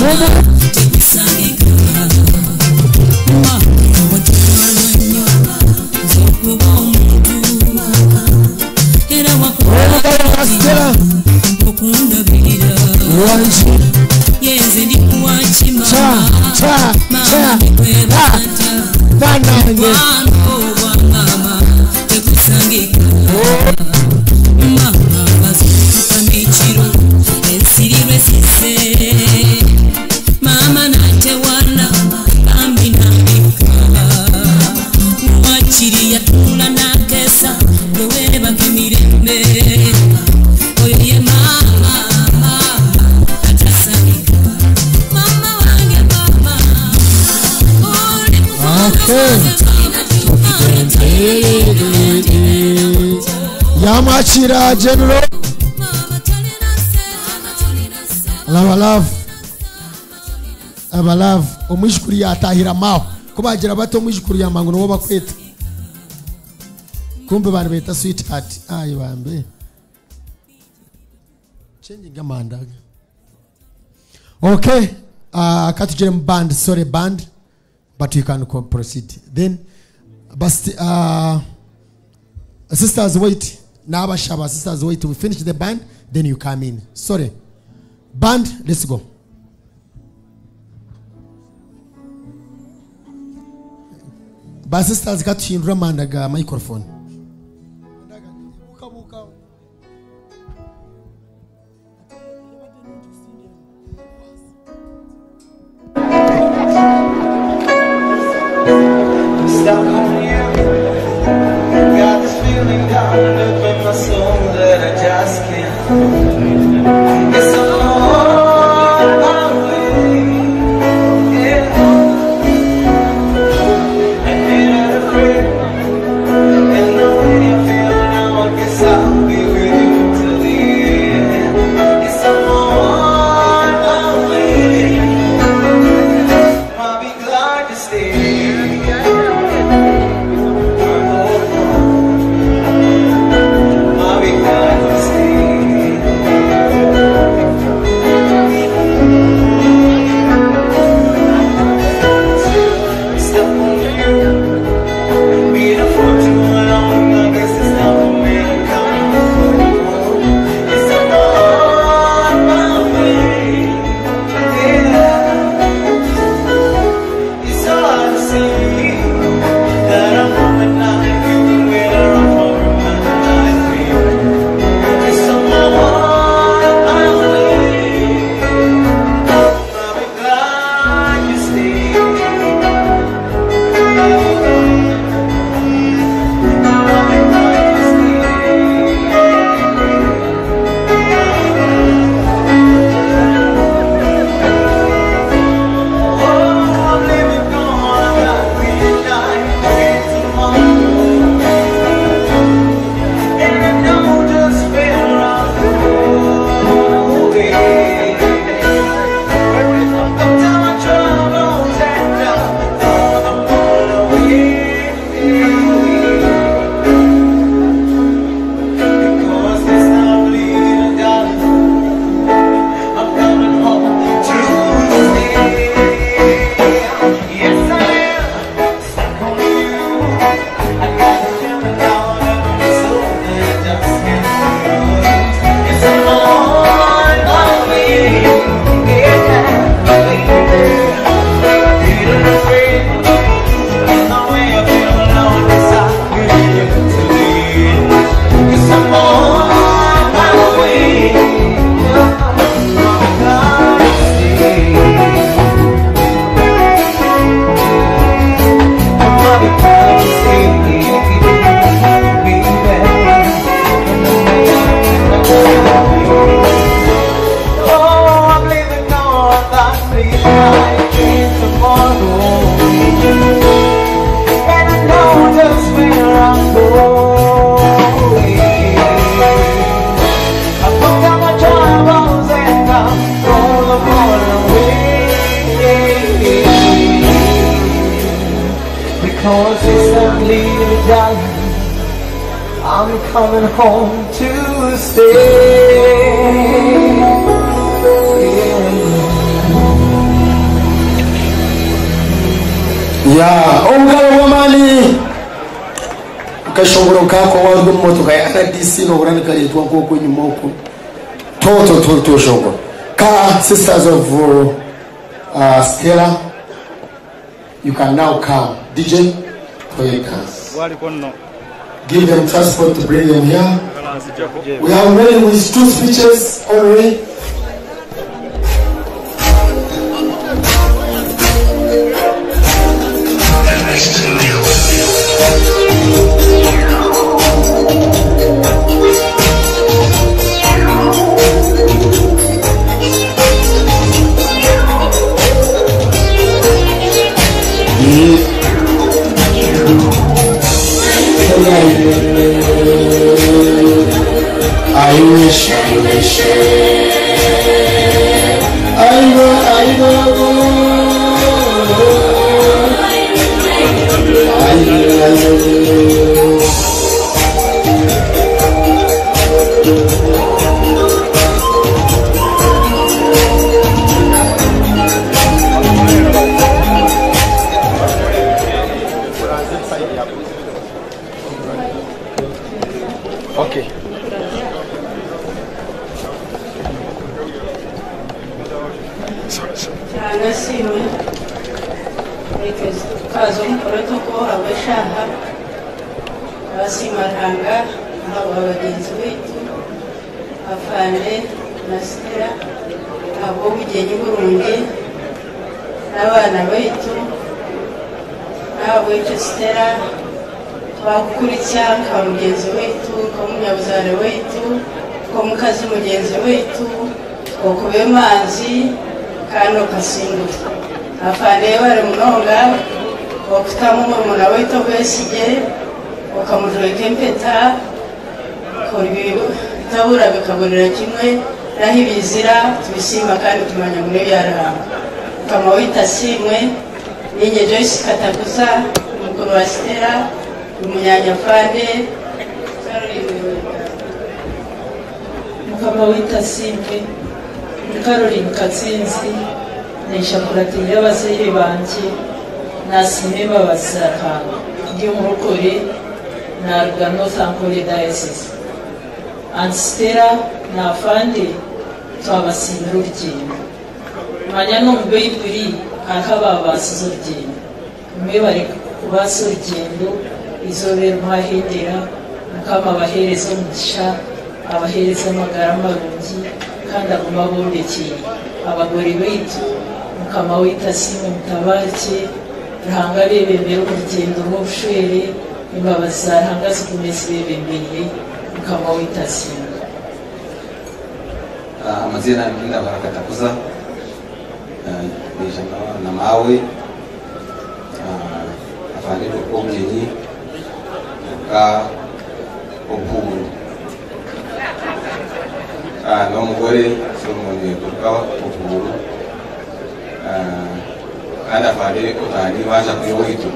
Mama niwaji yenze ndikuwachima cha cha cha banange yamwakira genero abalavu abalavu omwijukuru yatahira maho ko bagira bato omwijukuru yamangu niwo bakweta kumbe bantu beta sweetheart. Ayi bambe. Changing amandaga okay. Ah, uh, katugire mu band. Sore band. but you can proceed. Then, but, uh, sisters, wait. Naba Shaba, sisters, wait. We finish the band, then you come in. Sorry. Band, let's go. But sisters got in a uh, microphone. stuck can now come. DJ, play cars. Give them transport to bring them here. We are ready with two speeches already. Bitabura bikaburira kimwe naho ibizira tubisimba kandi tumanya muri byaranga ukama wita simwe ninye joyce kataguza mukuru wa sitera umunyanyafande mukama wita simwe caroline katsinzi nishakuratira y'abazere banje nasime babazaka ndi umurokore na rugano thankore diocese. Ansitera na afande twabasimira urugendo manya ibiri hariho ababasize urugendo umwe bari kubasa urugendo izobera umuhahendera mukama abahereza umugisha abahereza amagara marungi kandi aguma abondekeye abagore baitu mukama wita simwe mutabarike ruhanga bebembera urugendo rw'obushwere imbabazi za ruhanga zigume zibebembeye mukama wita simwe. mazina ngila baraka takuza uh, na mawe amazina barakatakuza namawe afanire obwenyi bwa obuhuru ah, n'omugore solomoni bwa obuhuru ah, kandi afanire otani baja kuyowitu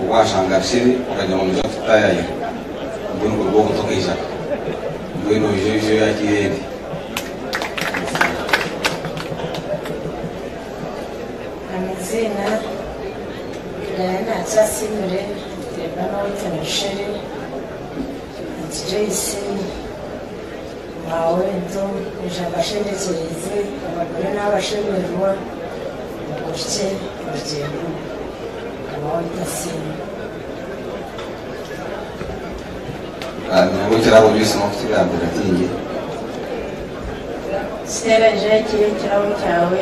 obwashanga shiri okanyamamiza tutayaya mbwenu guribwa omutoka ijaka mbwenu ojoijo yakirende kirabo byose no kutugambira tingi Sitera Jacques ikirabo cyawe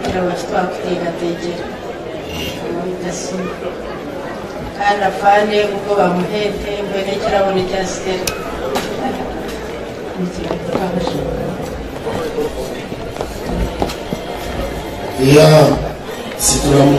ikirabo kitwakutegategera Mawita Simba kandi afande ubwo bamuhete mbere ikirabo ni cya Sitera Yeah, situramu.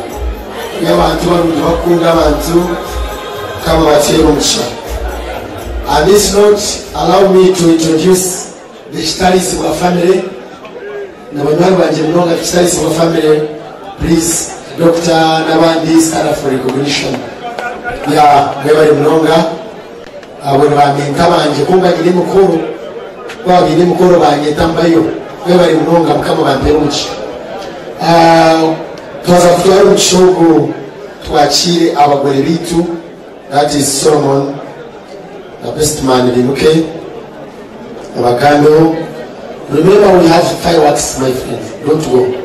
y'abantu barundi bakunda abantu kama batera umugisha and this note allow me to introduce the chitaris wa family. Na banywanyi banje mnonga chitaris wa family please doctor n'abandi stand for recognition. Ya mwebale mnonga abo ni bamenta banje kungagire mukuru babiri mukuru banyeta mbayo bari mnonga mukama bampera umugisha Tuza kutwara umugishugu twakire abagore bitu that is solomon the best man bimuke abagando remember we have fireworks my friend don't go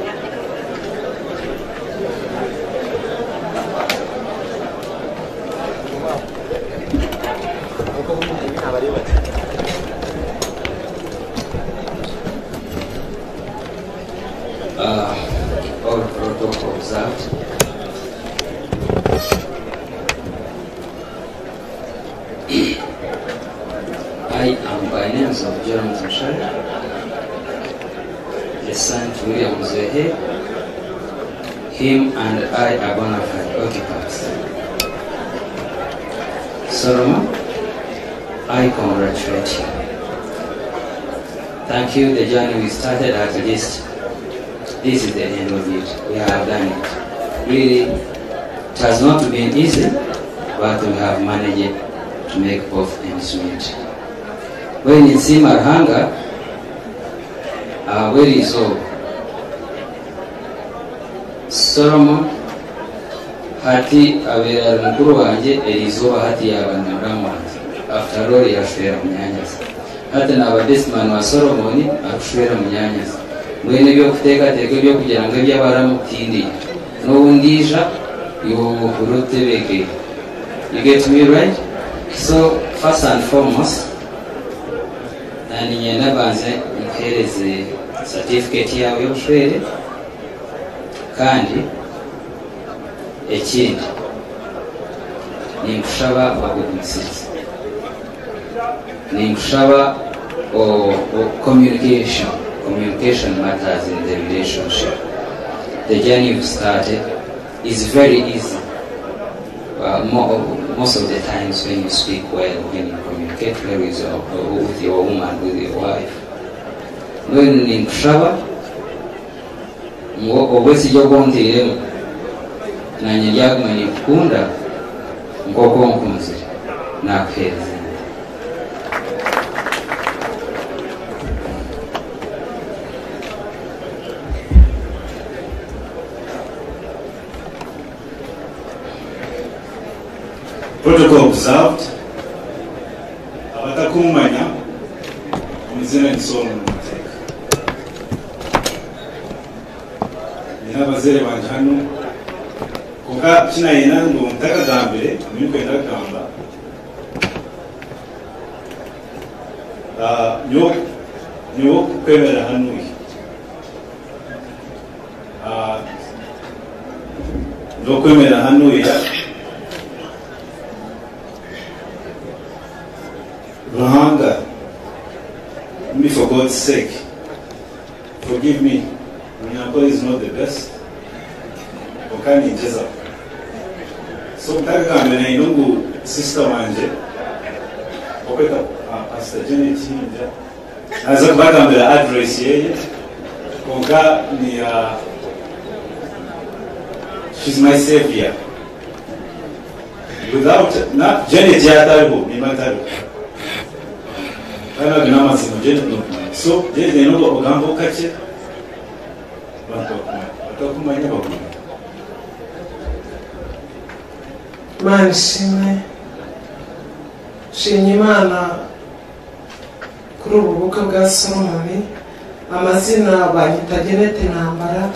Simarhanga, uh, where is all? Solomon? Hati abera mukuru wanjye erizoba hati yabana muramu wanjye after all yashwera mu nyanyaza hati ni abadesimani wa solomoni akushwera mu nyanyaza mwene byo kuteekateeka ebyo kugira ngo ebyabaramutindire n'obundija yokurutebeke you get me right? So first and foremost nani nyenda banze muhereze certificate yawe y'obushwere kandi ekindi ninkushaba bakugumisirize ninkushaba communication communication matters in the relationship. The journey you've started is very easy. Uh, mo most of the times when you speak well when you get married with your, with your woman, with your wife. When in travel, ngo obwesi jogondiremu nanye lyagumanye kukunda nkoko nkunzire nakuheereza Protocol observed. వచ్చిన అయినా నువ్వు ఉండగా దాంపే నీకు ఎలా కావాలా yok yok öyle hanım yok öyle hanım ya rahanga mi forgot sake bagambira address yeye konka ni ya she's my savior. Without na janet yataribo nimataribo kana bina mazima janet nokumanya so janet nenoga ogamba okace bantu bakumanya batakumanya bakumanya mani simwe sinyimana kuri ubu bukwe bwa solomoni amazina banyita genete ntambara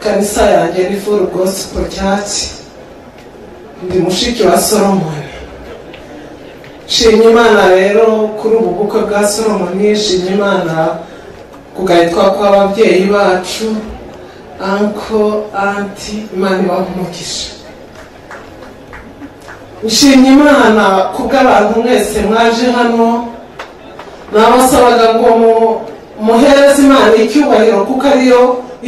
kanisa yanjye ni furu gospel church. Ndi mushiki wa solomoni shimye imana rero kuri ubu bukwe bwa solomoni shimye imana kugahitwa kw'ababyeyi bacu anko anti imana ibaha umugisha nshimye imana kubw'abantu mwese mwaje hano nabasabaga ngo mu- muhereze imana icyubahiro kuko ariyo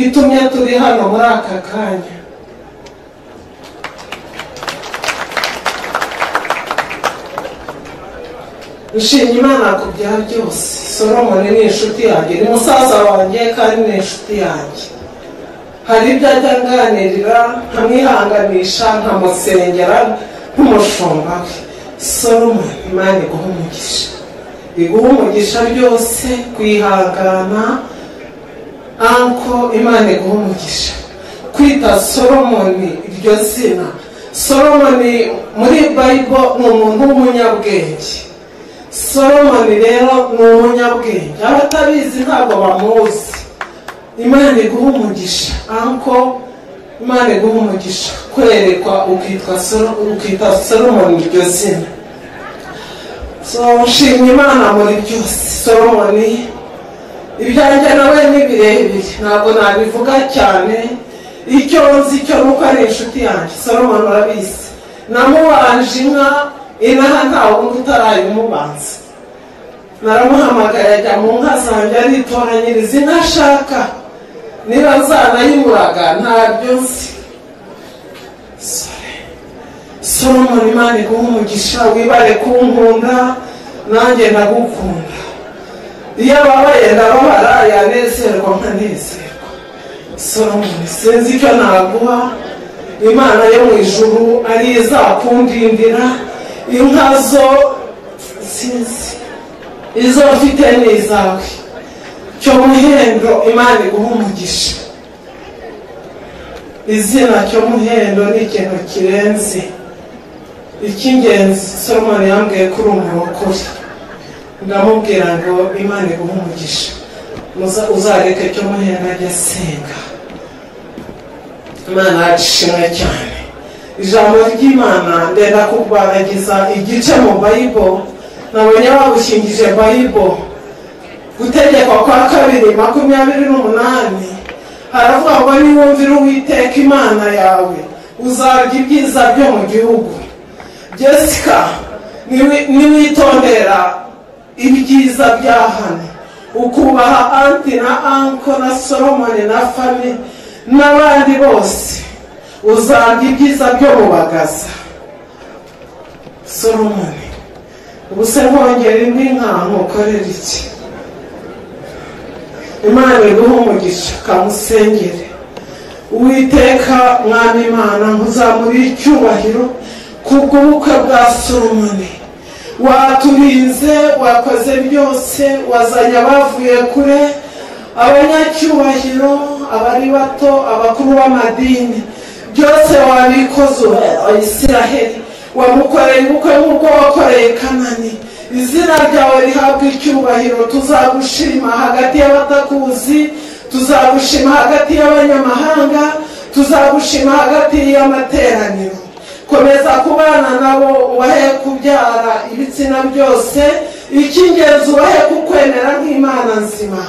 itumye turi hano muri aka kanya. Nshimye imana ku bya byose solomoni ni inshuti yanjye ni musaza wanjye kandi ni inshuti yanjye. Hari ibyo ajya anganirira nkamwihanganisha nkamusengera nk'umushumba we solomoni imana iguha umugisha. Iguha umugisha byose kwihangana anko imana iguha umugisha kwita solomoni iryo zina. Solomoni muri bayibo ni umuntu w'umunyabwenge. Solomoni rero ni umunyabwenge. Abatabizi ntabwo bamuzi. Imana iguha umugisha anko imana iguha umugisha kwerekwa ukitwa solomoni iryo zina. So nshimye imana muri byose. Solomoni ibyanjye nawe ni birebire. Ntabwo nabivuga cyane. Icyo nzi cyo ni uko ari inshuti yanjye. Solomoni urabizi namubanje inka inaha nta wundi utarayimubanza. Naramuhamagaye ajya mu nka zanjye aritoranyiriza. Inka ashaka niba zanayiburaga ntabyo nzi. Solomoni imana iguha umugisha wibare kunkunda nanjye ndagukunda. Iyo ababaye ndababara yanezerwa nkanezerwa solomoni sinzi icyo naguha. Imana yo mu ijuru ari izakundindira. Inka zo sinzi izo mfite ni izawe. Cyo muhendo imana iguha umugisha izina cyo muhendo ni ikintu kirenze. Icy'ingenzi solomoni yambwiye kuri umurokore ndamubwira ngo imana iguha umugisha uzareke cyo muhendo ajya asenga. Imana yacu ishimwe cyane. Ijambo ry'imana ndenda kubaragiza igice mu bayibo nabonye bagushyingije bayibo gutegekwa kwa kabiri makumyabiri n'umunani. Haravuga ngo niwumvira uwiteka imana yawe uzarya ibyiza byo mu gihugu. Jessica niwi- niwitondera ibyiza bya hano ukubaha anti na anko na solomoni na fami n'abandi bose. Uzarya ibyiza byo mu bagaza. Solomoni ubu se nkongera indi nka nkukorera iki? Imana iguha umugisha kamusengere. Uwiteka mwami imana nkuzamurire icyubahiro kubw'ubukwe bwa solomoni waturinze wakoze byose wazanye abavuye kure abanyacyubahiro abari bato abakuru b'amadini. Byose wabikoze isiraheli. Wamukoreye ubukwe nk'ubwo wakoreye kanani. Izina ryawe rihabwa icyubahiro tuzagushima hagati y'abatakuzi tuzagushima hagati y'abanyamahanga tuzagushima hagati y'amateraniro. Komeza kubana nabo ubahe kubyara ibitsina byose icy'ingenzi ubahe kukwemera nk'imana nzima.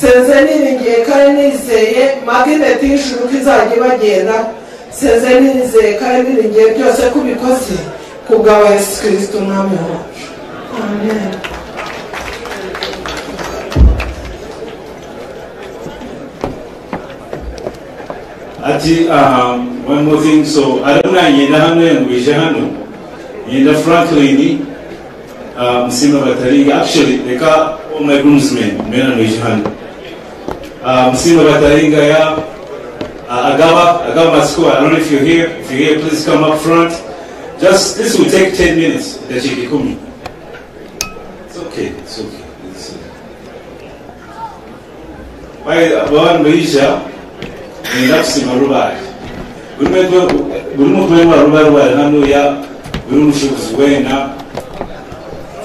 Senze niringiye kandi nizeye magineti y'ijuru ko izajya ibagenda. Senze nizeye kandi niringiye byose ko ubikoze ku bwa yesu kirisito umwami wacu. Amen. Ati um, one more thing. So arabona yenda hano yangurije hano. Yenda franklin uh, musima bataringa actually reka all my groomsmen mena nuje hano. Uh, musima bataringa ya uh, agaba agaba masiko i don't know if you're here. If you're here please come up front. Just this will take 10 minutes. Ndachiki kumi. It's okay it's okay. It's, uh, by bayisha ngenda kusima hano ya buri umushobozi wenda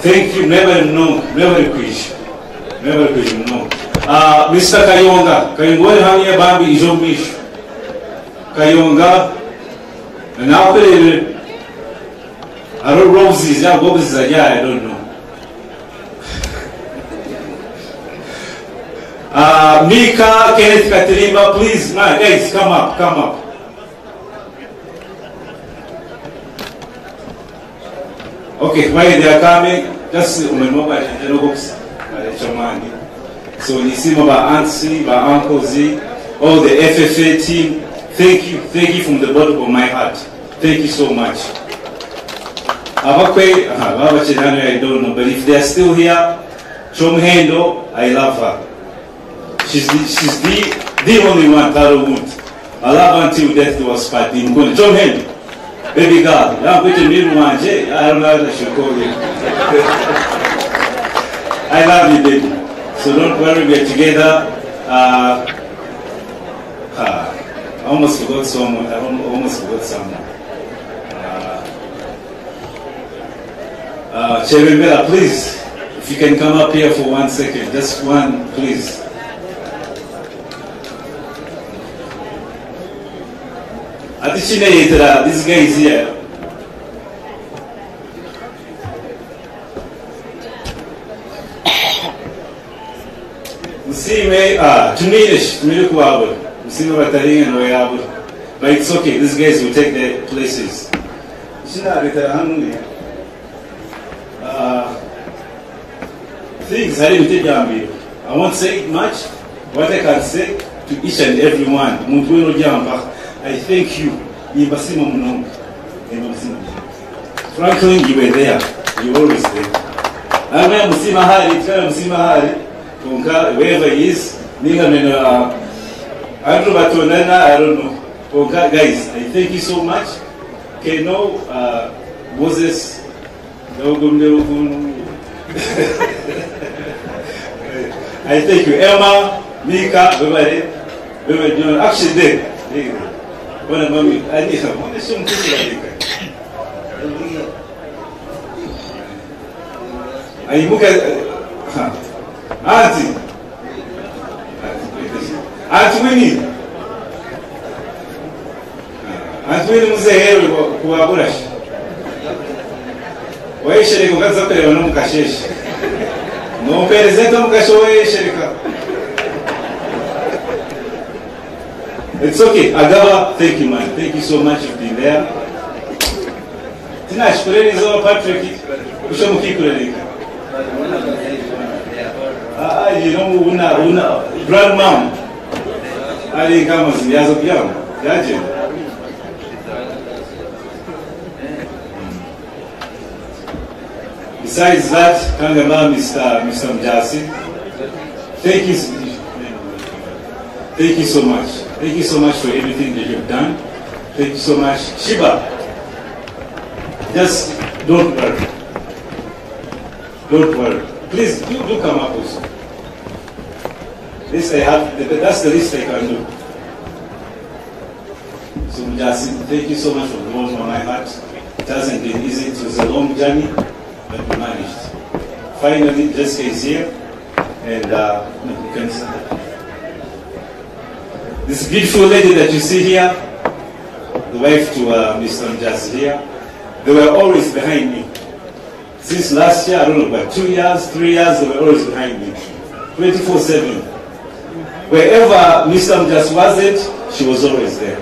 thank you never know never kwisha never kwisha no. Uh, Mr. Kayonga Kayonga ya bambi ijo misho Kayonga nakorere aro roses ya I don't know Uh, Mika, Kenneth Katirimba, please, man, guys, come up, come up. Okay, while they are coming, just umemwomba ajende no box chamani. So nisima ba auntie, ba uncles, all the FFA team, thank you, thank you from the bottom of my heart. Thank you so much. Abakwe, aha, uh, I don't know, but if they are still here, Chom Hendo, oh. I love her. She's the, she's the, the only one, Taro Wood. I love until death us part. Mkono, Chom Hendo, baby girl, I'm going to meet one, Jay, I don't know how I should call you. I love you, baby. So don't worry, we're together. Uh, uh, I almost forgot someone. I almost forgot someone. Uh, uh, Cherembera, please, if you can come up here for one second, just one, please. I think she this guy is here. Musime, ah, uh, Tunilish, Tuniluku Abu, Musime Batari and Roy Abu. But it's okay, these guys will take their places. Shina Rita Hanuni. Things I didn't take I won't say much. What I can say to each and every one, Mutwino Jamba. I thank you. Nimba simo mnongo. Nimba. Franklin, you were there. You always there. Amwe musima hari, tukana musima hari. Wherever he is, ninga nena, uh, Andrew Batonana, I don't know. Guys, I thank you so much. Keno, uh, Moses, I thank you. Emma, Mika, everybody, everybody, actually, there. Bwana mami, alia, mbona sio mtoto alika? Aibuka Ati. Ati wini. Ati wini mzee kuwabura. Wewe shirika kaza pele wanamkashesha. No perezento shirika. It's okay. Agaba, thank you man. Thank you so much for being there. Tinashukuru zo Patrick. Usho mukikurereka. Ah, you know, una, una, grandmom. Ali kama zijazo pia. Yaje. Besides that, Kangama, Mr. Mr. Mjasi, thank you, thank you so much. Thank you so much for everything that you've done. Thank you so much. Shiba, just don't worry. Don't worry. Please do, do come up also. This I have, that's the least I can do. So Mujasi, thank you so much for the warmth on my heart. It hasn't been easy. It was a long journey, but we managed. Finally, Jessica is here, and uh, you can This beautiful lady that you see here, the wife to uh, Mr. Mujasi here, they were always behind me. Since last year, I don't know, but two years, three years, they were always behind me. 24 7. Wherever Mr. Mujasi wasn't, she was always there.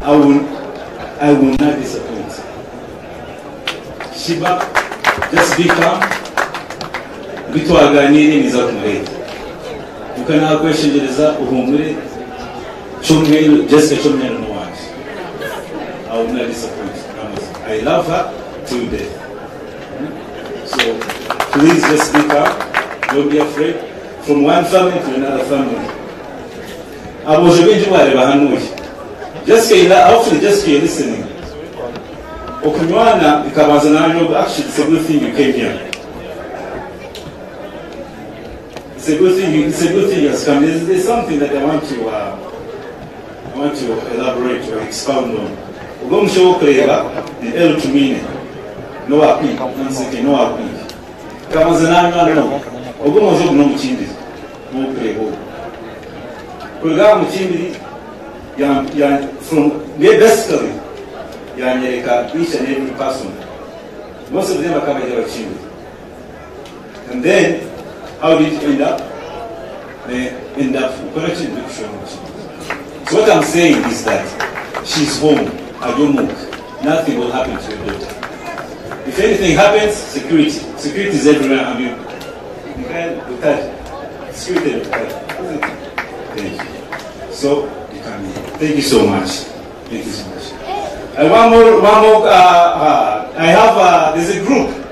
I will, I will not disappoint. Shiba, just be calm. Bitwaganire niza kumureta. Ukanakweshengereza uhumure cyumweru Jessica cyumweru n'uwanje. I will not disappoint. I love her till death. So please just speak up Don't be afraid. From one family to another family. aboje benshi bareba hanuye Jessica hopefully Jessica you're listening okunywana ikabanza nayo actually it's a good thing you came here it's a good thing. It's a good thing has come. There's, there's something that I want to uh, I want to elaborate or expound on. Ugomsha okuleba elutumine nowapi nanseke nowapi kama zinanywa no ogumoza oguno omukindiri n'okuleba ogwo kwegaba mukindiri from basically yanyereka each and every person most of them are akabajja bakindiri and then how did it end up they end up so what I'm saying is that she's home I don't move. nothing will happen to your daughter if anything happens security security is everywhere I mean Sweden. Thank you. So, you can, thank you so much. Thank you so much. And one more, one more, uh, uh, I have, uh, there's a group.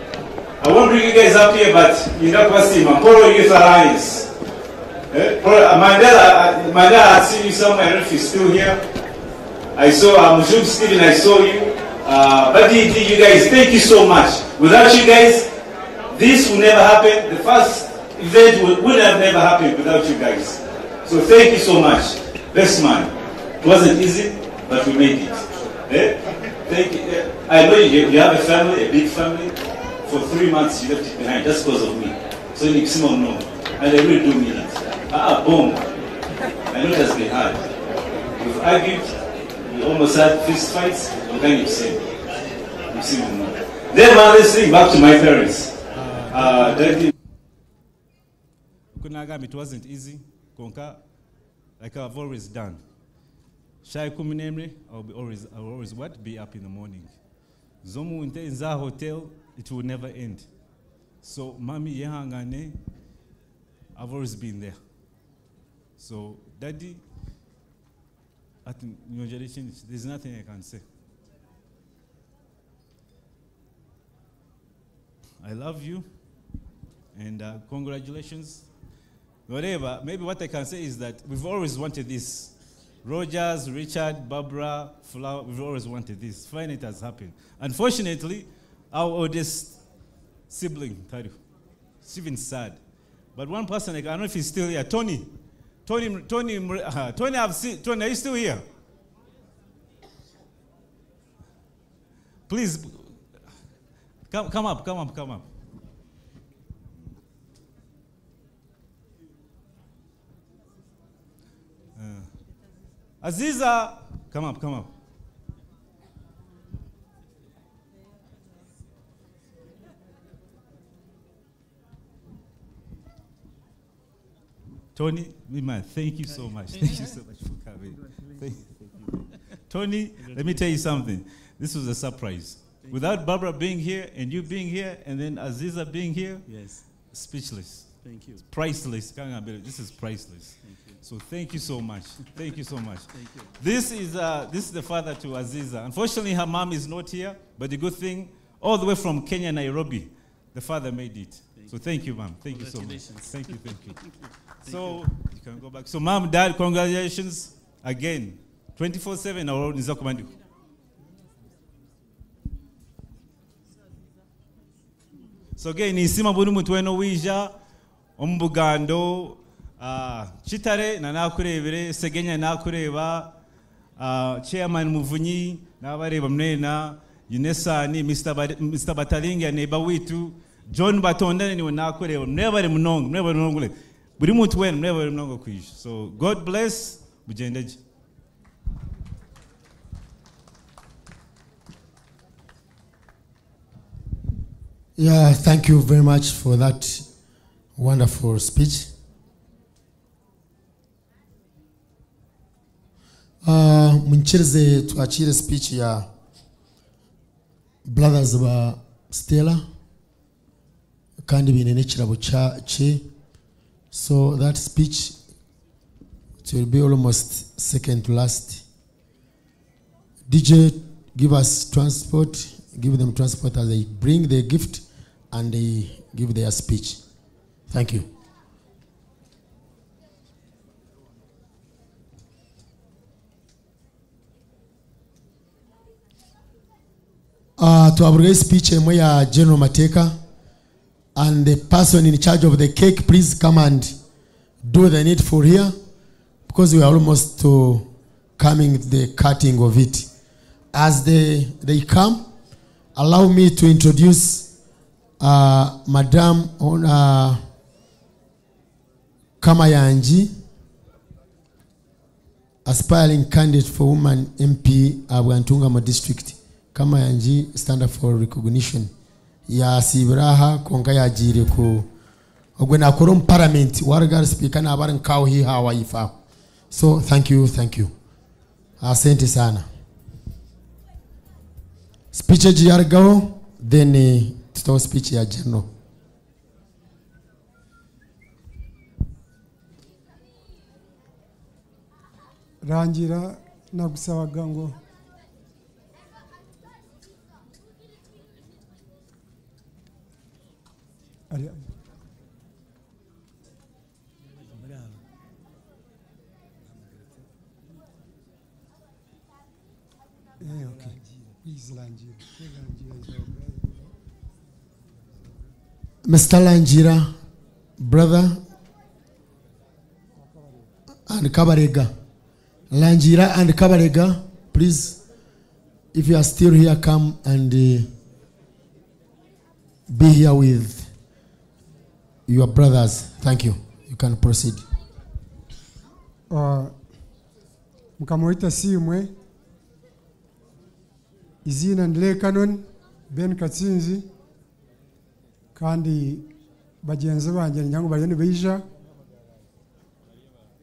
I won't bring you guys up here, but you know, Kwasima, Poro Youth Alliance. Eh, Mandela, Mandela, I've seen you somewhere, I don't know if you're still here. I saw, uh, Mujub Stephen, I saw you. Uh, Buddy, you guys, thank you so much. Without you guys, this will never happen. The first event would, would have never happened without you guys. So thank you so much. Best man. It wasn't easy, but we made it. Eh? Thank you. Eh, I know you, you have a family, a big family. For three months you left it behind just because of me. So you Simon no. And I really do it. Ah, boom. I know it has been hard. We've argued, we almost had fist fights, but then seen. You've seen no. Then let's back to my parents. Uh, daddy, it wasn't easy like i've always done shayi kumi n'emwe i'll be always i'll always what be up in the morning zomuntu nza hotel it will never end so mami yehangane i've always been there so daddy ati nyongera ikindi there's nothing i can say i love you and uh, congratulations. Whatever, maybe what I can say is that we've always wanted this. Rogers, Richard, Barbara, Flower, we've always wanted this. Finally, it has happened. Unfortunately, our oldest sibling, Taru, it's even sad. But one person, I don't know if he's still here, Tony. Tony, Tony, uh, Tony, I've seen, Tony, are you still here? Please, come, come up, come up, come up. Uh, Aziza, come up, come up. Tony, man, thank you so much. Thank you so much for coming. Thank, thank you. Tony, let me tell you something. This was a surprise. Without Barbara being here and you being here and then Aziza being here, Yes. speechless. Thank you. It's priceless. Can't believe it. This is priceless. So thank you so much. Thank you so much. Thank you. This is uh, this is the father to Aziza. Unfortunately, her mom is not here, but the good thing, all the way from Kenya, Nairobi, the father made it. so thank you, mom. Thank you so much. Thank you, thank you. So you. can go back. So mom, dad, congratulations again. 24/7 our Nzakumandi. so again isima buri muntu wena wija omu bugando ah, kitare na nakurebere segenya nakureba ah, chairman muvunyi nabareba mnena yunesani mr, Ba- mr batalinga neiba witu john batondane niwe nakureba mnebare munongo mnebare munongo. Buri muntu wena mnebare munongo kwisha so god bless mugendeje Yeah, thank you very much for that wonderful speech. Uh, munchereze twakire speech ya brothers ba Stella. Kandi binene kirabo che so that speech it will be almost second to last. DJ give us transport give them transport as they bring their gift and they give their speech. Thank you. Uh, tuhaburiwe speech emwe general mateka and the person in charge of the cake please come and do the needful here because we are almost to coming the cutting of it. As they they come allow me to introduce uh, madam uh, kamayanji aspiring candidate for woman mp abwantungamo district kamayanji stand up for recognition yasibiraha konka yagire ku ogwe nakora mu parliament waragara speaker na barin kawo hi hawa ifa so thank you thank you. Asante sana. Speech jiargao then eh, tutoa speech ya general. Rangira nagusabaga ngo ari Eh, okay. Please, Rangira. Rangira is our brother. Mr. Langira, brother, and Kabarega. Langira and Kabarega, please, if you are still here, come and uh, be here with your brothers. Thank you. You can proceed. Uh, mukamwita simwe izina ndile Canon ben katsinzi kandi bagenzi banjye nyango bariyo nibaija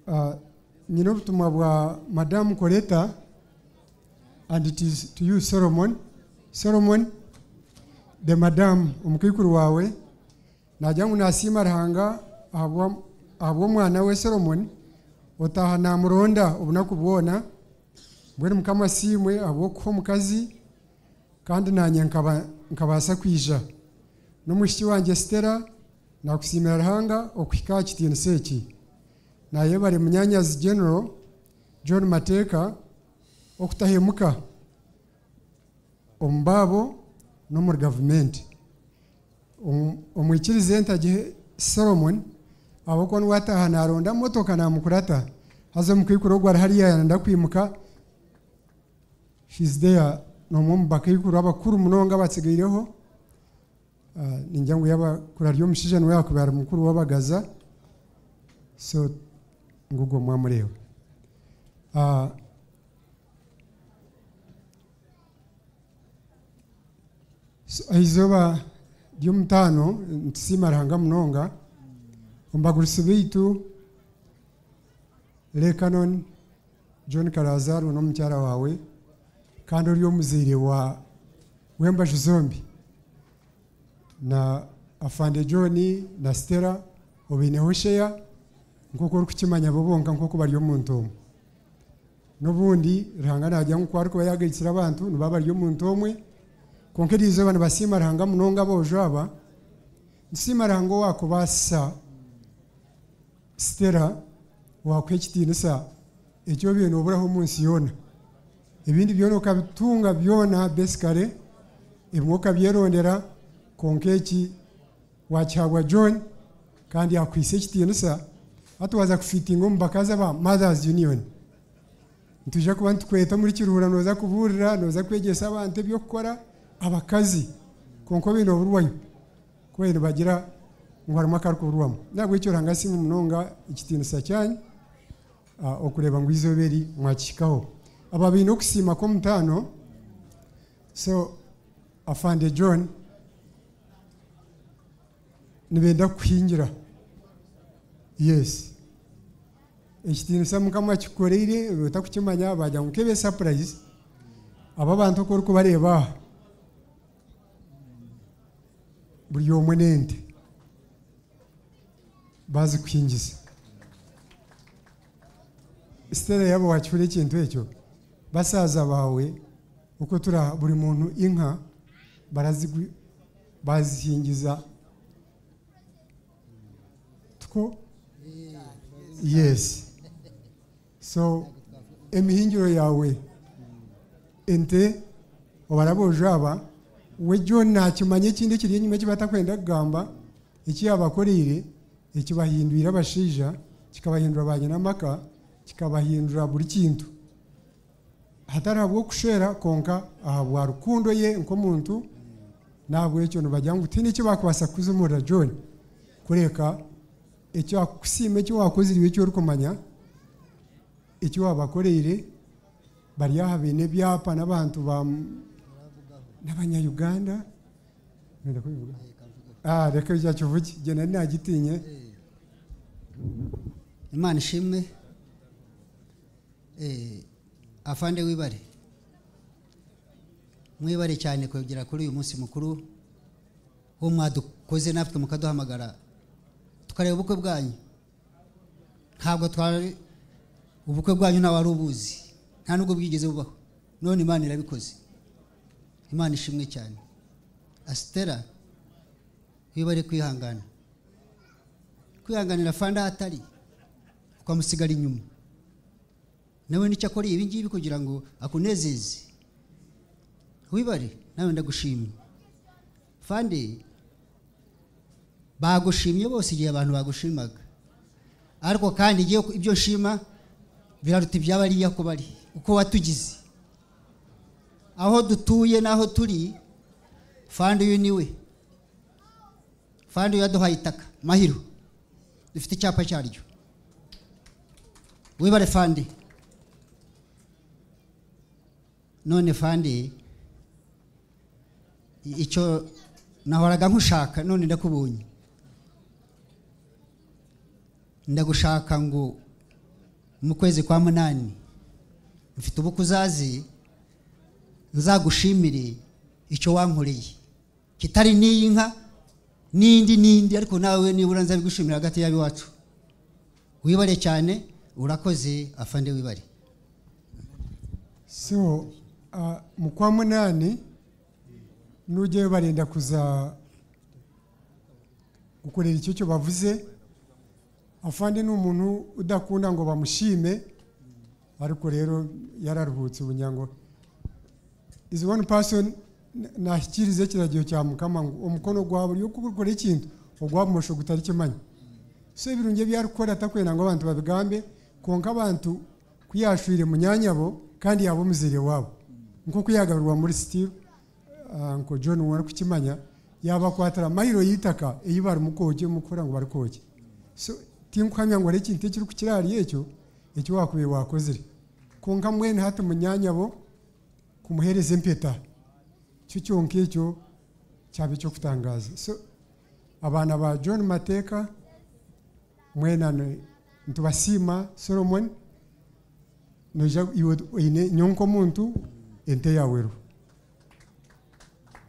uh, nyina obutumwa bwa madamu koleta and it is to you solomon solomon the madam omukaikuru wawe najya ngo nasima arahanga ahabwa umwana we solomoni utaha namuronda obunaku bwona mbwene mukama simwe ahabwokuha omukazi kandi nanye nkabasa kwija. N'omushiki wange sitera nakusimira arahanga okuhika aha kitiinisa eki nayebare munyanyazi general john mateeka okutahemuka omu baabo n'omuri gavumenti omwikirize ntagihe solomon ahabwokuba niwataha naronda motoka namukurata haza omukaikuru ogwari hariya yayenda kwimuka shes there nomwe omu bakaikuru abakuru munonga abatsigaireho Ah, ningira ngu yaba kurarya omushaija niwe yakuba ari mukuru w'abagaza. So ngugwo mwamureeba Ah, so, aizooba ry'omutaano ntusiima ruhanga munonga ombagurisi baitu lekanon john karazaru n'omukyara wawe. Kandi ori omuzaire wa w'embaju zombi na afande john na stera obaineho sheya nk'oku orikukimanya bo nk'oku bari omuntu omwe. N'obundi ruhanga nagira ngu arikuba yagaikire abantu nibaba bari omuntu omwe konka erizooba nibasiima ruhanga munonga aboojo aba ntusiima ruhanga owakubaasa stera wakuha ekitiinisa ekyobiire nooburaho omu nsi yoona ebindi byona okabitunga byona besikare ebimwe okabyerondera konka eki wakihabwa john kandi yakwisa ekitiinisa hati waza kufitinga omu bakazi aba mothers union. Nitujja kuba nitukweta muri kiruhura nooza kubuurira nooza kwegyesa abantu ebyokukora abakazi konka obaine oburwayo kuba nibagira ngu harimu akarikuburwamu nabwo ekyo ruhanga simu munonga ekitiinisa kyanyu okureeba ngu izooba eri mwakihikaho aba baine okusiima kw'omutaano so afande john nibenda kuhingira. Yes. Ekitiinisa mukama kikoreire otakukimanya bagira ngu nkebe surprise aba bantu oku orikubareeba aha buri omwe n'ente bazi kuhingiza sitera yabo wakihura ekintu ekyo basaza bawe uko tura buri muntu inka bazihingiza tuko? Yes. So emihingiro yawe ente obarabojo aba we john nakimanya ekindi ekiri enyuma eki batakwenda kugamba eki yabakoreire ekibahindwire abashaija kikabahindura ba nyinamaka kikabahindura buri kintu. Hatari ahabw'okushwera konka ahabwa rukundo ye nk'omuntu nahabwekyo nibagira ngu tiine eki bakubaasa kuzimurira john kureka ekyakusiima eki wakozirwe eki orikumanya eki wabakoreire bari aha baine ebyapa n'abantu ba n'abanyayuganda Nenda kubivuga? Ah, reka ijya kivuge gye nari nagitinye imana ishimwe. Eh, afande wibare. Mwibare cyane kugera kuri uyu munsi mukuru wo mwadukoze natwe mukaduhamagara. Tukareba ubukwe bwanyu. Ntabwo twari ubukwe bwanyu ntawe wari ubuzi. Nta nubwo bwigeze bubaho. None imana irabikoze. Imana ishimwe cyane. Asitera iyo bari kwihangana. Kwihanganira fanda aho atari ukamusigara inyuma. Nawe ni cyo akora ibi ngibi kugira ngo akunezeze. Wibare nawe ndagushimye. Fande bagushimye bose igihe abantu bagushimaga. Ariko kandi ibyo nshima biraruta iby'abariya ko bari uko watugize. Aho dutuye n'aho turi fande uyu ni we fande uyu yaduhaye itaka. Mahiro dufite icyapa cyaryo. Wibare fande. None fande icyo nahoraga nkushaka none ndakubonye. Ndagushaka ngo mu kwezi kwa munani. Mfite ubukwe uzazi nzagushimire icyo wankoreye. Kitari n'iyi nka n'indi n'indi ariko nawe nibura nzabigushimira hagati y'abiwacu wibare cyane urakoze afande wibare. So mu kwa munani nujyayo barenda kuza gukorera icyo cyo bavuze afande ni umuntu udakunda ngo bamushime ariko rero yararuhutse ubunyango is one person nashyikirize kiragihe cya mukama ngo? Umukono gwa buri yo kubukora ogwa bumosho gutari kimanyi. So ibirunge byarukora atakwena ngo abantu babigambe konka abantu kuyashwire mu nyanyabo kandi yabo muzire wabo. Nko kuyagaburwa muri steel uh, nko John wari kukimanya yaba kwatara mahiro yitaka iyo bari mukoje mukora ngo bari koje so tinkwamya ngo areki nte kiri kukirari ekyo ekyo wakubiye wakozire. Konka mwene hati munyanyabo kumuhereza empeta cyo cyonka ekyo cyabe cyo kutangaza abana ba John Mateka mwena ne- ntubasima Solomon noja iwe ine nyonko muntu ente yawero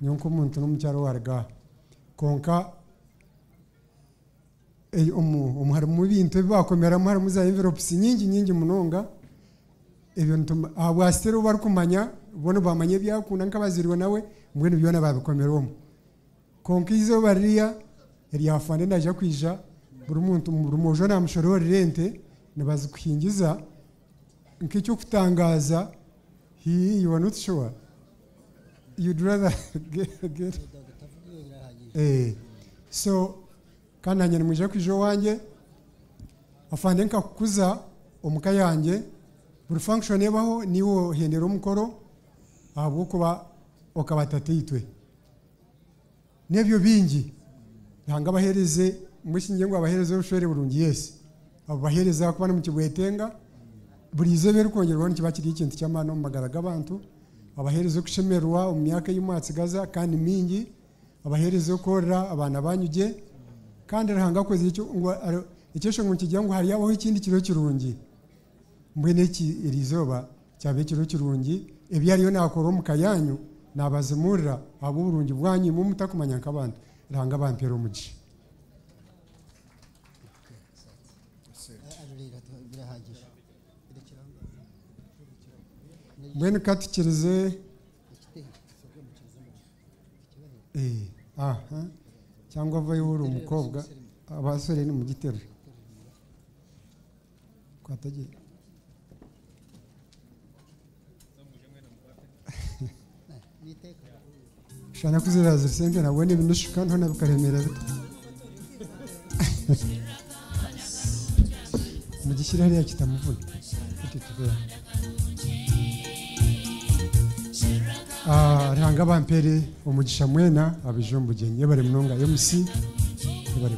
nyonko muntu n'omukyaro warga konka eh, omu omuhari mu bintu ebibakomeramu harimu za envelopes nyingi nyingi munonga. Ebyo ntuma ahabwasitero barikumanya bono bamanya ebyakunda nkabazirwe nawe mbwenu byona babikomerwemu konka izooba ririya eryafande naja kwija buri muntu buri mwojo namushororera ente nibazikuhingiza nk'ekyokutangaza he you are not sure. You'd rather get, get. Eh, so kandi nanjye nimwija kwija wanjye afande nkakukuza omuka yanjye buri function ebaho niwo hendera omukoro ahabwokuba okabatatitwe. Nebyo bingi nanga abahereze mushinge ngo abahereze obushwere burungi yesi abo bahereza kuba nimukibwetenga buri izebe rikongerwaho nikiba kiri ikintu cy'amana omu magara g'abantu. Abahereza okushemererwa omu myaka ei mwatsigaza kandi mingi abahereza okorera abaana banyuge kandi rihanga akoze ekyo ngo kigira ngo hariyabaho ekindi kiro kirungi. Mbwene eki erizooba kyaba ekiro kirungi? ebyaliyo nakora omu kayanyu nabazimurira bwanyu bwanyima omutakumanya nk'abantu ranga bampera omugisha. Mbwenu katukirize. Eh, aha. Cyangwa avayo uri abasore ni mu kwatagiye shana kuziraza sente nabwo ni bindushuka none bikaremera bito mugishyira hariya kitamuvuna. Ah, rihanga bampere umugisha mwena abijombugenye bari munonga MC bari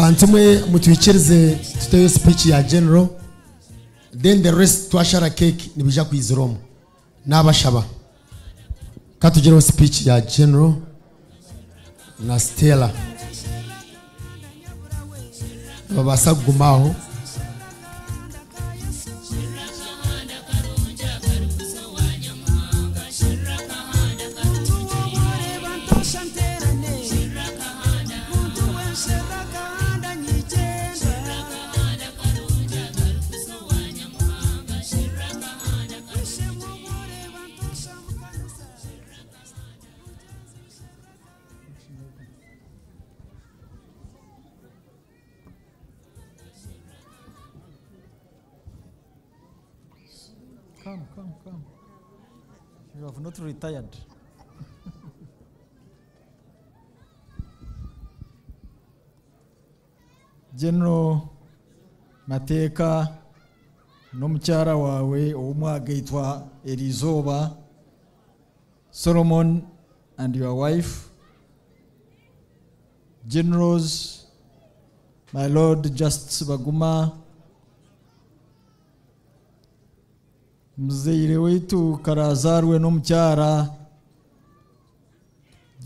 bantu mwe mutwikirize tuteyo speech ya general. Then the rest twashara cake nibija kuyiziromo n'abashaba. Katugereho speech ya general na stella. Babasa kugumaho have not retired. General Mateka n'omukyara wawe ow'omwaga yitwa Elizoba Solomon and your wife Generals my Lord Justice Baguma muzeire waitu karazarwe n'omukyara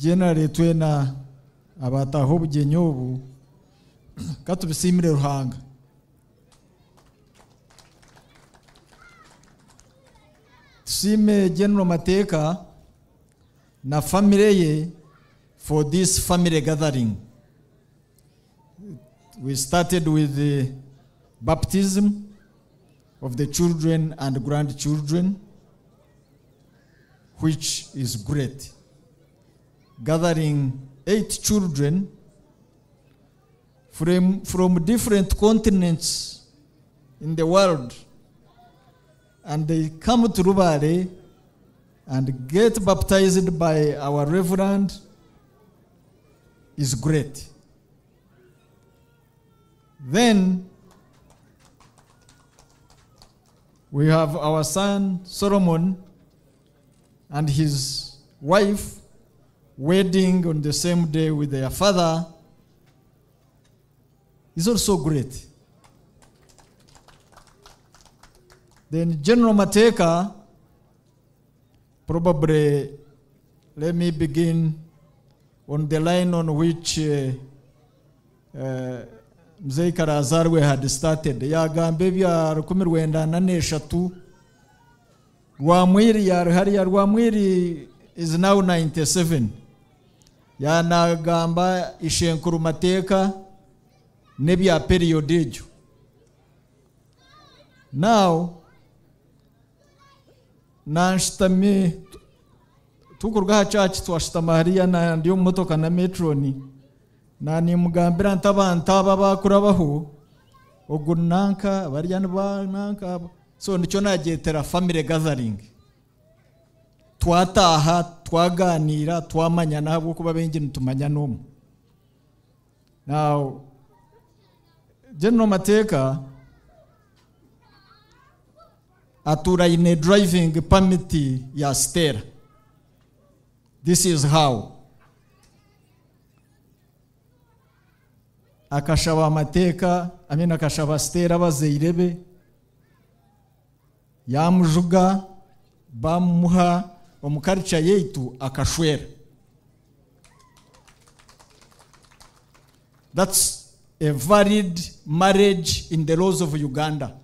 generally twena abataho obugyenyi obu katubisimire ruhanga. Tusiime general mateeka na famire ye for this family gathering. We started with the baptism. Of the children and grandchildren, which is great. Gathering eight children from, from different continents in the world, and they come to Rubare and get baptized by our Reverend is great. Then we have our son Solomon and his wife wedding on the same day with their father is also great. Then General Mateka, probably let me begin on the line on which uh, uh, mzee karazarwe had started. Yagamba ebya rukumi rwenda na n'eshatu. Rwamwiri yari hariya rwamwiri is now 97 yanagamba ishenkuru mateka n'ebya period egyo. Now nanshitami tukuruga aha church twashitama hariya na ndi omu motoka na metroni. Nanimugambira nti abantu aba bakurabaho ogu nanka barya aba so ni cyo nagyetera family gathering. Twataha twaganira twamanyana habwokuba bengi nitumanya n'omu now general mateka aturaine driving permit ya stera this is how. Akashaba amateka amina akashaba stera abazeire be yamujuga bamuha omukarica yaitu akashwera that's a valid marriage in the laws of uganda.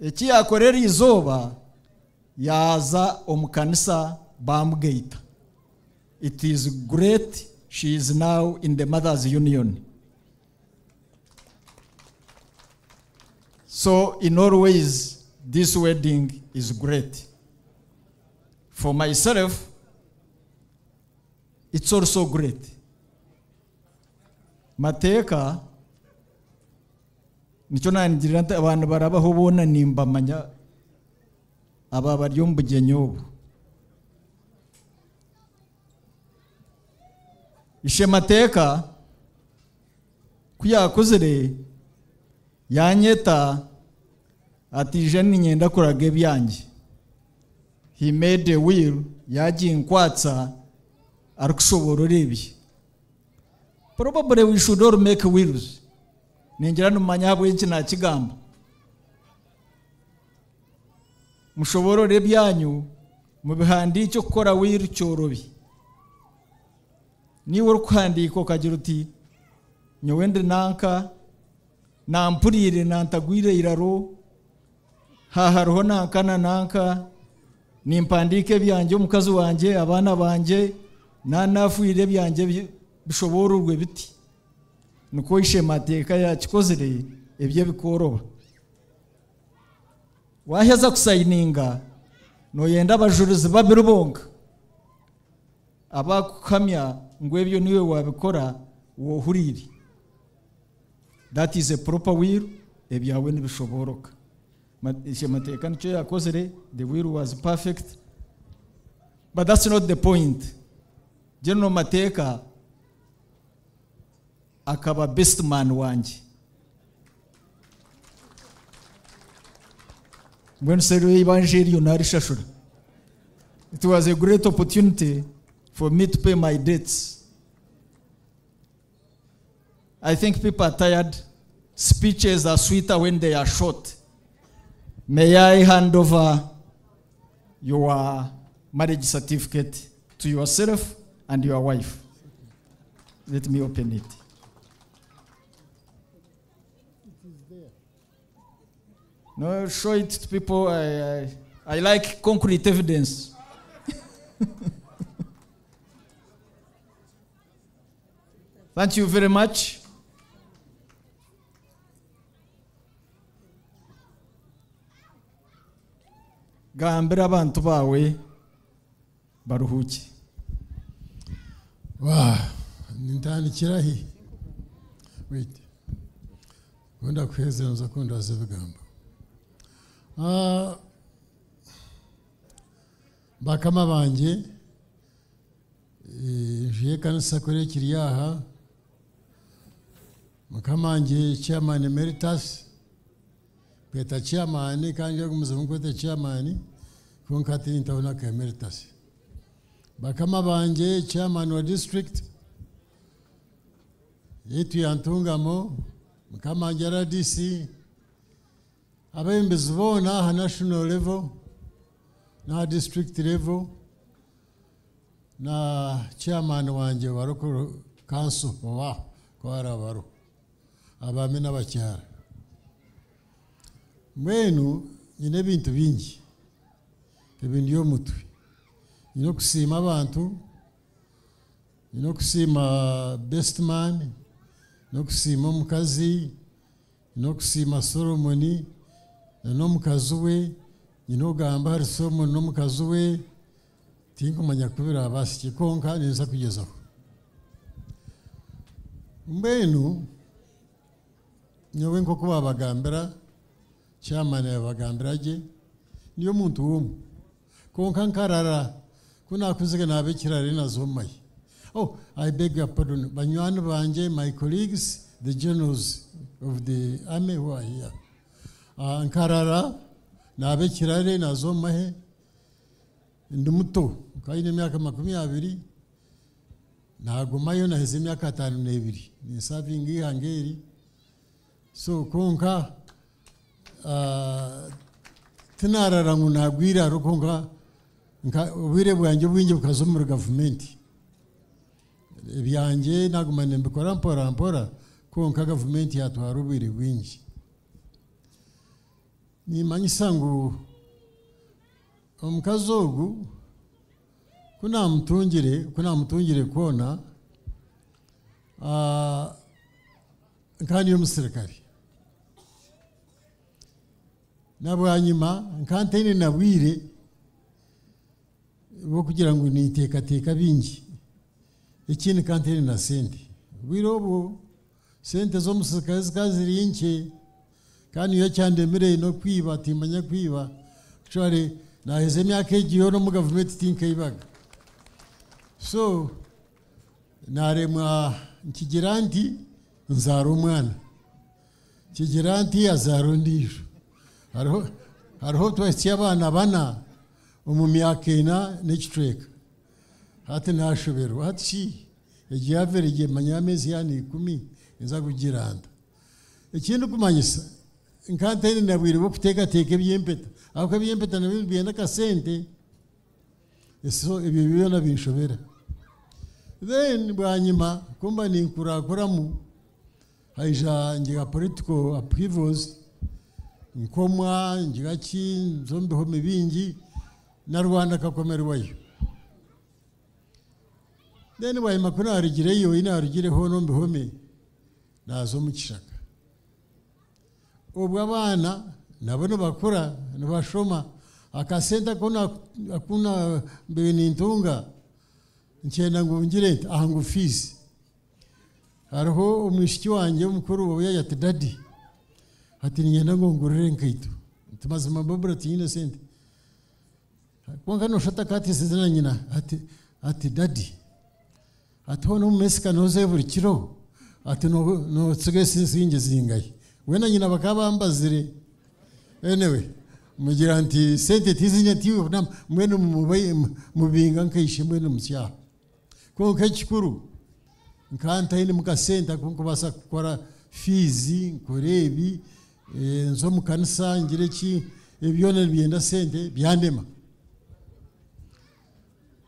Eki yakorera izooba yaza omu kanisa bamugeita. It is great she is now in the mothers union. So in all ways this wedding is great. For myself it's also great. Mateka nicyo nangirira nti abantu barabaho bona nimbamanya aba bari omu bugyenyi obu ishe mateka. Ku yakuzire yanyeta ati ije ninyenda kuraga ebyange he made a will yagiye nkwatsa. Arikushobora urebye. Probably we should all make wills ningira numanya habwenki nakigamba mushoborore byanyu mubihandike okukora wiru kyorobi niba uri kuhandika ukagira uti nyowe ndi nanka nampurire nantagwire iraro hahariho nanka na nanka nimpandike ebyanjye omukazi wanje abaana banje nanafuire ebyanjye bi- bishobororwe biti. Niko ishe mateeka yakikozire ebyo bikoroba waheza kusayininga noyenda abajuruzi babiri bonka abakuhamya ngo ibyo niwe wabikora wowe uri ibi dati ize poropa wiru ibyawe mateka nicyo yakoze re The wiru was perfect, but that's not the point. General mateka akaba best man wanjye ngwino seru y'ibanjiri yonari it was a great opportunity for me to pay my debts. I think people are tired. Speeches are sweeter when they are short. May i hand over your marriage certificate to yourself and your wife? Let me open it. No, show it to people. I, I, I like concrete evidence. Thank you very much. gambira abantu bawe baruhuke. Wa nintandikira hi wait. Wenda kwezera nza kunda zibigamba Ah, bakama banje eh, njiye kanisa kure kiri aha mukama wanje chairman emeritus kweta chairman kanje kumuzungu kweta chairman kunkati ntabona ka emeritus. Bakama bange chairman wa district yetu yantungamo mukama wanje rdc abembezi boona ha national level n'aha district level na chairman wanje wa local council owa kwara abaro abami n'abakyara mbwenu nyine ebintu bingi. Ebindi omutwe nyine okusiima abantu nyine okusiima best man n'okusiima omukazi okusiima solomoni n'omukazi we nyine ogamba hari solomoni n'omukazi we tinkumanya kubira abasiki konka ninza kugezaho mbwenu nyowe nk'oku babagambira chairman yabagambira gye niyo muntu w'omu konka nkarara kunakuziga nabekirare nazomaye oh i beg your pardon. Banywani banje my colleagues the generals of the army who are here. Uh, nkarara nabekirare nazomahe ndi muto kaine emyaka makumi abiri nagumayo naheze emyaka atano n'ebiri. Ninsavinga ihanga eri so konka uh, tinarara ngu nagwiraro konka nka obwire bwanjye bwingi bukaza muri gavumenti ebyanjye naguma nimbikora mpora mpora. Konka gavumenti yatwara obwire bwingi. Nimanyisa ngu omukazi ogu kunamutungire kunamutungire kwona ah, nkani y'omusirikare nabwanyuma nkantaine na bwire bwokugira ngu ninteekateeka bingi. Ekindi kantaine na sente. Bwire obwo sente z'omusirikare zikaba ziri nkye kandi iyo cyandemere no kwiba timbanya kwiba cware naheze emyaka egi yo no mu gavumenti tinkaibaga so naremwa nkigira nti nzara omwana. Kigira nti azara ondiijo hariho hariho twahisi abaana bana omu myaka ena n'ekicweka hati nashoberwa hati ki egi yavere gye manya amezi yana ikumi nza kugira nda ekindi kumanyisa nkantaine nabwire bwokuteekateeka ebyempeta. Ahubwo ebyempeta na byo byenda akasente so ebyo byona binshobera then bwanyuma kumba ninkurakuramu haija ngiga political upheavals nkomwa ngiga ki nzombeho mibingi na rwanda kakomerwayo then wahima kunarigireyo inarigireho nombehome na zo mu kishaka. Ubwo abana nabo nibakura nibashoma. Akasente akuna mbere nintunga ncyenda ngo ngire nti, aha ngo fizi hariho umwishiki wanjye w'umukuru wawe yaje ati dadi ati ngenda ngo ngurire nkaito tumazima babura ati nyine sente kwanga noshata kati sezana nyina. Ati ati dadi ati hono mu mesi kanoze buri kiro ati no tsige singe zingaye we na nyina bakaba bambazire anyway mugira nti sente tizinya tiwe na mwene mubaye mubinga nkayishe mwene musya ko kachikuru nkanta ine mukasenta kunkubasa gukora fizi nkorebi Eh, nze omukanisa ngira ki? Eh, Ebyona byenda sente byandema.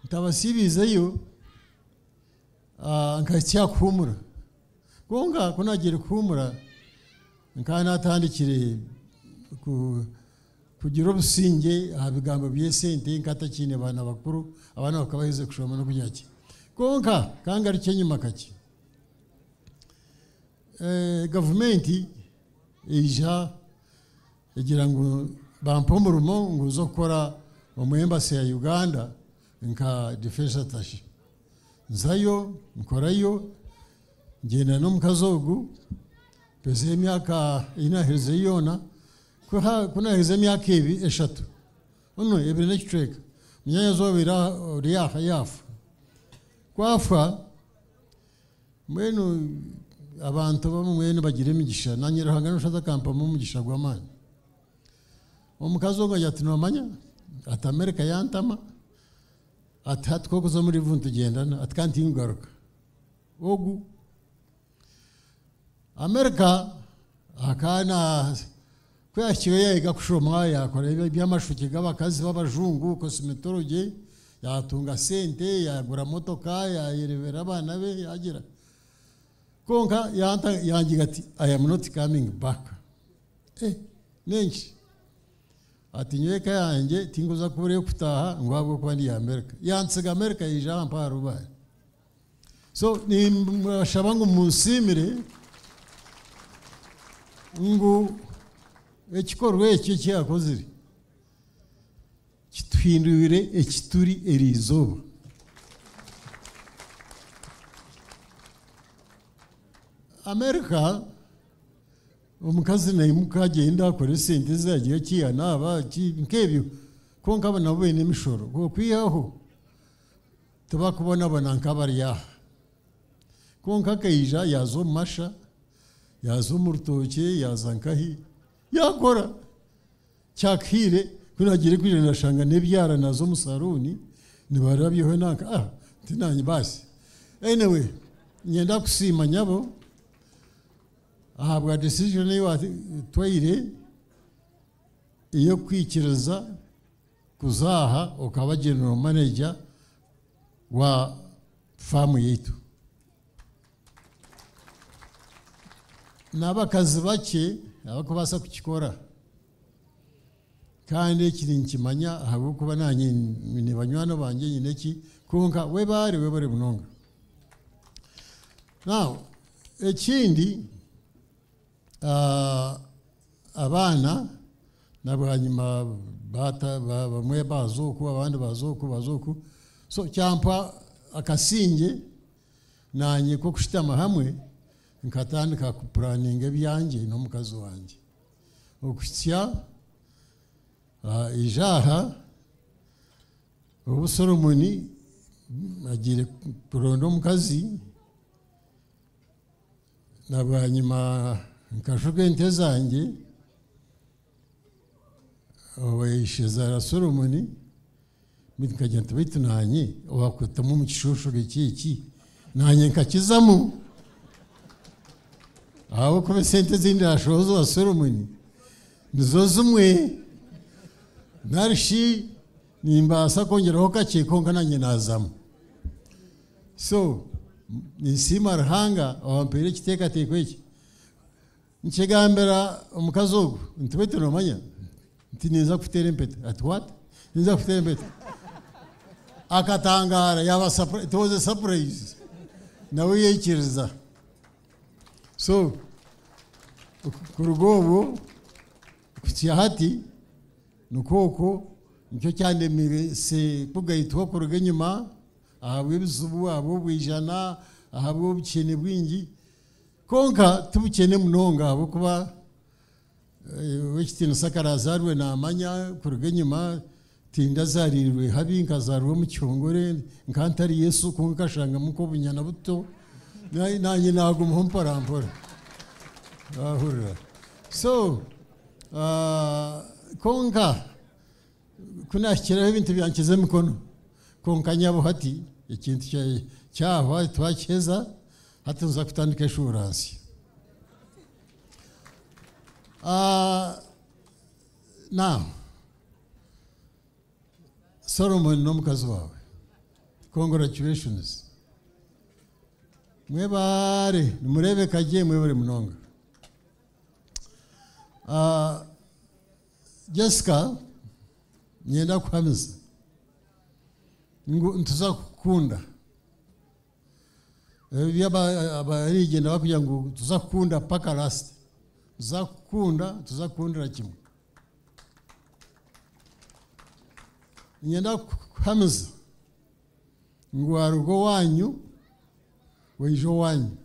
Ntabasibizeyo ah, nkakyakuhumura konka kunagere kuhumura nkanatandikire kugira obusinge aha bigambo byesente nkatakiine abaana bakuru abaana bakabaheze kushoma nokugira ki? Konka kangarukye enyima kaki? Eh, gavumenti ija igira ngo bampa umurimo ngo uzo gukora mu embasi ya uganda nka defense attache nzayo nkorayo ngenda n'omukazi ogu pesa emyaka inahirize yona kuha kunahirize emyaka ebi eshatu. Ono ebiri n'ekicweka. Munyanya zoba ori yafa yafa kwafa mbwenu abantu bamwe bagira emigisha nanyerahanga noshata kampamu omugisha gw'amaani omukazi ogu agira ati nomanya ati amerika yantama. Ati hati kokuza muri vu tugendana ati kandi tingaruka ogu. Amerika akana kwakira yayiga kushoma yakora iby'amashuki g'abakazi b'abajungu cosmetology yatunga sente yagura motoka yayirebera abana be yagira konka yanta yangiga ati i am not coming back. Eh nenshi. Ati nyweka yanjye tinguza kubure kutaha ngwabwo kuba ndi amerika yansiga amerika yija mpara ubaye so ni mbashaba ngo munsimire ngo ekikorwa ekyo kyakozire. Kituhindurire ekituri erizooba amerika omukazi naimuka agenda akora esente ze agira kiyanaaba nkebyo. Konka abo nabo baine emishoro okwihaho tibakubonabona nkabari aha konka akaija yaza omu masha yaza omu rutookye yaza nkahi yakora kyakihire kunagire kwire nashanga n'ebyara na zo omu saruni nibarabyeho nanka ah tinanye basi anyway nyenda kusiima nyabo ahabwa decision eyo twayire iyo kwikiriza kuzaha ukaba general manager wa famu yetu n'abakazi bake abakubasa kukikora kandi ekiri nkimanya ahabwokuba nanye ni banywano banje nyine ki konka we bari we bari munonga. Now ekindi Ah, abaana nabwanyuma bamwe baza oku abandi baza oku baza oku so kyampa akasinge nanye k'okushutama hamwe nkatandika kupuraninga ebyanje n'omukazi wange. Okukya ah, ijaaha obu solomoni agire kuronda omukazi nabwanyuma nkashuka ente zanjye owaishezara solomoni mikajya nti baitu nanye owakwetamu omu kishoshoge kyeki nanye nkakizamu. Ahabwokuba esente ezindi ashohoza owa solomoni nizo zimwe. Narishi nimbaasa kwongeraho kakye konka nanye nazamu. So nisiima ruhanga owampeire ekiteekateeko eki nkigambira omukazi ogu nti baitu nomanya nti ninza kuteera empeta. Ati what? Ninza kuteera empeta. Akatangara yaba it was a surprise. Nawe yikiriza so kuruga obwo kutya hati nukwoko ni cyo cyandemire se kugahitwa kuruga enyuma ahabwa ebizibu ahabwa obwijana ahabwa obukene bwingi. Konka tubukene munonga ahabwokuba wekitiinisa karazarwe namanya kuruga enyuma tinda zarirwe habi nkazarwe mu kihongore nkantari yesu konka kashangamu nk'obunyana buto Na- nanye nagumaho mpora-mpora ahurira. So ah, konka kunashyiraho ibintu byankiza emikono konka nyabo hati ikintu cya- hati nza kutandika inshuransi Ah, now solomon n'omukazi wawe congratulations. Mwebare nimurebeka gye mwebare munonga. Ah, jessica nyenda kuhamiza. Ngo ntuza abari igenda bakubwira ngo tuzakunda paka lasite tuzakunda tuzakundira kimwe ngenda kuhamiza ngo warugo wanyu wejo wanyu.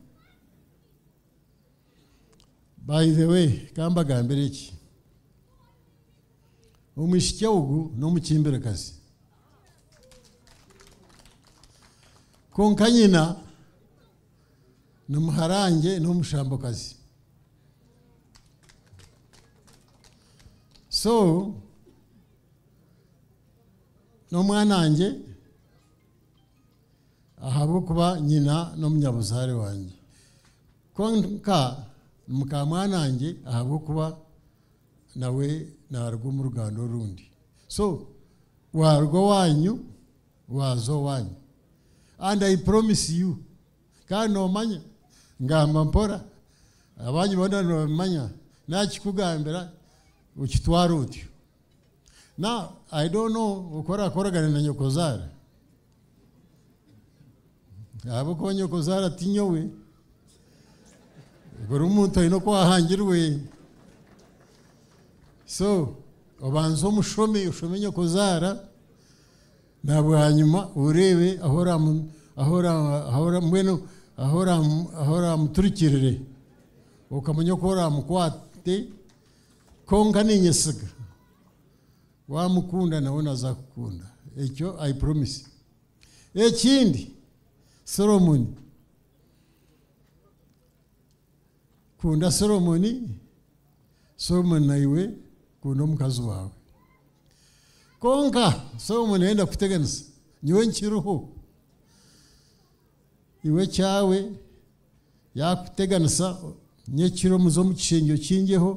By the way kambagambira iki umushyikihugu ni umukimbirakazi konka nyina n'omuharange n'omushambokazi. So n'omwana wange ahabw'okuba nyina n'omunyabuzaare wange konka muka mwana wange ahabw'okuba nawe naruga mu rugando rundi. So warwo wanyu waza wanyu. And i promise you kandi nomanya ngamba mpora. Abanyu bona nomanya nakikugambira ukitwara utyo. Now i don't know ukora akoragana na nyokozara. Abo ko nyokozara tinyowe buri muntu ayina ko ahangirwe so ubanza umushome ushome nyokozara ntabwo hanyuma urebe aho ramu- aho ra- aho ra- mbwenu aho ramu- aho ramuturikirire ukamenya ko ramukwate konka ninyesiga wamukunda nawe nazakukunda icyo i promise. Ekindi solomoni. Kunda solomoni solomoni naiwe kunda omukazi wawe. Konka solomoni yenda kuteganisa. Nyiwe nkiriho iwe cyawe yakuteganisa nyekiro muzo mu kishengero kingeho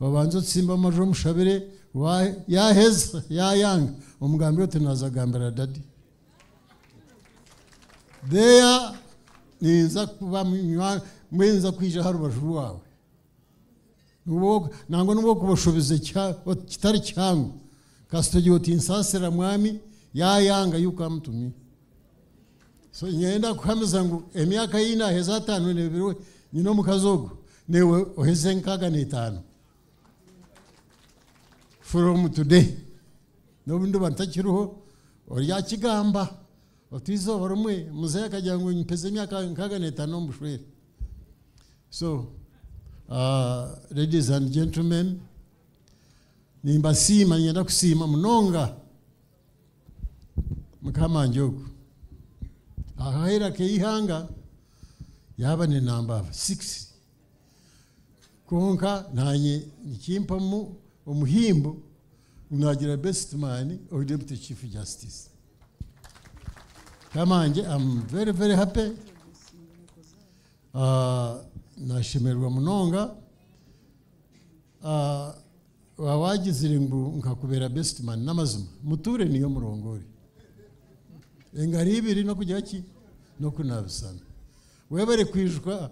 babanza otsimba amaju omushabire wa- yaheza yayanga omugambire oti nazagambira dadi. Deya ninza kuba mwenza kwija ha rubaju rwawe. Nubo- nangwa nubwo kubashoboza cya- kitari cyangu kasitogiye oti nsasira mwami yayanga yuko amutumye. so nyenda kuhamiza ngu emyaka ina heza atanu n'ebiri we nyine omu kazogo newe oheze nkaga nkaaga n'etaano from today n'obundi bantakiriho oryakigamba otizo rumwe muzeeyi akagira ngu mpeze emyaka nkaaga n'etaano omubushwere so uh, ladies and gentlemen nimbasiima nyenda kusima munonga mukama njogu. Ahahera keihanga yaba ni namba 6 konka nanye nikimpamu omuhimbo nagira best man of deputy chief justice. Kamanje i'm very very happy. Uh, nashemerwa munonga. Uh, wawagizire ngu nkakubera best man n'amazima. Muture niyo murongore engari ibiri no kujya ki? No kunabisana. Webere kwijwa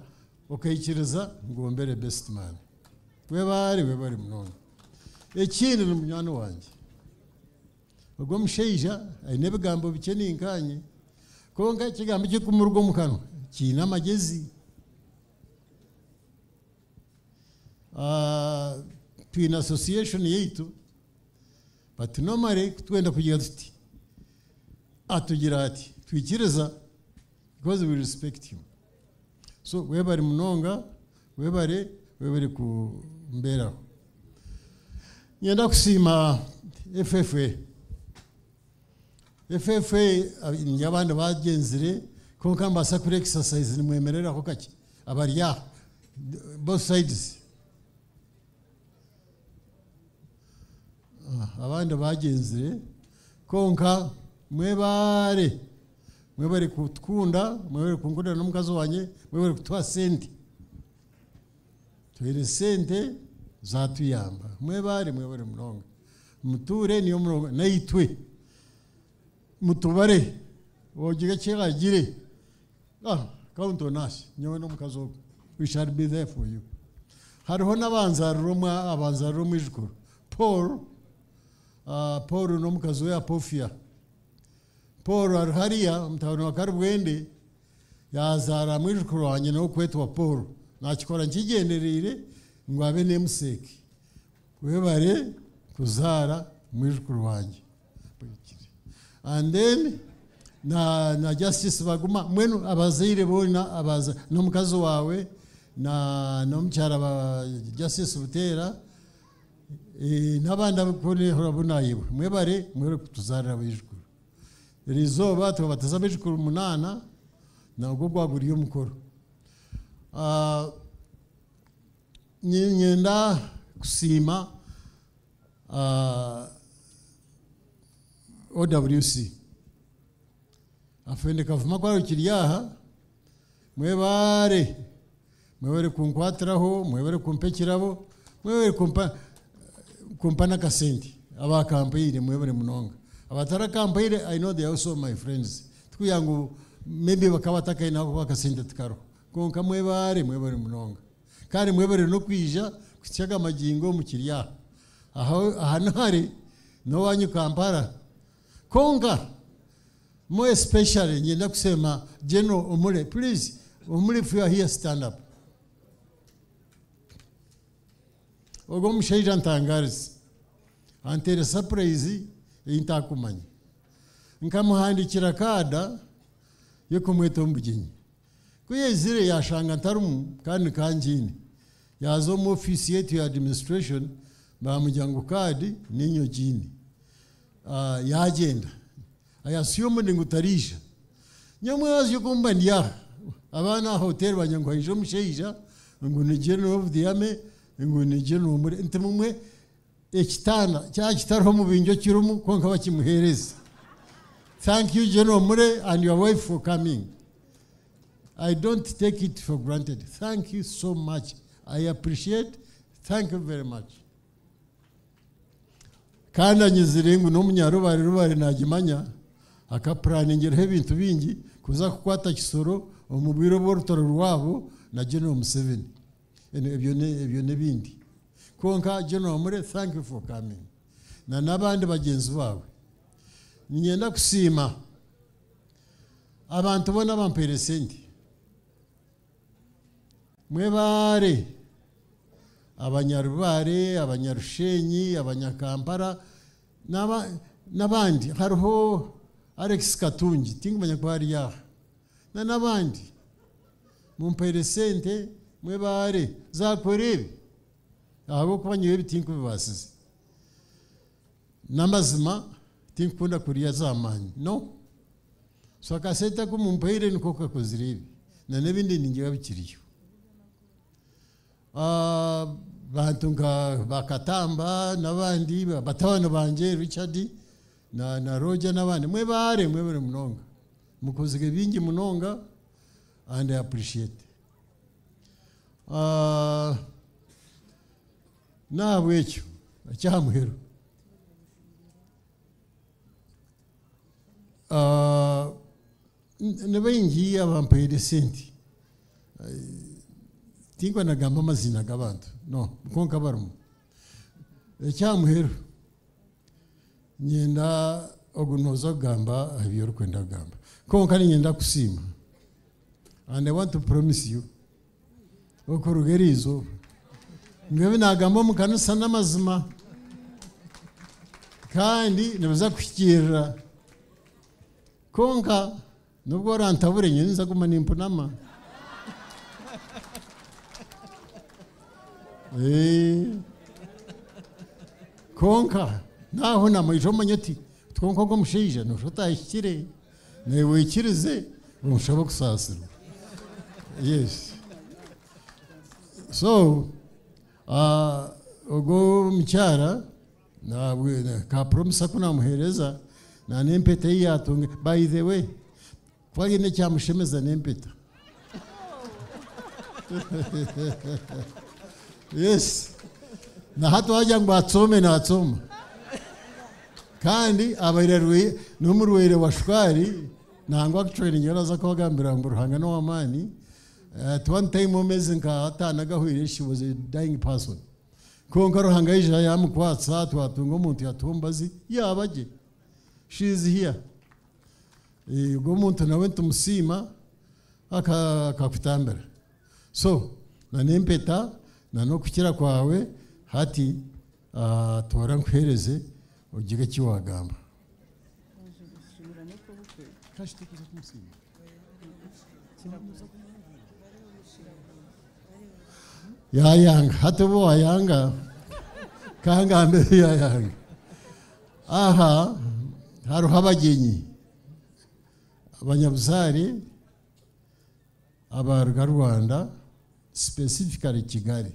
ukayikiriza ngo wombere best man. Webare webare munonga ekindi ni munywani wange ogwo omushaija aine ebigambo bikye ninkanye konka ekigambo kikumuruga omu kanwa kiine amagezi. Ah, twine association yaitu but normally twenda kugira tuti atugira ati twikiriza because we respect him so webare munonga webare ku mberaho nyenda kusiima ffa ffa ni abandi bagenzire konka mbasa kuri exercise nimwemereraho kake abari aha both sides. Ah, abandi bagenzire konka mwebare. Mwebare kutkunda mwebare kungurira n'omukazi wanye mwebare kutuha sente. Tuhere sente zatuyamba mwebare mwebare munonga muture niyo murongo. Naitwe. Mutubare. Ogiga kyegagire ah count on us nyowe n'omukazi ogwo we shall be there for you. Hariho n'abanzariro omwe abanzariro omu ijukuru. Paul ah, paul n'omukazi we apofia paul aruhariya mutabonoka rwende yazara mwijukuru wanjye nawe kwetwa paul. Nakikora nkigenderere ngo abe nemuseke webare kuzara mwijukuru wanjye and then na na justice baguma mwenu abazaire bona abaza no mukazi wawe na no mchara ba justice butera e, eh, nabanda kone horabunayiwe mwebare mwere kutuzarira bijwe iri zuba tubabatizaho munana umunani ntabwo bwaguriye umukoro. Ah, nyenda gusima ah, OWC afende kavuma kwarukiriye aha mwebare mwebare kunkwatiraho mwebare kumpekirabo mwebere kumpa kumpa n'akasente. Abakampeyire mwebare munonga. Abatarakampaire i know they are also my friends. Tukugira ngu maybe bakaba batakainaho akasente tikaro konka mwebare mwebare munonga kandi mwebare no kwija kutyaga amagingo mukiri aha aha nihari nowanyu kampala. Konka more especially nyenda kusema general omule please omule if you are here stand up. Ogwo omushaija ntangarizi antere surprise eyintakumanya nkamuhandikira kada yokumweta omubuginyi kuyezire yashanga ntarimu kandi kanjine yaza omu ofisi yetu ya administration bamujya ngu kadi ninyogine Ah, yagenda. Ayasiyumu ndi ngutarisha. Nyamwazi yokumba ndyaha abana aha. Hoteli banya ngo haije omushaija ngo ni general of the army ngo ni general omure nti mumwe ekitanda kya kitariho mu binjo kirimu konka bakimuhereza thank you general mure and your wife for coming. I don't take it for granted. Thank you so much. I appreciate. Thank you very much. Kandi anyizire ngu n'umunyarubare rubare nagimanya akapuraningireho ebintu bingi kuza kukwata kisoro omu bo bw'orutaro rwabo na general museveni. Ibyo n'ibindi konka general mure thank you for coming. Na n'abandi bagenzi bawe. Ninyenda kusiima abantu bona bampere sente mwebare abanyarubare abanyarushenyi abanyakampara n'aba- n'abandi. Hariho alex katungi tingumanya ko hari yaha na n'abandi. Mumpere sente mwebare zakorebe ahabo kuba nyewe bitinku bibasize n'amazima tinkukunda kuriya zamanyi no. So akaseta ko mumpaire niko ibi. Na n'ebindi ningewe bikiriyo Ah, bantu nka bakatamba n'abandi batabana banjye richard na, na roja n'abandi. Mwebare mwebare munonga. Mukozige bingi munonga and i appreciate. Uh, nabwekyo ekyamuhero uh, ne baingi abampaire sente. Tingwa nagamba amazina g'abantu no konka barimu ekyamuheru nyenda ogu nooza kugamba ebyo orikwenda kugamba konka ninyenda kusiima. And i want to promise you okuruga eriizooba ngebi nagamba omu kanisa n'amazima. Kandi nibaza kuhikirira konka nubwo orantabure nyine nza guma nimpunama. Eh, konka naho namaijo omanye oti twonka ogw'omushaija nosha otahikire newekirize omushaba okusaasirwa yes. So uh, ogwo mukyara ka kapromisa ko namuhereza na n'empeta ei yatunga by the way twagenda ekyamushemeza n'empeta yes. Na hata wajya ngo atsome natsoma kandi abaire n'umurwere wa shwari nangwa actually ngeraza ko bagambira ngo ruhanga no at one time umeze nka atana gahwire she was a dying person. Konka ruhanga ija yamukwatsa twatunga umuntu yatumbazi yabaje she is here. Eh, ubwo muntu nawe tumusima aka- akakutambira so na nempeta na no kukira kwawe hati uh, tora nkwereze ugire icyo yayanga hati bo wayanga kangambe yayanga aha hariho abagenyi abanyabuzari abarwa rwanda specifically kigali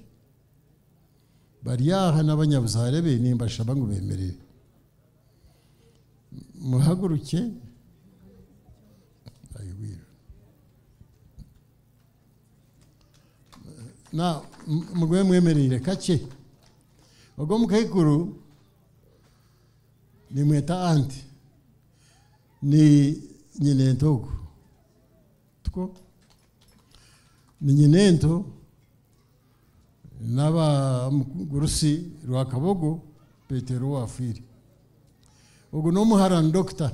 bari aha n'abanyabuzare be nimbashaba ngo bemerere muhaguruke. Na mugwe mwemerere kake ubwo mukayikuru nimweta anti. Ni nyine nyinentogo two ni nyine nto. N'abagurusi rwa kabogo petero wafiri ubwo muhara dogita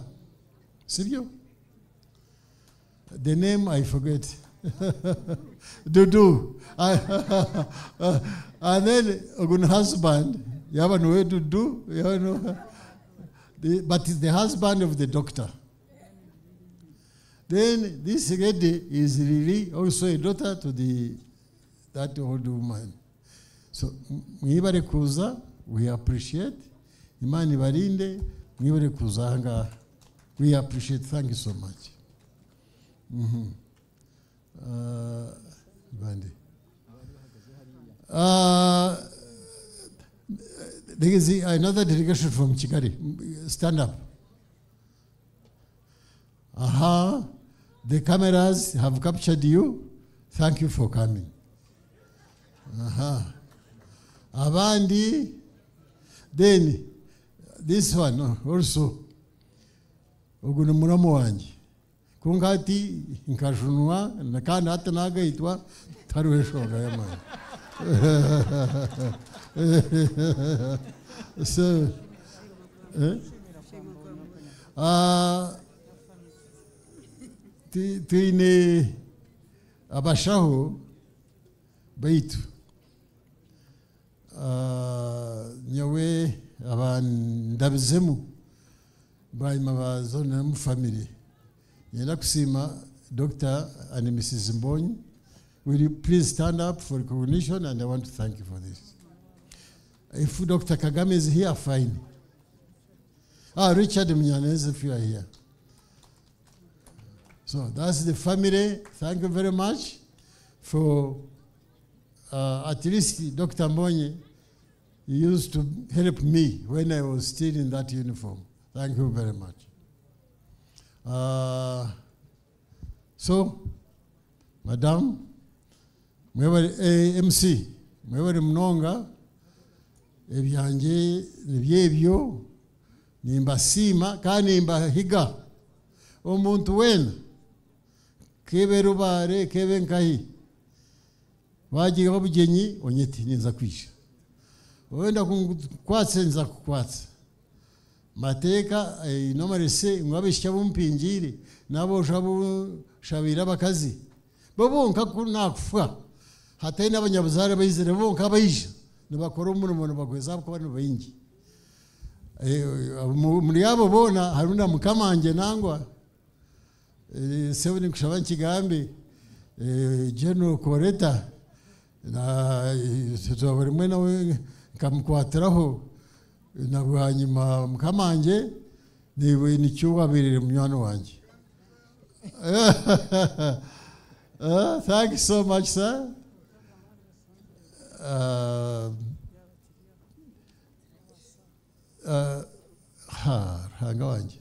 sibyo? The name i forget dudu and then a good husband yaba nowe dudu yaba no. The, but is the husband of the doctor. Then this lady is really also a daughter to the that old woman. So we appreciate. We appreciate. Thank you so much. Mhm. Uh, bande Uh, there is another delegation from Chikari. Stand up. Aha, the cameras have captured you. Thank you for coming. Aha. Abandi, then this one also. ugu ni muramu kungati nkajunwa na kandi hata nagahitwa 다루에서나 야만. 그래서 아 abashaho baitu. Ah, nyawe abandabizemu bayima bazonera mu famire ngenda kusiima dr animisizi mbonyi. Will you please stand up for recognition? And i want to thank you for this. If dr kagame is here fine. Ah richard mnyanez if you are here. So that's the family. Thank you very much for uh, at least dr you used to help me when i was still in that uniform. Thank you very much. Uh, so, Madam, mwebale eh, amc mwebale munonga ebyanje eh, nibyebyo nimbasiima kandi nimbahiga omuntu weena kebe rubaare kebe nkahi. Bagira babugenyi onyeti ninza kwisha. Wenda kunkwatse nza kukwatsa mateeka inomarese eh, ngu abishika bumpingire n'abosha abakazi. Bo bonka nakufa hatari n'abanyabuzare bayizere bonka abayija nibakora umurimo nibagweza kuba nibayingi muri abo boona harimu na mukamanje nangwa sebu nikushaba nkigambe general koreta tuba rimwe nawe nkamukwatiraho na mukamange mukamanje nicyubabirire munywana wanjye eh, thank you so much sir. agawanje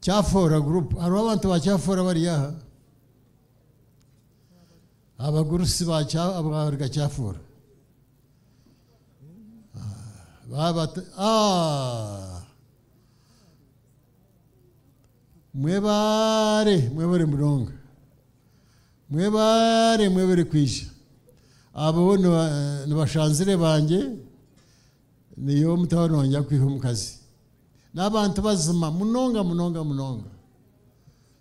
kyafora group hariho abantu ah, é então, bacyafora bariyaha ah, abagurusi babarga é cyafora ah, mwebare mwebere muronga mwebare mwebere kwija abo ni bashanzire banjye niyo mutabanongera kwiha mu kazi n'abantu bazima munonga munonga munonga.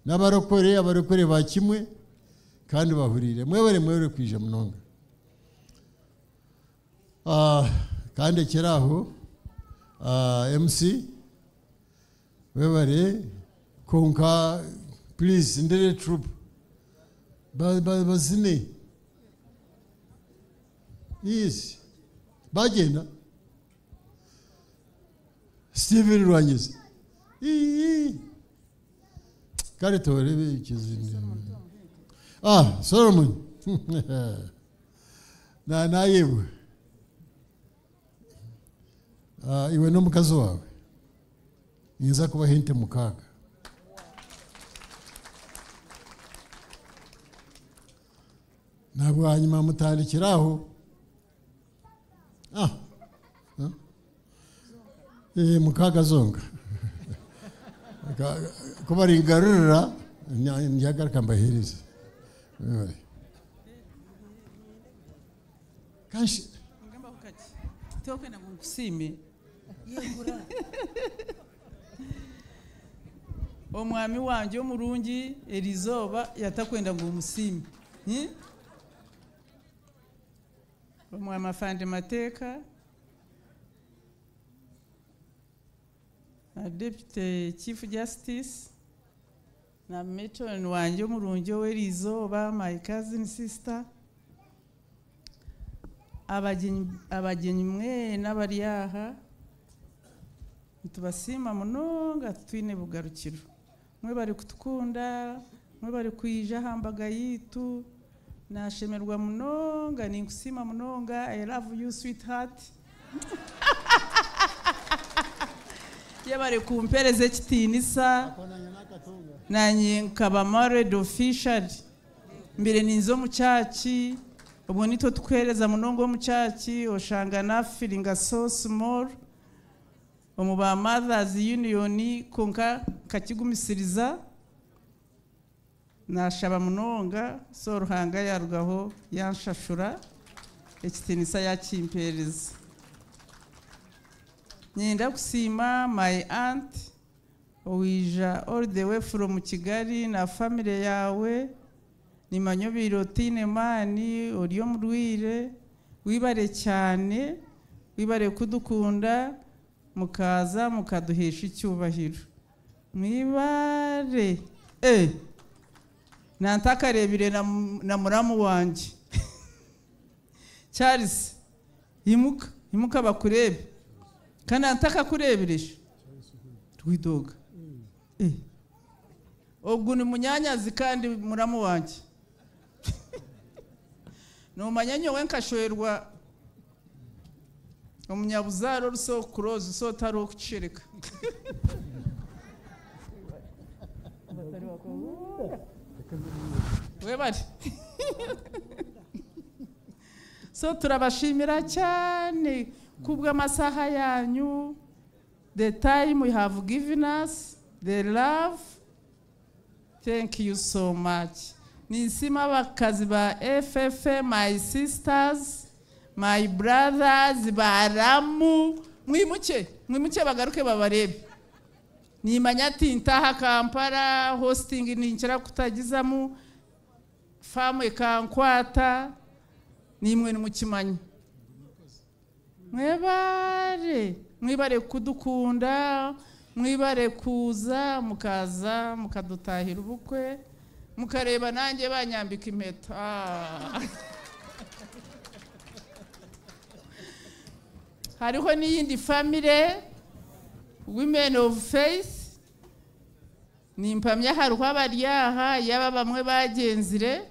N'abarokore abarokore ba kimwe kandi bahurire. Mwebare mwebare kwija munonga. Ah, kandi kera aho ah, mc webare konka please ndere ba- bazine. Isso. Imagina. Steven Rogers. İyi, Ah, Solomon. na naibu. Ah, iwe n'omukazi wawe yinza kuba hente mukaaga ntabwo hanyuma mutandikira aho ah. e, mukagazonga kuba ringarurira ukati. mbahirize na tokena munkusime omwami wanje omurungi erizoba yatakwenda ngu Hmm? Omwami afande mateeka na deputy chief justice. Na matron wanje omurungi owerizooba my cousin sister. Abagenyi abagenyi mwena bari aha. Nitubasiima munonga twine bugarukiro. Mwe bari kutukunda mwe bari kwija aha mbaga yitu. nashemerwa munonga ninkusima munonga. I love you sweetheart. Yabare kumpereze kitinisa nanye nkaba married official mbere ninzo mu obwo ubwo nitwo twereza munongo wo oshanga cyaci na feeling so small. Omu ba mothers union konka nkakigumisiriza nashaba munonga so ruhanga yarugaho yanshashura ekitiinisa yakimpereza nyenda kusiima my aunt owija all the way from kigali na family yawe. Nimanya obire otiine maani ori omurwire wibare cyane wibare kudukunda mukaza mukaduhesha icyubahiro. Mwibare. Eh! Nantakarebire na, na muramu wanjye charles imuka imuka bakurebe. Kandi antaka kureberesha rwidoga eh. Ubwo ni munyanyazi kandi muramu wanjye numanya nyowe nkashoherwa umunyabuzaro rusokuroza usotari wo kucereka we bari so turabashimira cyane kubw'amasaha yanyu. The time you have given us the love thank you so much. Ninsima abakazi ba ff my sisters my brothers baramu mwimuke mwimuke bagaruke babarebe. Nimanya ati ntaha kampala hosting ninkira kutagizamu famu ekankwata nimwe nimukimanya mwebare mwibare kudukunda mwibare kuza mukaza mukadutahira ubukwe mukareba nanjye banyambika impeta Ah. hariho n'iyindi famire women of faith nimpamya hariho abaryaha yaba bamwe bagenzire.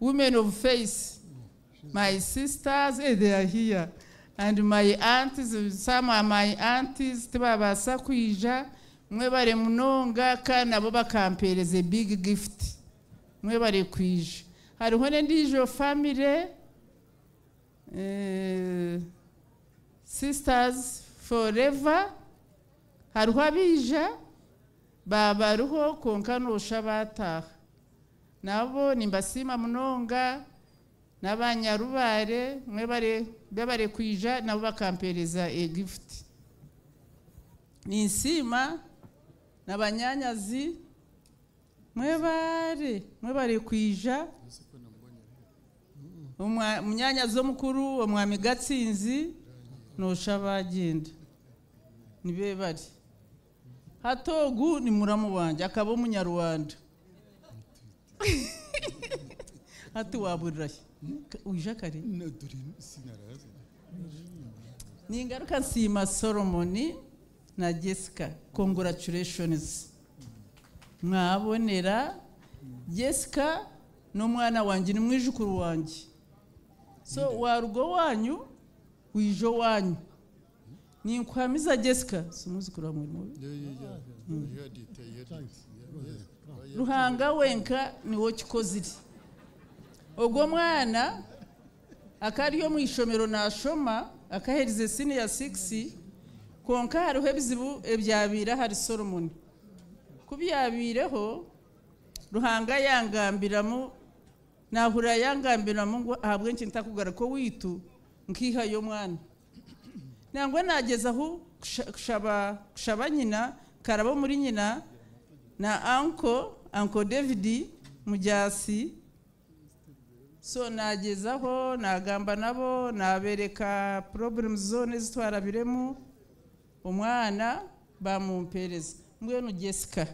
Women of faith my sisters eh, they are here. And my aunties some are my aunties tibabasa kwija. Mwe bare munonga kandi nabo bakampereza big gift. Mwe bare kwija. Hariho n'endijo famire eh, sisters forever. Hariho abija babariho konka nosha bataha nabo nimbasima munonga n'abanyarubare mwe bare kwija nabo bakampereza e gift. Ninsima n'abanyanyazi mwe bare mwe bare kwija. Umunyanyazi omukuru omwami gatsinzi nosha bagenda nibe bari. Hati ogu ni muramu wanjye akaba umunyarwanda. Hati waburirahe wije kare? Ni ingaruka nsima solomoni na jessica congratulations. Mwabonera. Jessica n'umwana wanjye ni mwijukuru wanjye so warugo wanyu wijo wanyu. Ninkwamiza jessica. Si umwuzukuru wa mwarimu we ruhanga wenka niwo kikozire ogwo mwana akariyo mu ishomero nashoma akahereza esini ya 6 konka hariho ebizibu ebyabire hari solomoni kubyabireho ruhanga yangambiramu nahura yangambiramu ngo ahabwe nkintakugara ko witu nkihayo mwana. Nangwa nageza aho kushaba nyina karabo muri nyina na anko anko david mujyasi so nagezaho nagamba nabo nabereka problem zone zitwarabiremu umwana bamumpereza. Mbwenu jessica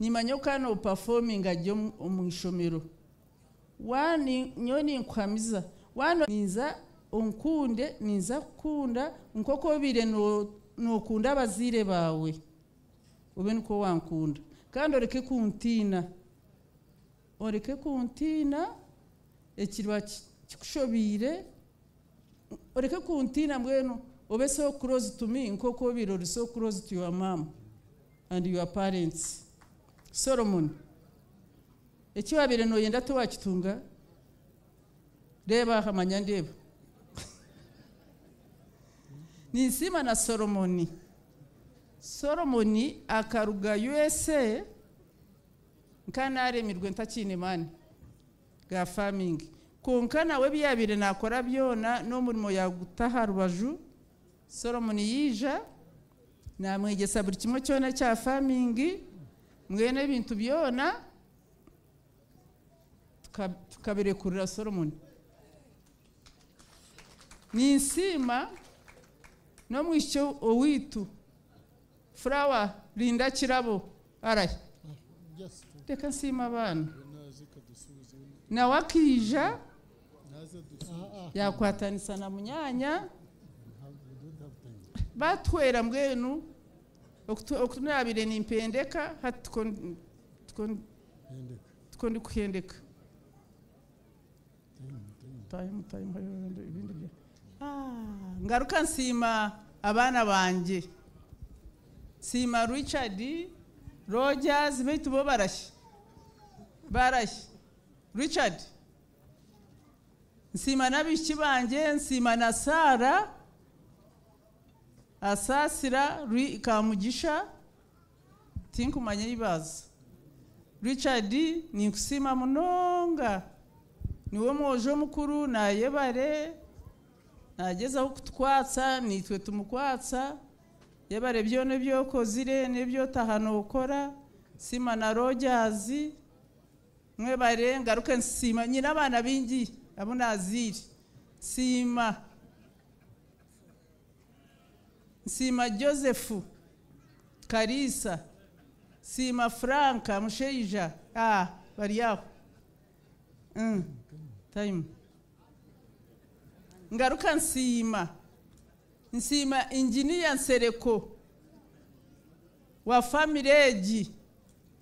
nimanye kano performing ajyo mu- ishomero wani nyo ninkwamiza wano ninza unkunde ninza kukunda nkoko bire no nokunda abazire bawe. Ube niko wankunda. Kandi oreke kuntina. Oreke kuntina ekirwa ki- kikushobire. Oreke kuntina mbwenu obe so close to me nkoko bire ori so close to your mom and your parents. Solomon ekiwabire noyenda tewakitunga reba hamanya ndeba. Ninsima na solomoni. Solomoni akaruga usa nkanaremirwe ntakine mani ga famingi konka nawe byabire nakora byona n'umurimo yagutaha rubaju solomoni yija namwegesa buri kimwe cyona cya famingi mwene ebintu byona tuka- tukabirekurira solomoni. Ninsima no mwisho owitu furawa linda kirabo arahe reka nsima abana nawe akija yakwatanisa na munyanya batwera mbwenu okutunabire nimpendeka hati tuko- tuko- tuko ndi kuhendeka Ah, ngaruka nsima abana banjye nsima richard rogers baitu bo barashye barashye richard. Nsima n'abishiki banjye nsima na sara. Asasira kamugisha tinkumanye yibaza richard ninkusima munonga. Niwe mwojo mukuru nayebare nagezaho kutwatsa nitwe tumukwatsa yebare byone byokozire n'ibyo tahano ukora. Sima na rojazi mwebare ngaruke nsima. Nyina abana bingi abo naziri sima. Nsima joseph karisa sima franka musheija. Ah bari aho. Mm, time. Ngaruka nsima. Nsima injiniya nsereko. Wa famiregi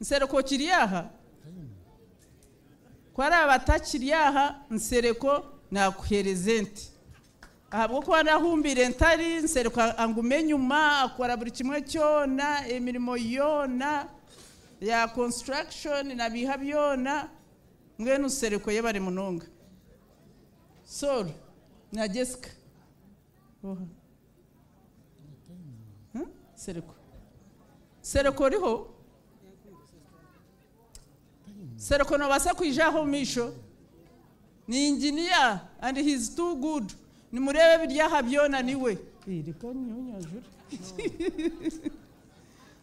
nsereko kiri aha? Ko ari abatakiri aha nsereko nakuhereze nti ahabwo kuba nahumbire ntari nsereko angume nyuma akora buri kimwe cyona imirimo yona ya construction nabiha byona. Mwene usereko ye bari munonga soro na jessica sereko sereko riho. Sereko nobasa kwijaho misho ni engineer and he is too good. Nimurebe biryaha byona ni we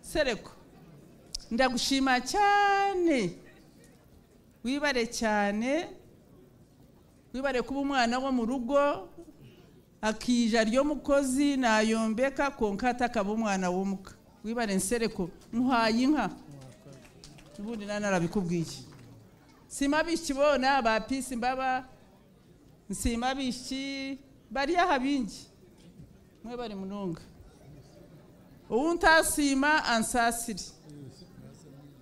sereko ndagushima cyane. Wibare cyane. Wibare kuba umwana wo mu rugo akija ryo mukozi nayombeka konkata akaba umwana w'umuka. Wibare nsereko ntuhaye inka. Ubundi narabikubwiye sima bikibona ba pisi mbaba nsima biki bari aha bingi. Mwe bari mununga ubu ntasima ansasire.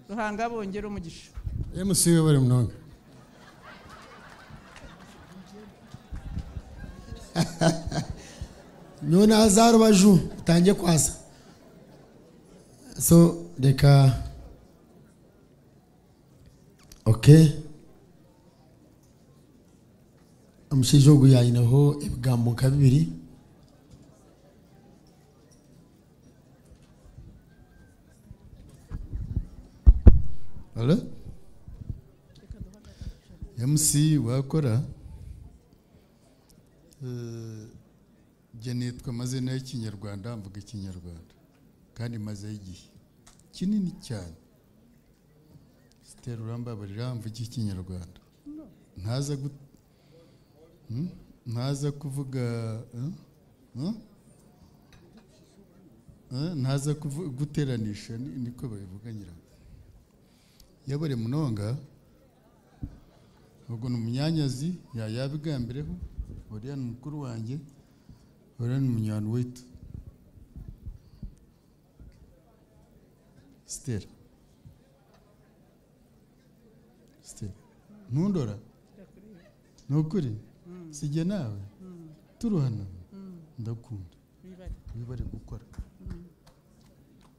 Ruhanga bongera umugisha. MC we bari munonga. none haza rubaju utangiye kwasa. So reka okay omushaija ogu yayineho ebigambo nka bibiri? MC wakora Eh, jye nitwa amazina y'ikinyarwanda mvuga ikinyarwanda kandi mazeho igihe kinini cyane sitera urambabarira mvuga ikinyarwanda ntaza Hmm? ntaza kuvuga eh? Eh? Eh, ntaza guteranisha ni- niko babivuga nyirango yabare munonga ubwo ni umunyanyazi yayabigambireho uriya ni mukuru wanjye uriya ni umunywana wetu sitera sitera ntundora ni ukuri sijye nawe turuhana ndakunda wibare gukora.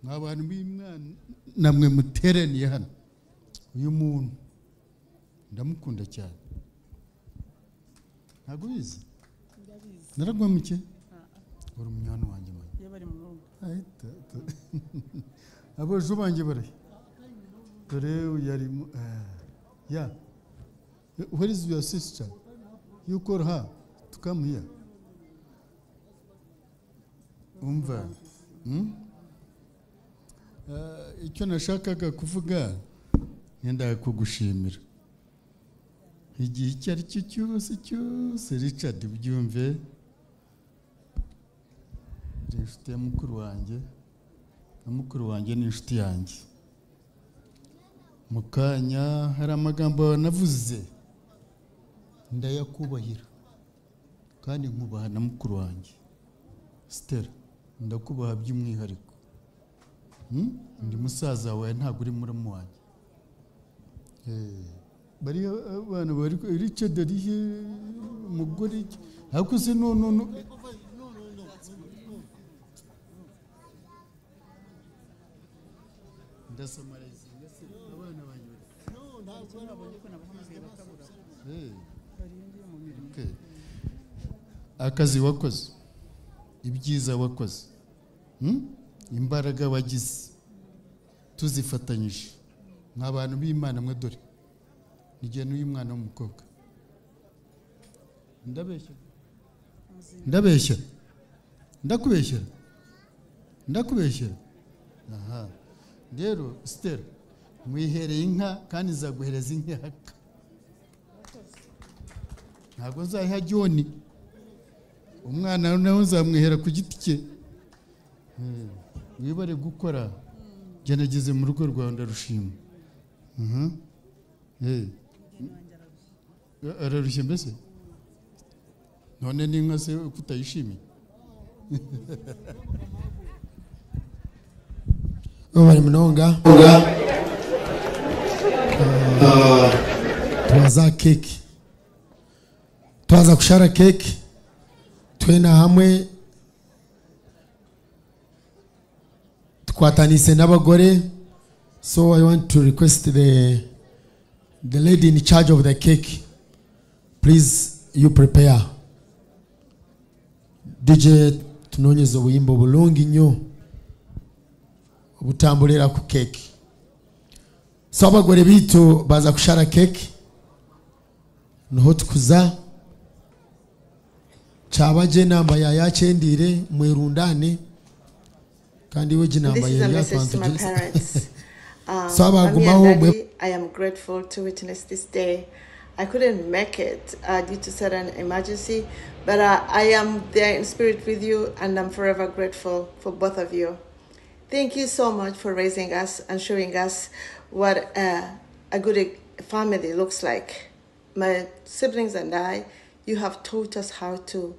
Mwa bantu b'imwana namwe muteraniye hano. Uyu muntu ndamukunda cyane. ntabwo ubizi naragwa muke uri umunyana wanjye mani abaje banjye barahe dore yari eh, ya. Where is your sister? You call her. To come here. Umva. Hmm? Eh, icyo nashakaga kuvuga yenda kugushimira igihe icyo ari cyo cyose cyose richard byumve ni inshuti ya mukuru wanjye. Na mukuru wanjye ni inshuti yanjye. Mu kanya hari amagambo navuze. Ndayakubahira. Kandi nkubaha na mukuru wanjye. Sitera ndakubaha by'umwihariko. Hmm? ndi musaza wawe ntabwo uri muramu wanjye. Eh, bariya abana bari richard arihe umugore ariko se no no no. Ndasamariza abana banjye Eh. Akazi wakoze ibyiza wakoze Hmm? imbaraga wagize. Tuzifatanyije. Mwa bantu b'imana mwe dore. Nigiye n'uyu mwana w'umukobwa. Ndabeshya. Ndabeshya. Ndakubeshyera ndakubeshyera aha. Rero sitera mwihereye inka kandi nzaguhereza inkaka ntabwo nzayiha joni umwana nawe nzamwihera ku giti cye. Eh, wibare gukora. Jya nageze mu rugo rwawe ndarushima. Ararushye mbese none n'inka se ko utayishimiye bari munonga. Ah, twaza keki. Twaza kushara keki. Twena hamwe. Twatanise n'abagore. So i want to request the the lady in charge of the cake. Please you prepare. Dj tunonyeza obuyimba bulungi nnyo obutambulira ku keki so abagore bitu baza kushara keki ni ho tukuza. Cyabaje namba yayachendire mwerundane. Kandi we ginamba parents. Um, abagumaho I am grateful to witness this day. I couldn't make it uh, due to certain emergency, but uh, I am there in spirit with you, and I'm forever grateful for both of you. Thank you so much for raising us and showing us what uh, a good family looks like. My siblings and I, you have taught us how to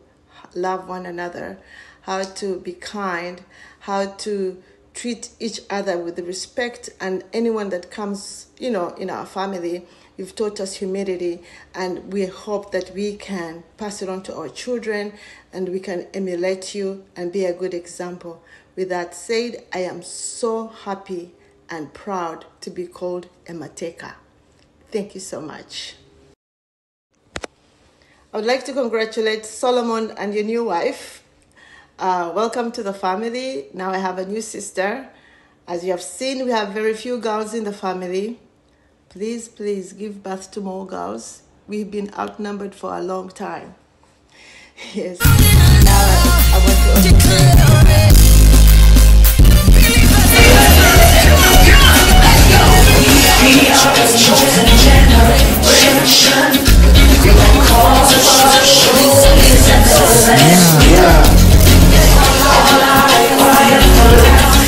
love one another, how to be kind, how to treat each other with respect, and anyone that comes, you know, in our family. You've taught us humility, and we hope that we can pass it on to our children and we can emulate you and be a good example. With that said, I am so happy and proud to be called a Mateka. Thank you so much. I would like to congratulate Solomon and your new wife. Uh, welcome to the family. Now I have a new sister. As you have seen, we have very few girls in the family. Please, please give birth to more girls. We've been outnumbered for a long time. Yes. Now I want to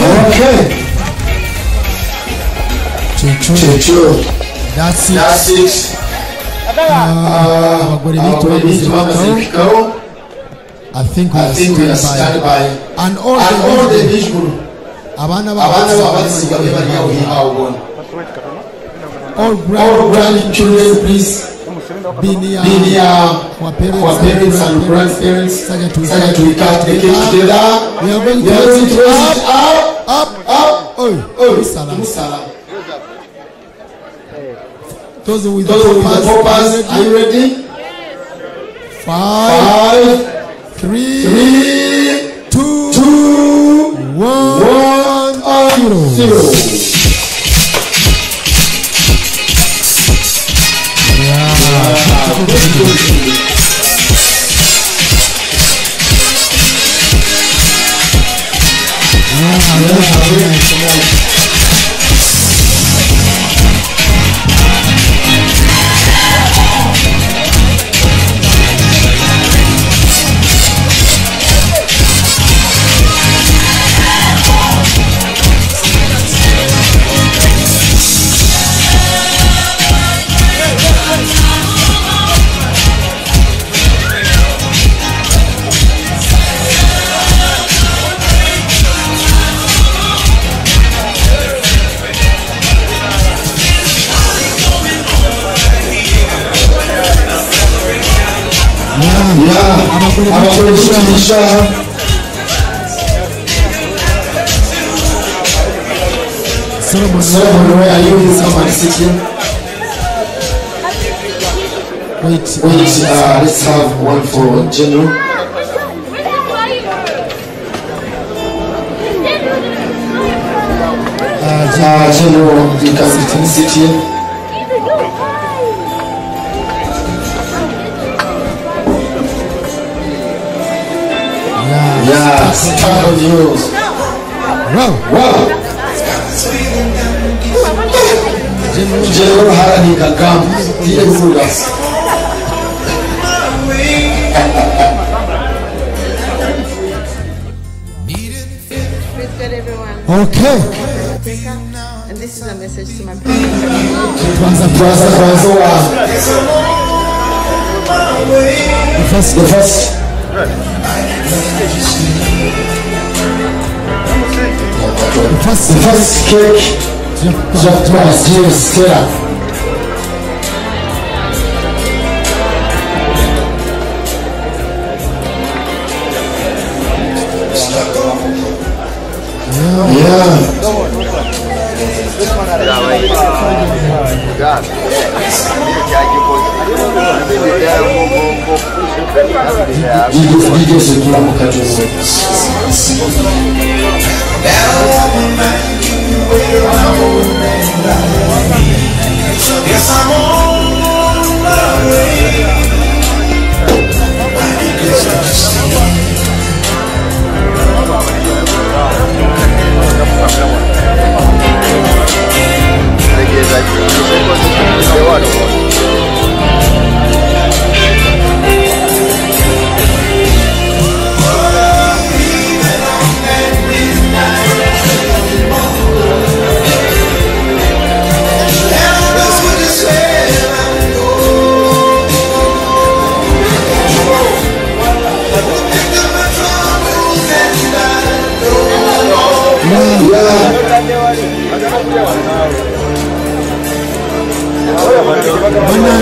Okay. Checho. That's it. That's it. Ah, agora ele ficou. I think we are stand by. And all and all the rich guru. Abana ba abana ba abasi ba ba ya we are one. All grand children please be near Be our parents, our parents and grandparents. To cut the cake together. We are going We are going to raise it up, up, up. Oh, oh, salam. salam. Those with Those the poppers, are you ready? Five, Five, three, three, two, two, one, one, zero. zero. Thank you. 아, 아, bigisha Solomon Solomon where are you please come and sit here wait wait uh, let's have one for general uh, general you can sit here Yes. yes. Come on, yours. Wow. Wow. General Harani Okay. And this is a message to my. The first. The first. The first kick dropped by James Taylor. Yeah. yeah. yeah. Vídeos, vídeos I'm on my way. I need this understanding. They get like, they want to.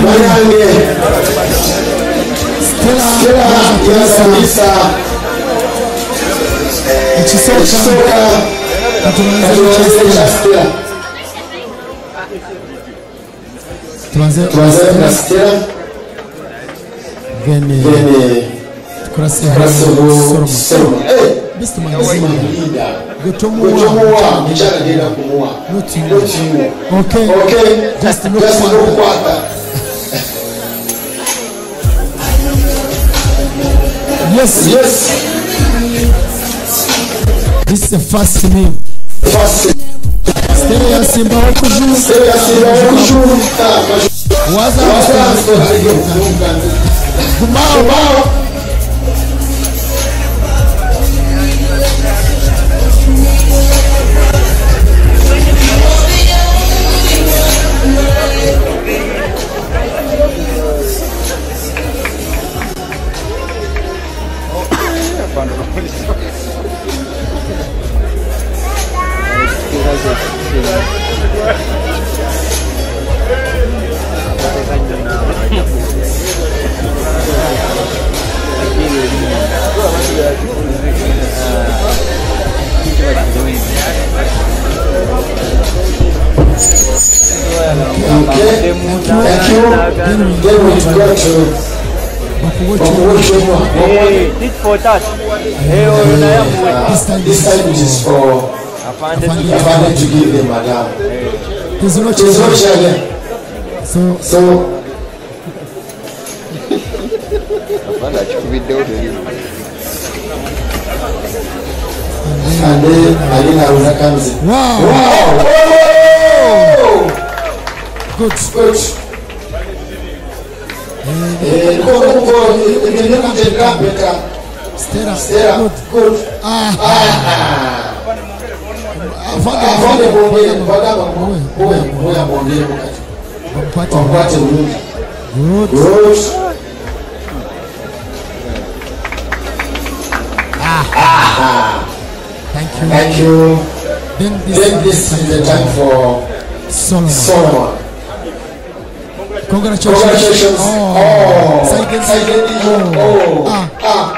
banange stella yasamisa ekisoka tubanze na stella then tukurase solomon best magazine bwekyomuwa mukyagenda kumuwa notiwo just nokukwata yes. Yes. This is the first name. First Stele ya Simba. Huko juu. Stele ya Simba. Huko juu. Waza. Waza. Kumao. Kumao. Okay. Thank you. Then we go to Wakuwochomwa. This time it is for abundance to give him, madam. He's not he's not sharing. So, so. And then Alina Aruna comes in. Wow! wow. Oh. Good. Good. Stera. Stera. Good. Good. Ah. ah thank you thank you then this, then this is the time for solomon. solomon. Congratulations. Congratulations. Oh. Oh. Second, second, oh. oh. Ah. ah.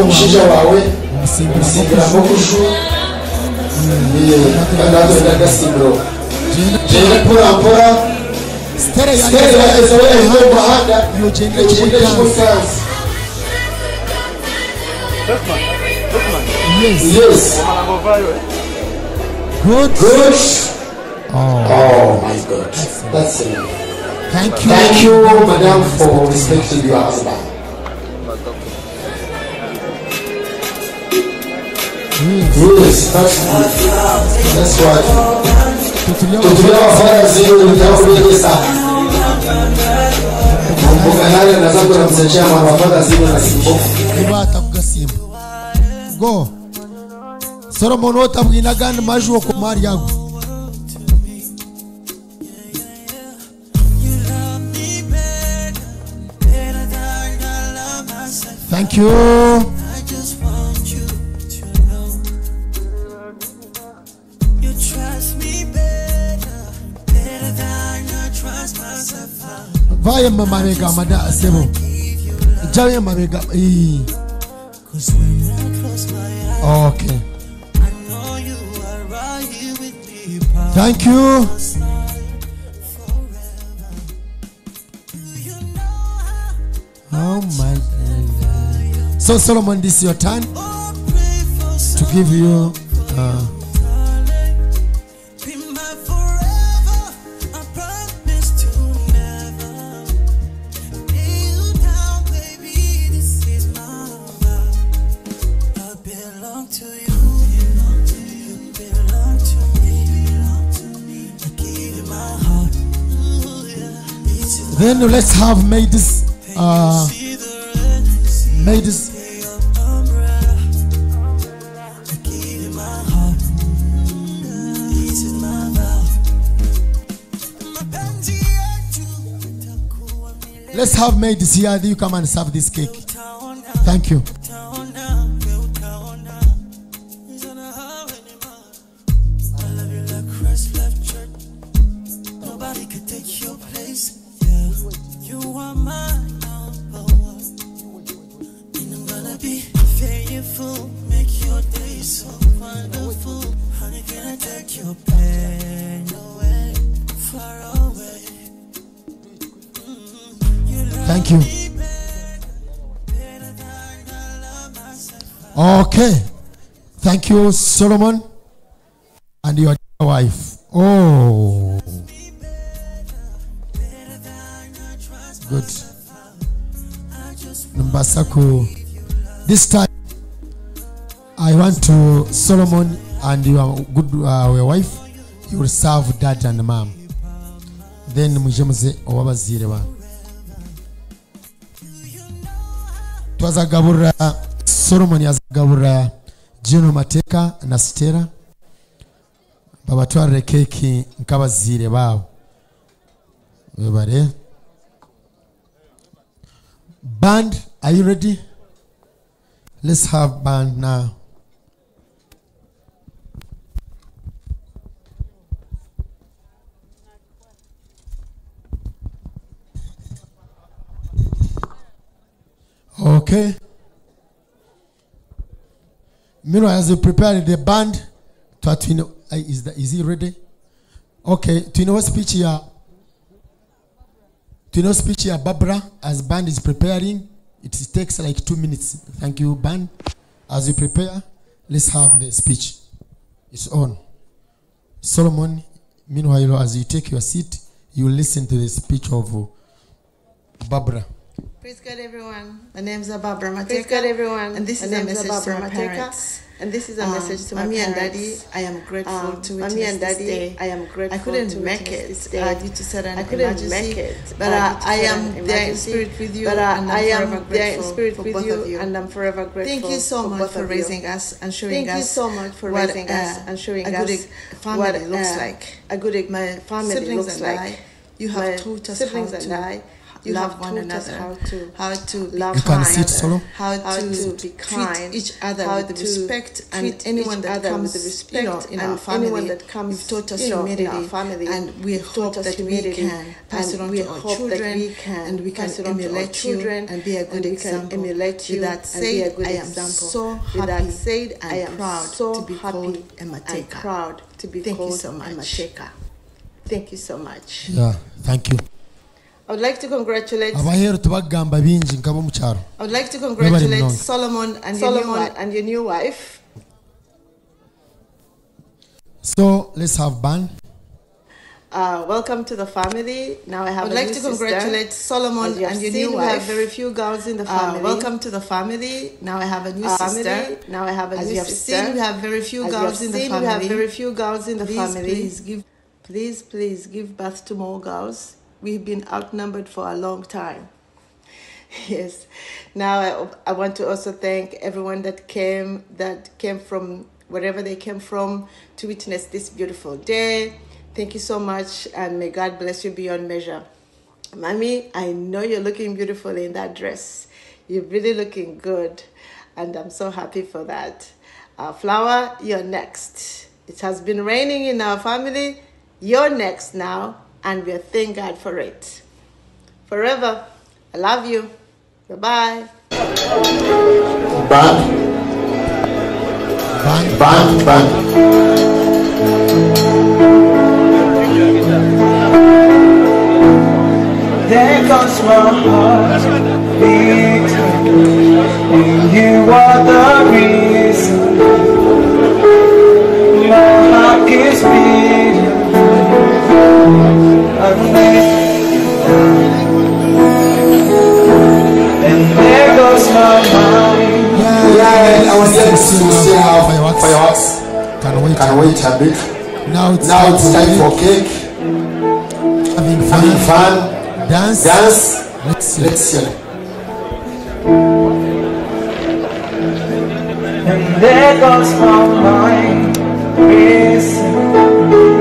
mkija wawe omusimbira mukushu agatwenda gasimbiro genda mpora mpora sitare yageze wenyine mu muhanda egenda kimusanze Yes. yes. Good. Good. Oh. oh my God. That's it. Thank you. Thank you, madam, for respecting your husband. rule is hurtful. That's why. Tutuliwa wafanya mzigo nitaokueleza. Kumbuka yale nazokuwa namsaidia mwana wafanya mzigo na simbofu. Ibata kugasimba. Go. Solomon otabwina gani majuo ku Thank you. Mada sebo okay thank you. Oh my God. so solomon this is your turn to give you uh, Then let's have maids. Uh, maids. Let's have maids here. Do you come and serve this cake. Thank you. Solomon, and your wife. Oh. Good. Mbasaku. This time, I want to Solomon and your good uh, your wife. You will serve dad and mom. Then muje muze owabazire ba. twazagabura solomoni azagabura jeno mateka na sitera babatwarire keki nk'abaziire baabo webare band are you ready? Let's have band now. Okay. Meanwhile, as you prepare the band, to uh, is, the, is he ready? Okay, twino speech here. Twino speech here, Barbara, as band is preparing. It takes like two minutes. Thank you, band. As you prepare, let's have the speech. It's on. Solomon, meanwhile, as you take your seat, you listen to the speech of Barbara. Praise God, everyone. My name's Barbara Mateka. Praise God, everyone. And this is a message to my parents. And this is a Um, message to my Mommy and. Daddy, I am grateful Um, to Mommy witness and this Daddy, day. I am grateful I couldn't to make it this day. uh, due to certain I couldn't emergency, make it but uh, I am there in spirit with you, but, uh, and I am there in spirit with you, you. and I'm forever grateful Thank you so much for raising us and showing Thank us you so much for what, raising us uh, and showing a good us family looks uh, like. a good My family looks like. You have taught us how to I, you love have one taught us another, how to how to love be You can sit solo. how how to, to be treat each other how with to respect, and treat anyone each that other comes, with respect, you know, in and our family, anyone that comes, you've taught us you know, in our family, and we you've hope taught us that humility, we can pass it on we to our hope that children, we can and we can pass it on to our emulate children, you and be a good we can example. emulate you that and be a said, good I am example. so With that happy said, I am proud to be happy called a and Mateka. proud to be Thank you called so a much. Mateka. Thank you so much. Yeah, thank you. I would like to congratulate abaheru tubagamba bingi nkabo mu kyaro I would like to congratulate Solomon and your new Solomon wife. and your new wife. so let's have ban Uh, welcome to the family. Now I have I would a like new to congratulate Solomon As you and your seen, new we have wife. very few girls in the Uh, family. welcome to the family. Now I have a new Uh, sister. family. Now I have a As new you have sister. seen, we have very few As girls have in the seen, family. We have very few girls in the Please, family. please give- please, please give birth to more girls. We've been outnumbered for a long time. Yes. Now I, I want to also thank everyone that came that came from wherever they came from to witness this beautiful day. Thank you so much and may God bless you beyond measure. Mommy, I know you're looking beautiful in that dress. You're really looking good and I'm so happy for that. Uh, Flower, you're next. It has been raining in our family. You're next now and we thank God for it. Forever. I love you. Bye bye. Band. Band. Band. There goes my heart beating, and you are the reason Can wait. A bit. Now it's, Now it's time for cake. having fun, Having fun. dance. Dance. Let's see. Let's see. And there goes my mind racing